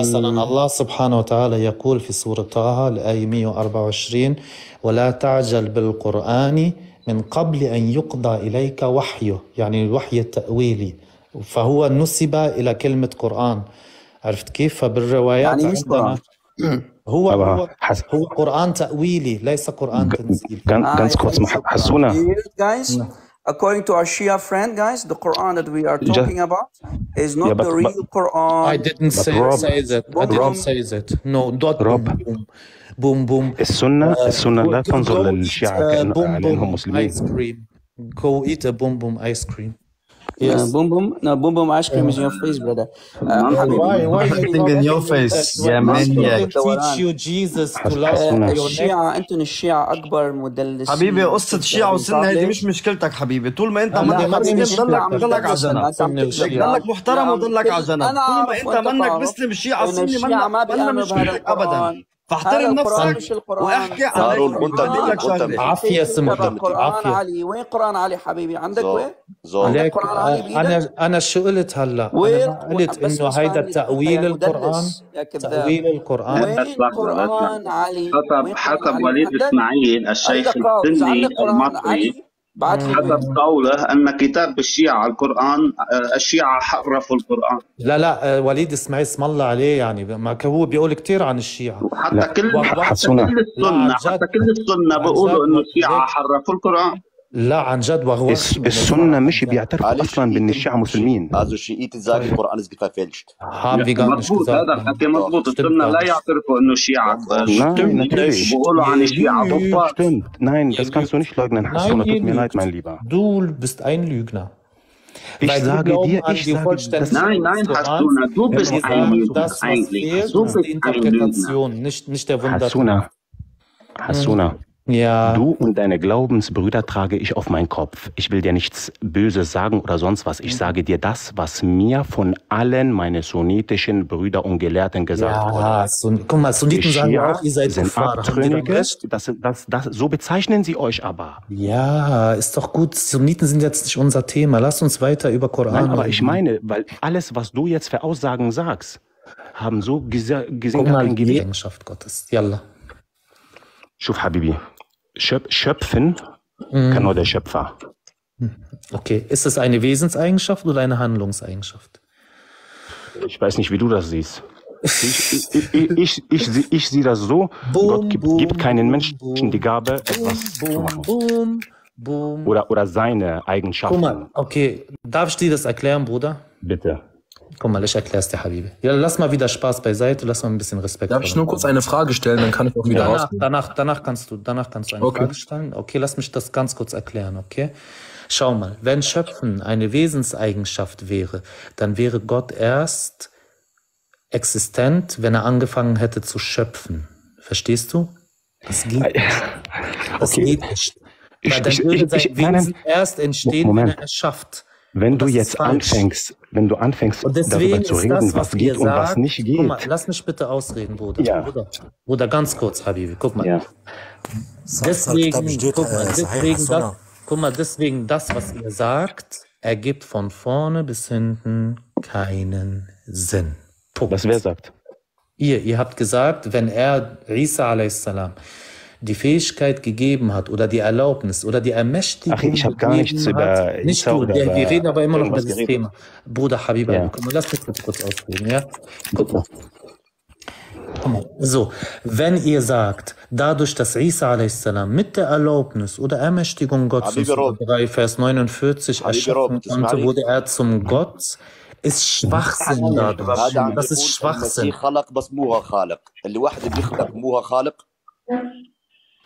مثلا الله سبحانه وتعالى يقول في سورة طه الآية 124 ولا تعجل بالقرآن من قبل أن يقضى إليك وحيه يعني الوحي التأويلي فهو نسب إلى كلمة قرآن عرفت كيف؟ فبالروايات يعني مش قرآن. هو Aber هو Has هو قرآن تأويلي ليس قرآن تنزيلي ganz, Ah, ganz yeah, kurz, it's Mah- Hasuna, weird, guys. According to our Shia friend, guys, the Quran that we are just, talking about is not yeah, but, the but, real Quran. I didn't but say Rob, say that I Boom, didn't Rob, boom. say that no not boom Rob, boom boom boom السنة uh, السنة go, لا go تنظر eat للشيعة uh, كأن boom على إنهم boom مسلمين ice cream go eat a boom boom ice cream Yes. Uh, boom Boom. No, Boom Boom Ice Cream yeah. is in your face, brother. Um, why? Why is it in your face? يا مان يا teach you Jesus to love your الشيعة أنتم الشيعة أكبر مدلسين حبيبي قصة شيعة وسنة هيدي مش مشكلتك حبيبي. طول ما أنت متمسك ضلك عم ضلك على جنب ضلك محترم وضلك على جنب طول ما أنت منك مسلم شيعة سني منك ما بيأمن بهذا أبدا. فاحترم نفسك واحكي هارون انت انت عافية سمح عافية. علي وين قرآن علي حبيبي؟ عندك وين؟ عليك. أنا أنا شو قلت هلا؟ وين؟ أنا قلت إنه هيدا تأويل القرآن. تأويل القرآن. وين علي حسب حسب وليد إسماعيل الشيخ السني المصري. بعد لي حسب قوله أن كتاب الشيعة القرآن آه، الشيعة حرفوا القرآن. لا لا آه، وليد إسماعيل اسم الله عليه يعني ما هو بيقول كثير عن الشيعة. حتى كل حتى كل السنة حتى كل السنة بيقولوا إنه الشيعة حرفوا القرآن. لا عن جد وهو الس- من السنة الفرق مش عن جد بيعترفوا Alle أصلا بأن Schiiten, الشيعة مسلمين also Schiiten sagen, طيب Koran ist verfälscht. haben wir gar nicht مضبوط gesagt هذا nein. الحكي Doch, مضبوط stimmt السنة gar لا nicht يعترفوا إنه الشيعة doch, doch. Nein, stimmt natürlich. nicht بيقولوا عن ihr الشيعة lügt كفار Stimmt. Nein, ihr das kannst du lügt nicht leugnen, nein Hassuna. ihr Tut mir leid, lügt mein Lieber. du bist ein Lügner Ich weil wir sage glauben dir, an ich die sage, das Vollständigkeit Nein, des nein, Korans Hassuna, du und bist wir ein sagen Lügner das was eigentlich. fehlt Du ist die bist ein Lügner. Interpretation nicht nicht der Wundertag Hassuna, hm. Ja. Du und deine Glaubensbrüder trage ich auf meinen Kopf. Ich will dir nichts Böses sagen oder sonst was. Ich sage dir das, was mir von allen meinen sunnitischen Brüdern und Gelehrten gesagt wurde. ja so, guck mal Sunniten sagen ja auch ihr seid sind Kuffar Abtrünnige, das, das, das, so bezeichnen sie euch aber. ja ist doch gut. Sunniten sind jetzt nicht unser Thema. Lass uns weiter über Koran Nein, aber ich reden meine, weil alles, was du jetzt für Aussagen sagst, haben so gese- gesehen guck mal kein die Gewicht. Gottes. Yalla Schuf Habibi, Schöp schöpfen kann nur Mhm. der Schöpfer. Okay, ist es eine Wesenseigenschaft oder eine Handlungseigenschaft? Ich weiß nicht, wie du das siehst. Ich, ich, ich, ich, ich, sehe das so, Gott gibt, gibt keinen Menschen die Gabe, etwas zu Boom, machen. boom, boom. Oder, oder seine Guck Eigenschaften. mal, okay, darf ich dir das erklären, Bruder? Bitte. Guck mal, ich erklär's dir, Habibi. Ja, lass mal wieder Spaß beiseite, lass mal ein bisschen Respekt Darf ich nur kurz eine Frage stellen, dann kann ich auch wieder danach, rausgehen. danach, danach kannst du, danach kannst du eine Okay. Frage stellen. Okay, lass mich das ganz kurz erklären, okay? Schau mal, wenn Schöpfen eine Wesenseigenschaft wäre, dann wäre Gott erst existent, wenn er angefangen hätte zu schöpfen. Verstehst du? Das geht nicht. Das Okay. geht nicht. Weil Ich, dann würde ich, sein Wesen nein. erst entstehen, Moment. wenn er erschafft. Wenn du jetzt anfängst, wenn du anfängst, Und darüber zu ist reden, das, was was geht und was sagt, nicht guck mal, geht. lass mich bitte ausreden, Bruder. Ja. Bruder, Bruder, ganz kurz, Habibi, guck mal. Ja. Deswegen, guck mal, deswegen das, guck mal, deswegen das, was ihr sagt, ergibt von vorne bis hinten keinen Sinn. Punkt. Was wer sagt? Ihr, ihr habt gesagt, wenn er, Isa a.s., die Fähigkeit gegeben hat oder die Erlaubnis oder die Ermächtigung Ach, ich habe gar nichts hat, über nicht du, oder der, wir reden aber immer noch über das geredet. Thema. Bruder Habiba, ja. komm, lass mich bitte kurz ausreden, ja? Guck mal. So, wenn ihr sagt, dadurch, dass Isa a.s. mit der Erlaubnis oder Ermächtigung Gottes, 3, Vers 49, erschaffen konnte, wurde er zum Gott, ist Schwachsinn dadurch. Das ist Schwachsinn.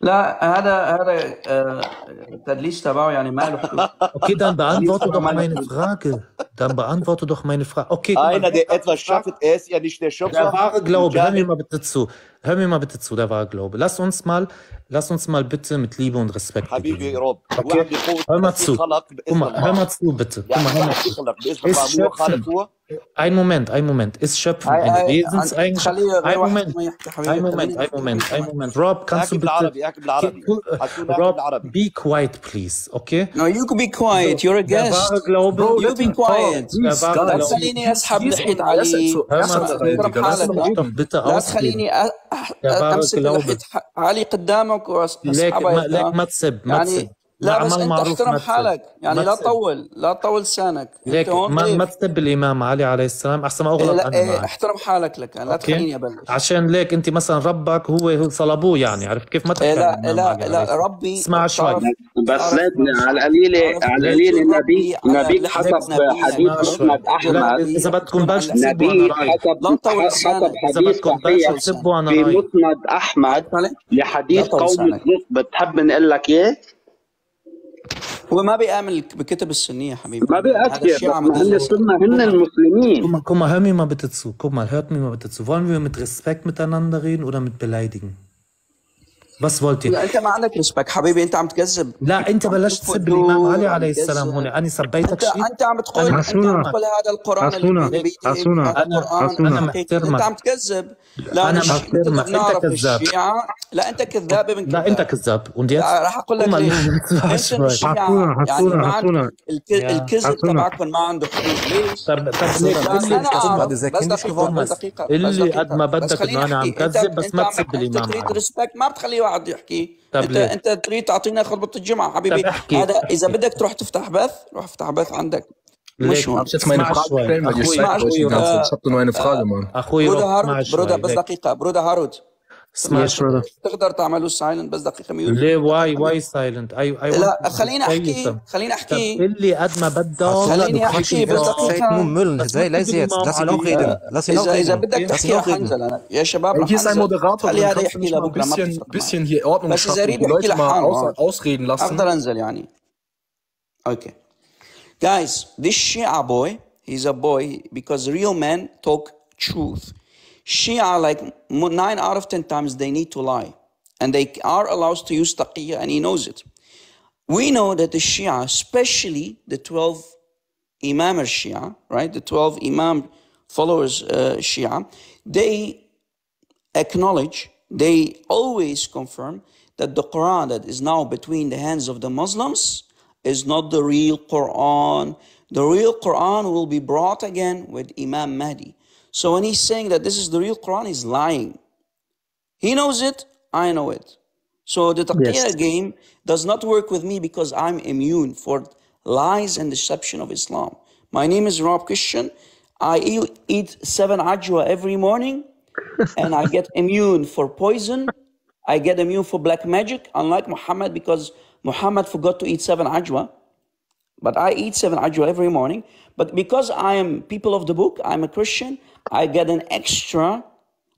لا هذا هذا آه، التدليس تبعه يعني ما له حدود Okay, dann beantworte تدليس doch تبعه ما له meine حدود Frage. Dann beantworte doch meine Frage. Okay, guck mal, einer der etwas schafft er ist ja nicht der der Schöpfer wahre Glaube, hör mir Jahil mal bitte zu. Hör mir mal bitte zu, der wahre Glaube. Lass uns mal, lass uns mal bitte mit Liebe und Respekt حبيبي begegnen. روب Okay? واحد بيقول Hör mal المسيح zu. خلق Guck باسم mal, hör الله mal zu, bitte. Guck يعني mal, hör mal واحد zu. بيخلق باسم Ist الله مو هو خالق Schöpfen, هو ein Moment, ein Moment. Ist Schöpfen هاي eine هاي Wesenseigenschaft? خليه Ein غير واحد Moment, ما يحكي ein حبيبي Moment, خليني ein احكي Moment, معك ein كمان Moment. Rob, kannst احكي du bitte, بالعربي احكي بالعربي. حسوني احكي بالعربي. بي كوايت بليز أوكي نو يو بي كوايت يور جيست يو بي كوايت لا تخليني اسحب لحيت علي لا تخليني امسك لحيت علي قدامك واسحبها لك ما تسب ما تسب. لا بس أنت احترم حالك. يعني لا تطول لا تطول سانك ليك ما, ما تسب الإمام علي عليه السلام؟ أحسن ما اغلط إيه، أنا إيه احترم حالك لك يعني لا تخليني أبلش. عشان ليك أنت مثلا ربك هو هو صلبوه يعني عرفت كيف؟ ما إيه، تحكي لا لا لا ربي اسمع شوي. بس على القليله على القليله النبي نبيك حسب حديث أحمد. احمد إذا بدكم بلش النبي حسب حسب حديث صحيح في مسند أحمد لحديث قوم لوط بتحب نقول لك اياه هو ما بيآمن بكتب السنية حبيبي ما هذا بيأثر الشيعة بس ما هن مدلل السنة هن المسلمين Guck mal, guck mal, hör mir mal bitte zu. Guck mal, hört mir mal bitte zu. Wollen wir mit Respekt miteinander reden oder mit Beleidigen? بس قلت لا انت ما عندك ريسبكت حبيبي انت عم تكذب. لا انت بلشت تسب الامام علي عليه السلام هون. أنا سبيتك شيء. أنت عم تقول أنت عم تقول هذا القرآن عصونا عصونا أنا محترمك أنت عم تكذب. لا أنا محترمك أنت كذاب. لا أنت كذاب من كذاب لا أنت كذاب. وندي راح أقول لك ليش. حطونا حطونا حطونا الكذب تبعكم ما عنده حدود. ليش؟ طب طب ليك بس دقيقة اللي قد ما بدك إنه أنا عم كذب بس ما تسب الامام علي. ما بتخليه قاعد يحكي طب انت ليه؟ انت تريد تعطينا خربطه الجمعه حبيبي هذا اذا بدك تروح تفتح بث روح افتح بث عندك مش هون اسمع أخوي أخوي أخوي برودا هارود برودا بس دقيقه برودا هارود سماش براذر تقدر تعمله سايلنت بس دقيقة ميوت. ليه؟ واي واي سايلنت اي اي لا خليني أحكي خليني أحكي. اللي قد ما بدك. خليني أحكي بس دقيقة. ممل زي لا زيت لا سي اذا اذا بدك تحكي رح انزل أنا يا شباب رح انزل خلي هذا يحكي لبكره ما bisschen hier Ordnung بس إذا يريد يحكي لحاله ausreden lassen أقدر أنزل يعني. أوكي. Guys, this Shia boy, he's a boy because real men talk truth. Shia, like nine out of ten times, they need to lie. And they are allowed to use taqiyya, and he knows it. We know that the Shia, especially the 12 Imam Shia, right, the 12 Imam followers uh, Shia, they acknowledge, they always confirm that the Quran that is now between the hands of the Muslims is not the real Quran. The real Quran will be brought again with Imam Mahdi. So when he's saying that this is the real Quran, he's lying. He knows it, I know it. So the taqiyya yes game does not work with me because I'm immune for lies and deception of Islam. My name is Rob Christian. I eat, eat seven ajwa every morning and I get immune for poison. I get immune for black magic, unlike Muhammad, because Muhammad forgot to eat seven ajwa. But I eat seven ajwa every morning. But because I am people of the book, I'm a Christian, I get an extra,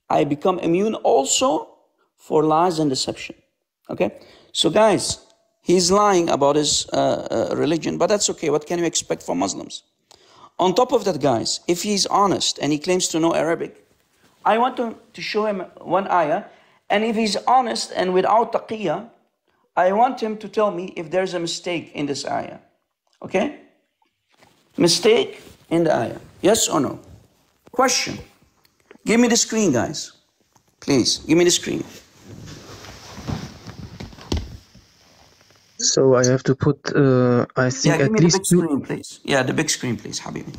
I become immune also for lies and deception. Okay? So, guys, he's lying about his uh, uh, religion, but that's okay. What can you expect from Muslims? On top of that, guys, if he's honest and he claims to know Arabic, I want to, to show him one ayah. And if he's honest and without taqiyya, I want him to tell me if there's a mistake in this ayah. Okay? Mistake in the ayah. Yes or no? Question. Give me the screen, guys. Please, give me the screen. So I have to put, uh, I think give at least two. screen, please. Yeah, the big screen, please, Habibi.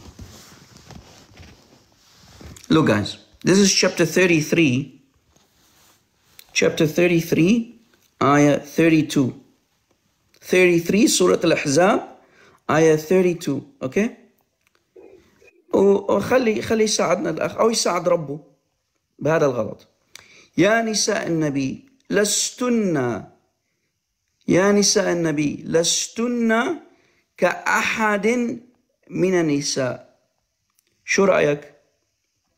Look, guys, this is chapter 33. Chapter 33, ayah 32. 33, Surah Al-Ahzab, ayah 32. Okay? و- وخلي خلي يساعدنا الأخ أو يساعد ربه بهذا الغلط. يا نساء النبي لستن يا نساء النبي لستن كأحد من النساء شو رأيك؟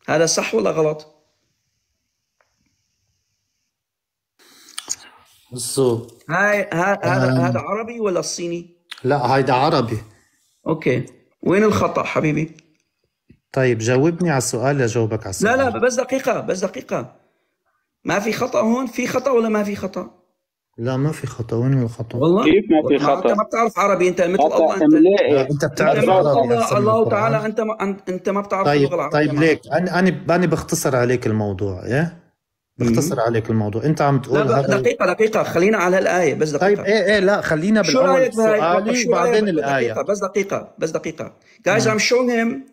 هذا صح ولا غلط؟ هاي ها- هذا هذا عربي ولا صيني؟ لا هيدا عربي. أوكي. وين الخطأ حبيبي؟ طيب جاوبني على السؤال لجاوبك على لا السؤال. لا بس دقيقة بس دقيقة. ما في خطأ هون؟ في خطأ ولا ما في خطأ؟ لا ما في خطأ. وين الخطأ؟ والله؟ كيف ما في ما أنت؟ ما بتعرف عربي. أنت مثل الله انت لا أنت بتعرف عربي. الله الله تعالى أنت ما أنت ما بتعرف طيب اللغة العربية طيب ليك. أنا أنا أنا بختصر عليك الموضوع إيه؟ بختصر عليك الموضوع. انت عم تقول لا هذا دقيقة دقيقة خلينا على الآية بس دقيقة. طيب إيه إيه لا خلينا بالأول سؤالي وبعدين الآية. دقيقة. بس دقيقة بس دقيقة. Guys mm. I'm showing him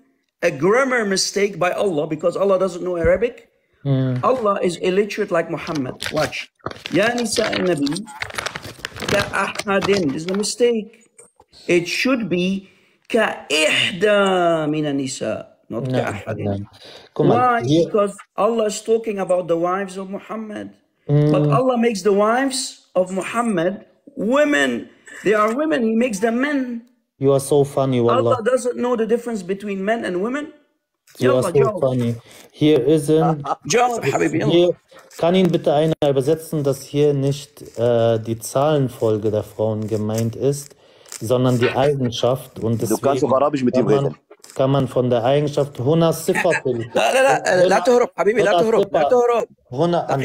a grammar mistake by Allah because Allah doesn't know Arabic. mm. Allah is illiterate like Muhammad. Watch. يا نساء النبي كأحد. Is a mistake. It should be كإحدى من النساء not كأحد. Guck mal, Why? Hier. Because Allah is talking about the wives of Muhammad. Mm. But Allah makes the wives of Muhammad women. They are women. He makes them men. You are so funny, Allah. Allah doesn't know the difference between men and women. You Yalla, are so Job. funny. Hier ist Job, hier, Kann Ihnen bitte einer übersetzen, dass hier nicht äh, die Zahlenfolge der Frauen gemeint ist, sondern die Eigenschaft. Und deswegen, du kannst auf Arabisch mit ihm reden. كمان فون ذا Eigenschaft هنا صفة لا لا لا لا تهرب حبيبي لا تهرب لا تهرب. هنا أن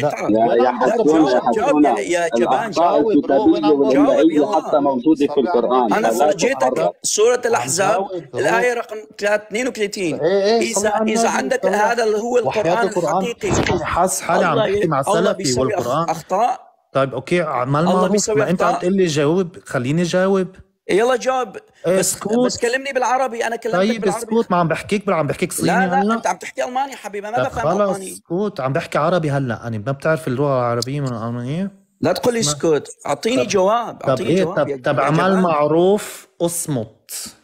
جاوب يا جبان جاوب جاوب يلا. حتى موجودة في القرآن. أنا فرجيتك سورة الأحزاب. الآية رقم 32 إيه، إيه، إذا إذا عندك هذا اللي هو القرآن الحقيقي. حاسس حالي عم بحكي مع سلفي والقرآن. أخطاء. طيب أوكي عمال ما أنت عم تقول لي جاوب خليني جاوب. يلا جاوب. إيه، بس بس كلمني بالعربي أنا كلمتك طيب بالعربي. اسكت ما عم بحكيك بل عم بحكيك صيني لا لا هلأ. أنت عم تحكي ألماني حبيبي ما بفهم ألماني. اسكت عم بحكي عربي هلا. أنا ما بتعرف اللغة العربية من الالمانيه لا تقول لي اسكت أعطيني جواب أعطيني إيه؟ جواب طب طب عمل معروف أصمت.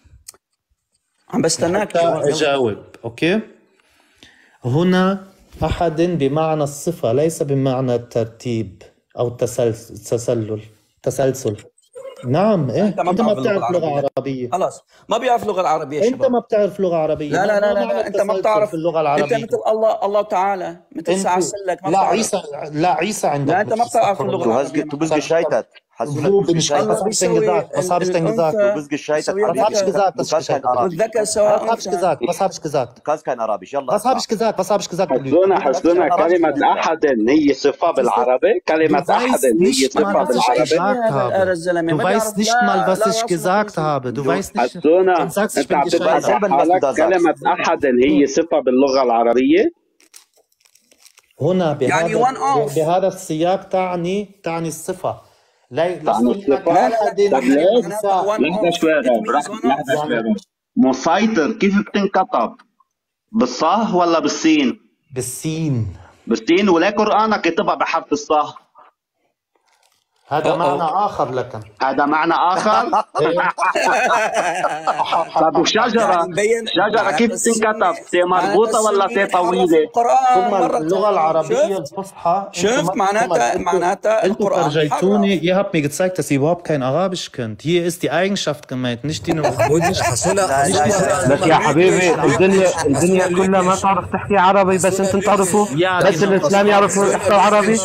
عم بستناك. أجاوب أوكي؟ هنا أحد بمعنى الصفة ليس بمعنى الترتيب أو التسلسل تسلل تسلسل. نعم إيه أنت ما, أنت ما بتعرف لغة عربية, خلاص ما بيعرف لغة عربيه شباب. أنت ما بتعرف لغة عربية. لا لا لا, لا, لا لا. أنت ما بتعرف اللغة العربية؟ انت مثل الله الله تعالى مثل ساعه سلك ما لا عيسى لا عيسى عندك لا أنت ما بتعرف اللغة العربية. تو بزق شايتك حسونا حسونا كلمة أحد هي صفة بالعربي كلمة أحد هي صفة بالعربي كلمة أحد هي صفة باللغة العربية؟ هنا بهذا يعني بهذا السياق تعني تعني الصفة لا لحظة شوية لحظة شوية مسيطر كيف بتنكتب؟ بالصه ولا بالسين؟ بالسين بالسين ولا قرآنك كتبها بحرف الصه؟ هذا معنى آخر لك. هذا معنى آخر؟ طب شجرة. شجرة كيف تنكتب؟ تي مربوطة ولا تي طويلة؟ ثم اللغة العربية الفصحى شوف معناتها معناتها القرآن فرجيتوني ihr habt mir gezeigt dass ihr überhaupt kein arabisch könnt. Hier ist die eigenschaft gemeint nicht die بس يا حبيبي الدنيا الدنيا كلها ما تعرف تحكي عربي بس أنتم تعرفوا؟ بس الاسلام يعرفوا يحكوا عربي؟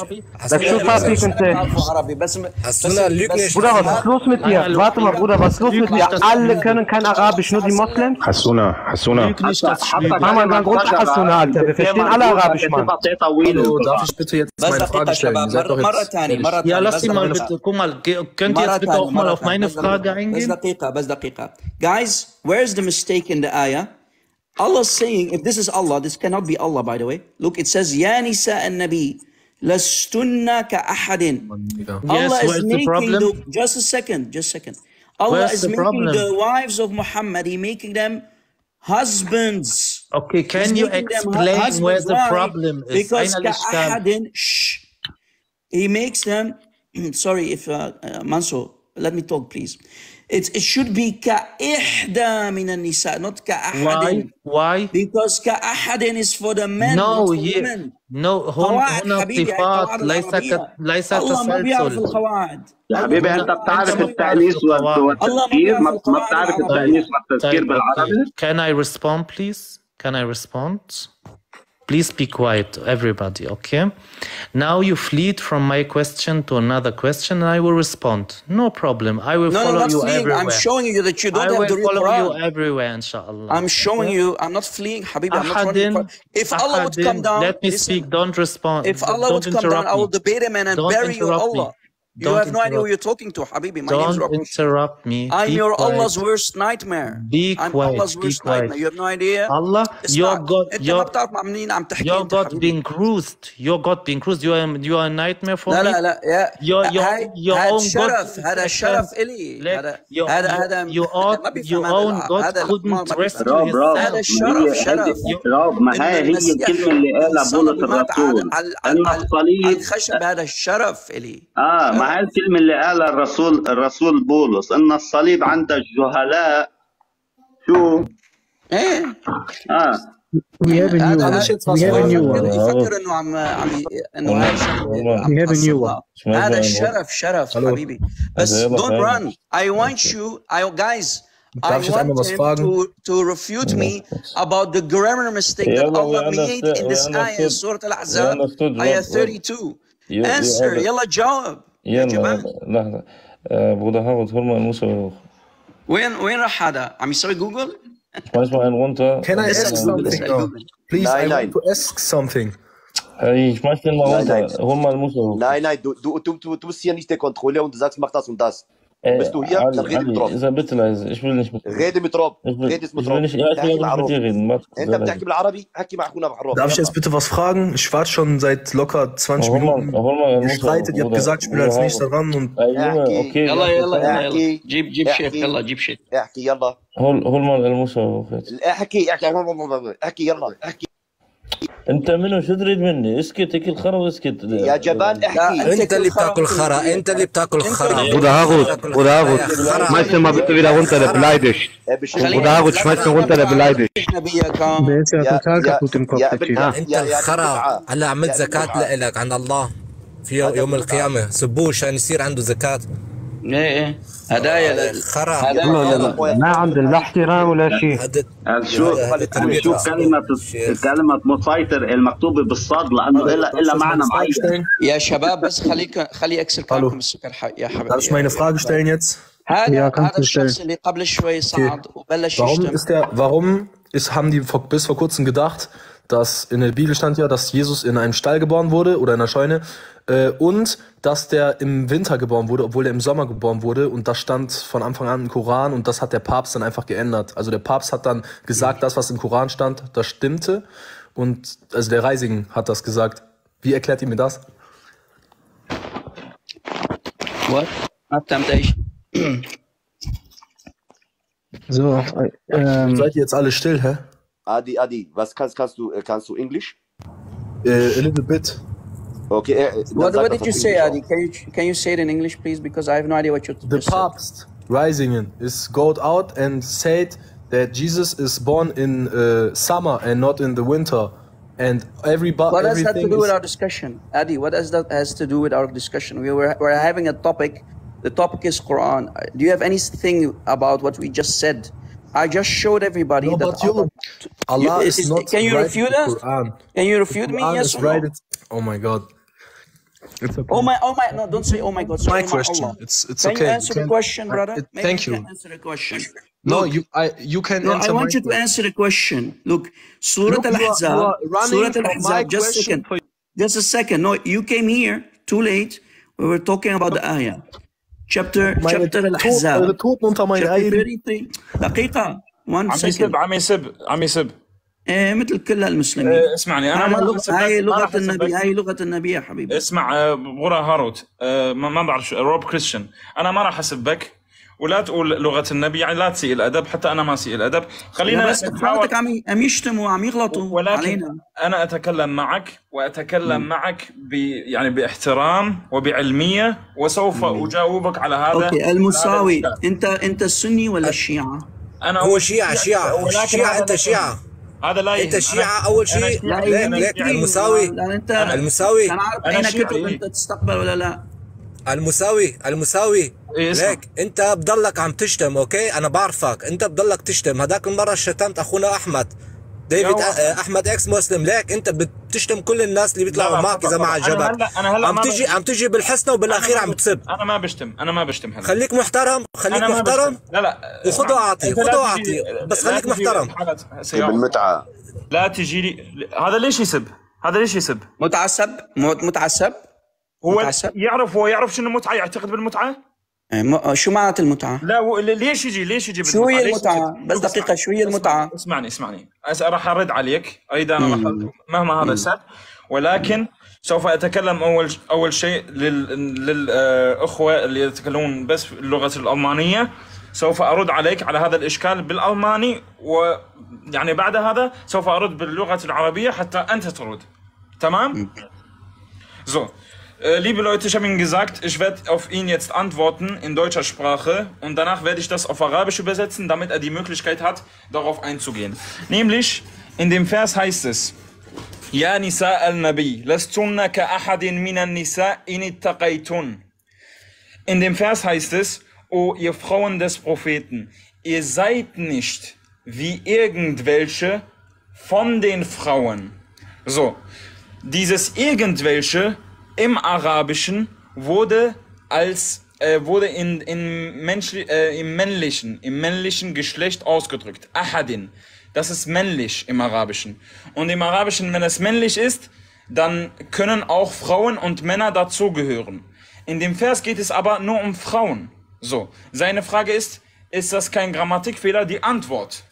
بس شو صار فيك انت؟ عربي Bruder, was ist los mit dir? Warte mal, Bruder, was ist los mit dir? Alle können kein Arabisch, nur die Moslems? Hassuna, Hassuna. Mann, Mann, runter, Hassuna, Alter. Wir verstehen alle Arabisch, Mann. Darf ich bitte jetzt meine Frage stellen? Ja, lass ihn mal bitte. Guck mal, könnt ihr jetzt bitte auch mal auf meine Frage eingehen? Guys, where is the mistake in the ayah? Allah is saying, if this is Allah, this cannot be Allah, by the way. Look, it says, Ya Nisa al-Nabi. Lastunna ka ahadin. Allah is making the, the, just a second, just a second. Allah where's is the making problem? the wives of Muhammad, He making them husbands. Okay, can He's you explain where the problem is? Because ka shh. He makes them, sorry if uh, uh, Mansour, let me talk please. It's, it should be كإحدى من النساء not كأحد why why because كأحد is for the men no here no هون هنا صفات ليس ك... ليس الله ما بيعرف القواعد يا حبيبي انت بتعرف التأنيث والتذكير ما بتعرف التأنيث والتذكير بالعربي can I respond please can I respond Please be quiet, everybody, okay? Now you fleet from my question to another question and I will respond. No problem. I will no, follow no, not you fleeing. everywhere. I'm showing you that you don't I have the real I will follow you everywhere, inshallah. I'm showing okay? you. I'm not fleeing, Habib. I'm not running. If Allah Ahadin, would come down... Let me listen. speak. Don't respond. If Allah don't would come down, me. I will debate him and don't bury you, Allah. Me you have no idea who you're talking to, Habibi. My don't name's interrupt me. I'm your quiet. Allah's worst nightmare. Be quiet. I'm Allah's be worst quiet. nightmare. You have no idea. Allah, your God, your, your God being cruised. Your God being cruised. You are you are a nightmare for لا, me. لا لا لا. Your your هاي, your هاد own شرف. God. هذا شرف إلي. هذا هذا هذا. Your own your own God couldn't rescue yourself. هذا شرف شرف. راب ما هي هي الكلمة اللي قالها بولة الرسول. أنا الصليب. الخشب هذا الشرف إلي. آه ما مع الكلمة اللي قالها الرسول الرسول بولس إن الصليب عند الجهلاء شو؟ إيه. آه. وياب نيو هذا شيء يفكر إنه عم عم إنه هذا نيو هذا الشرف شرف حبيبي. بس دونت ران اي want you. I guys I want him to, to refute me about the grammar mistake that Allah made in this ayah, in Surah Al-Ahzab, ayah 32. Answer, يلا جاوب. يلا جماعة لحظة آه، Bruder Harald, hol mal einen Musa hoch. وين وين راح هذا عم يسوي جوجل Schmeiß mal einen runter. Can I اسأل ask جوجل something اسأل now? جوجل Please, I Nein, nein. want to ask something. Hey, ich schmeiß den mal Nein, runter. nein. Hol mal einen Musa hoch. Nein, nein, du, du, du, du, du bist hier nicht der Kontrolleur und du sagst, mach das und das. بس هي غادي متراب إذا بتنا إيش بدنيش غادي متروب غادي متروب أنت بتحكي بالعربي حكي مع أخونا بالعربي. Darf ich jetzt bitte was fragen? Ich warte schon seit locker 20 Minuten. Streitet, ihr habt gesagt, ich bin als nächster dran und okay. يلا يلا يلا جيب جيب شيف يلا جيب شيف احكي يلا هول هول مال الموسى احكي احكي احكي يلا احكي انت منو؟ شو تريد مني؟ اسكت اكل خرا واسكت. يا جبان احكي. انت اللي بتاكل خرا انت اللي بتاكل خرا. وداغوت بدهاغوت ماشي ما بتبي لو انت بلايدش وداغوت ما ماشي وانت بلايدش انت الخرا هلا عملت زكاة لك عند الله في يوم القيامة. سبوه عشان يعني يصير عنده زكاة. ايه ايه هدايا لل... خرا لا هدايا لا يلا لا ما عندنا لا احترام ولا شيء. هذا هل شو هذا هذا هل تربية شو أصحاب كلمة الشيخ كلمة مسيطر المكتوبة بالصاد لأنه إلا Darf ich إلا jetzt معنى meine Frage معين stellen? يا شباب بس خليك خلي اكسر Hallo. كلامكم السكر ح- يا Darf ich حبيبي meine Frage stellen jetzt? هذا Ja, kannst هذا du الشخص stellen. اللي قبل شوي Okay. صعد وبلش Warum يشتم ist der, warum ist, haben die vor, bis vor kurzem gedacht, dass in der Bibel stand ja, dass Jesus in einem Stall geboren wurde oder in einer Scheune äh, und dass der im Winter geboren wurde, obwohl er im Sommer geboren wurde. Und das stand von Anfang an im Koran und das hat der Papst dann einfach geändert. Also der Papst hat dann gesagt, das, was im Koran stand, das stimmte. Und also der Reisigen hat das gesagt. Wie erklärt ihr mir das? What? So, ähm, seid ihr jetzt alle still, hä? Adi, Adi, was kannst, kannst du, äh, kannst du Englisch? Äh, a little bit. Okay dann What, what did you say Englisch Adi can you can you say it in English please because I have no idea what you're The just said Papst Risingen is got out and said that Jesus is born in uh, summer and not in the winter, and everybody What does that to do with our discussion, Adi? What does that has to do with our discussion? We were we're having a topic. The topic is Quran. Uh, do you have anything about what we just said? I just showed everybody no, that but you, Allah. Allah is, is- not can you refute us? Quran. Can you refute me? Yes or no? writing. Oh my God, it's okay. Oh my, oh my, no! Don't say oh my God. It's my Say question. Allah. It's it's can okay. you You answer the can- question, I- brother? it- Maybe thank you you. can answer the question. No, Look, you I you can No, I answer want my you to question. answer the question. Look, Surah Look, you are- you Al-Ahzab. are running Surah from my Al-Ahzab. Just a question second. for- Just a second. No, you came here too late. We were talking about the ayah. Chapter Meine chapter Tod- Al-Ahzab. eure Toten unter meinen Chapter Eiern. 33. دقيقة. One عم second. يسب عم يسب عم يسب إيه مثل كل المسلمين. إيه، اسمعني أنا هذا ما هاي لغة النبي هاي لغة النبي يا حبيبي. اسمع آه، بورا هاروت آه، ما ما بعرف شو روب كريستيان أنا ما راح اسبك ولا تقول لغة النبي يعني لا تسيء الأدب حتى أنا ما اسيء الأدب لا خلينا بس أخواتك عم عم يشتموا عم يغلطوا ولكن علينا. أنا أتكلم معك وأتكلم معك ب يعني بإحترام وبعلمية وسوف أجاوبك على هذا أوكي هذا المساوي الإشكال. انت أنت السني ولا الشيعة؟ أنا هو شيعة شيعة ولكن شيعة هذا أنت لا شيعة هذا لا أنت يهم. شيعة أنا- أول شيء؟ ليك أنا ليك. المساوي؟ لأن انت المساوي؟ كان عارف أنا اين. كتب أنت تستقبل ولا لا؟ المساوي؟ المساوي؟ إيه،. ليك أنت بضلك عم تشتم أوكي؟ أنا بعرفك. أنت بضلك تشتم. هذاك المرة شتمت أخونا أحمد. ديفيد أ- أحمد إكس مسلم ليك أنت بتشتم كل الناس اللي بيطلعوا معك إذا. ما أنا عجبك هلا- أنا هلا عم تجي. عم تجي بالحسنى وبالأخير عم تسب. أنا ما بشتم. أنا ما بشتم هلا. خليك محترم خليك أنا محترم. بشتم. لا لا. وخذ. واعطي خذ واعطي بس خليك محترم. بالمتعة لا تجي لي هذا ليش يسب؟ هذا ليش يسب؟ متعصب؟ م- متعصب؟ هو متعصب؟ يعرف هو يعرف شنو المتعة؟ يعتقد بالمتعة؟ شو معنات المتعة؟ لا هو ليش يجي ليش يجي شو هي المتعة؟ بس دقيقة شو هي المتعة؟ اسمعني اسمعني راح أرد عليك. أيضا أنا راح أرد مهما هذا السب ولكن سوف أتكلم أول أول شيء للاخوه اللي يتكلمون بس اللغة الألمانية. سوف أرد عليك على هذا الإشكال بالألماني ويعني بعد هذا سوف أرد باللغة العربية حتى أنت ترد. تمام؟ So, Äh, liebe Leute, ich habe Ihnen gesagt, ich werde auf ihn jetzt antworten in deutscher Sprache und danach werde ich das auf Arabisch übersetzen, damit er die Möglichkeit hat, darauf einzugehen. Nämlich, in dem Vers heißt es, Ja Nisa al-Nabi, lastunna ka ahadin minan Nisa in dem Vers heißt es, O ihr Frauen des Propheten, ihr seid nicht wie irgendwelche von den Frauen. So, dieses irgendwelche im Arabischen wurde als äh, wurde in, in äh, im männlichen im männlichen Geschlecht ausgedrückt. Ahadin. Das ist männlich im Arabischen. Und im Arabischen, wenn es männlich ist, dann können auch Frauen und Männer dazugehören. In dem Vers geht es aber nur um Frauen. So, seine Frage ist, ist das kein Grammatikfehler? Die Antwort.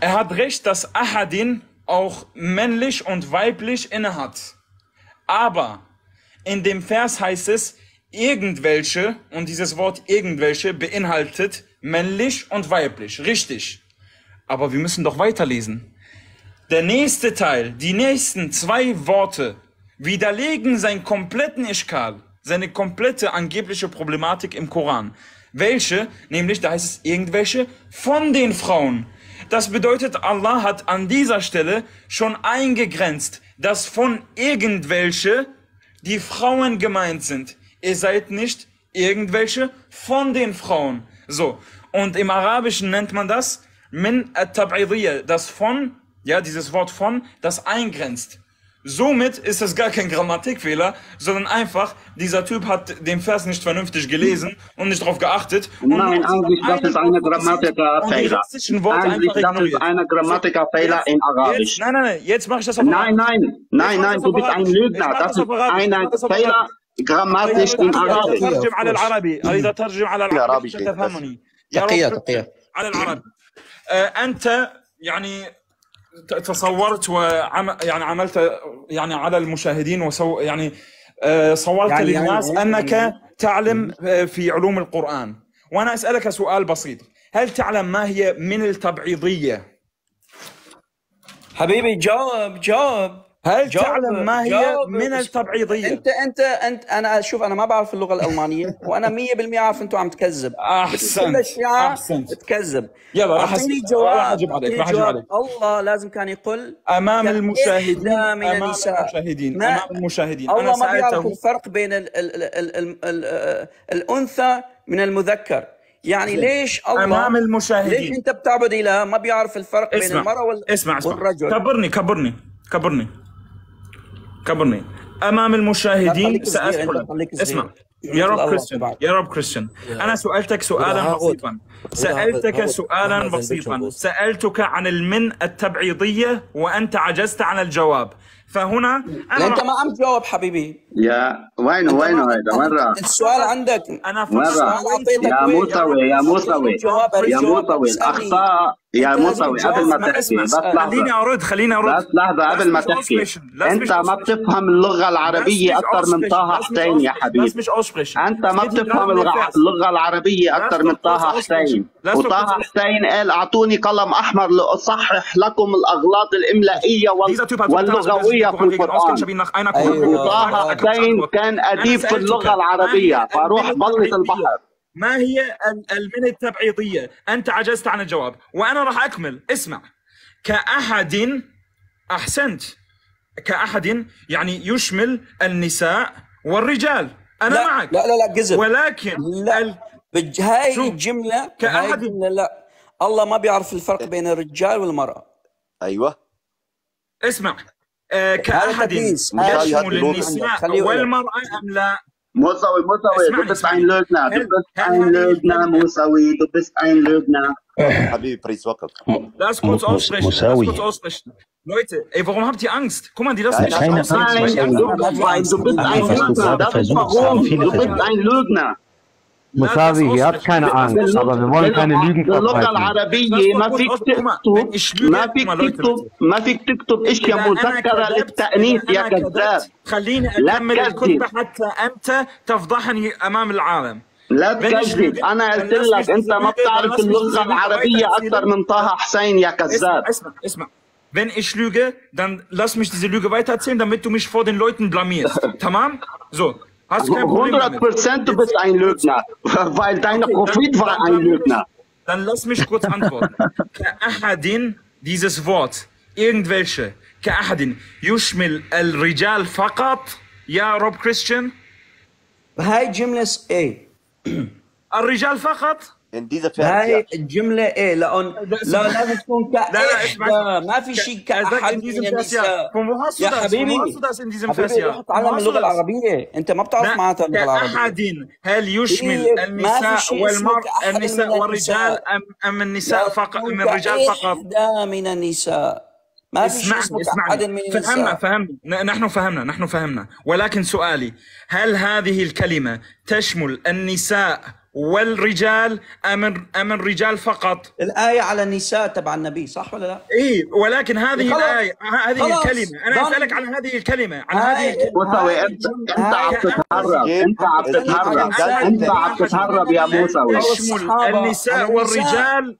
Er hat recht, dass Ahadin auch männlich und weiblich innehat. Aber in dem Vers heißt es, irgendwelche, und dieses Wort irgendwelche beinhaltet männlich und weiblich. Richtig. Aber wir müssen doch weiterlesen. Der nächste Teil, die nächsten zwei Worte widerlegen seinen kompletten Ischkal, seine komplette angebliche Problematik im Koran. Welche? Nämlich, da heißt es irgendwelche von den Frauen. Das bedeutet, Allah hat an dieser Stelle schon eingegrenzt, dass von irgendwelche die Frauen gemeint sind. Ihr seid nicht irgendwelche von den Frauen. So. Und im Arabischen nennt man das min at-tab'idiyya, das von, ja, dieses Wort von, das eingrenzt. Somit ist es gar kein Grammatikfehler, sondern einfach, dieser Typ hat den Vers nicht vernünftig gelesen und nicht darauf geachtet. Und Nein, hat eigentlich, das ist eine und die Grammatikfehler. restlichen Worte Eigentlich, einfach das ist ignoriert. eine Grammatikfehler in Arabisch. Jetzt, nein, nein, nein, jetzt mache ich das auf Nein, Arabisch. nein, nein, nein, du bist ein Lügner. Das ist eine Fehler grammatisch in Arabisch. ترجم على العربي أريد أترجم على العربي العربي حتى كيف؟ تفهمني يا تقية رب تقية على العربي آه، أنت يعني ت- تصورت وعم يعني عملت يعني على المشاهدين وسو يعني آه، صورت يعني- يعني- للناس يعني- أنك تعلم آه، في علوم القرآن. وأنا أسألك سؤال بسيط. هل تعلم ما هي من التبعيضية؟ حبيبي جاوب جاوب. هل جاوب، تعلم ما هي. من التبعيضية؟ انت انت انت أنا شوف أنا ما بعرف اللغة الألمانية وأنا 100% عارف أنتوا عم تكذب الشيعة أحسنت. بتكذب يلا، راح أعطيني جواب راح أجيب عليك، راح جواب. عليك. الله لازم كان يقول أمام المشاهدين من أمام النساء المشاهدين ما- أمام المشاهدين أنا الله ما بيعرف الفرق بين ال ال ال ال ال ال الأنثى من المذكر يعني. ليش الله أمام المشاهدين. ليش أنت بتعبد إله ما بيعرف الفرق بين اسمع المرأة وال اسمع اسمع والرجل كبرني كبرني كبرني كبرني أمام المشاهدين خليك صغير، أنت ساسال خليك صغير. اسمع يا رب كريستيان. يا رب كريستيان أنا سألتك سؤالا. بسيطا سألتك. سؤالا. بسيطا سألتك عن المن التبعيضية وأنت عجزت عن الجواب فهنا أنا يعني أنت ما عم تجاوب حبيبي. يا وينه وينه هذا وين راح؟ السؤال عندك. أنا وين راح؟ يا موسوي يا موسوي يا موسوي. أخطاء يا موسوي قبل ما تحكي بس لحظة. خليني أرد خليني أرد. بس لحظة قبل ما تحكي. أنت ما بتفهم اللغة العربية أكثر من طه حسين يا حبيبي أنت ما بتفهم اللغة العربية أكثر من طه حسين. وطه حسين قال أعطوني قلم أحمر لأصحح لكم الأغلاط الإملائية واللغويه Ich القرآن. أيوة. وطه Koran حسين كان أديب في اللغة العربية فروح بلط البحر. ما هي ال- المن التبعيضية؟ أنت عجزت عن الجواب. وأنا راح أكمل. اسمع. كأحد أحسنت. كأحد يعني يشمل النساء والرجال. أنا لا معك. لا لا لا كذب ولكن لا. بج... هاي الجملة هاي كأحد- الجملة لا. الله ما بيعرف الفرق بين الرجال والمرأة. أيوه. اسمع. كأحد يشمل النساء والمرأة أم لا؟ مساوي مساوي دبس عين لجنة دبس عين لجنة مساوي دبس عين لجنة حبيبي preis Wackel. Lass kurz aussprechen. Lass kurz aussprechen. Leute, ey, warum habt ihr Angst? Guck mal, die lassen mich nicht aussprechen. Du bist ein Lügner. Das ist warum. Du bist ein Lügner. Musawi, ihr habt keine Angst, aber wir wollen keine Lügen باللغة verbreiten. العربية ما فيك تكتب ما فيك تكتب ما فيك تكتب ايش يا إذا أنا مذكرة كذبت للتأنيث إذا يا أنا كذاب كذبت خليني لا أكمل تكذب. الكتبة حتى أنت تفضحني أمام العالم. لا wenn ich تكذب lüge, انا dann قلت lass mich لك انت diese ما Lüge, dann بتعرف lass mich اللغة diese Lüge العربية weitererzählen. اكثر من طه حسين يا اسمع كذاب اسمع اسمع wenn ich lüge, dann lass mich diese Lüge weitererzählen, damit du mich vor den Leuten blamierst. Tamam? So. Hast kein Problem 100 damit? Prozent, du bist ein Lügner, weil dein Okay, Prophet dann- war dann- ein Lügner. Dann lass mich kurz antworten. Ka'ahadin, dieses Wort, irgendwelche. Ka'ahadin, yushmil al-rijal faqat, ja, Rob Christian? هاي جملة إيه الرجال فقط؟ يعني جنديزه فيها هاي الجملة إيه لأن لا لازم تكون كا لا لا إيه، اسمع آه، ما في شيء كأحد آه، يا حبيبي. حبيبي روح اللغة العربية. أنت ما بتعرف معناتها اللغة العربية. كأحد هل يشمل طيب، النساء والمرأة النساء والرجال ام أم النساء فقط ام الرجال فقط؟ من النساء. ما اسمع اسمع فهمنا فهمنا. نحن فهمنا نحن فهمنا. ولكن سؤالي هل هذه الكلمة تشمل النساء والرجال أم أم الرجال فقط؟ الآية على النساء تبع النبي صح ولا لا؟ إيه ولكن هذه خلاص. الآية ه- هذه خلاص. الكلمة. أنا ضل. أسألك عن هذه الكلمة عن هاي- هذه الكلمة. موسوي انت أنت عم تتهرب. أنت عم تتهرب. أنت عم تتهرب يا موسوي تشمل النساء والرجال.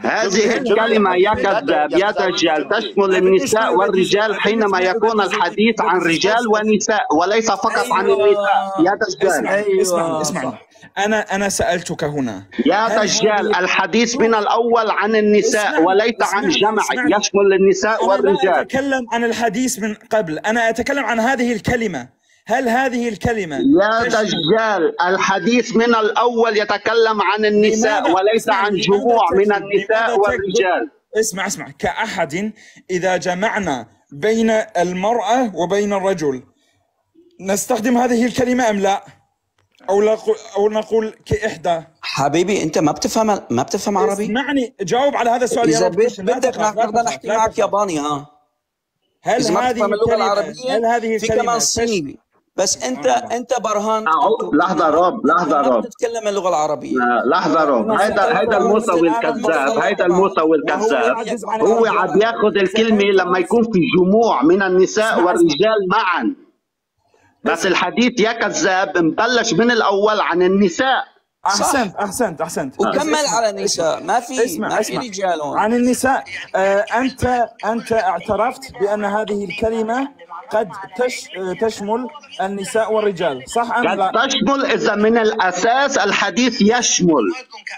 هذه الكلمة يا كذاب يا دجال تشمل النساء والرجال حينما يكون الحديث عن رجال ونساء وليس فقط عن النساء يا دجال اسمعني اسمعني اسمعني أنا أنا سألتك هنا يا دجال الحديث من الأول عن النساء اسمعني، وليس عن جمع اسمعني. يشمل النساء أنا والرجال أتكلم عن الحديث من قبل أنا أتكلم عن هذه الكلمة هل هذه الكلمة يا دجال الحديث من الأول يتكلم عن النساء وليس عن جموع؟ من النساء والرجال؟ اسمع اسمع كأحد إذا جمعنا بين المرأة وبين الرجل نستخدم هذه الكلمة أم لا؟ أو لقو أو نقول كإحدى. حبيبي أنت ما بتفهم ما بتفهم عربي؟ اسمعني جاوب على هذا السؤال يا رب بدك نقدر نحكي معك ياباني ها؟ هل هذه اللغة العربية هل هذه في كمان صيني بس انت آه. أنت برهان. لحظة روب لحظة روب تتكلم اللغة العربية. لحظة روب هيدا هيدا الموسوي الكذاب هيدا الموسوي الكذاب هو عم ياخذ الكلمة لما يكون في جموع من النساء والرجال معا. بس الحديث يا كذاب مبلش من الأول عن النساء. أحسنت أحسنت أحسنت. وكمل على النساء. ما في اسمع ما في اسمع. رجال عن النساء آه أنت أنت اعترفت بأن هذه الكلمة قد تش تشمل النساء والرجال. صح أم قد لا؟ تشمل إذا من الأساس الحديث يشمل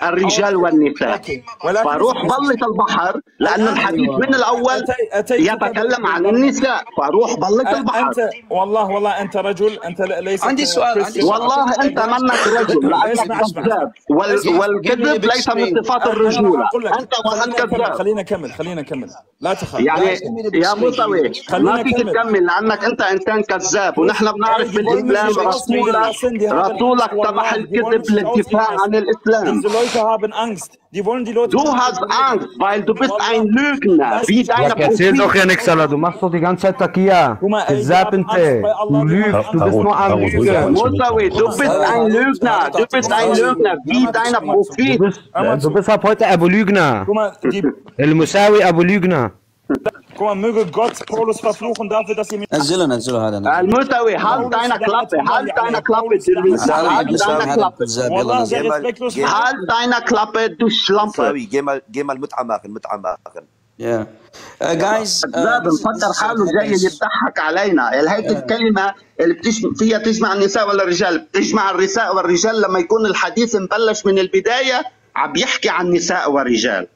الرجال والنساء. ولكن اسمع- بلط البحر لأن الحديث من الأول يتكلم عن النساء. فروح بلط البحر. أنت والله والله أنت رجل أنت ليس عندي سؤال، عندي سؤال. والله أنت منك رجل لأنك أسمع أسمع. كذاب. وال- والكذب ليس من صفات الرجولة. أنت وأنت كذاب. خلينا نكمل خلينا نكمل. لا تخاف. يعني يا موسوي خلينا ما فيك نكمل. تكمل لانك انت انسان كذاب ونحن بنعرف بالاسلام رسولك رسولك سمح الكذب للدفاع عن الاسلام. Die wollen die Leute. Du hast Angst, weil du bist ein Lügner, wie deine Ja, erzähl doch ja nichts, Alter. Du machst doch die ganze Zeit Takia. Guck mal, ey, Kazab wir haben Angst ente. bei Allah, Du lügst. Du bist nur am Harun, Lügen. Mosawi, du bist ein Lügner, du bist ein Lügner, wie deine Du Prophet. bist, du bist ab heute Abu Lügner. El Musawi Abu Lügner. Guck mal, möge Gott Paulus verfluchen dafür, dass ihr mich. نزله نزله هذا نزله الملتوي حط عينك كلابي حط عينك كلابي حط عينك كلابي والله sehr respektlos. حط عينك كلابي du Schlampe. geh mal geh mal متعماخن متعماخن. Yeah. Uh, guys, ده بنقدر حاله جاي يضحك علينا هيك الكلمة اللي بتش... فيها تجمع النساء ولا الرجال بتجمع النساء والرجال لما يكون الحديث مبلش من البدايه عم يحكي عن نساء ورجال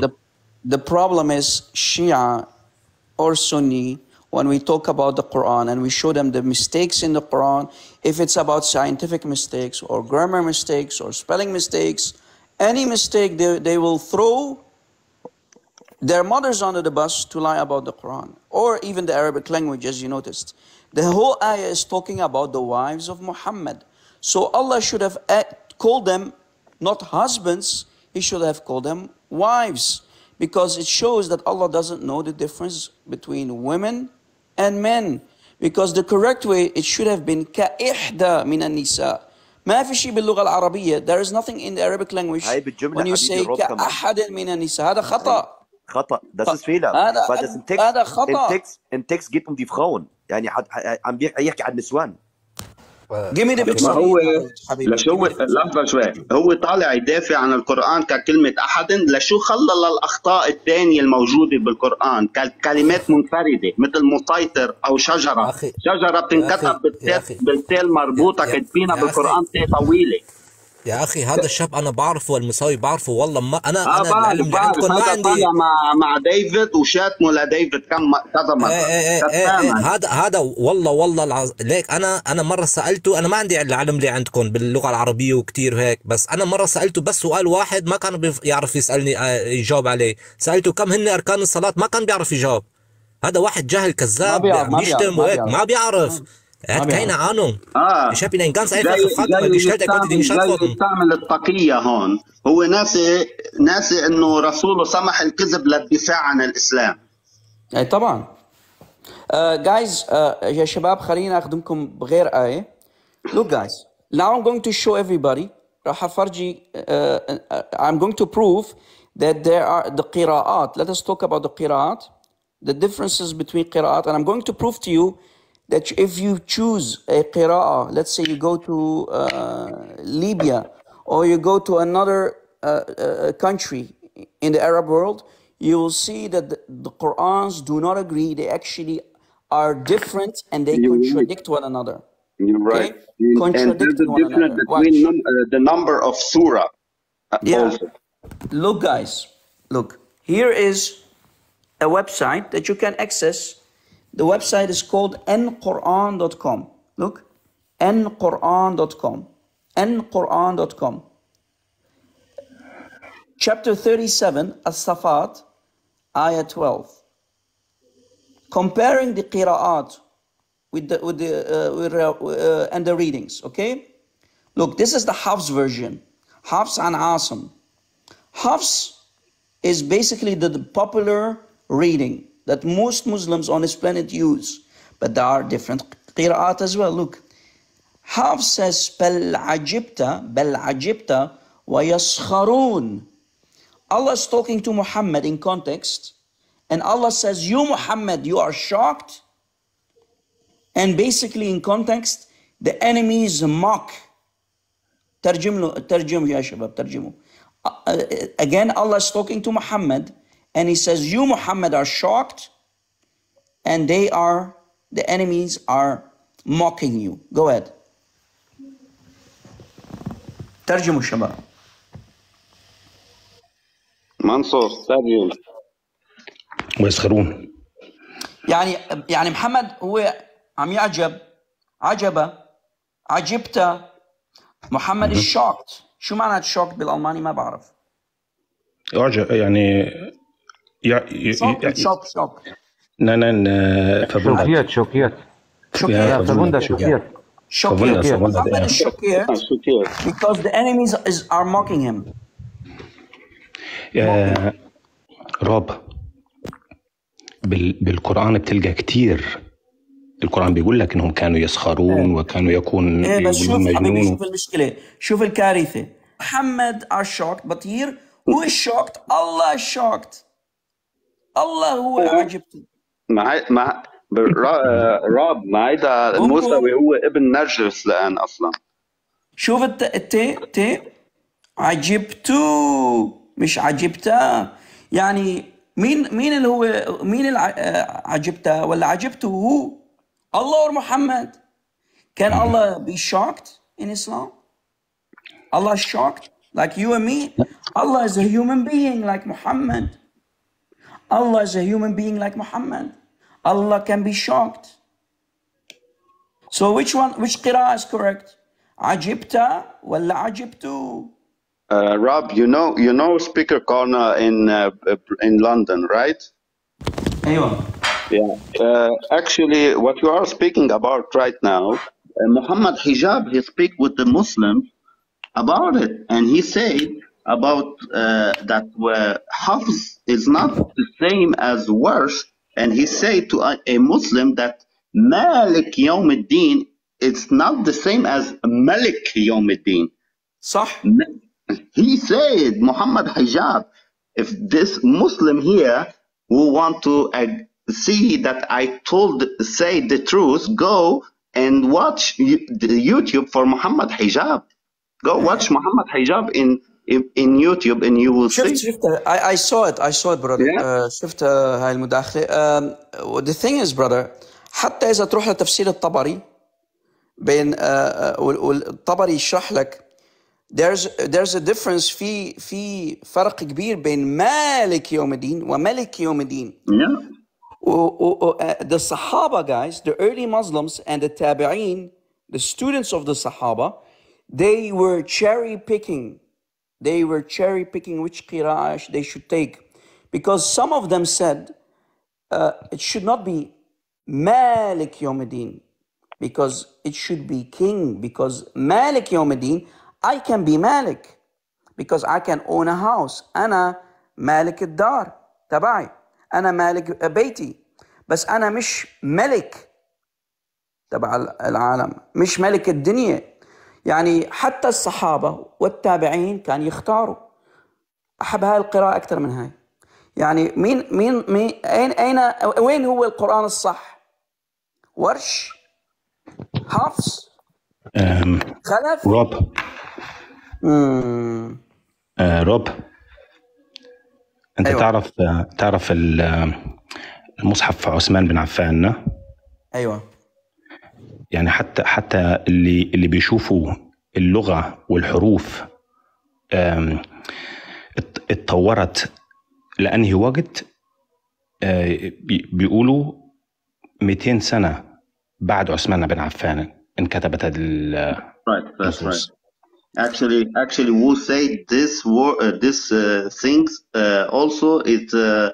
The, the problem is Shia or Sunni when we talk about the Quran and we show them the mistakes in the Quran, if it's about scientific mistakes or grammar mistakes or spelling mistakes, any mistake they, they will throw their mothers under the bus to lie about the Quran or even the Arabic language, as you noticed. The whole ayah is talking about the wives of Muhammad. So Allah should have eh, called them not husbands, he should have called them wives. Because it shows that Allah doesn't know the difference between women and men. Because the correct way, it should have been كإحدى من النساء. ما في شيء باللغة العربية. There is nothing in the Arabic language هاي بالجملة when you حبيبي say الرب كمان. كأحد من النساء. هذا خطأ. خطأ das ist Fehler هذا- weil das im Text هذا خطأ. im Text im Text geht um die Frauen يعني حد- عم بيحكي يحكي عن النسوان جيمي ذا بيكتشر هو لشو لحظة شوي. هو طالع يدافع عن القرآن ككلمة أحد. لشو خلى الاخطاء الثانية الموجودة بالقرآن؟ ككلمات منفردة مثل مسيطر أو شجرة. شجرة بتنكتب بالتال بالتاء المربوطه كاتبينها بالقرآن تاء طويلة. يا أخي هذا الشاب أنا بعرفه والمساوي بعرفه والله ما أنا آه أنا بعرف العلم اللي بعرف. عندكم ما عندي مع مع ديفيد وشاتمه لديفيد كم كذا إيه إيه إيه إيه هذا هذا والله والله العظ... ليك أنا أنا مرة سألته أنا ما عندي العلم اللي عندكم باللغة العربية وكتير هيك بس أنا مرة سألته بس سؤال واحد ما كان بيف- يعرف يسألني آه، يجاوب عليه. سألته كم هن أركان الصلاة؟ ما كان بيعرف يجاوب. هذا واحد جاهل كذاب بيعرف- ما بيشتم بيعرف- ما وهيك بيعرف. ما بيعرف ما hat keine. Ahnung. آه Ich habe ihn ein ganz einfache Frage gestellt, er konnte die nicht antworten. يستعمل التقية هون هو ناسي ناسي انه رسوله سمح الكذب للدفاع عن الاسلام اي طبعا uh, guys uh, يا شباب خليني اخدمكم بغير آية look guys now I'm going to show everybody راح افرجي uh, uh, I'm going to prove that there are the قراءات let us talk about the قراءات the differences between قراءات and I'm going to prove to you that if you choose a qira'ah, let's say you go to uh, Libya or you go to another uh, uh, country in the Arab world, you will see that the, the Qurans do not agree. They actually are different and they You're contradict right. one another. You're right. Okay? You, contradict and there's a difference between num uh, the number of surah. Uh, yeah. Also. Look, guys, look. Here is a website that you can access the website is called nquran.com. Look, nquran.com. nquran.com. Chapter 37, As-Safat, Ayah 12. Comparing the qira'at with the, with the, uh, with, uh, and the readings, okay? Look, this is the Hafs version. Hafs and Asim. Hafs is basically the, the popular reading that most Muslims on this planet use. But there are different qira'at as well. Look, Hafs says, بل عجبت بل عجبت ويسخرون. Allah is talking to Muhammad in context, and Allah says, You Muhammad, you are shocked. And basically, in context, the enemies mock. ترجم له ترجم يا شباب ترجموا. Uh, uh, Again, Allah is talking to Muhammad, and He says, You Muhammad are shocked, and they are, the enemies are mocking you. Go ahead. ترجموا شباب. منصور ترجم ويسخرون يعني يعني محمد هو عم يعجب عجبة عجبت. محمد is shocked. شو معنى shocked بالألماني؟ ما بعرف. يعجب يعني شوك شوك شوب لا لا لا فابوندا شوكيات شوكيات. فابوندا ah, شوكيات. because the enemies is, are mocking him. روب بالقرآن بتلقى كتير. القرآن بيقول لك إنهم كانوا يسخرون إيه. وكانوا يكون إيه بس شوف مجنون. شوف المشكلة. شوف الكارثة. محمد are shocked but here who is shocked? Allah is shocked. الله هو عجبته مع مع راب ما هيدا الموسوي هو ابن نرجس لأن أصلا. شوف الت الت ت عجبتو مش عجبتا يعني مين مين اللي هو مين اللي آه، عجبتا ولا عجبته هو؟ الله or محمد can Allah be shocked in Islam. Allah is shocked like you and me. Allah is a human being like Muhammad. Allah is a human being like Muhammad. Allah can be shocked. So which one, which qira'ah is correct? Ajibta wala ajibtu? Uh, Rob, you know, you know Speaker Corner in uh, uh, in London, right? Anyone? Yeah. Uh, actually, what you are speaking about right now, uh, Muhammad Hijab, he speak with the Muslims about it, and he said about uh, that uh, half is not the same as worse, and he said to a, a Muslim that Malik Yawm is not the same as Malik Yawm al-Din. صح He said, Muhammad Hijab, if this Muslim here who want to uh, see that I told, say the truth, go and watch the YouTube for Muhammad Hijab. Go watch Muhammad Hijab in in, YouTube and you will شفت see. شفت I, I saw it I saw it brother uh, شفت uh, هاي المداخلة um, the thing is brother حتى إذا تروح لتفسير الطبري بين uh, uh, وال- والطبري يشرح لك there's there's a difference في في فرق كبير بين مالك يوم الدين وملك يوم الدين Yeah. uh, the Sahaba guys, the early Muslims and the Tabi'een, the students of the Sahaba, they were cherry picking. They were cherry picking which qira'ah they should take. Because some of them said uh, it should not be Malik Yawmuddin, because it should be king. Because Malik Yawmuddin, I can be Malik, because I can own a house. أنا مالك الدار تبعي. أنا مالك بيتي. بس أنا مش ملك تبع العالم مش ملك الدنيا يعني حتى الصحابة والتابعين كان يختاروا أحب هاي القراءة أكثر من هاي يعني مين مين مين أين أين وين هو القرآن الصح؟ ورش حفص خلف روب مم. آه، روب أنت أيوة. تعرف تعرف ال- المصحف عثمان بن عفان نه؟ يعني حتى حتى اللي اللي بيشوفوا اللغة والحروف اتطورت لأنهي وقت آه، بي- بيقولوا 200 سنة بعد عثمان بن عفان انكتبت هذه ال- Right, that's right. Actually, actually, who said this war, uh, this uh, things uh, also is uh,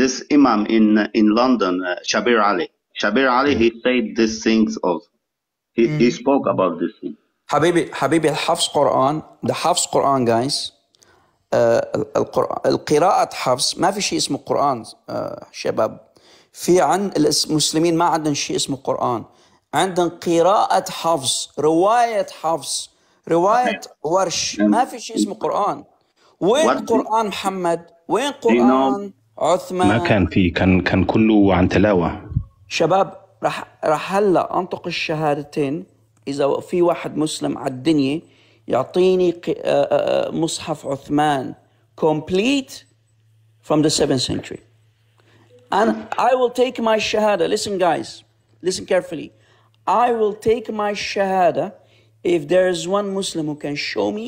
this imam in in London, uh, Shabir Ali. Shabir Ali, he said these things also. He, he spoke about this thing. حبيبي حبيبي الحفظ قرآن. ده حفظ قرآن جايز القرآن القراءة حفظ. ما في شيء اسمه قرآن آه، شباب. في عن المسلمين ما عندهم شيء اسمه قرآن. عندهم قراءة حفظ رواية حفظ رواية ورش. ما في شيء اسمه قرآن. وين قرآن محمد؟ وين قرآن ما عثمان كان في كان كان كله عن تلاوة. شباب رح رح هلا انطق الشهادتين اذا في واحد مسلم على الدنيا يعطيني ق- آه، آه، آه، مصحف عثمان complete from the 7th century and I will take my shahada listen guys listen carefully I will take my shahada if there is one Muslim who can show me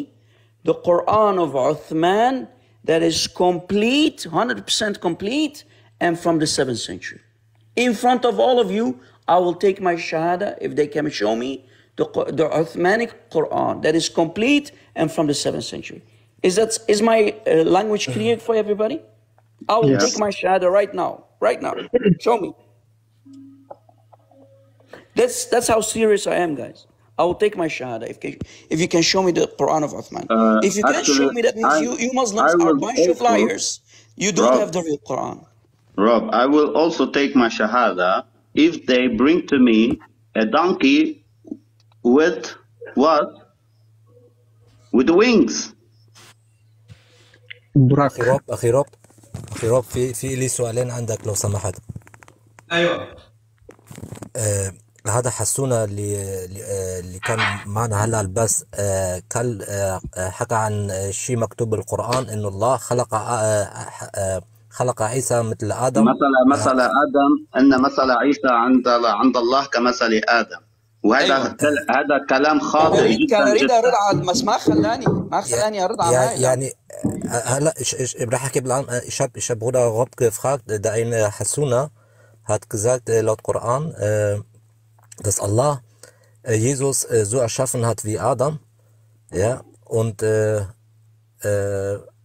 the Quran of Uthman that is complete 100% complete and from the 7th century in front of all of you, I will take my shahada if they can show me the, the Uthmanic Quran that is complete and from the 7th century. Is that is my uh, language clear for everybody? I will Yes. take my shahada right now. Right now. Show me. That's that's how serious I am, guys. I will take my shahada if, can- if you can show me the Quran of Uthman. Uh, if you can't show me, that means I- you, you Muslims are a bunch of liars. You don't Rob. have the real Quran. Rob, I will also take my shahada if they bring to me a donkey with what? With wings. أخي روب أخي روب أخي روب في في لي سؤالين عندك لو سمحت أيوه آه هذا حسونا اللي اللي- آه، كان معنا هلأ البث آه كان آه آه، حكى عن آه، شيء مكتوب بالقرآن إنه الله خلق آه آه خلق عيسى مثل آدم. مثل مثل آدم إن مثل عيسى عند عند الله كمثل آدم. وهذا أيوة. هذا كلام خاطئ جدا كان أريد أرد على بس ما خلاني ما خلاني أرد على يعني, يعني هلا ich ich ich habe ich habe Bruder Rob gefragt da in Hasuna hat gesagt laut Koran dass Allah Jesus so erschaffen hat wie Adam ja und äh,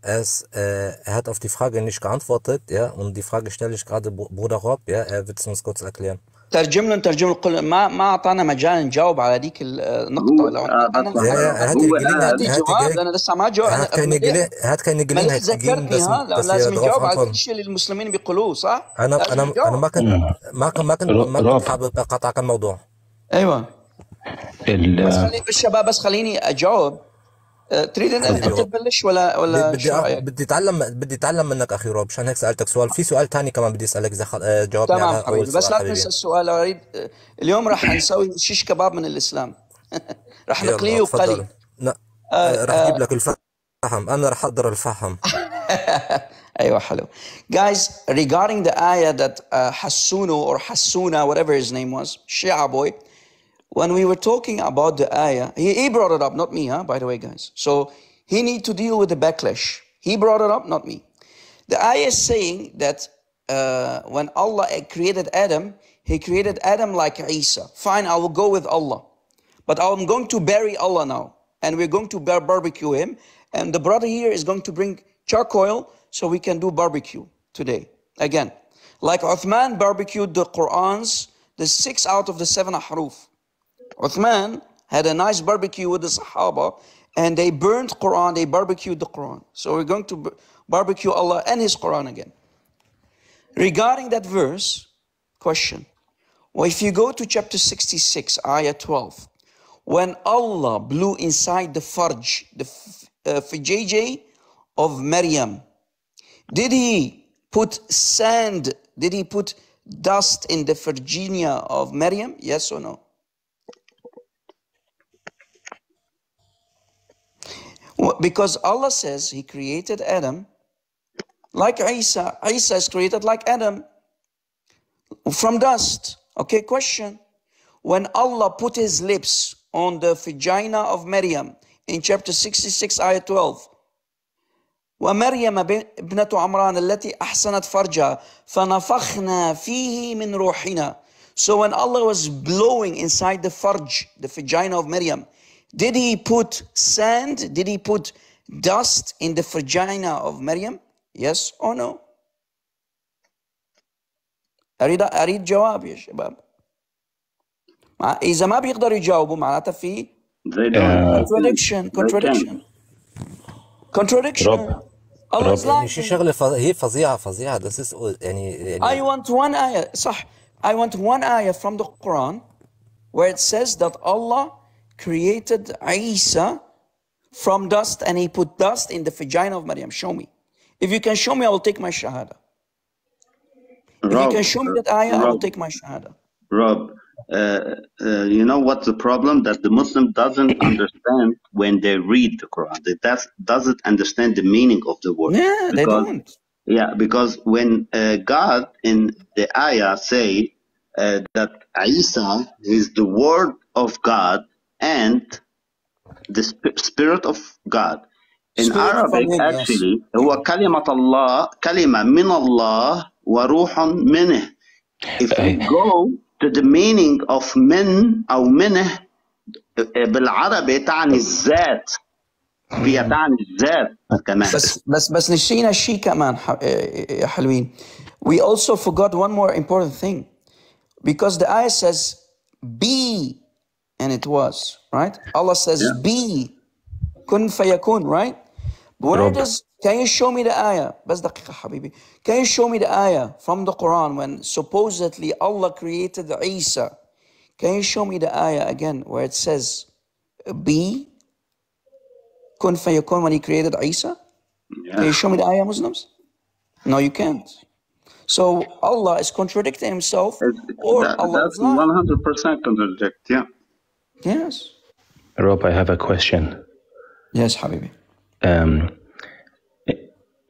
Es, äh, er hat auf die Frage nicht geantwortet, ja, und die Frage stelle ich gerade Bruder Rob, ja, er wird es uns kurz erklären. ترجم له ترجم له ما ما أعطانا مجال نجاوب على ذيك النقطة ولا أنا جواب أنا لسه ما جاوب هات كان يجلين هات كان يجلين ذكرني لازم نجاوب على كل شيء اللي المسلمين بيقولوه صح؟ أنا أنا أنا ما كنت ما كنت ما كنت حابب أقاطعك الموضوع. أيوه. بس خليني بس خليني أجاوب. تريد أن أنت. تبلش ولا ولا بدي شو رأيك؟ بدي اتعلم بدي أتعلم منك أخي روب عشان هيك سألتك سؤال. في سؤال تاني كمان بدي أسألك إذا خل... آه، جاوبني تمام على حبيبي بس لا تنسى السؤال اريد آه، اليوم راح نسوي شيش كباب من الإسلام. راح نقليه وقلي آه، آه، أجيب لك الفحم. أنا رح احضر الفحم. أيوه حلو. Guys regarding the ayah that uh, Hassunu or Hassuna whatever his name was Shia boy. When we were talking about the ayah he, he brought it up not me huh by the way guys. So he need to deal with the backlash. He brought it up not me. The ayah is saying that uh, when Allah created Adam he created Adam like Isa. Fine I will go with Allah. But I'm going to bury Allah now. And we're going to bar- barbecue him. And the brother here is going to bring charcoal so we can do barbecue today. Again like Uthman barbecued the Qurans the six out of the seven ahruf Uthman had a nice barbecue with the Sahaba and they burned Quran, they barbecued the Quran. So we're going to barbecue Allah and His Quran again. Regarding that verse, question. Well, if you go to chapter 66, ayah 12, when Allah blew inside the farj, the uh, of Maryam, did He put sand, did He put dust in the Virginia of Maryam? Yes or no? Because Allah says He created Adam like Isa. Isa is created like Adam from dust. Okay, question. When Allah put His lips on the vagina of Maryam in chapter 66, ayah 12, ومريم ب- ابنة عمران التي أحسنت فرجها فنفخنا فيه من روحنا So when Allah was blowing inside the farj, the vagina of Maryam, did He put sand? Did He put dust in the vagina of Maryam? Yes or no? أريد أريد جواب يا شباب. مع- إذا ما بيقدروا يجاوبوا معناتها في They آه، contradiction, contradiction, contradiction. روب Allah is يعني شي lying. شغله ف... هي فظيعه فظيعه ده is يعني I يعني want one ayah. صح. I want one ayah from the Quran where it says that Allah created Isa from dust and he put dust in the vagina of Maryam. Show me. If you can show me, I will take my shahada. If you can show me that ayah, I will take my shahada. Rob, uh, uh, you know what's the problem? That the Muslim doesn't understand when they read the Quran. They does, doesn't understand the meaning of the word. Yeah, they Because- don't. Yeah, because when uh, God in the ayah say uh, that Isa is the word of God and the sp- spirit of God. In Spirit from Arabic, him, yes. actually, هو كلمة الله كلمة من الله وروح منه. If we go to the meaning of من أو منه بالعربي تعني الذات. هي تعني الذات كمان. بس بس بس نسينا شيء كمان ح- يا حلوين. We also forgot one more important thing. Because the ayah says be and it was, right? Allah says, yeah. Be kun fayakun, right? But where does can you show me the ayah? Habibi. Can you show me the ayah from the Quran when supposedly Allah created Isa? Can you show me the ayah again where it says, Be kun fayakun when he created Isa? Yeah. Can you show me the ayah, Muslims? No, you can't. So Allah is contradicting himself, or that, Allah that's 100% contradict. Yeah. Yes. Rob, I have a question. Yes, حبيبي. um,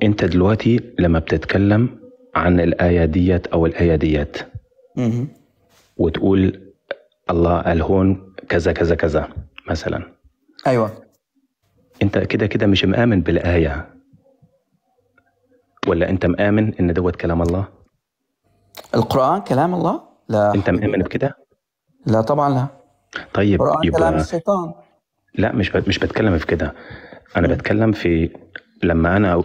انت دلوقتي لما بتتكلم عن الآية ديت أو الآية ديت. وتقول الله قال هون كذا كذا كذا مثلا أيوه انت كده كده مش مآمن بالآية ولا انت مآمن إن دوت كلام الله القرآن كلام الله؟ لا انت مآمن بكده لا طبعا لا. طيب القرآن كلام يبقى الشيطان. لا مش ب- مش بتكلم في كده. أنا بتكلم في لما أنا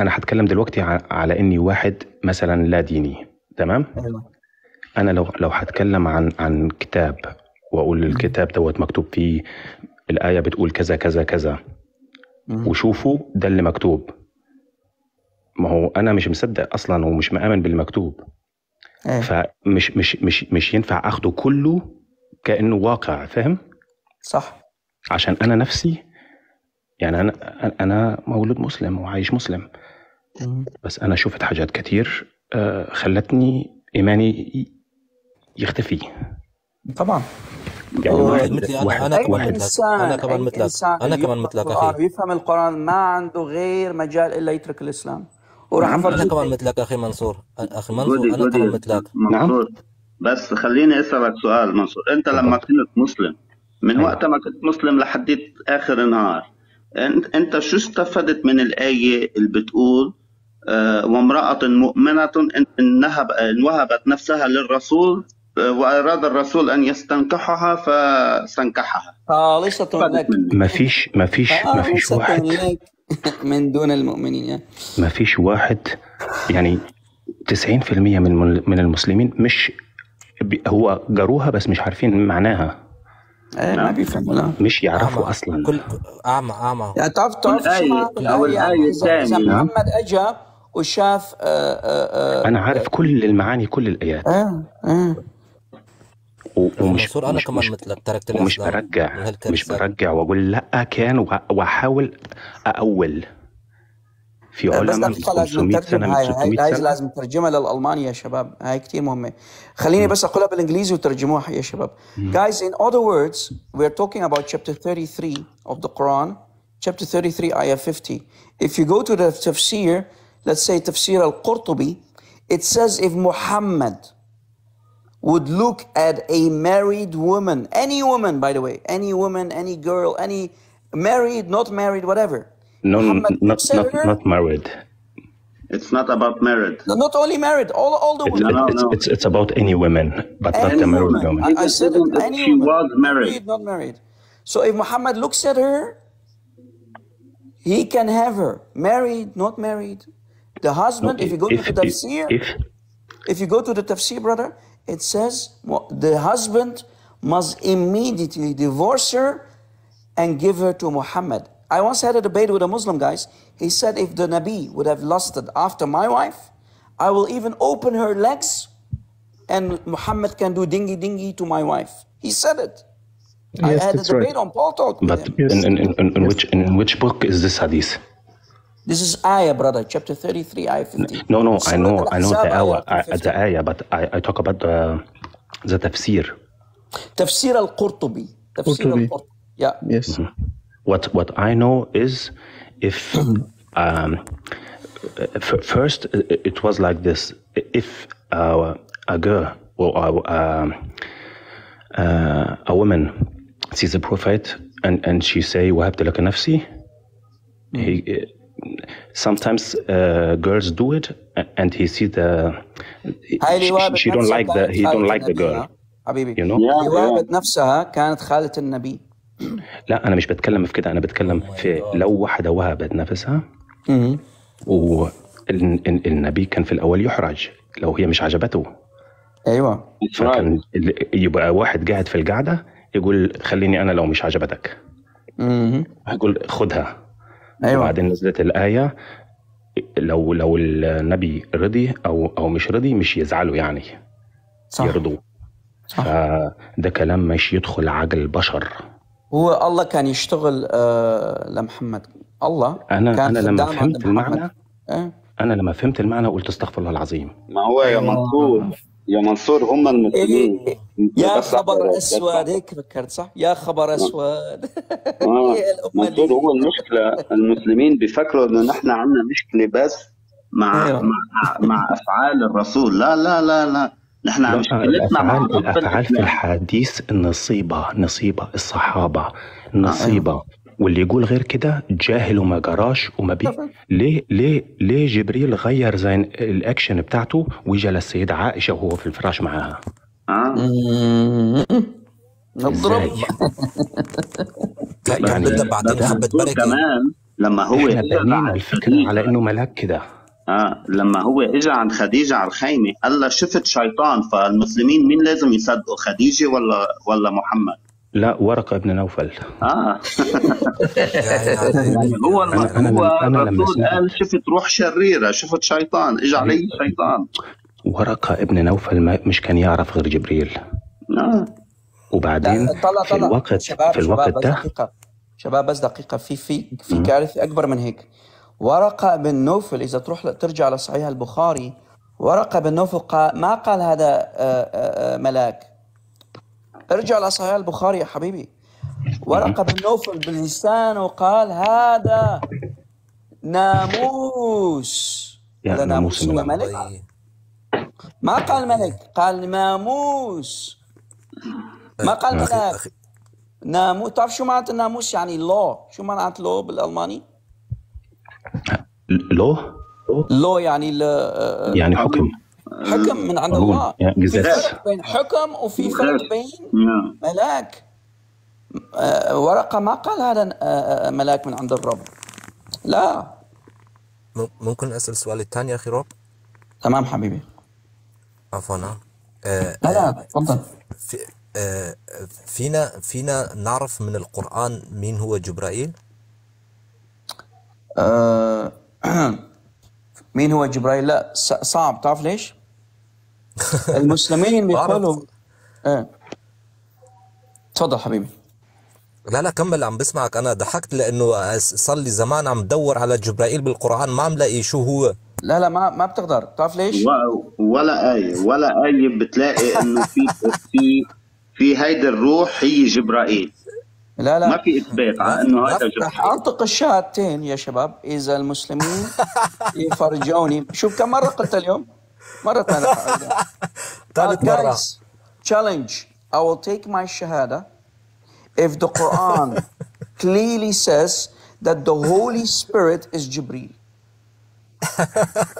أنا هتكلم دلوقتي على إني واحد مثلا لا ديني تمام؟ أيوه. أنا لو لو هتكلم عن عن كتاب وأقول الكتاب دوت مكتوب فيه الآية بتقول كذا كذا كذا وشوفوا ده اللي مكتوب. ما هو أنا مش مصدق أصلا ومش مآمن بالمكتوب. إيه. فمش مش مش مش ينفع آخده كله كأنه واقع فاهم؟ صح. عشان أنا نفسي يعني أنا أنا مولود مسلم وعايش مسلم. بس أنا شفت حاجات كتير آه، خلتني إيماني يختفي. طبعا. يعني واحد مثلي واحد أنا أنا كمان مثلك أنا كمان مثلك أنا كمان مثلك القرآن أخي ويفهم القرآن ما عنده غير مجال إلا يترك الإسلام. وراح نعم. أنا كمان مثلك أخي منصور. أخي منصور أنا كمان مثلك. منصور. بس خليني أسألك سؤال منصور. أنت لما كنت مسلم من وقت ما كنت مسلم لحديت آخر النهار انت أنت شو استفدت من الآية اللي بتقول آه، وامرأة مؤمنة إن إن نهب إن وهبت نفسها للرسول آه، وأراد الرسول أن يستنكحها فاستنكحها خالصة لك ما فيش ما فيش ما فيش واحد. لك من دون المؤمنين ما فيش واحد يعني 90% من من المسلمين مش هو جروها بس مش عارفين معناها. إيه ما بيفهموا لا مش يعرفوا أعمى. أصلا. كل أعمى أعمى. يعني تعرف تعرف أو الآية؟ الآية إذا إذا الثانية محمد أجا وشاف آه، آه، آه، أنا عارف كل المعاني كل الآيات. آه آه. و- أخي ومش أنا مش كمان مش مثلك تركت ومش برجع مش برجع وأقول لأ كان وأحاول أأول. في بس علماء من دقيقة لازم 500 نترجم سنه من هاي هاي 600 هاي سنه لازم نترجمها للألماني يا شباب هاي كتير مهمة خليني بس أقولها بالإنجليزي وترجموها يا شباب Guys in other words we're talking about chapter 33 of the Quran chapter 33 ayah 50 if you go to the tafsir let's say tafsir al-Qurtubi it says if Muhammad would look at a married woman any woman by the way any woman any girl any married not married whatever no Muhammad not not not married It's not about married. No, not only married, all, all the women. it's, women. it's, it's, it's about any women but not Any the married woman. woman I, I said it, any she woman. was married. Married, not married. So if Muhammad looks at her, he can have her. Married, not married. The husband, if you go if to the if, tafsir, if if you go to the tafsir, brother, it says the husband must immediately divorce her and give her to Muhammad. I once had a debate with a Muslim, guys. He said, if the Nabi would have lusted after my wife, I will even open her legs and Muhammad can do dingy dingy to my wife. He said it. I had a that's right. debate on Paul Talk with but him. in, in, in, in, in which in which book is this hadith This is Ayah, brother, chapter 33, Ayah 50. no no I know I know the Al-Ahzab, Ayah I, the ayah but I, I talk about the the tafsir Tafsir al-Qurtubi. Tafsir al-Qurtubi. Yeah. Yes. Mm-hmm. What what I know is if um, f- first i- it was like this: if uh, a girl or uh, um, uh, a woman sees a prophet and and she say وهبت لك نفسي, he, sometimes uh, girls do it and he see the هاي اللي she, وهبت she don't نفسها like the كانت he don't خالة like the النبي، girl ها؟ حبيبي you know اللي وهبت نفسها كانت خالة النبي لا أنا مش بتكلم في كده أنا بتكلم في لو واحدة وهبت نفسها والنبي كان في الأول يحرج لو هي مش عجبته. أيوه. فكان يبقى واحد قاعد في القعدة يقول خليني أنا لو مش عجبتك. مهم. هيقول خدها. أيوة. وبعدين نزلت الآية لو لو النبي رضي أو أو مش رضي مش يزعلوا يعني صح. يرضوا. فده كلام مش يدخل عقل البشر. هو الله كان يشتغل آه لمحمد الله أنا كان أنا لما فهمت. المعنى إيه؟ أنا لما فهمت المعنى قلت استغفر الله العظيم ما هو يا منصور يا منصور هم المسلمين يا بس خبر أسود هيك فكرت صح؟ يا خبر أسود آه. يا منصور. هو المشكلة المسلمين بيفكروا إنه نحن عندنا مشكلة بس مع أيوة. مع مع أفعال الرسول لا لا لا لا نحن مشكلتنا مع الافعال في الحديث نصيبه نصيبة الصحابة. نصيبة. واللي يقول غير كده جاهل وما جراش وما بي ليه ليه ليه جبريل غير زي الأكشن بتاعته وجا للسيدة عائشة وهو في الفراش معاها؟ نضرب. يعني بس منصور كمان لما هو إحنا بنينا الفكرة على إنه ملاك كده. آه لما هو اجى عند خديجة على الخيمة قال لها شفت شيطان فالمسلمين مين لازم يصدقوا خديجة ولا ولا محمد؟ لا ورقة ابن نوفل. آه. يعني هو الم... أنا- أنا هو أنا لما الرسول قال شفت روح شريرة شفت شيطان اجى علي شيطان. ورقة ابن نوفل ما مش كان يعرف غير جبريل. آه. وبعدين طلع في الوقت شباب في شباب الوقت بس ده دقيقة. شباب بس دقيقة. في في في كارثة أكبر من هيك. ورقة بن نوفل إذا تروح ترجع لصحيح البخاري ورقة بن نوفل قال ما قال هذا آه، آه، آه، ملاك؟ ارجع لصحيح البخاري يا حبيبي. ورقة بن نوفل بلسانه قال هذا ناموس. يا هذا ناموس هو. ملك؟ ما قال ملك قال ناموس. ما قال ملاك؟ ناموس تعرف شو معنات الناموس يعني لو شو معنات لو بالألماني؟ لو لو يعني ل- يعني حكم. حكم من عند الله. يعني في. فرق بين حكم وفي فرق بين ملاك. آه، ورقة ما قال هذا آه، آه، ملاك من عند الرب. لا. ممكن أسأل السؤال الثاني يا أخي روب تمام حبيبي. عفوا آه، لا لا تفضل. في آه، فينا فينا نعرف من القرآن مين هو جبرائيل؟ آه، مين هو جبرائيل؟ لا ص- صعب. تعرف ليش؟ المسلمين بيقولوا إيه تفضل حبيبي. لا لا كمل. عم بسمعك. أنا ضحكت لأنه صار لي زمان عم بدور على جبرائيل بالقرآن ما عم لاقي شو هو. لا لا ما ما بتقدر. تعرف ليش؟ ولا آية ولا آية بتلاقي إنه في في في هيدي الروح هي جبرائيل. لا لا. ما في إثبات على إنه هذا رح جبرائيل انطق الشهادتين يا شباب إذا المسلمين يفرجوني. شوف كم مرة قلت اليوم؟ مرة ثانية. ثالث مرة. challenge. I will take my shahada. If the Quran clearly says that the Holy Spirit is Jibreel.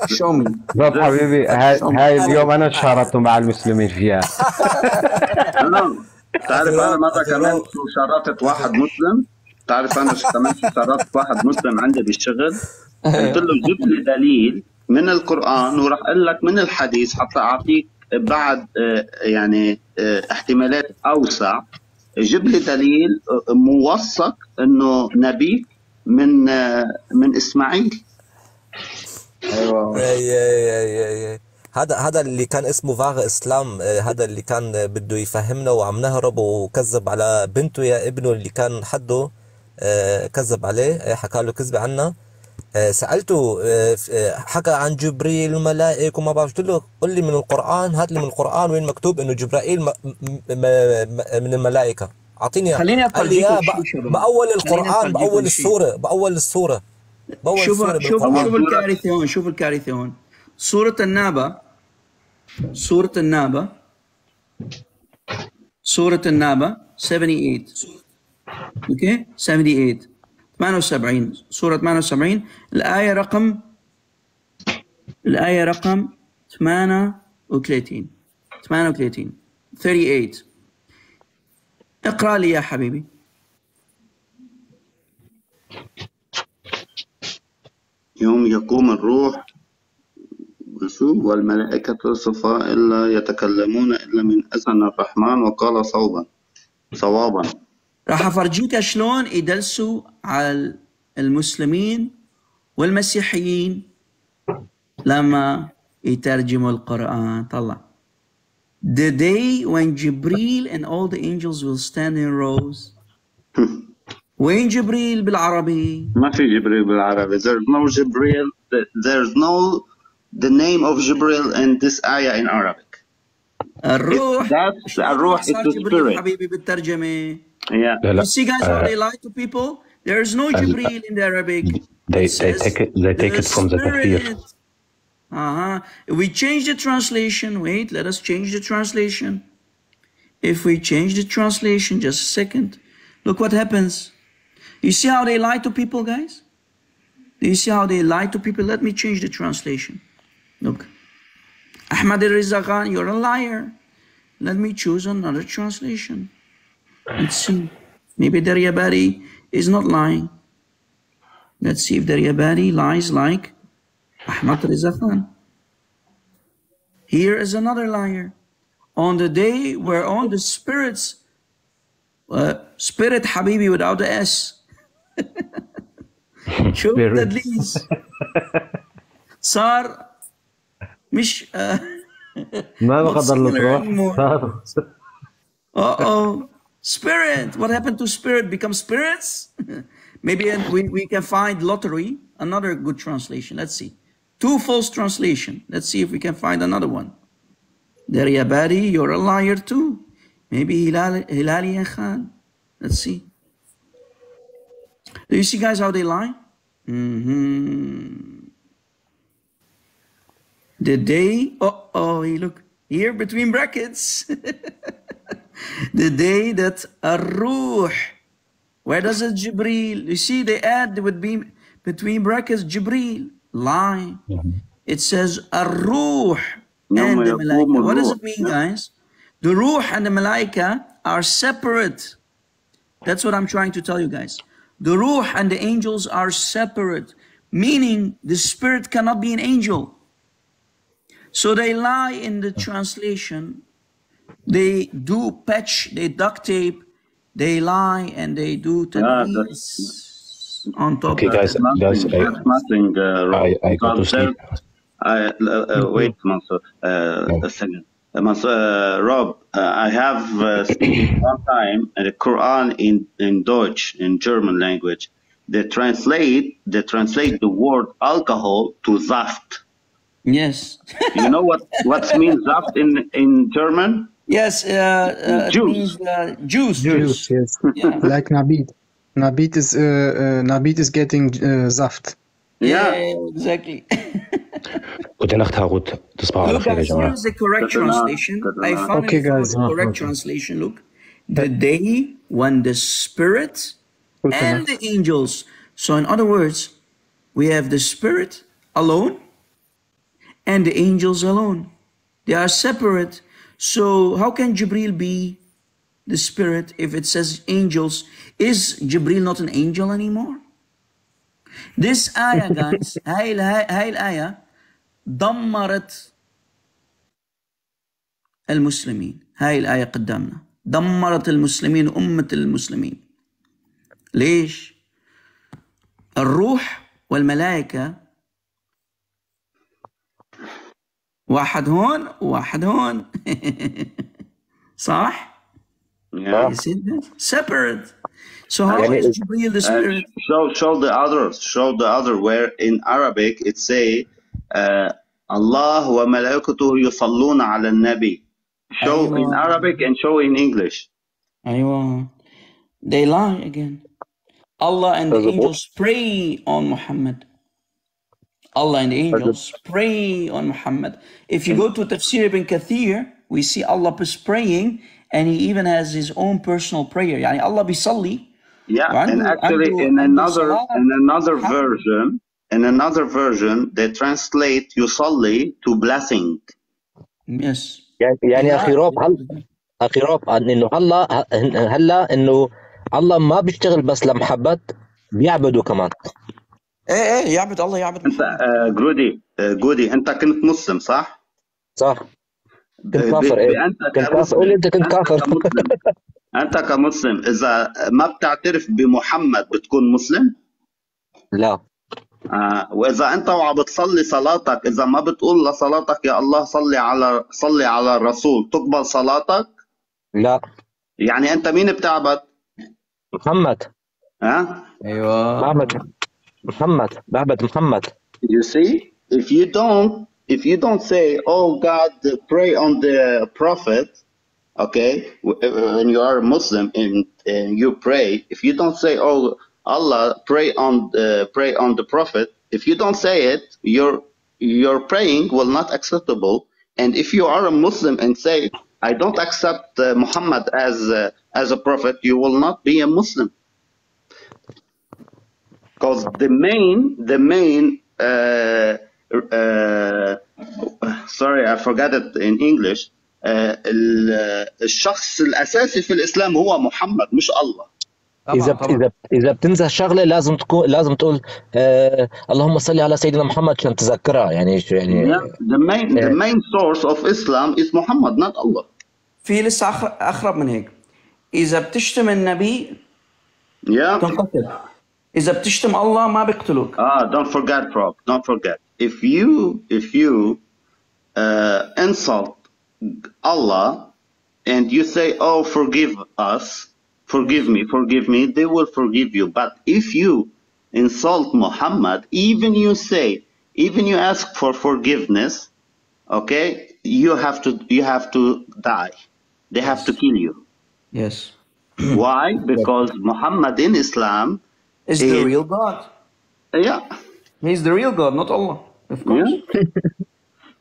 Show me. طب حبيبي هاي اليوم أنا شاركته مع المسلمين فيها. تعرف أنا مرة كمان شرفت واحد مسلم. تعرف أنا كمان شرفت واحد مسلم عندي بالشغل. قلت له جيب لي دليل من القرآن وراح أقول لك من الحديث حتى أعطيك بعد آه، يعني آه، احتمالات أوسع. جيب لي دليل آه، موثق إنه نبي من من إسماعيل. أيوه. أي أي أي أي. هذا هذا اللي كان اسمه فاغ إسلام آه، هذا اللي كان آه، بده يفهمنا وعم نهرب وكذب على بنته يا ابنه اللي كان حده آه، كذب عليه حكى له كذبة عنا سألته حكى عن جبريل والملائك وما بعرف قلت له قل لي من القرآن هات لي من القرآن وين مكتوب إنه جبرائيل من الملائكة. أعطيني خليني أقول لي بأول القرآن بأول السورة بأول السورة. بأول شوف السورة شوف شوف الكارثة هون شوف الكارثة هون. سورة النابة سورة النابة. سورة النابة 78 أوكي 78 78 سورة 78 الآية رقم الآية رقم 38 38 38 اقرأ لي يا حبيبي. يوم يقوم الروح شو والملائكة صفاء إلا يتكلمون إلا من أذن الرحمن وقال صوبا صوابا. راح أفرجيك شلون يدلسوا على المسلمين والمسيحيين لما يترجموا القرآن. طلع. The day when Jibril and all the angels will stand in rows. وين جبريل بالعربي؟ ما في جبريل بالعربي. There's no جبريل there's no the name of Jibril in this ayah in Arabic الروح that's الروح is صار the جبريل spirit حبيبي بالترجمة yeah لا لا You see guys how uh, they lie to people? There is no ال- Jibril in the Arabic. they It they says take it they take the it from the tafsir Spirit. Uh-huh. If we change the translation, wait, let us change the translation. If we change the translation, just a second, look what happens. You see how they lie to people, guys? Do you see how they lie to people? Let me change the translation. Look, Ahmad Riza Khan, you're a liar. Let me choose another translation. Let's see. Maybe Daryabari is not lying. Let's see if Daryabari lies like Ahmad Riza Khan. Here is another liar. On the day where all the spirits, uh, spirit Habibi without the S, showed the leaves. Sar مش آه، ما بقدر مصير تروح عمو. اه اه Spirit. What happened to spirit? Become spirits? Maybe uh, we, we can find lottery, another good translation. Let's see. Two false translation. Let's see if we can find another one. Daryabadi, you're a liar too. Maybe Hilal, Hilali and Khan. Let's see. Do you see guys how they lie? hmm The day, oh, oh, hey, look, here between brackets. the day that Ar-Ruh, where does it Jibril? You see, they add with be between brackets Jibril, lie. It says Ar-Ruh and the Malaika. What does it mean, guys? The Ruh and the Malaika are separate. That's what I'm trying to tell you guys. The Ruh and the angels are separate, meaning the spirit cannot be an angel. So they lie in the translation. They do patch, they duct tape, they lie, and they do Yeah, tadlis on top Okay, guys, it. guys, I, nothing uh. I, I got to sleep. I, uh, uh, wait, Mansour, uh, a second. Uh, Mansour, uh, Rob, uh, I have uh, seen one time the Quran in, in Deutsch, in German language. They translate, they translate the word alcohol to Saft. Yes. you know what, what means Saft in, in German? Yes, uh, uh, Juice. means uh, juice. Juice, yes. Like Nabit. Nabit is uh, uh, Nabit is getting uh, Saft. Yeah, exactly. Gute Nacht, Harut. Das war Look, alles, guys, ya Jama'a. here's the correct translation. I finally Okay, found guys. the correct translation. Look, the day when the spirit and the angels. So, in other words, we have the spirit alone and the angels alone. They are separate. So, how can Jibril be the spirit if it says angels? Is Jibril not an angel anymore? This ayah, guys, هاي الآية- هاي الآية دمرت المسلمين هاي الآية قدامنا دمرت المسلمين أمة المسلمين ليش؟ الروح والملائكة واحد هون وواحد هون صح؟ Yeah. You see that? Separate. So how is Jibreel the Uh, spirit? show show the others. Show the other where in Arabic it say uh, Allah wa malaikatuhu yusalluna ala nabi. Show in أيوة. Arabic and show in English. أيوة. They lie again. Allah and the Does it work? angels pray on Muhammad. Allah and the angels pray on Muhammad. If you go to Tafsir ibn Kathir, we see Allah is praying and he even has his own personal prayer. يعني Allah بيصلي Yeah, وعنده- and actually عنده- in عنده another صلاة. in another version in another version they translate yusalli to blessing. Yes. يعني يعني اخي روب هل اخي روب انه هلا هلا انه الله ما بيشتغل بس لمحبة بيعبدوا كمان إيه إيه يعبد الله يعبد أنت آه، جودي آه، جودي أنت كنت مسلم صح؟ صح. كنت كافر إيه. أنت كنت كافر. كمسلم قول أنت كنت كافر. أنت كمسلم. إذا ما بتعترف بمحمد بتكون مسلم؟ لا. آه وإذا أنت وعم بتصلي صلاتك إذا ما بتقول لصلاتك يا الله صلي على صلي على الرسول تقبل صلاتك؟ لا. يعني أنت مين بتعبد؟ محمد. ها؟ أيوه. بعبد Muhammad, Muhammad, Muhammad. You see, if you don't, if you don't say, "Oh God, pray on the Prophet," okay, uh, when you are a Muslim and, and you pray, if you don't say, "Oh Allah, pray on the pray on the Prophet," if you don't say it, your your praying will not acceptable. And if you are a Muslim and say, "I don't accept uh, Muhammad as uh, as a prophet," you will not be a Muslim. Because the main the main uh, uh, sorry I forgot it in English. Uh, ال- الشخص الأساسي في الإسلام هو محمد مش الله. إذا إذا إذا بتنسى شغله لازم تكون لازم تقول آه اللهم صل على سيدنا محمد عشان تذكرها. يعني شو يعني؟ Yeah, the main the main source of Islam is Muhammad not Allah. في لسه أخرب من هيك. إذا بتشتم النبي yeah. تنقتل اذا بتشتم الله ما بيقتلوك ah don't forget Rob don't forget if you if you uh, insult Allah and you say oh forgive us forgive me, forgive me, they will forgive you. But if you insult Muhammad, even you say, even you ask for forgiveness, okay, you have to you have to die. They have to kill you. Yes. Why? Because Muhammad in Islam Is the real God. Yeah. He's the real God, not Allah. Of course.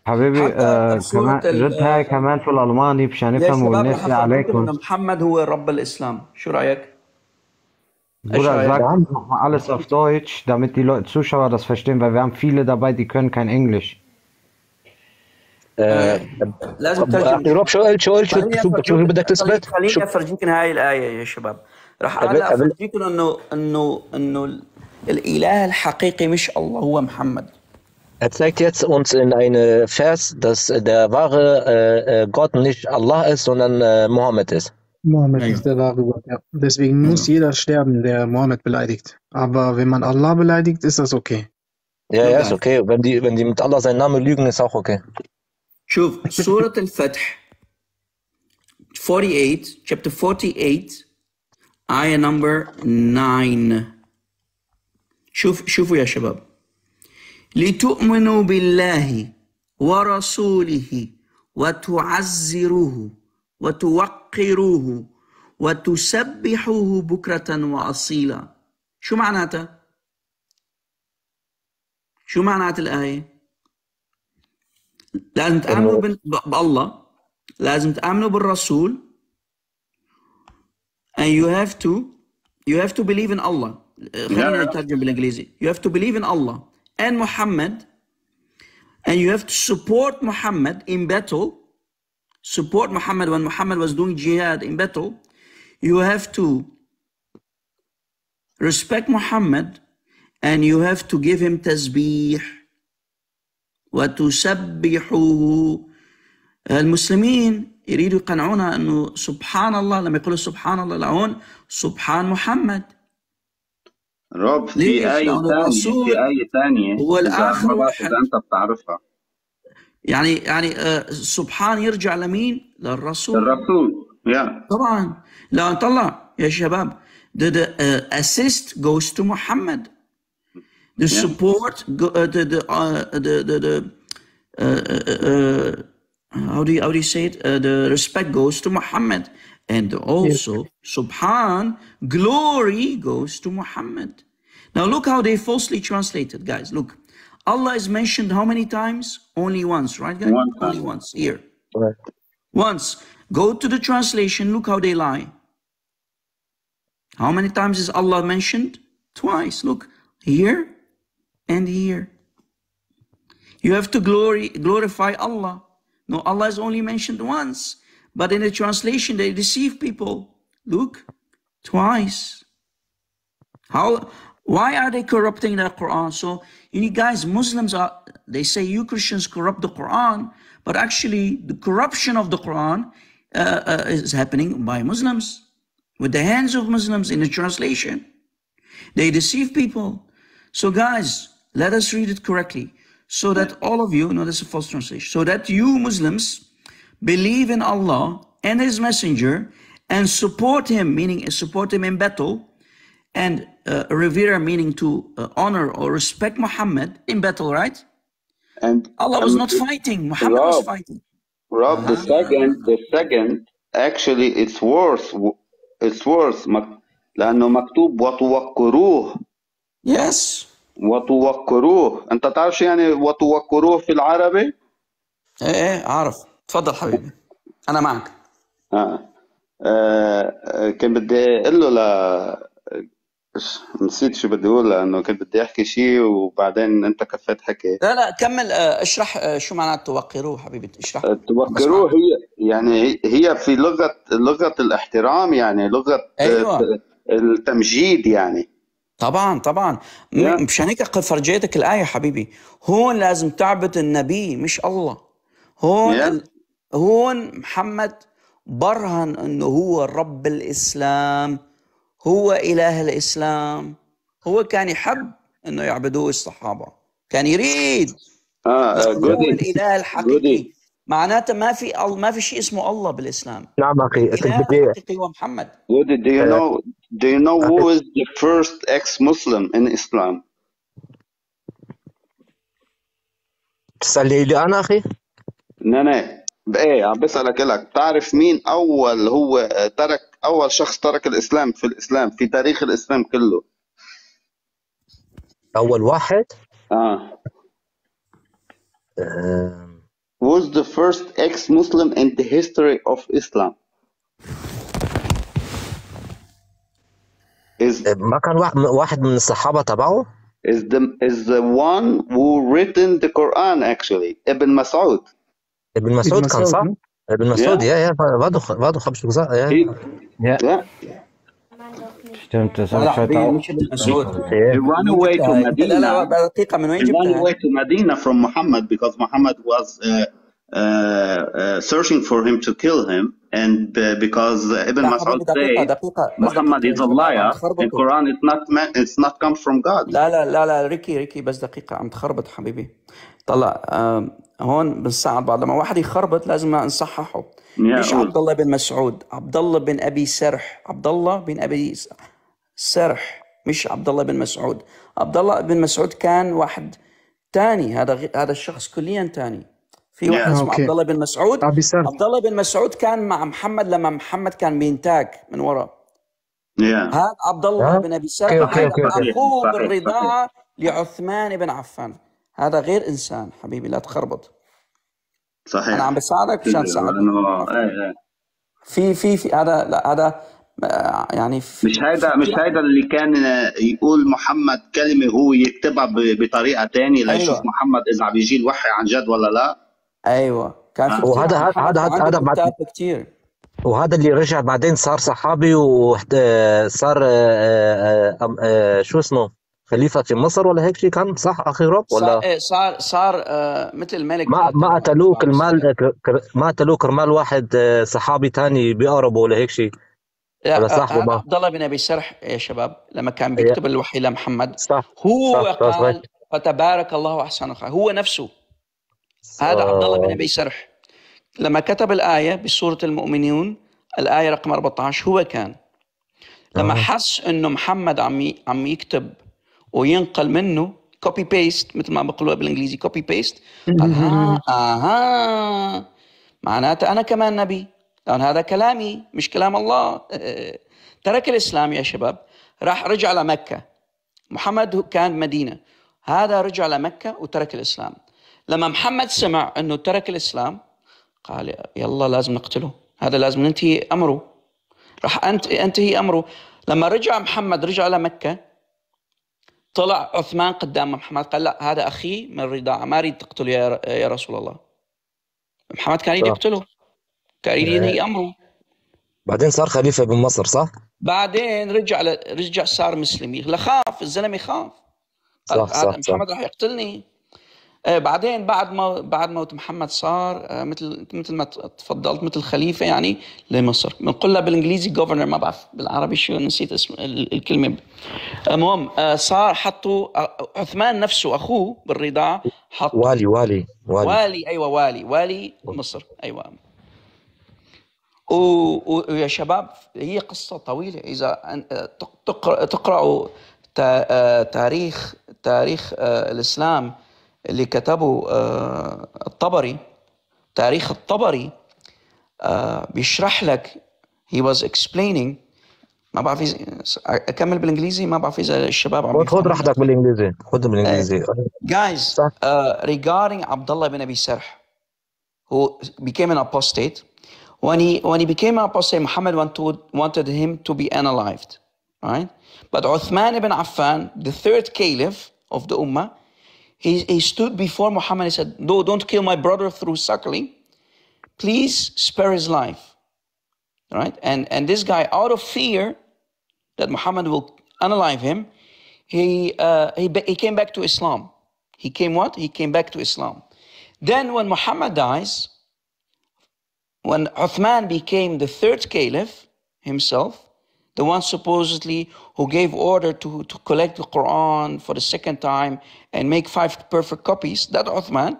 حبيبي آه كمان رد هاي كمان في الألماني مشان يفهموا الناس اللي عليكم محمد هو رب الإسلام شو رأيك؟ Bruder, sag noch mal alles auf Deutsch, damit die Leute, Zuschauer das verstehen, weil wir haben viele dabei, die können kein Englisch. لازم طب ترجم شو خليني شو شو أفرجيكم- بدك تثبت؟ خليني شو افرجيكم هاي الآية يا شباب راح قبل- انا قبل- افرجيكم انه انه انه ال- الاله الحقيقي مش الله هو محمد Er zeigt jetzt uns in einem Vers, dass der wahre äh, äh, Gott nicht Allah ist, sondern äh, Mohammed ist. Mohammed ist der wahre Gott, ja. Deswegen muss jeder sterben, der Mohammed beleidigt. Aber wenn man Allah beleidigt, ist das okay. Ja, ja, ist okay. Wenn die, wenn die mit Allah seinen Namen lügen, ist auch okay. شوف سورة الفتح 48 chapter 48 آية number 9 شوف شوفوا يا شباب. لتؤمنوا بالله ورسوله وتعزروه وتوقروه وتسبحوه بكرة وأصيلا. شو معناتها؟ شو معنات الآية؟ لازم تآمنوا بالله. لازم تآمنوا بالرسول and you have to you have to believe in Allah خلينا نترجم بالانجليزي you have to believe in Allah and Muhammad and you have to support Muhammad in battle support Muhammad when Muhammad was doing jihad in battle you have to respect Muhammad and you have to give him tasbih وتسبحوه المسلمين يريدوا يقنعونا أنه سبحان الله لما يقولوا سبحان الله لهون سبحان محمد. روب في؟ آية الرسول في آية ثانية. هو بعرف واحد. إذا أنت بتعرفها. يعني يعني آه، سبحان يرجع لمين؟ للرسول. الرسول يا. طبعا. لا طلع يا شباب. The, the uh, assist goes to Muhammad the support go, uh, the the uh, the the, the uh, uh, uh, how do you how do you say it uh, the respect goes to Muhammad and also subhan glory goes to Muhammad now look how they falsely translated guys look Allah is mentioned how many times only once right guys One only once here Right. once. Go to the translation, look how they lie. How many times is Allah mentioned? Twice. Look, here and here. You have to glory glorify Allah. No, Allah is only mentioned once. But in the translation, they deceive people. Look, twice. How why are they corrupting the Quran? So you guys, Muslims are they say you Christians corrupt the Quran, but actually the corruption of the Quran uh, uh, is happening by Muslims with the hands of Muslims in the translation. They deceive people. So guys, let us read it correctly so that all of you, no, that's a false translation, so that you Muslims believe in Allah and His Messenger and support Him, meaning support Him in battle, and uh, revere, meaning to uh, honor or respect Muhammad in battle, right? And Allah was um, not fighting, Muhammad was Rob, fighting. Rob, the second, the second, actually, it's worse. It's worse. مك- لأنه مكتوب وتوقروه. Yes. وتوقروه. أنت تعرف شو يعني وتوقروه في العربي؟ إيه إيه عارف تفضل حبيبي أنا معك آه. آه. آه، كان بدي أقول له ل نسيت شو بدي أقول لأنه كنت بدي احكي شيء وبعدين انت كفيت حكي لا لا كمل آه، اشرح آه، شو معناته توقروه حبيبي اشرح توقروه هي يعني هي- في لغة لغة الاحترام يعني لغة أيوة. آه، التمجيد يعني طبعا طبعا. م- مشان هيك فرجيتك الآية حبيبي. هون لازم تعبد النبي مش الله. هون Yeah. ال... هون محمد برهن إنه هو رب الإسلام هو إله الإسلام. هو كان يحب إنه يعبدوه الصحابة. كان يريد آه آه، هو الإله الحقيقي. معناته ما في ما في شيء اسمه الله بالإسلام. نعم أخي الحقيقي هو محمد. Do you Uh, know do you know who is the first ex-Muslim in Islam? تسألني لي أنا أخي؟ لا لا. إيه عم بسألك لك. تعرف مين أول هو آه، ترك أول شخص ترك الإسلام في الإسلام في تاريخ الإسلام كله؟ أول واحد؟ آه. آه، Who's the first ex-Muslim in the history of Islam? Is ما كان واحد واحد من الصحابة تبعه is the is the one who written the Quran actually Ibn Mas'ud. ابن مسعود كان صح؟ ابن مسعود ja, ja, war doch, war doch, hab ich gesagt, ja. Ja. Yeah. To Medina. دقيقة من وين to Medina from Muhammad because Muhammad was uh, uh, uh, searching for him to kill him, and uh, because Ibn لا Mas'ud said Muhammad is a liar and تخربطوا Quran is not it's not come from God. لا لا لا لا ريكي ريكي بس دقيقة عم تخربط حبيبي. طلع هون بنساعد بعض لما واحد يخربط لازم نصححه. Yeah, مش. عبد الله بن مسعود عبد الله بن أبي سرح عبد الله بن أبي س- سرح مش عبد الله بن مسعود. عبد الله بن مسعود كان واحد تاني هذا غي- هذا الشخص كليا تاني. في واحد Yeah. اسمه عبد الله بن مسعود. عبد الله بن مسعود كان مع محمد لما محمد كان بينتاج من ورا. Yeah. هذا عبد الله؟ بن أبي سرح أوكي أوكي هذا أوكي أوكي اخوه بالرضاعه لعثمان بن عفان. هذا غير إنسان حبيبي لا تخربط. أنا صحيح عم بساعدك مشان تساعدني إيه إيه. في في في هذا لا هذا يعني في مش هيدا مش هيدا اللي كان يقول محمد كلمة هو يكتبها ب- بطريقة تانية ليشوف أيوه محمد إذا عم بيجي الوحي عن جد ولا لا. أيوه. كان في آه. كثير وهذا هذا هذا هذا بعد كثير وهذا اللي رجع بعدين صار صحابي وصار شو اسمه؟ خليفة في مصر ولا هيك شيء كان؟ صح صار ولا؟ إيه، صار صار آه، مثل ملك ما ما قتلوه كرمال ما قتلوه كرمال واحد آه، صحابي تاني بيقربه ولا هيك شيء. آه، صاحبه عبد الله بن أبي سرح يا شباب لما كان بيكتب الوحي لمحمد صح هو صح صح صح. قال فتبارك الله احسن الخالقين هو نفسه. هذا عبد الله بن أبي سرح لما كتب الآية بسورة المؤمنون الآية رقم 14 هو كان لما. حس إنه محمد عم عم يكتب وينقل منه كوبي بيست مثل ما بيقولوها بالإنجليزي كوبي بيست قال ها أها. معناته أنا كمان نبي. لأن هذا كلامي مش كلام الله. ترك الإسلام يا شباب. راح رجع لمكة. محمد كان مدينة. هذا رجع لمكة وترك الإسلام. لما محمد سمع إنه ترك الإسلام قال يلا لازم نقتله. هذا لازم ننتهي أمره. راح أنت انتهي أمره. لما رجع محمد رجع لمكة طلع عثمان قدام محمد قال لا هذا أخي من الرضاعه ما أريد تقتله يا يا رسول الله. محمد كان يريد يقتله. كان يريد ينهي امره بعدين صار خليفة بمصر صح؟ بعدين رجع ل... رجع صار مسلم. يخاف الزلمة يخاف. صح صح صح. محمد راح يقتلني. آه، بعدين بعد ما بعد موت محمد صار آه، مثل مثل ما تفضلت مثل خليفة يعني لمصر. بنقولها بالإنجليزي جوفرنر ما بعرف بالعربي شو نسيت اسم ال- الكلمة. المهم آه، صار حطوا عثمان نفسه أخوه بالرضاعة حط والي والي والي. والي أيوه والي. والي مصر. أيوه. ويا شباب هي قصة طويلة. إذا تقرأوا آه، تاريخ تاريخ آه، الإسلام اللي كتبه آه، الطبري. تاريخ الطبري بيشرح لك he was explaining. ما بعرف أكمل بالإنجليزي؟ ما بعرف إذا الشباب عم خذ راحتك بالإنجليزي. خذ بالإنجليزي. guys uh, regarding عبد الله بن أبي سرح who became an apostate. When he when he became an apostate, Muhammad wanted, wanted him to be unalived, right? But Uthman ibn Affan, the third caliph of the Ummah, he, he stood before Muhammad and said, No, don't kill my brother through suckling. Please spare his life. Right? And and this guy, out of fear that Muhammad will unalive him, he, uh, he, he came back to Islam. He came what? He came back to Islam. Then when Muhammad dies, when Uthman became the third caliph himself, the one supposedly who gave order to, to collect the Quran for the second time and make five perfect copies, that Uthman,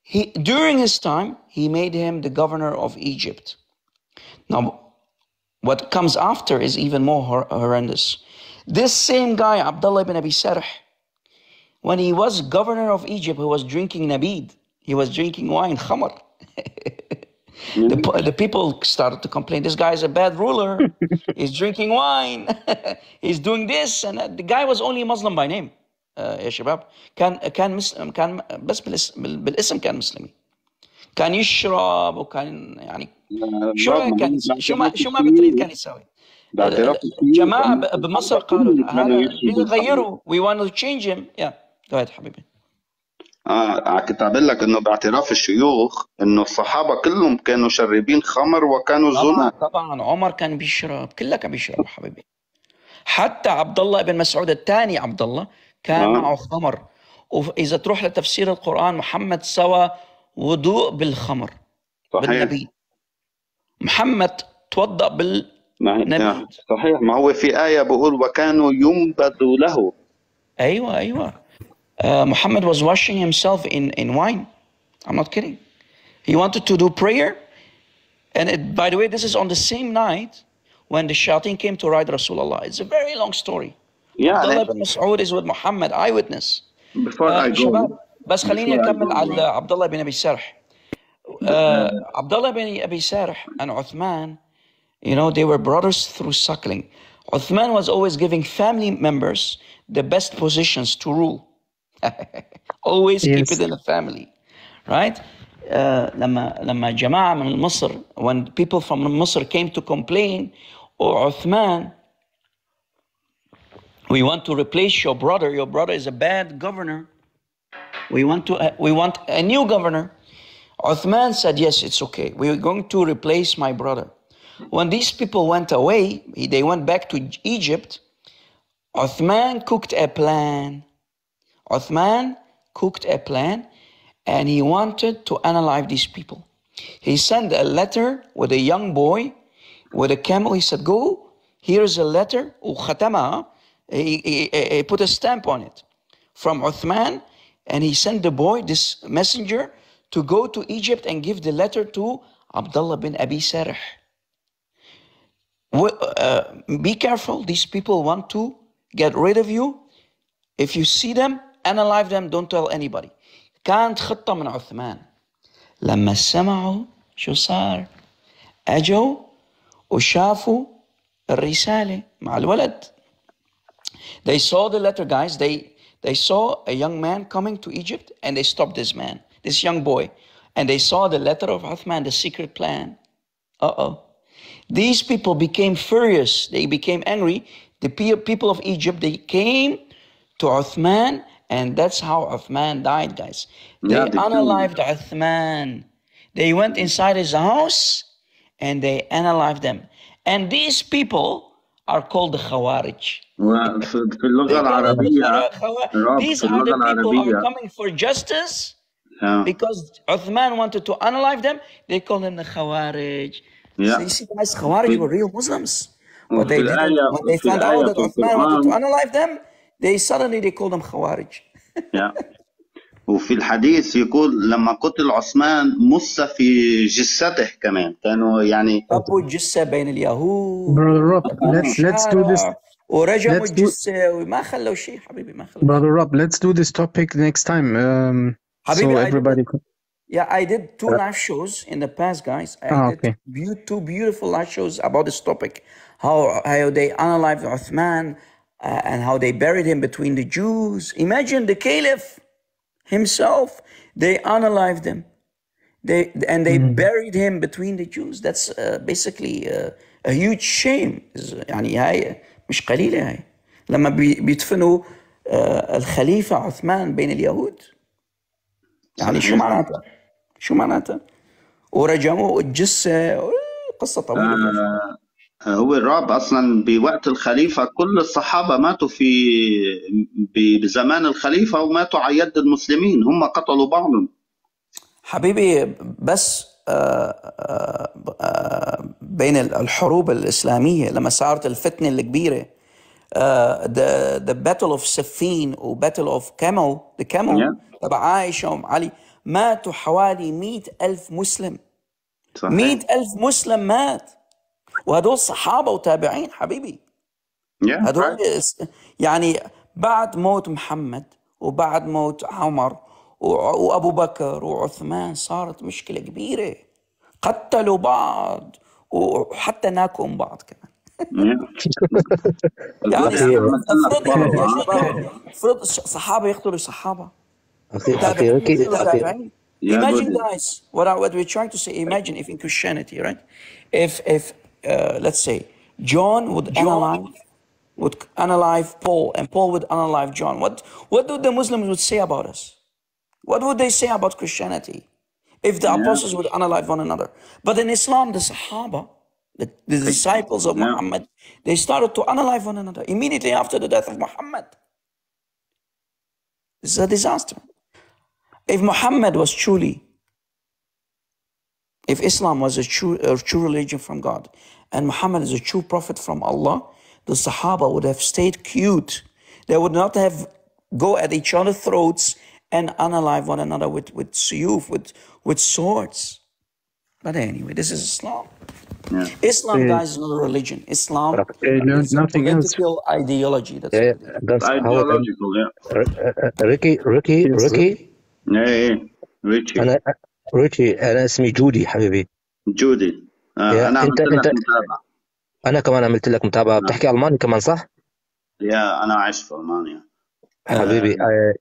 he, during his time, he made him the governor of Egypt. Now, what comes after is even more hor- horrendous. This same guy, Abdullah ibn Abi Sarh, when he was governor of Egypt, he was drinking nabid. He was drinking wine, khamar. the, po- the people started to complain, this guy is a bad ruler. He's drinking wine. He's doing this. And uh, the guy was only Muslim by name. يا شباب كان كان مسلم كان بس بالاسم, بالاسم كان مسلمي كان يشرب وكان يعني شو كان شو ما شو ما. بتريد كان يسوي ب- بمصر قالوا هذا we want to change him yeah go ahead حبيبي آه كنت عم لك إنه باعتراف الشيوخ إنه الصحابة كلهم كانوا شربين خمر وكانوا زنا. طبعا. عمر كان بيشرب كله كان بيشرب حبيبي. حتى عبد الله بن مسعود الثاني عبد الله كان آه. معه خمر. وإذا تروح لتفسير القرآن محمد سوى وضوء بالخمر صحيح. بالنبيذ محمد توضأ بال. آه، صحيح. ما هو في آية بقول وكانوا ينبذوا له. أيوه أيوه. uh, Muhammad was washing himself in in wine I'm not kidding he wanted to do prayer and it, by the way this is on the same night when the shayateen came to ride Rasulullah it's a very long story يعني Abdullah ibn Mas'ud is with Muhammad eyewitness before I آه go شباب بس خليني before I اكمل go على عبد الله بن ابي سرح آه عبد الله بن ابي سرح and Uthman you know they were brothers through suckling Uthman was always giving family members the best positions to rule always keep Yes. it in the family right آه لما لما جماعة من مصر when people from مصر came to complain oh Uthman we want to replace your brother your brother is a bad governor we want to uh, we want a new governor Uthman said yes it's okay we're going to replace my brother when these people went away they went back to Egypt Uthman cooked a plan Uthman cooked a plan and he wanted to analyze these people. He sent a letter with a young boy with a camel. He said, Go, here's a letter. He, he, he put a stamp on it from Uthman and he sent the boy, this messenger, to go to Egypt and give the letter to Abdullah bin Abi Sarh. Uh, be careful, these people want to get rid of you. If you see them, analyze them, don't tell anybody. كانت خطة من عثمان لما سمعوا شو صار أجوا وشافوا الرسالة مع الولد they saw the letter, guys. They they saw a young man coming to Egypt, and they stopped this man, this young boy, and they saw the letter of Uthman, the secret plan. Uh oh. These people became furious. They became angry. The pe- people of Egypt they came to Uthman, And that's how Uthman died, guys. They yeah, they unalived. Uthman. They went inside his house and they analyzed them. And these people are called the Khawarij. these are the people who are coming for justice yeah. because Uthman wanted to unalive them. They call them the Khawarij. Yeah. So you see, guys, Khawarij were real Muslims. But they, didn't, when they found out that Uthman wanted to unalive them, they suddenly they called them Khawarij. يا. وفي الحديث يقول لما قتل عثمان مس في جثته كمان كانوا يعني أبو الجثة بين اليهود Brother Rob, let's let's do this. ورجموا Let's do الجثة وما خلوا شيء حبيبي ما خلوا Brother Rob, let's do this topic next time. Um, so حبيبي I did everybody. could- Yeah, I did two Uh, live shows in the past, guys. I Ah, did okay. beau- two beautiful live shows about this topic, how how they analyzed Uthman uh, and how they buried him between the Jews. Imagine the Caliph himself. They analyzed him. They and they buried him between the Jews. That's uh, basically uh, a huge shame. يعني هاي مش قليلة هاي. لما بي- بيدفنوا uh, الخليفة عثمان بين اليهود. يعني شو صحيح معناتها؟ شو معناتها؟ ورجموا الجثة قصة طويلة آه هو الرعب أصلا بوقت الخليفة كل الصحابة ماتوا في ب- بزمان الخليفة وماتوا على يد المسلمين هم قتلوا بعضهم حبيبي بس آه، آه، بين ال- الحروب الإسلامية لما صارت آه، the the battle of سفين و battle of camel the camel Yeah. تبع عائشة وأم علي ماتوا حوالي مئة ألف مسلم صحيح. مئة ألف مسلم مات وهدول صحابة وتابعين حبيبي. Yeah, هدول right. يعني بعد موت محمد وبعد موت عمر وأبو بكر وعثمان صارت مشكلة كبيرة. قتلوا بعض وحتى ناكوا من بعض كمان. يعني افرض صحابة يقتلوا Yeah, Imagine, guys, what, I, what we're trying to say. Imagine if in Christianity, right? If, if uh, let's say, John would analyze, would analyze Paul, and Paul would analyze John. What, what do the Muslims would say about us? What would they say about Christianity if the Yeah. apostles would analyze one another? But in Islam, the Sahaba, the, the disciples of Muhammad, they started to analyze one another immediately after the death of Muhammad. This is a disaster. If Muhammad was truly, if Islam was a true, a true religion from God and Muhammad is a true prophet from Allah, the Sahaba would have stayed cute. They would not have go at each other's throats and unalive one another with, with suyuf, with, with swords. But anyway, this is Islam. Yeah. Islam, uh, guys, is not a religion. Islam uh, no, is nothing a political else. ideology. That's, yeah, that's ideological. Uh, Ricky, Ricky, yes, Ricky. Hey, Richie. And I, ريتشي أنا اسمي جودي حبيبي. جودي. آه أنا انت عملت انت لك متابعة. أنا كمان عملت لك متابعة. بتحكي ألماني كمان صح؟ يا أنا عايش في ألمانيا. حبيبي آه،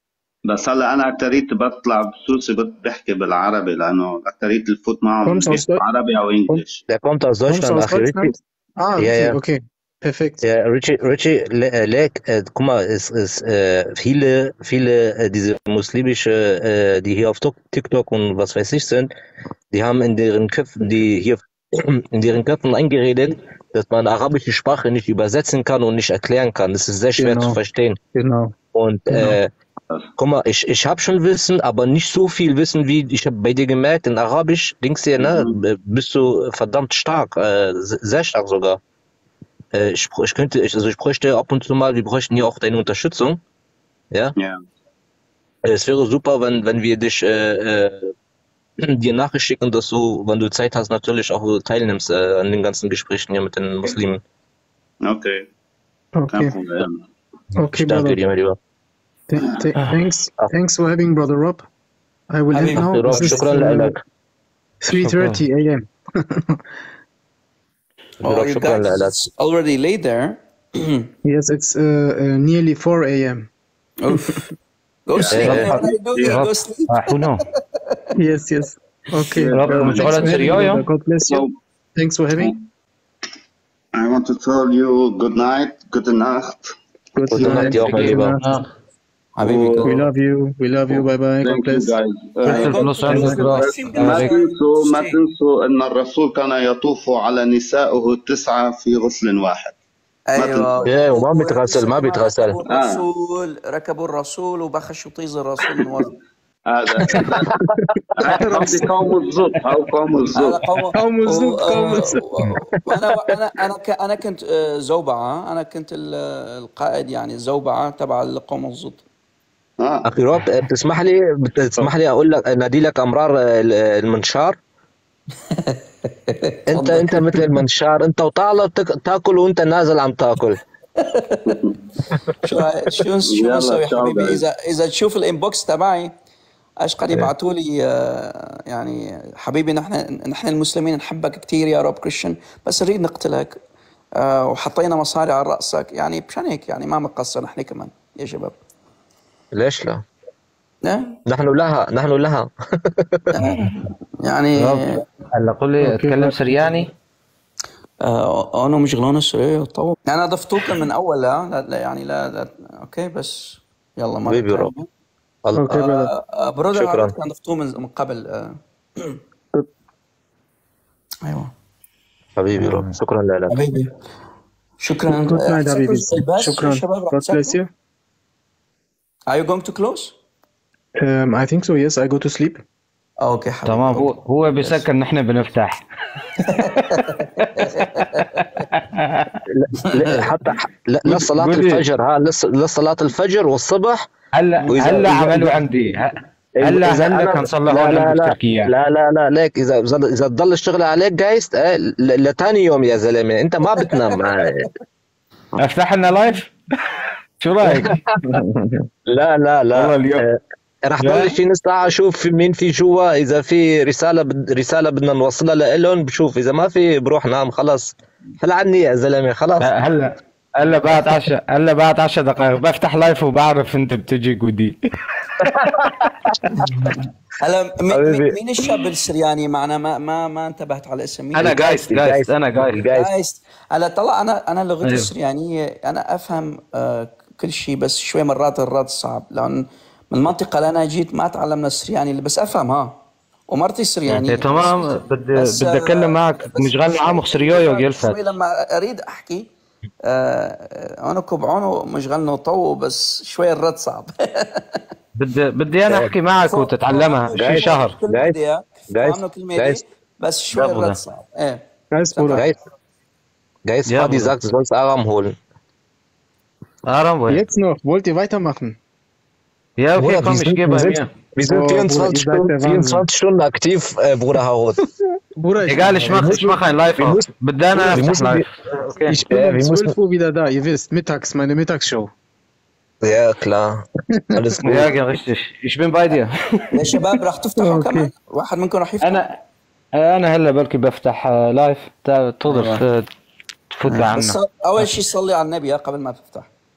بس هلا أنا اكتريت بطلع بخصوصي بت- بحكي بالعربي لأنه اكتريت الفوت معهم عربي أو انجلش der kommt aus Deutschland? Ah, okay. Perfekt. Ja, Richie, Richie, Le- äh, äh, guck mal, es, es, äh, viele, viele, äh, diese muslimische, äh, die hier auf Tok- TikTok und was weiß ich sind, die haben in deren Köpfen, die hier in deren Köpfen eingeredet, dass man arabische Sprache nicht übersetzen kann und nicht erklären kann. Das ist sehr schwer zu Genau. verstehen. Genau. Und Genau. äh, guck mal, ich, ich habe schon Wissen, aber nicht so viel Wissen wie ich habe bei dir gemerkt, in Arabisch, denkst du, ne, äh, bist du verdammt stark, äh, se- sehr stark sogar äh, ich, ich könnte, ich, also ich bräuchte ab und zu mal, wir bräuchten hier auch deine Unterstützung. Ja. ja. Äh, es wäre super, wenn, wenn wir dich äh, äh, dir Nachricht schicken, dass du, wenn du Zeit hast, natürlich auch teilnimmst äh, an den ganzen Gesprächen hier mit den Muslimen. Okay. Okay. Okay, ich danke dir, mein Lieber. Th th ah. thanks, ah. thanks for having brother Rob. I will ah, end now. This 3:30 uh, a.m. Oh, you guys already late there. yes, it's uh, uh, nearly 4 a.m. Go sleep. Yes, yes. Okay. Thanks God bless you. So, thanks for having. me. I want to tell you good night, good night. Good night. Good night. Good night. حبيبي وي لاف يو وي لاف يو باي باي ما تنسوا أن الرسول كان يطوف على نسائه التسعه في غسل واحد. أيوه. إيه وما بيتغسل ما بيتغسل. الرسول ركبوا الرسول وبخشوا طيز الرسول من هذا. قوم الزوق أو قوم الزوق قوم الزوق قوم الزوق أنا أنا أنا أنا كنت آه، زوبعة. أنا كنت القائد يعني زوبعة تبع القوم الزوق آه. أخي روب بتسمح لي بتسمح لي أقول لك أنادي لك أمرار ال- المنشار؟ أنت تفضل أنت مثل المنشار أنت وطالع تاكل وأنت نازل عم تاكل. شو شو شو نسوي تشاو حبيبي؟ إذا إذا تشوف الإنبوكس تبعي أيش قاعد يبعثوا لي؟ آه، يعني حبيبي نحن نحن المسلمين نحبك كثير يا روب كريستيان بس نريد نقتلك آه، وحطينا مصاري على رأسك. يعني مشان هيك يعني ما مقصر نحن كمان. يا شباب. ليش لا؟ نعم نحن لها نحن لها. يعني هلا قول لي اتكلم. سرياني؟ آه، أنا مش غلون السوري طول أنا ضفتوك من أول لا, لا, لا يعني لا, لا. أوكي بس يلا مرة حبيبي brother. آه، آه، برودر شكرا. كان ضفتوه من قبل آه، أيوه. حبيبي روب شكرا لك. حبيبي. شكرا. Habibis. الباس شكرا. شباب راح God bless تسكروا you. Are you going to close? Um, I think so. Yes, I go to sleep. أوكي حبيبي. تمام. هو هو يس بيسكر نحن بنفتح. لا لا حتى لا, لا صلاة الفجر ها لا لا صلاة الفجر والصبح. هلا هلا عملوا عندي. هلا هلا كان صلحوا لا لا لا. بالتركية لا لا لا ليك إذا إذا إذا تضل الشغل عليك جايز آه، ل- لتاني يوم يا زلمة. أنت ما بتنام. أفتح لنا لايف شو رأيك؟ لا لا لا. والله اليوم آه، رح لا. ضل شي نص ساعة أشوف في مين في جوا. إذا في رسالة بد... رسالة بدنا نوصلها لإلهم بشوف. إذا ما في بروح نام خلص هلا عني يا زلمة خلاص. لا، هلا هلا بعد 10 هلا بعد 10 دقائق. بفتح لايف وبعرف أنت بتجي جودي هلا. مين الشاب السرياني معنا؟ ما ما ما انتبهت على الاسم مين أنا جايست جايست أنا جايست جايست هلا طلع أنا أنا لغتي أيوه. السريانية. أنا أفهم آه كل شيء بس شوي مرات الرد صعب. لأن من المنطقة اللي أنا جيت ما تعلمنا السرياني بس أفهم ها. ومرتي سريانيه إيه، تمام. بدي بدي آه، اتكلم معك مشغلني عامخ سريويو شوي جلفت لما أريد أحكي آه أنا كبعونه مشغلنا طو بس شوي الرد صعب. بدي بدي أنا أحكي معك وتتعلمها شي شهر. جايز جايز بس شوي الرد. صعب. إيه. Geist, Bruder. Geist, Geist Ja, die Bruder. Sachs sonst Aram holen. Aram wohl. Jetzt noch. Wollt ihr weitermachen? Ja, okay, Bruder, komm, wir ich sind, gehe wir bei sind, mir. wir sind Oh, 24, Bruder, ihr seid Stunden, der Wahnsinn. 24 Stunden aktiv, äh, Bruder Harut. Bruder, ich, Egal, ich mach, ich mach ein Live wir auf. müssen- بدي انا wir افتح müssen لايف اوكي ich bin Ja, um wir 12 müssen- Uhr wieder da. Ihr wisst, mittags, meine Mittagsshow. Ja, klar. Alles gut. Ja, richtig. Ich bin bei dir. يا شباب راح تفتحوا كمان واحد منكم راح يفتح انا انا هلا بلكي بفتح آه، لايف تا- تقدر ت- تفوت بس لعنا اول شيء صلي على النبي ها، قبل ما تفتح